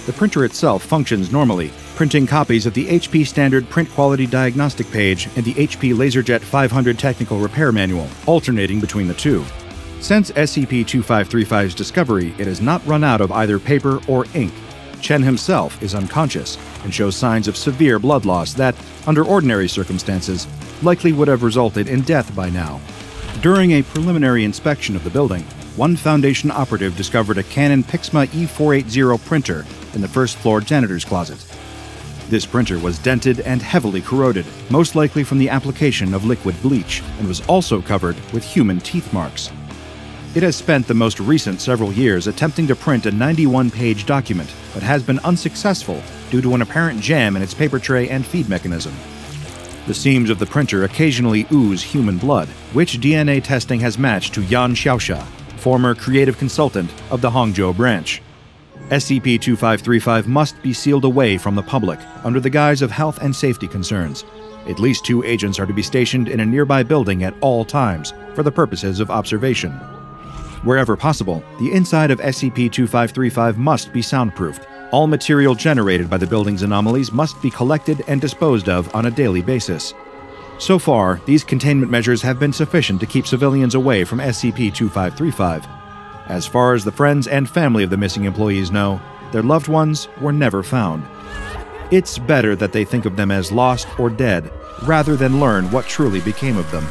The printer itself functions normally, printing copies of the HP Standard Print Quality Diagnostic page and the HP LaserJet 500 Technical Repair Manual, alternating between the two. Since SCP 2535's discovery, it has not run out of either paper or ink. Chen himself is unconscious and shows signs of severe blood loss that, under ordinary circumstances, likely would have resulted in death by now. During a preliminary inspection of the building, one Foundation operative discovered a Canon Pixma E480 printer in the first floor janitor's closet. This printer was dented and heavily corroded, most likely from the application of liquid bleach, and was also covered with human teeth marks. It has spent the most recent several years attempting to print a 91 page document, but has been unsuccessful due to an apparent jam in its paper tray and feed mechanism. The seams of the printer occasionally ooze human blood, which DNA testing has matched to Yan Xiaoxia, former creative consultant of the Hangzhou branch. SCP 2535 must be sealed away from the public under the guise of health and safety concerns. At least two agents are to be stationed in a nearby building at all times for the purposes of observation. Wherever possible, the inside of SCP 2535 must be soundproofed. All material generated by the building's anomalies must be collected and disposed of on a daily basis. So far, these containment measures have been sufficient to keep civilians away from SCP 2535. As far as the friends and family of the missing employees know, their loved ones were never found. It's better that they think of them as lost or dead, rather than learn what truly became of them.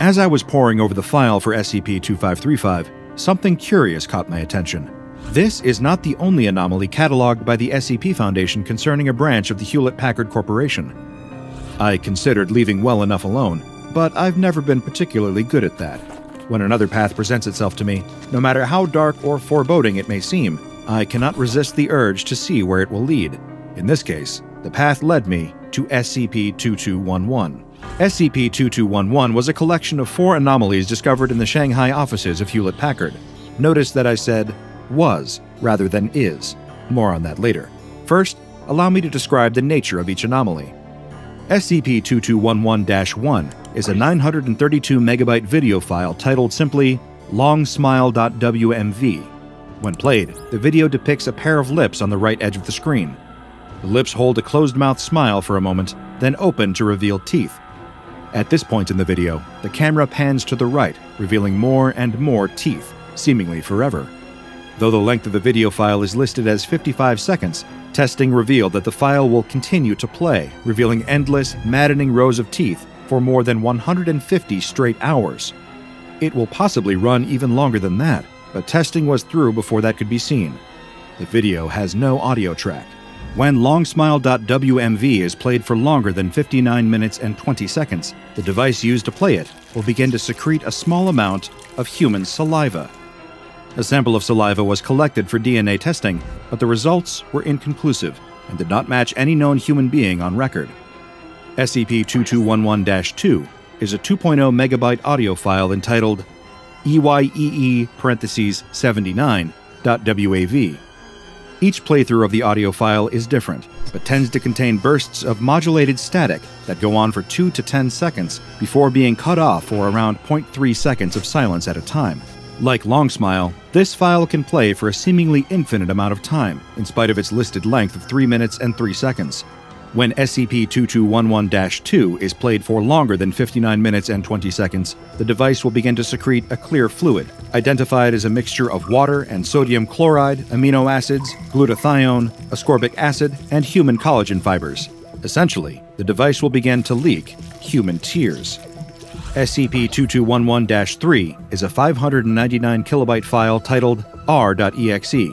As I was poring over the file for SCP 2535, something curious caught my attention. This is not the only anomaly cataloged by the SCP Foundation concerning a branch of the Hewlett Packard Corporation. I considered leaving well enough alone, but I've never been particularly good at that. When another path presents itself to me, no matter how dark or foreboding it may seem, I cannot resist the urge to see where it will lead. In this case, the path led me to SCP 2211. SCP 2211 was a collection of four anomalies discovered in the Shanghai offices of Hewlett Packard. Notice that I said was rather than is. More on that later. First, allow me to describe the nature of each anomaly. SCP 2211 1 is a 932 megabyte video file titled simply longsmile.wmv. When played, the video depicts a pair of lips on the right edge of the screen. The lips hold a closed mouth smile for a moment, then open to reveal teeth. At this point in the video, the camera pans to the right, revealing more and more teeth, seemingly forever. Though the length of the video file is listed as 55 seconds, testing revealed that the file will continue to play, revealing endless, maddening rows of teeth for more than 150 straight hours. It will possibly run even longer than that, but testing was through before that could be seen. The video has no audio track. When longsmile.wmv is played for longer than 59 minutes and 20 seconds, the device used to play it will begin to secrete a small amount of human saliva. A sample of saliva was collected for DNA testing, but the results were inconclusive and did not match any known human being on record. SCP 2211 2 is a 2.0 megabyte audio file entitled EYEE 79.wav. Each playthrough of the audio file is different, but tends to contain bursts of modulated static that go on for 2 to 10 seconds before being cut off for around 0.3 seconds of silence at a time. Like Longsmile, this file can play for a seemingly infinite amount of time, in spite of its listed length of 3 minutes and 3 seconds. When SCP 2211 2 is played for longer than 59 minutes and 20 seconds, the device will begin to secrete a clear fluid, identified as a mixture of water and sodium chloride, amino acids, glutathione, ascorbic acid, and human collagen fibers. Essentially, the device will begin to leak human tears. SCP 2211 3 is a 599 kilobyte file titled R.exe.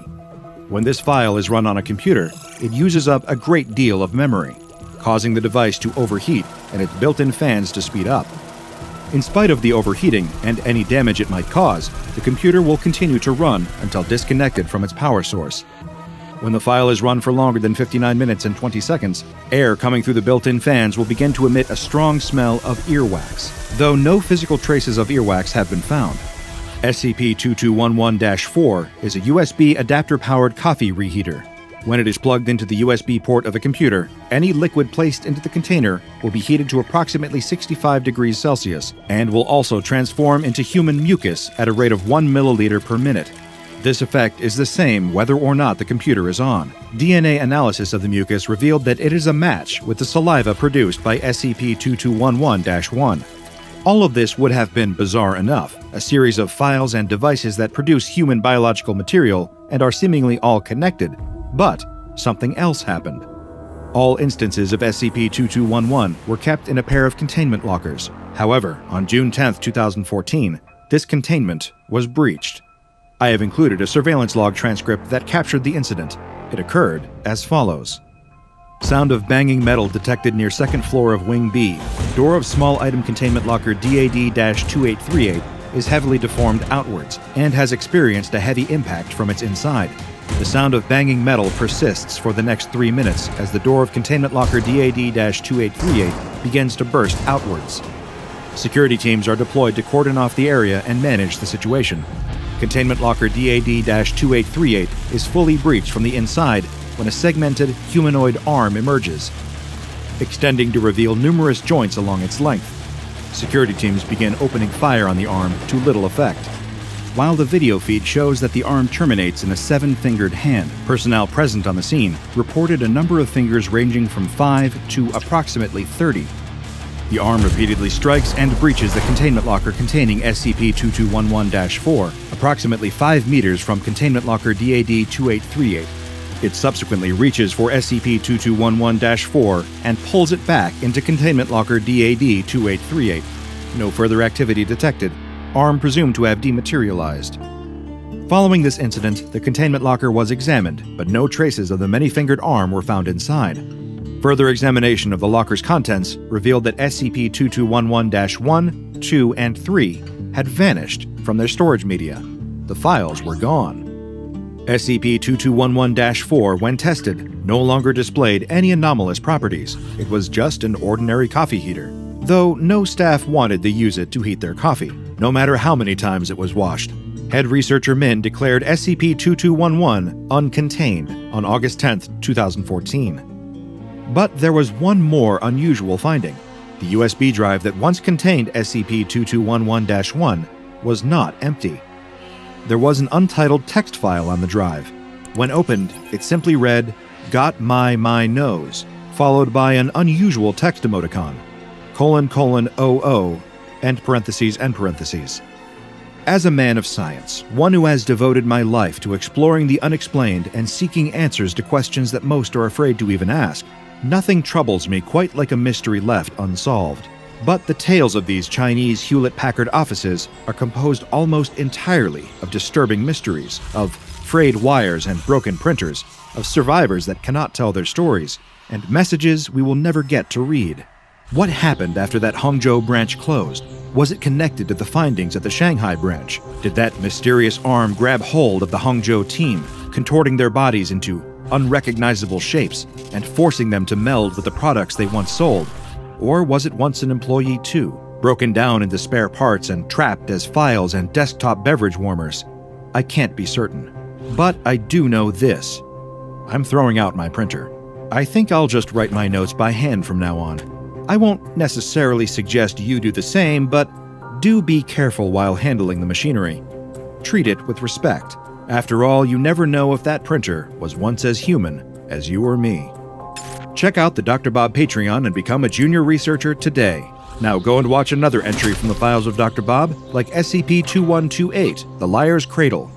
When this file is run on a computer, it uses up a great deal of memory, causing the device to overheat and its built in fans to speed up. In spite of the overheating and any damage it might cause, the computer will continue to run until disconnected from its power source. When the file is run for longer than 59 minutes and 20 seconds, air coming through the built in fans will begin to emit a strong smell of earwax, though no physical traces of earwax have been found. SCP 2211 4 is a USB adapter powered coffee reheater. When it is plugged into the USB port of a computer, any liquid placed into the container will be heated to approximately 65 degrees Celsius and will also transform into human mucus at a rate of 1 milliliter per minute. This effect is the same whether or not the computer is on. DNA analysis of the mucus revealed that it is a match with the saliva produced by SCP 2211 1. All of this would have been bizarre enough a series of files and devices that produce human biological material and are seemingly all connected, but something else happened. All instances of SCP 2211 were kept in a pair of containment lockers. However, on June 10, 2014, this containment was breached. I have included a surveillance log transcript that captured the incident. It occurred as follows Sound of banging metal detected near second floor of Wing B. Door of small item containment locker DAD 2838 is heavily deformed outwards and has experienced a heavy impact from its inside. The sound of banging metal persists for the next three minutes as the door of containment locker DAD 2838 begins to burst outwards. Security teams are deployed to cordon off the area and manage the situation. Containment locker DAD 2838 is fully breached from the inside when a segmented humanoid arm emerges, extending to reveal numerous joints along its length. Security teams begin opening fire on the arm to little effect. While the video feed shows that the arm terminates in a seven fingered hand, personnel present on the scene reported a number of fingers ranging from 5 to approximately 30. The arm repeatedly strikes and breaches the containment locker containing SCP 2211 4, approximately 5 meters from containment locker DAD 2838. It subsequently reaches for SCP 2211 4 and pulls it back into containment locker DAD 2838. No further activity detected. Arm presumed to have dematerialized. Following this incident, the containment locker was examined, but no traces of the many fingered arm were found inside. Further examination of the locker's contents revealed that SCP 2211 1, 2, and 3 had vanished from their storage media. The files were gone. SCP 2211 4, when tested, no longer displayed any anomalous properties. It was just an ordinary coffee heater, though no staff wanted to use it to heat their coffee, no matter how many times it was washed. Head researcher Min declared SCP 2211 uncontained on August 10, 2014. But there was one more unusual finding. The USB drive that once contained SCP 2211 1 was not empty. There was an untitled text file on the drive. When opened, it simply read, Got my my nose, followed by an unusual text emoticon, colon colon OO, end parentheses end parentheses. As a man of science, one who has devoted my life to exploring the unexplained and seeking answers to questions that most are afraid to even ask, nothing troubles me quite like a mystery left unsolved. But the tales of these Chinese Hewlett Packard offices are composed almost entirely of disturbing mysteries, of frayed wires and broken printers, of survivors that cannot tell their stories, and messages we will never get to read. What happened after that Hangzhou branch closed? Was it connected to the findings at the Shanghai branch? Did that mysterious arm grab hold of the Hangzhou team, contorting their bodies into unrecognizable shapes and forcing them to meld with the products they once sold? Or was it once an employee too, broken down into spare parts and trapped as files and desktop beverage warmers? I can't be certain. But I do know this I'm throwing out my printer. I think I'll just write my notes by hand from now on. I won't necessarily suggest you do the same, but do be careful while handling the machinery. Treat it with respect. After all, you never know if that printer was once as human as you or me. Check out the Dr. Bob Patreon and become a junior researcher today. Now go and watch another entry from the files of Dr. Bob, like SCP 2128, The Liar's Cradle,